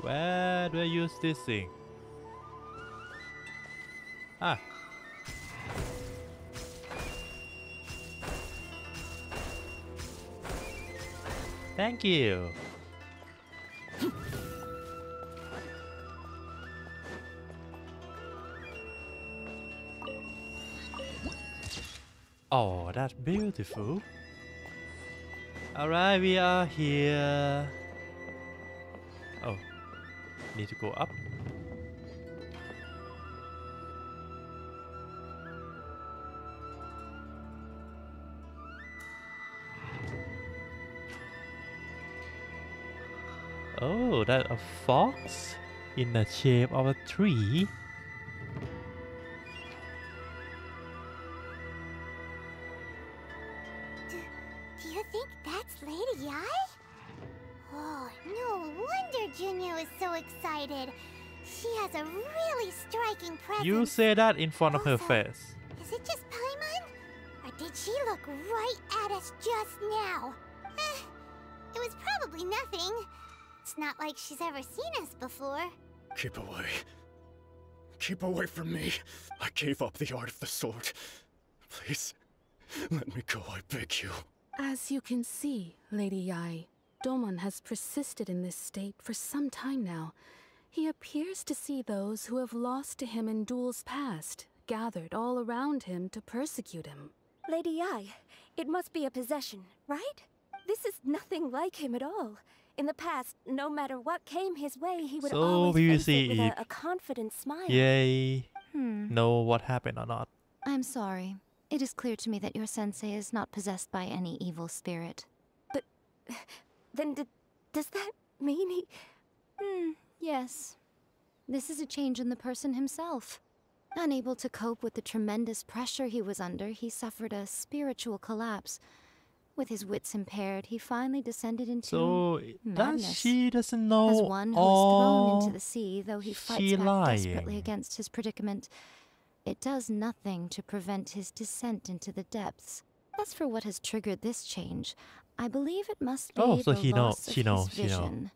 [SPEAKER 2] Where do I use this thing? Ah. Thank you. Oh, that's beautiful. Alright, we are here. Oh, need to go up. Oh, that a fox in the shape of a tree. Say that in front of her face.
[SPEAKER 1] Is it just Paimon? Or did she look right at us just now? Eh, it was probably nothing. It's not like she's ever seen us before.
[SPEAKER 30] Keep away. Keep away from me. I gave up the art of the sword. Please, let me go, I beg you.
[SPEAKER 21] As you can see, Lady Yae, Domon has persisted in this state for some time now. He appears to see those who have lost to him in duels past, gathered all around him to persecute him.
[SPEAKER 35] Lady Yae, it must be a possession, right? This is nothing like him at all. In the past, no matter what came his way, he would
[SPEAKER 2] So
[SPEAKER 35] always
[SPEAKER 2] we
[SPEAKER 35] face it
[SPEAKER 2] see
[SPEAKER 35] with a, a confident smile.
[SPEAKER 2] Yay.
[SPEAKER 36] Hmm.
[SPEAKER 2] Know what happened or not.
[SPEAKER 36] I'm sorry. It is clear to me that your sensei is not possessed by any evil spirit.
[SPEAKER 35] But then d does that mean he...
[SPEAKER 36] Hmm, yes. This is a change in the person himself. Unable to cope with the tremendous pressure he was under, he suffered a spiritual collapse. With his wits impaired, he finally descended into
[SPEAKER 2] So
[SPEAKER 36] madness.
[SPEAKER 2] does she doesn't know
[SPEAKER 36] As one who is thrown into the sea, though he fights back desperately against his predicament, it does nothing to prevent his descent into the depths. As for what has triggered this change, I believe it must be
[SPEAKER 2] Oh, so
[SPEAKER 36] the
[SPEAKER 2] he
[SPEAKER 36] loss of
[SPEAKER 2] she know-
[SPEAKER 36] his
[SPEAKER 2] she know.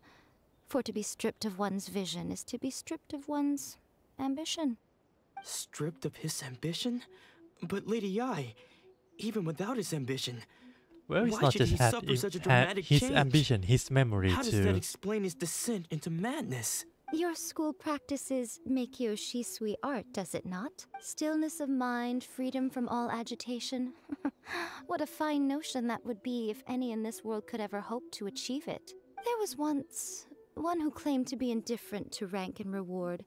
[SPEAKER 36] Vision. For to be stripped of one's vision is to be stripped of one's ambition.
[SPEAKER 31] Stripped of his ambition? But Lady Yae, even without his ambition,
[SPEAKER 2] Well, it's
[SPEAKER 31] why
[SPEAKER 2] not
[SPEAKER 31] should
[SPEAKER 2] just
[SPEAKER 31] he
[SPEAKER 2] had,
[SPEAKER 31] suffer such a
[SPEAKER 2] had
[SPEAKER 31] dramatic
[SPEAKER 2] his
[SPEAKER 31] change?
[SPEAKER 2] ambition, his memory
[SPEAKER 31] How does that explain his descent into madness?
[SPEAKER 36] Your school practices Meikyo Shisui art, does it not? Stillness of mind, freedom from all agitation. what a fine notion that would be if any in this world could ever hope to achieve it. There was once one who claimed to be indifferent to rank and reward,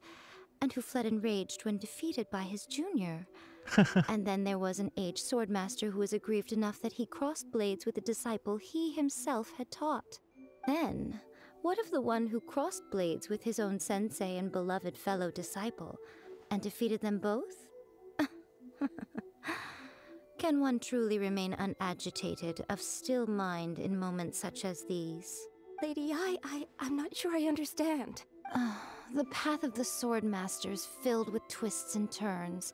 [SPEAKER 36] and who fled enraged when defeated by his junior. and then there was an aged swordmaster who was aggrieved enough that he crossed blades with a disciple he himself had taught. Then, what of the one who crossed blades with his own sensei and beloved fellow disciple, and defeated them both? Can one truly remain unagitated, of still mind in moments such as these?
[SPEAKER 35] Lady I, I, I'm not sure I understand.
[SPEAKER 36] Ah, the path of the sword master is filled with twists and turns.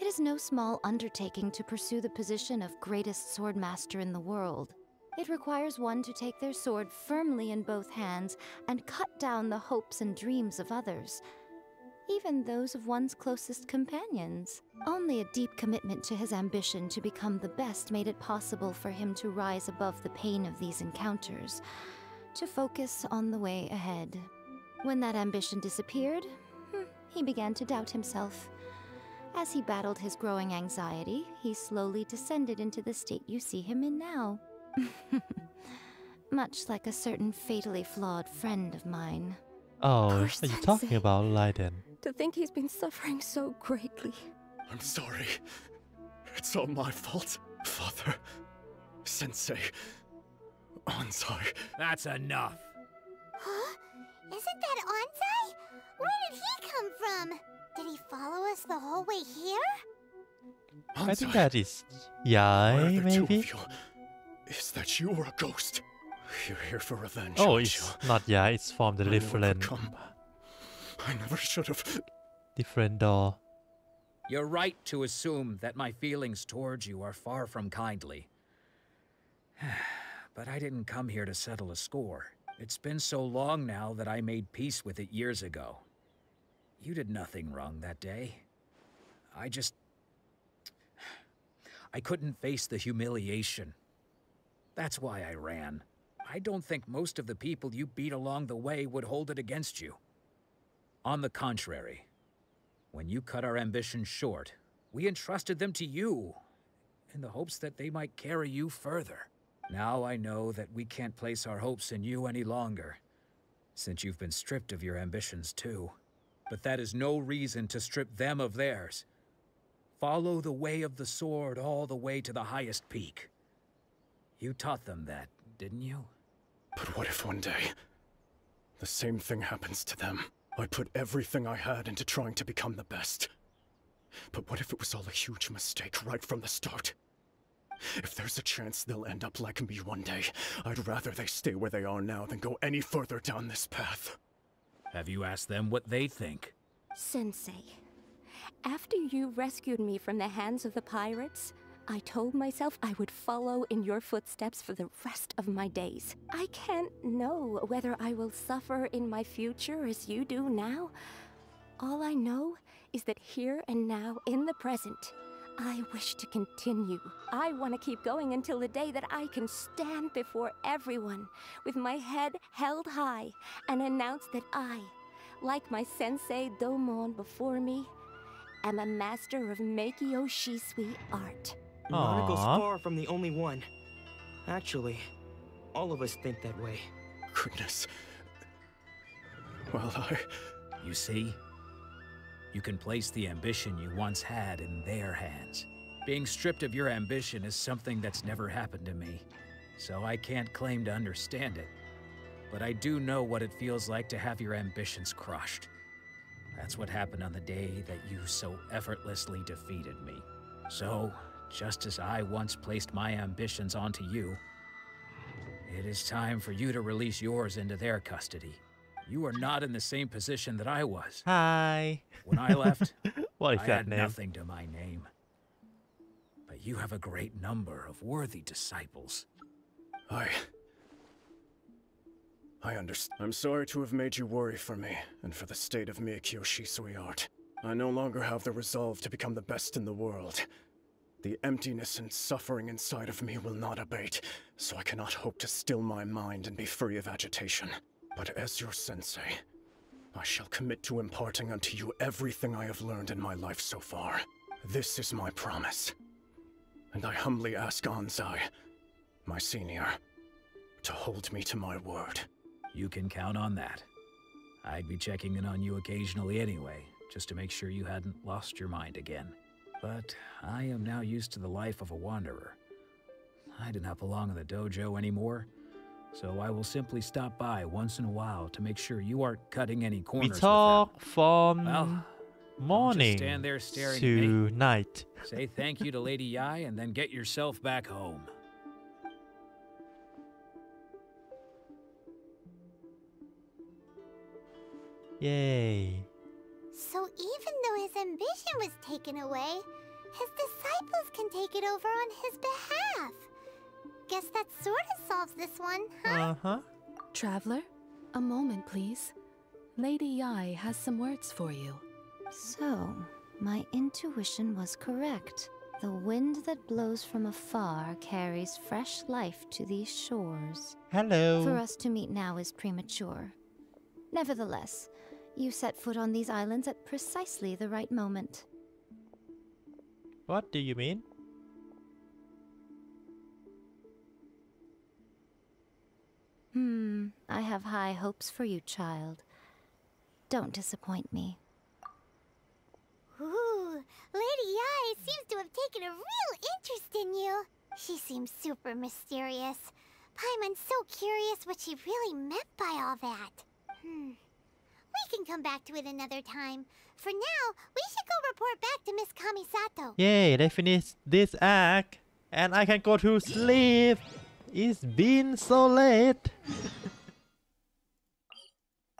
[SPEAKER 36] It is no small undertaking to pursue the position of greatest sword master in the world. It requires one to take their sword firmly in both hands and cut down the hopes and dreams of others, even those of one's closest companions. Only a deep commitment to his ambition to become the best made it possible for him to rise above the pain of these encounters, to focus on the way ahead. When that ambition disappeared, hmm, he began to doubt himself. As he battled his growing anxiety, he slowly descended into the state you see him in now. Much like a certain fatally flawed friend of mine.
[SPEAKER 2] Oh,
[SPEAKER 35] Poor
[SPEAKER 2] are you talking about Raiden?
[SPEAKER 35] To think he's been suffering so greatly.
[SPEAKER 30] I'm sorry. It's all my fault, Father. Sensei. Anzai.
[SPEAKER 34] That's enough.
[SPEAKER 1] Huh? Isn't that Anzai? Where did he come from? Did he follow us the whole way here?
[SPEAKER 2] I think
[SPEAKER 30] Anzai.
[SPEAKER 2] that is
[SPEAKER 30] Where
[SPEAKER 2] Yae,
[SPEAKER 30] are the two
[SPEAKER 2] maybe?
[SPEAKER 30] of you? Is that you or a ghost? You're here for revenge.
[SPEAKER 2] Oh,
[SPEAKER 30] aren't
[SPEAKER 2] it's
[SPEAKER 30] you?
[SPEAKER 2] not Yae, it's from the
[SPEAKER 30] I knew it would
[SPEAKER 2] different.
[SPEAKER 30] I never should have.
[SPEAKER 2] different door.
[SPEAKER 34] You're right to assume that my feelings towards you are far from kindly. but I didn't come here to settle a score. It's been so long now that I made peace with it years ago. You did nothing wrong that day. I just. I couldn't face the humiliation. That's why I ran. I don't think most of the people you beat along the way would hold it against you. On the contrary, when you cut our ambitions short, we entrusted them to you, in the hopes that they might carry you further. Now I know that we can't place our hopes in you any longer, since you've been stripped of your ambitions too. But that is no reason to strip them of theirs. Follow the way of the sword all the way to the highest peak. You taught them that, didn't you?
[SPEAKER 30] But what if one day the same thing happens to them? I put everything I had into trying to become the best. But what if it was all a huge mistake right from the start? If there's a chance they'll end up like me one day, I'd rather they stay where they are now than go any further down this path.
[SPEAKER 34] Have you asked them what they think?
[SPEAKER 35] Sensei, after you rescued me from the hands of the pirates, I told myself I would follow in your footsteps for the rest of my days. I can't know whether I will suffer in my future as you do now. All I know is that here and now, in the present, I wish to continue. I want to keep going until the day that I can stand before everyone with my head held high and announce that I, like my sensei Domon before me, am a master of Meikyo Shisui art.
[SPEAKER 2] Nanako's
[SPEAKER 31] far from the only one. Actually, all of us think that way.
[SPEAKER 37] Goodness. Well, I.
[SPEAKER 34] You see? You can place the ambition you once had in their hands. Being stripped of your ambition is something that's never happened to me, so I can't claim to understand it. But I do know what it feels like to have your ambitions crushed. That's what happened on the day that you so effortlessly defeated me. So, just as I once placed my ambitions onto you, it is time for you to release yours into their custody. You are not in the same position that I was.
[SPEAKER 2] Hi.
[SPEAKER 34] When I left,
[SPEAKER 2] What is
[SPEAKER 34] I
[SPEAKER 2] that
[SPEAKER 34] had
[SPEAKER 2] name?
[SPEAKER 34] nothing to my name. But you have a great number of worthy disciples.
[SPEAKER 37] I. I understand. I'm sorry to have made you worry for me, and for the state of Meikyo Shisui art. I no longer have the resolve to become the best in the world. The emptiness and suffering inside of me will not abate, so I cannot hope to still my mind and be free of agitation. But as your sensei, I shall commit to imparting unto you everything I have learned in my life so far. This is my promise. And I humbly ask Anzai, my senior, to hold me to my word.
[SPEAKER 34] You can count on that. I'd be checking in on you occasionally anyway, just to make sure you hadn't lost your mind again. But I am now used to the life of a wanderer. I do not belong in the dojo anymore, so I will simply stop by once in a while to make sure you aren't cutting any corners We
[SPEAKER 2] talk from
[SPEAKER 34] Well,
[SPEAKER 2] morning
[SPEAKER 34] stand there staring
[SPEAKER 2] to
[SPEAKER 34] me.
[SPEAKER 2] night.
[SPEAKER 34] Say thank you to Lady Yae and then get yourself back home.
[SPEAKER 2] Yay.
[SPEAKER 1] So even though his ambition was taken away, his disciples can take it over on his behalf. Guess that sort of solves this one, huh?
[SPEAKER 2] Uh huh.
[SPEAKER 21] Traveler, a moment, please. Lady Yae has some words for you.
[SPEAKER 36] So, my intuition was correct. The wind that blows from afar carries fresh life to these shores.
[SPEAKER 2] Hello.
[SPEAKER 36] For us to meet now is premature. Nevertheless, you set foot on these islands at precisely the right moment.
[SPEAKER 2] What do you mean?
[SPEAKER 36] Hmm, I have high hopes for you, child. Don't disappoint me.
[SPEAKER 1] Ooh, Lady Yae seems to have taken a real interest in you. She seems super mysterious. Paimon's so curious what she really meant by all that. Hmm. We can come back to it another time. For now, we should go report back to Miss Kamisato.
[SPEAKER 2] Yay, they finished this act. And I can go to sleep. It's been so late.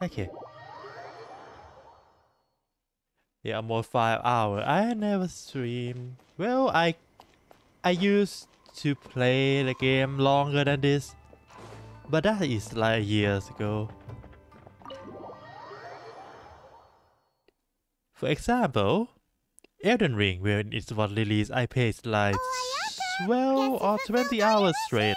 [SPEAKER 2] okay. Yeah, almost five hours. I never stream. Well, I I used to play the game longer than this, but that is like years ago. For example, Elden Ring, when it was released, I played like 12 or 20 hours straight.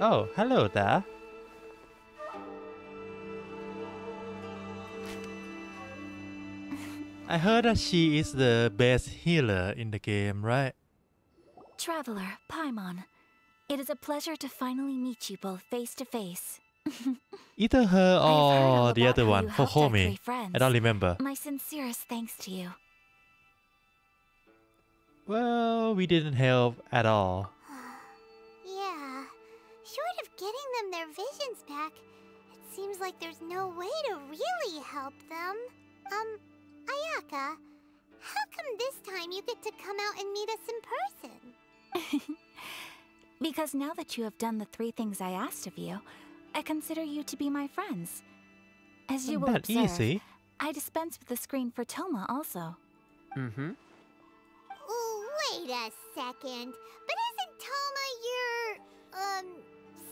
[SPEAKER 2] Oh, hello there. I heard that she is the best healer in the game, right?
[SPEAKER 28] Traveler, Paimon, it is a pleasure to finally meet you both face to face.
[SPEAKER 2] Either her or the other one,
[SPEAKER 28] you helped our
[SPEAKER 2] Kokomi.
[SPEAKER 28] three.
[SPEAKER 2] I don't remember.
[SPEAKER 28] My sincerest thanks to you.
[SPEAKER 2] Well, we didn't help at all.
[SPEAKER 1] Yeah. Short of getting them their visions back, it seems like there's no way to really help them. Um, Ayaka, How come this time you get to come out and meet us in person?
[SPEAKER 28] Because now that you have done the three things I asked of you, I consider you to be my friends. As you will
[SPEAKER 2] that
[SPEAKER 28] observe,
[SPEAKER 2] easy.
[SPEAKER 28] I dispense with the screen for Thoma also.
[SPEAKER 10] Mm-hmm.
[SPEAKER 1] Wait a second. But isn't Thoma your, um,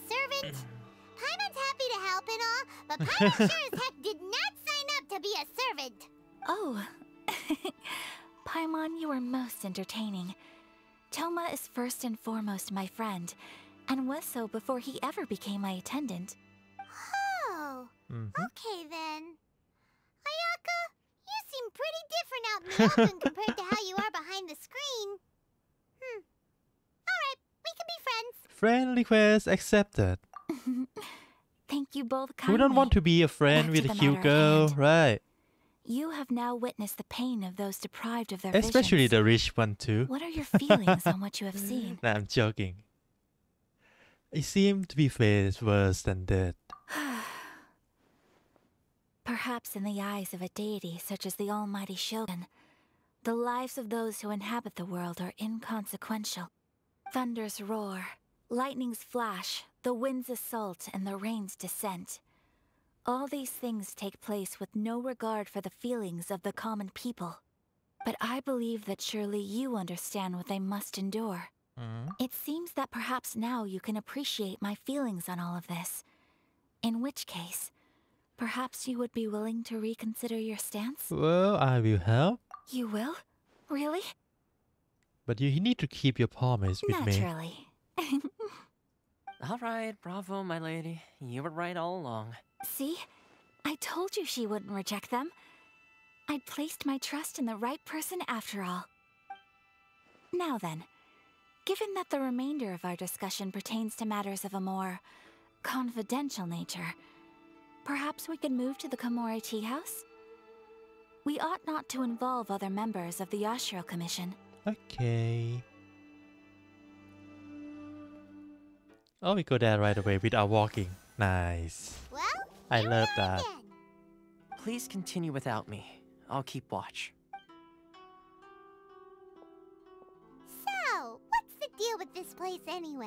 [SPEAKER 1] servant? Paimon's happy to help and all, but Paimon sure as heck did not sign up to be a servant.
[SPEAKER 28] Oh. Paimon, you are most entertaining. Thoma is first and foremost my friend, and was so before he ever became my attendant.
[SPEAKER 1] Oh,
[SPEAKER 2] Mhm.
[SPEAKER 1] okay then. Ayaka, you seem pretty different out in the open compared to how you are behind the screen. Hmm. Alright, we can be friends.
[SPEAKER 2] Friend request accepted.
[SPEAKER 28] Thank you both
[SPEAKER 2] Who
[SPEAKER 28] kindly.
[SPEAKER 2] don't want to be a friend
[SPEAKER 28] Back
[SPEAKER 2] with a cute girl, right?
[SPEAKER 28] You have now witnessed the pain of those deprived of their
[SPEAKER 2] Especially
[SPEAKER 28] visions.
[SPEAKER 2] the rich one too.
[SPEAKER 28] What are your feelings on what you have seen?
[SPEAKER 2] Nah, I'm joking. It seemed to be faced worse than that.
[SPEAKER 28] Perhaps in the eyes of a deity such as the almighty Shogun, the lives of those who inhabit the world are inconsequential. Thunders roar, lightnings flash, the winds assault, and the rains descent. All these things take place with no regard for the feelings of the common people. But I believe that surely you understand what they must endure. Mm-hmm. It seems that perhaps now you can appreciate my feelings on all of this. In which case, perhaps you would be willing to reconsider your stance?
[SPEAKER 2] Well, I will help,
[SPEAKER 28] You will? Really?
[SPEAKER 2] but you need to keep your promise with me.
[SPEAKER 28] Naturally.
[SPEAKER 10] All right, bravo, my lady. You were right all along.
[SPEAKER 28] See? I told you she wouldn't reject them. I'd placed my trust in the right person after all. Now then, given that the remainder of our discussion pertains to matters of a more confidential nature, perhaps we could move to the Komore Tea House? We ought not to involve other members of the Yashiro Commission.
[SPEAKER 2] Okay. Oh, we go there right away without walking. Nice.
[SPEAKER 1] Well,
[SPEAKER 2] I love that.
[SPEAKER 10] Please continue without me. I'll keep watch.
[SPEAKER 1] So, what's the deal with this place anyway?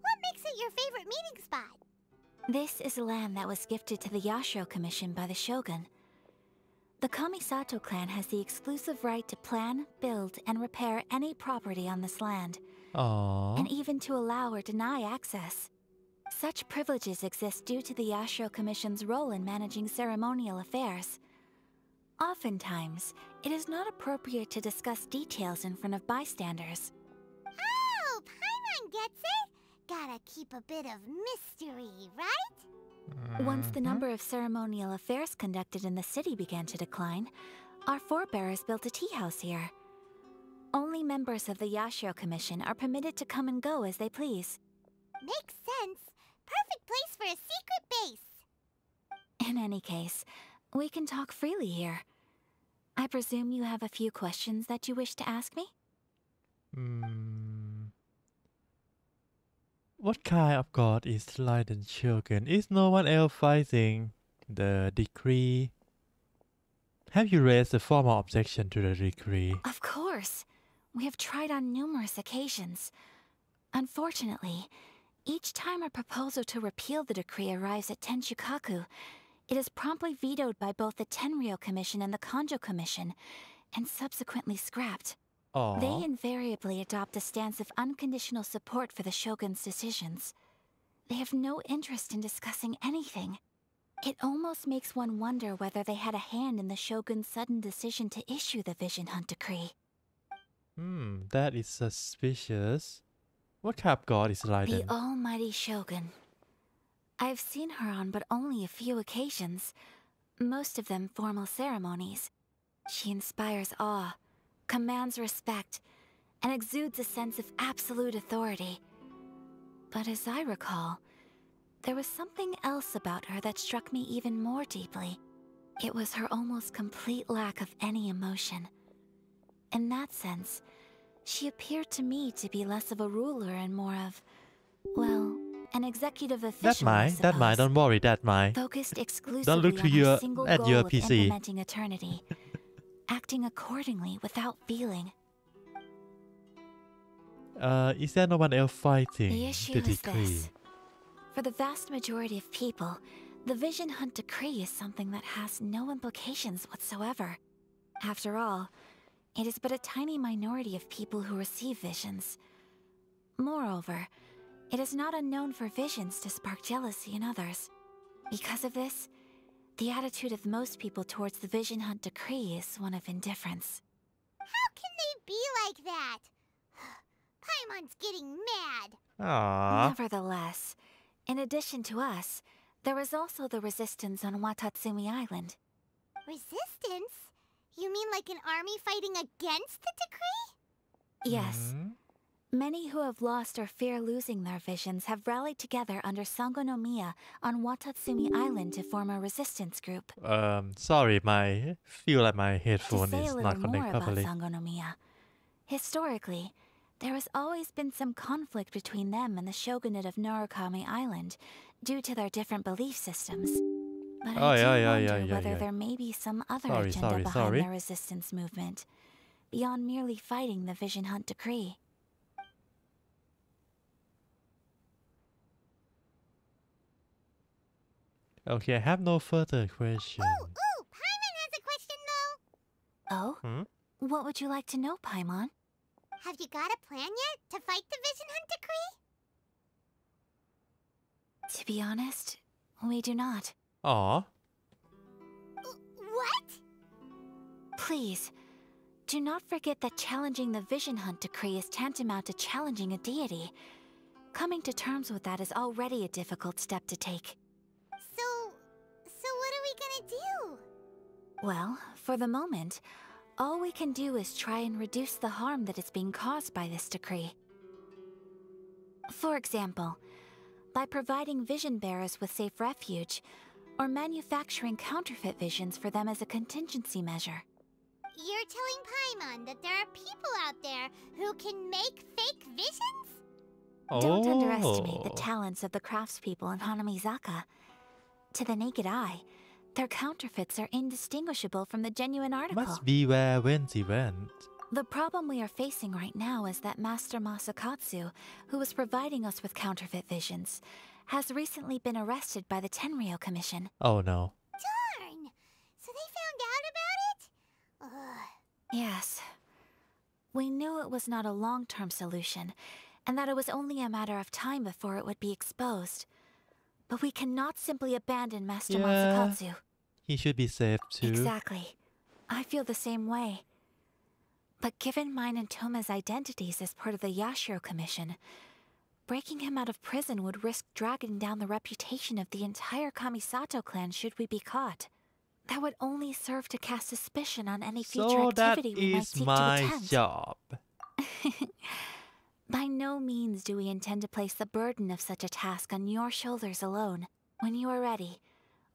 [SPEAKER 1] What makes it your favorite meeting spot?
[SPEAKER 28] This is a land that was gifted to the Yashiro Commission by the Shogun. The Kamisato clan has the exclusive right to plan, build, and repair any property on this land,
[SPEAKER 2] Aww.
[SPEAKER 28] and even to allow or deny access. Such privileges exist due to the Yashiro Commission's role in managing ceremonial affairs. Oftentimes, it is not appropriate to discuss details in front of bystanders.
[SPEAKER 1] Oh, Paimon gets it. Gotta keep a bit of mystery, right?
[SPEAKER 28] Once the mm-hmm. number of ceremonial affairs conducted in the city began to decline, our forebears built a tea house here. Only members of the Yashiro Commission are permitted to come and go as they please.
[SPEAKER 1] Makes sense. Perfect place for a secret base.
[SPEAKER 28] In any case, we can talk freely here. I presume you have a few questions that you wish to ask me?
[SPEAKER 2] Hmm. What kind of god is Raiden Shogun? Is no one else fighting the decree? Have you raised a formal objection to the decree?
[SPEAKER 28] Of course. We have tried on numerous occasions. Unfortunately, each time a proposal to repeal the decree arrives at Tenshukaku, it is promptly vetoed by both the Tenryou Commission and the Kanjou Commission, and subsequently scrapped.
[SPEAKER 2] Aww.
[SPEAKER 28] They invariably adopt a stance of unconditional support for the Shogun's decisions. They have no interest in discussing anything. It almost makes one wonder whether they had a hand in the Shogun's sudden decision to issue the Vision Hunt decree.
[SPEAKER 2] Hmm, that is suspicious. What of god is Raiden?
[SPEAKER 28] The almighty Shogun. I've seen her on but only a few occasions, most of them formal ceremonies. She inspires awe, commands respect, and exudes a sense of absolute authority. But as I recall, there was something else about her that struck me even more deeply. It was her almost complete lack of any emotion. In that sense, she appeared to me to be less of a ruler and more of, well, an executive official.
[SPEAKER 2] That might, that might, don't worry, that might.
[SPEAKER 28] Focused exclusively
[SPEAKER 2] Don't look to your
[SPEAKER 28] single
[SPEAKER 2] at
[SPEAKER 28] goal
[SPEAKER 2] your
[SPEAKER 28] of
[SPEAKER 2] PC.
[SPEAKER 28] implementing eternity. acting accordingly without feeling.
[SPEAKER 2] Uh, is there no one else fighting
[SPEAKER 28] The issue
[SPEAKER 2] the
[SPEAKER 28] is
[SPEAKER 2] decree?
[SPEAKER 28] this. For the vast majority of people, the Vision Hunt Decree is something that has no implications whatsoever. After all, it is but a tiny minority of people who receive visions. Moreover, it is not unknown for visions to spark jealousy in others. Because of this, the attitude of most people towards the Vision Hunt Decree is one of indifference.
[SPEAKER 1] How can they be like that? Paimon's getting mad.
[SPEAKER 2] Aww.
[SPEAKER 28] Nevertheless, in addition to us, there is also the resistance on Watatsumi Island.
[SPEAKER 1] Resistance? You mean like an army fighting against the decree?
[SPEAKER 28] Yes. Many who have lost or fear losing their visions have rallied together under Sangonomiya on Watatsumi Island to form a resistance group.
[SPEAKER 2] Um, sorry, my feel like my
[SPEAKER 28] To
[SPEAKER 2] headphone
[SPEAKER 28] say a
[SPEAKER 2] is
[SPEAKER 28] little
[SPEAKER 2] not
[SPEAKER 28] more
[SPEAKER 2] connected
[SPEAKER 28] about
[SPEAKER 2] properly.
[SPEAKER 28] Sangonomiya, historically, there has always been some conflict between them and the shogunate of Narukami Island due to their different belief systems. But
[SPEAKER 2] Oh,
[SPEAKER 28] I do
[SPEAKER 2] yeah, yeah,
[SPEAKER 28] wonder
[SPEAKER 2] yeah, yeah,
[SPEAKER 28] whether
[SPEAKER 2] yeah.
[SPEAKER 28] there may be some other
[SPEAKER 2] Sorry,
[SPEAKER 28] agenda
[SPEAKER 2] sorry,
[SPEAKER 28] behind
[SPEAKER 2] sorry.
[SPEAKER 28] their resistance movement, beyond merely fighting the Vision Hunt decree.
[SPEAKER 2] Okay, I have no further question.
[SPEAKER 1] Ooh, Paimon has a question though.
[SPEAKER 28] Oh?
[SPEAKER 2] Hmm?
[SPEAKER 28] What would you like to know, Paimon?
[SPEAKER 1] Have you got a plan yet to fight the Vision Hunt decree?
[SPEAKER 28] To be honest, we do not.
[SPEAKER 2] Aw.
[SPEAKER 1] What?
[SPEAKER 28] Please, do not forget that challenging the Vision Hunt decree is tantamount to challenging a deity. Coming to terms with that is already a difficult step to take.
[SPEAKER 1] So, so what are we gonna do?
[SPEAKER 28] Well, for the moment, all we can do is try and reduce the harm that is being caused by this decree. For example, by providing vision bearers with safe refuge, or manufacturing counterfeit visions for them as a contingency measure.
[SPEAKER 1] You're telling Paimon that there are people out there who can make fake visions?
[SPEAKER 28] Don't underestimate the
[SPEAKER 2] Oh.
[SPEAKER 28] talents of the craftspeople in Hanamizaka. To the naked eye, their counterfeits are indistinguishable from the genuine article.
[SPEAKER 2] Must beware when they went.
[SPEAKER 28] The problem we are facing right now is that Master Masakatsu, who was providing us with counterfeit visions, has recently been arrested by the Tenryou Commission.
[SPEAKER 2] Oh no.
[SPEAKER 1] Darn! So they found out about it? Ugh.
[SPEAKER 28] Yes. We knew it was not a long term solution, and that it was only a matter of time before it would be exposed. But we cannot simply abandon Master
[SPEAKER 2] Yeah.
[SPEAKER 28] Masakatsu.
[SPEAKER 2] He should be safe too.
[SPEAKER 28] Exactly. I feel the same way. But given mine and Thoma's identities as part of the Yashiro Commission, breaking him out of prison would risk dragging down the reputation of the entire Kamisato clan should we be caught. That would only serve to cast suspicion on any future
[SPEAKER 2] So
[SPEAKER 28] activity we might seek to attempt.
[SPEAKER 2] So that is my job.
[SPEAKER 28] By no means do we intend to place the burden of such a task on your shoulders alone. When you are ready,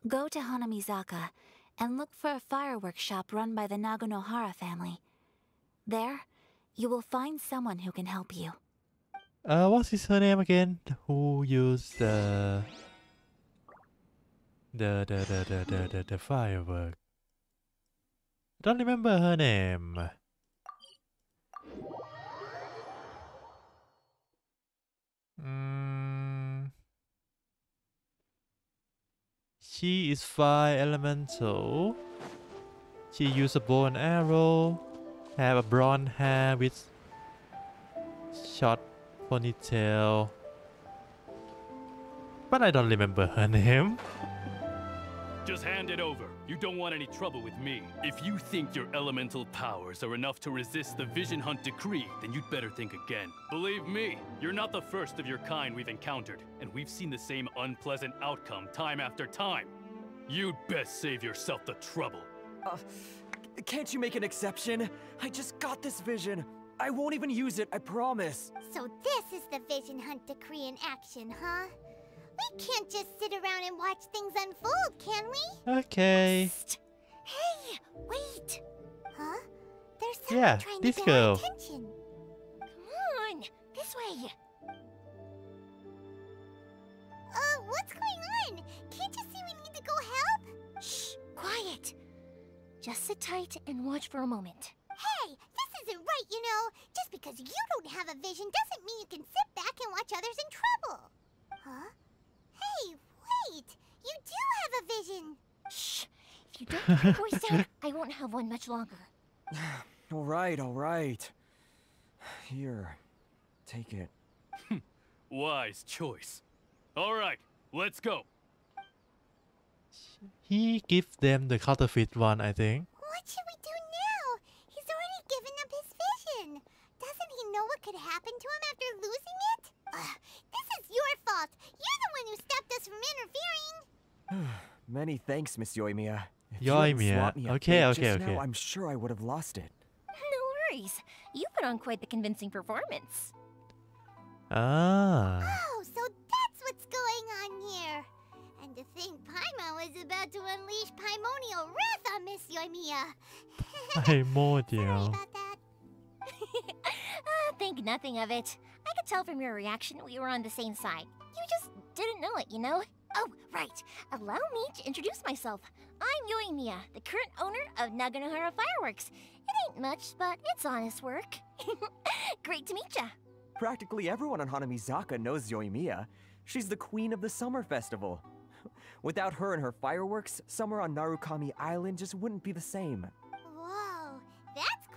[SPEAKER 28] go to Hanamizaka and look for a fireworks shop run by the Naganohara family. There, you will find someone who can help you.
[SPEAKER 2] Uh, what's his her name again? Who used the the the the the the, the, the firework? Don't remember her name. Mm. She is fire elemental. She used a bow and arrow. Have a blonde hair with short ponytail. But I don't remember her name.
[SPEAKER 38] Just hand it over. You don't want any trouble with me. If you think your elemental powers are enough to resist the Vision Hunt decree, then you'd better think again. Believe me, you're not the first of your kind we've encountered, and we've seen the same unpleasant outcome time after time. You'd best save yourself the trouble.
[SPEAKER 39] Uh, can't you make an exception? I just got this vision. I won't even use it, I promise.
[SPEAKER 1] So this is the Vision Hunt decree in action, huh? We can't just sit around and watch things unfold, can we?
[SPEAKER 2] Okay.
[SPEAKER 1] Hey, wait! Huh? There's someone
[SPEAKER 2] Yeah,
[SPEAKER 1] trying
[SPEAKER 2] this
[SPEAKER 1] to get
[SPEAKER 2] girl.
[SPEAKER 1] our attention. Come on, this way. Uh, what's going on? Can't you see we need to go help? Shh, quiet. Just sit
[SPEAKER 40] sit tight and watch for a moment.
[SPEAKER 1] Hey, this isn't right, you know. Just because you don't have a vision doesn't mean you can sit back and watch others in trouble. Huh? Hey, wait! You do have a vision!
[SPEAKER 40] Shh! If you don't keep your voice down, I won't have one much longer.
[SPEAKER 39] All right, all right. Here, take it. Hmm.
[SPEAKER 38] Wise choice. All right, let's go.
[SPEAKER 2] He gives them the counterfeit one, I think.
[SPEAKER 1] What should we do now? He's already given up his vision. Doesn't he know what could happen to him after losing it? Ugh, this is your fault. You're the one who stopped us from interfering.
[SPEAKER 39] Many thanks, Miss Yoimiya. If you hadn't
[SPEAKER 2] Yoimiya.
[SPEAKER 39] slapped me a
[SPEAKER 2] Okay, okay,
[SPEAKER 39] just
[SPEAKER 2] okay.
[SPEAKER 39] Now, I'm sure I would have lost it.
[SPEAKER 40] No worries. You put on quite the convincing performance.
[SPEAKER 2] Ah.
[SPEAKER 1] Oh, so that's what's going on here. And to think Paimon was about to unleash Paimonial wrath on Miss Yoimiya.
[SPEAKER 2] Primordial.
[SPEAKER 40] Ah, think nothing of it. I could tell from your reaction we were on the same side. You just didn't know it, you know? Oh, right. Allow me to introduce myself. I'm Yoimiya, the current owner of Naganohara Fireworks. It ain't much, but it's honest work. Great to meet ya.
[SPEAKER 39] Practically everyone on Hanamizaka knows Yoimiya. She's the queen of the summer festival. Without her and her fireworks, summer on Narukami Island just wouldn't be the same.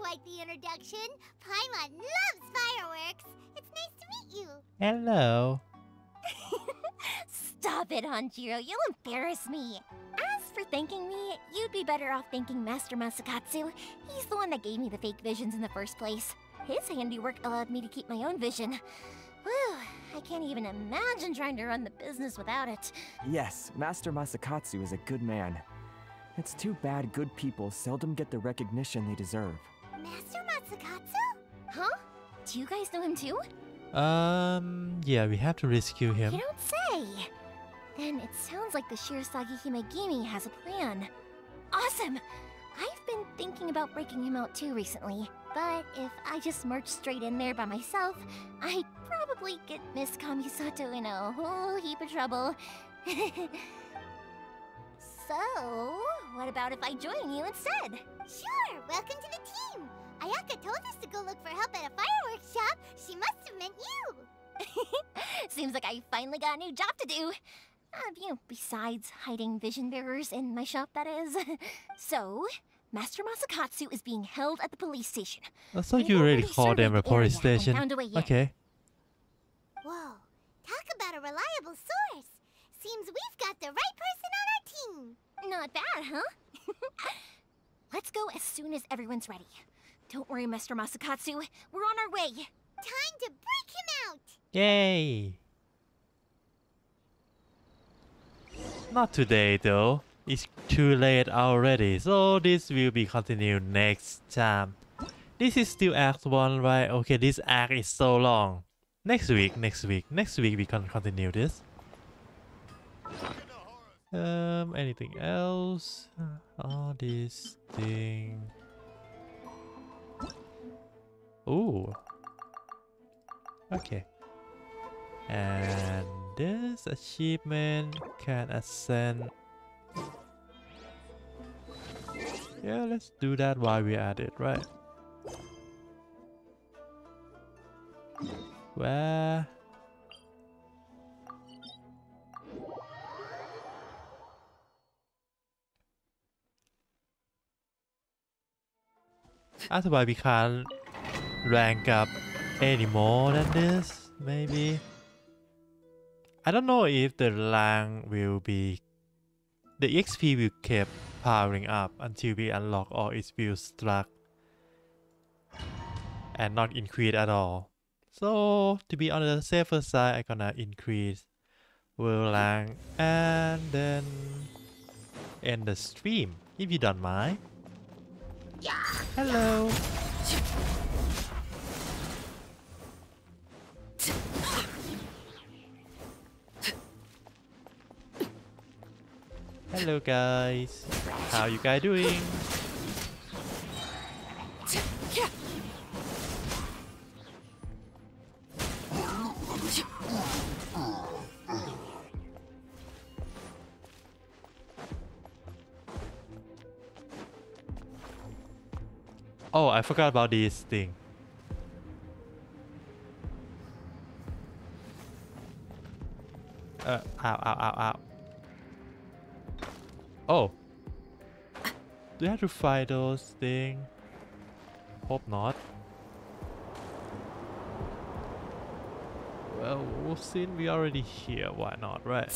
[SPEAKER 1] Whoa, that's quite the introduction. Paimon loves fireworks. It's nice to meet you.
[SPEAKER 2] Hello.
[SPEAKER 40] Stop it, Hanjiro. You'll embarrass me. As for thanking me, you'd be better off thanking Master Masakatsu. He's the one that gave me the fake visions in the first place. His handiwork allowed me to keep my own vision. Whew, I can't even imagine trying to run the business without it.
[SPEAKER 39] Yes, Master Masakatsu is a good man. It's too bad good people seldom get the recognition they deserve.
[SPEAKER 1] Master Matsukatsu?
[SPEAKER 40] Huh? Do you guys know him too?
[SPEAKER 2] Um, yeah, we have to rescue him.
[SPEAKER 40] You don't say! Then it sounds like the Shirasagi Himegimi has a plan. Awesome! I've been thinking about breaking him out too recently, but if I just march straight in there by myself, I'd probably get Miss Kamisato in a whole heap of trouble. so, what about if I join you instead?
[SPEAKER 1] Sure, welcome to the team. Ayaka told us to go look for help at a fireworks shop. She must have meant you.
[SPEAKER 40] Seems like I finally got a new job to do. Uh, you know, besides hiding vision bearers in my shop, that is. so, Master Masakatsu is being held at the police station.
[SPEAKER 2] I thought you already called them a police station.
[SPEAKER 40] found a way in.
[SPEAKER 2] Okay.
[SPEAKER 1] Whoa, talk about a reliable source. Seems we've got the right person on our team.
[SPEAKER 40] Not bad, huh? Let's go as soon as everyone's ready. Don't worry, Master Masakatsu. We're on our way.
[SPEAKER 1] Time to break him out.
[SPEAKER 2] Yay! Not today though. It's too late already, so this will be continued next time. This is still Act 1, right? Okay, this act is so long. Next week, next week, next week we can continue this. Um, anything else? All this thing. Ooh. Okay. And this achievement can ascend. Yeah, let's do that while we're at it, right? Where? That's why we can't rank up any more than this, maybe. I don't know if the rank will be... The XP will keep powering up until we unlock all its will struck and not increase at all. So to be on the safer side, I'm gonna increase world rank and then end the stream if you don't mind. Yeah. Hello. Hello guys. How you guys doing? Oh, I forgot about this thing. Uh, ow, ow, ow, ow. Oh. Do you have to fight those things? Hope not. Well, since we already here, why not, right?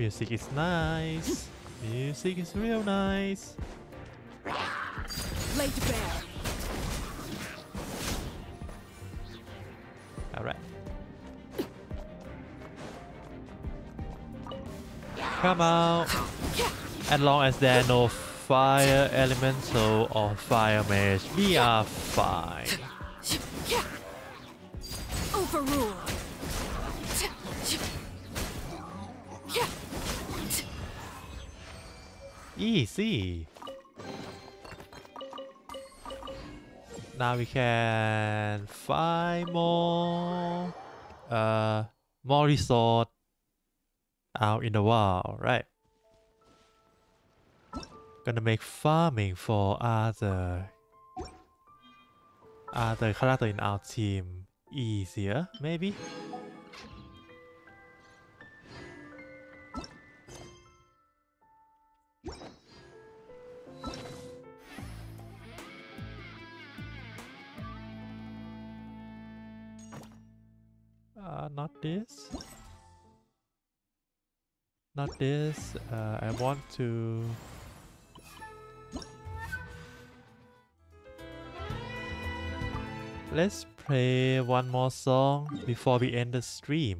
[SPEAKER 2] Music is nice. Music is real nice.
[SPEAKER 22] Laid bare.
[SPEAKER 2] Alright. Come out. As long as there are no fire elemental or fire mage, we are fine.
[SPEAKER 22] Overruled.
[SPEAKER 2] Easy. Now we can find more uh more resort out in the wild, right? Gonna make farming for other other character in our team easier, maybe? Uh, not this. Not this. Uh, I want to. Let's play one more song before we end the stream.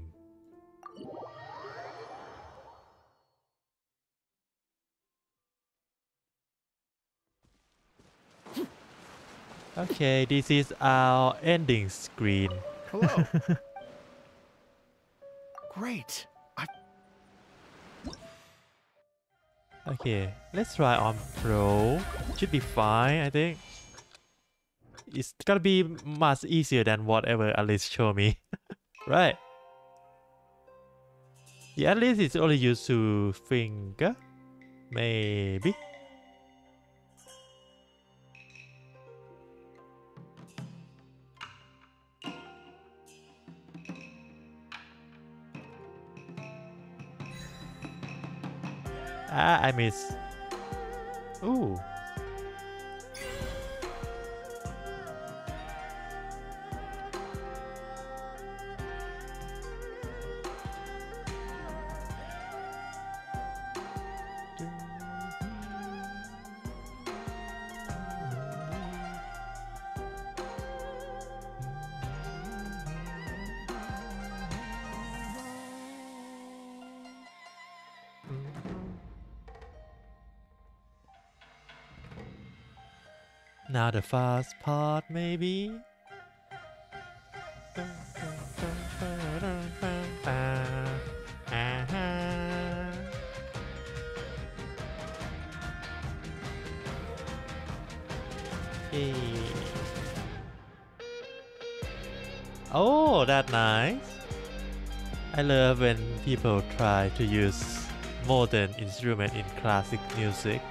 [SPEAKER 2] Okay, this is our ending screen.
[SPEAKER 37] Hello. Great. I
[SPEAKER 2] Okay, let's try on Pro. Should be fine, I think. It's gonna be much easier than whatever Alice showed me. right? Yeah, least it's only used to finger. Maybe. Ah, I miss. Ooh. Now the fast part, maybe? Oh, that nice. I love when people try to use modern instrument in classic music.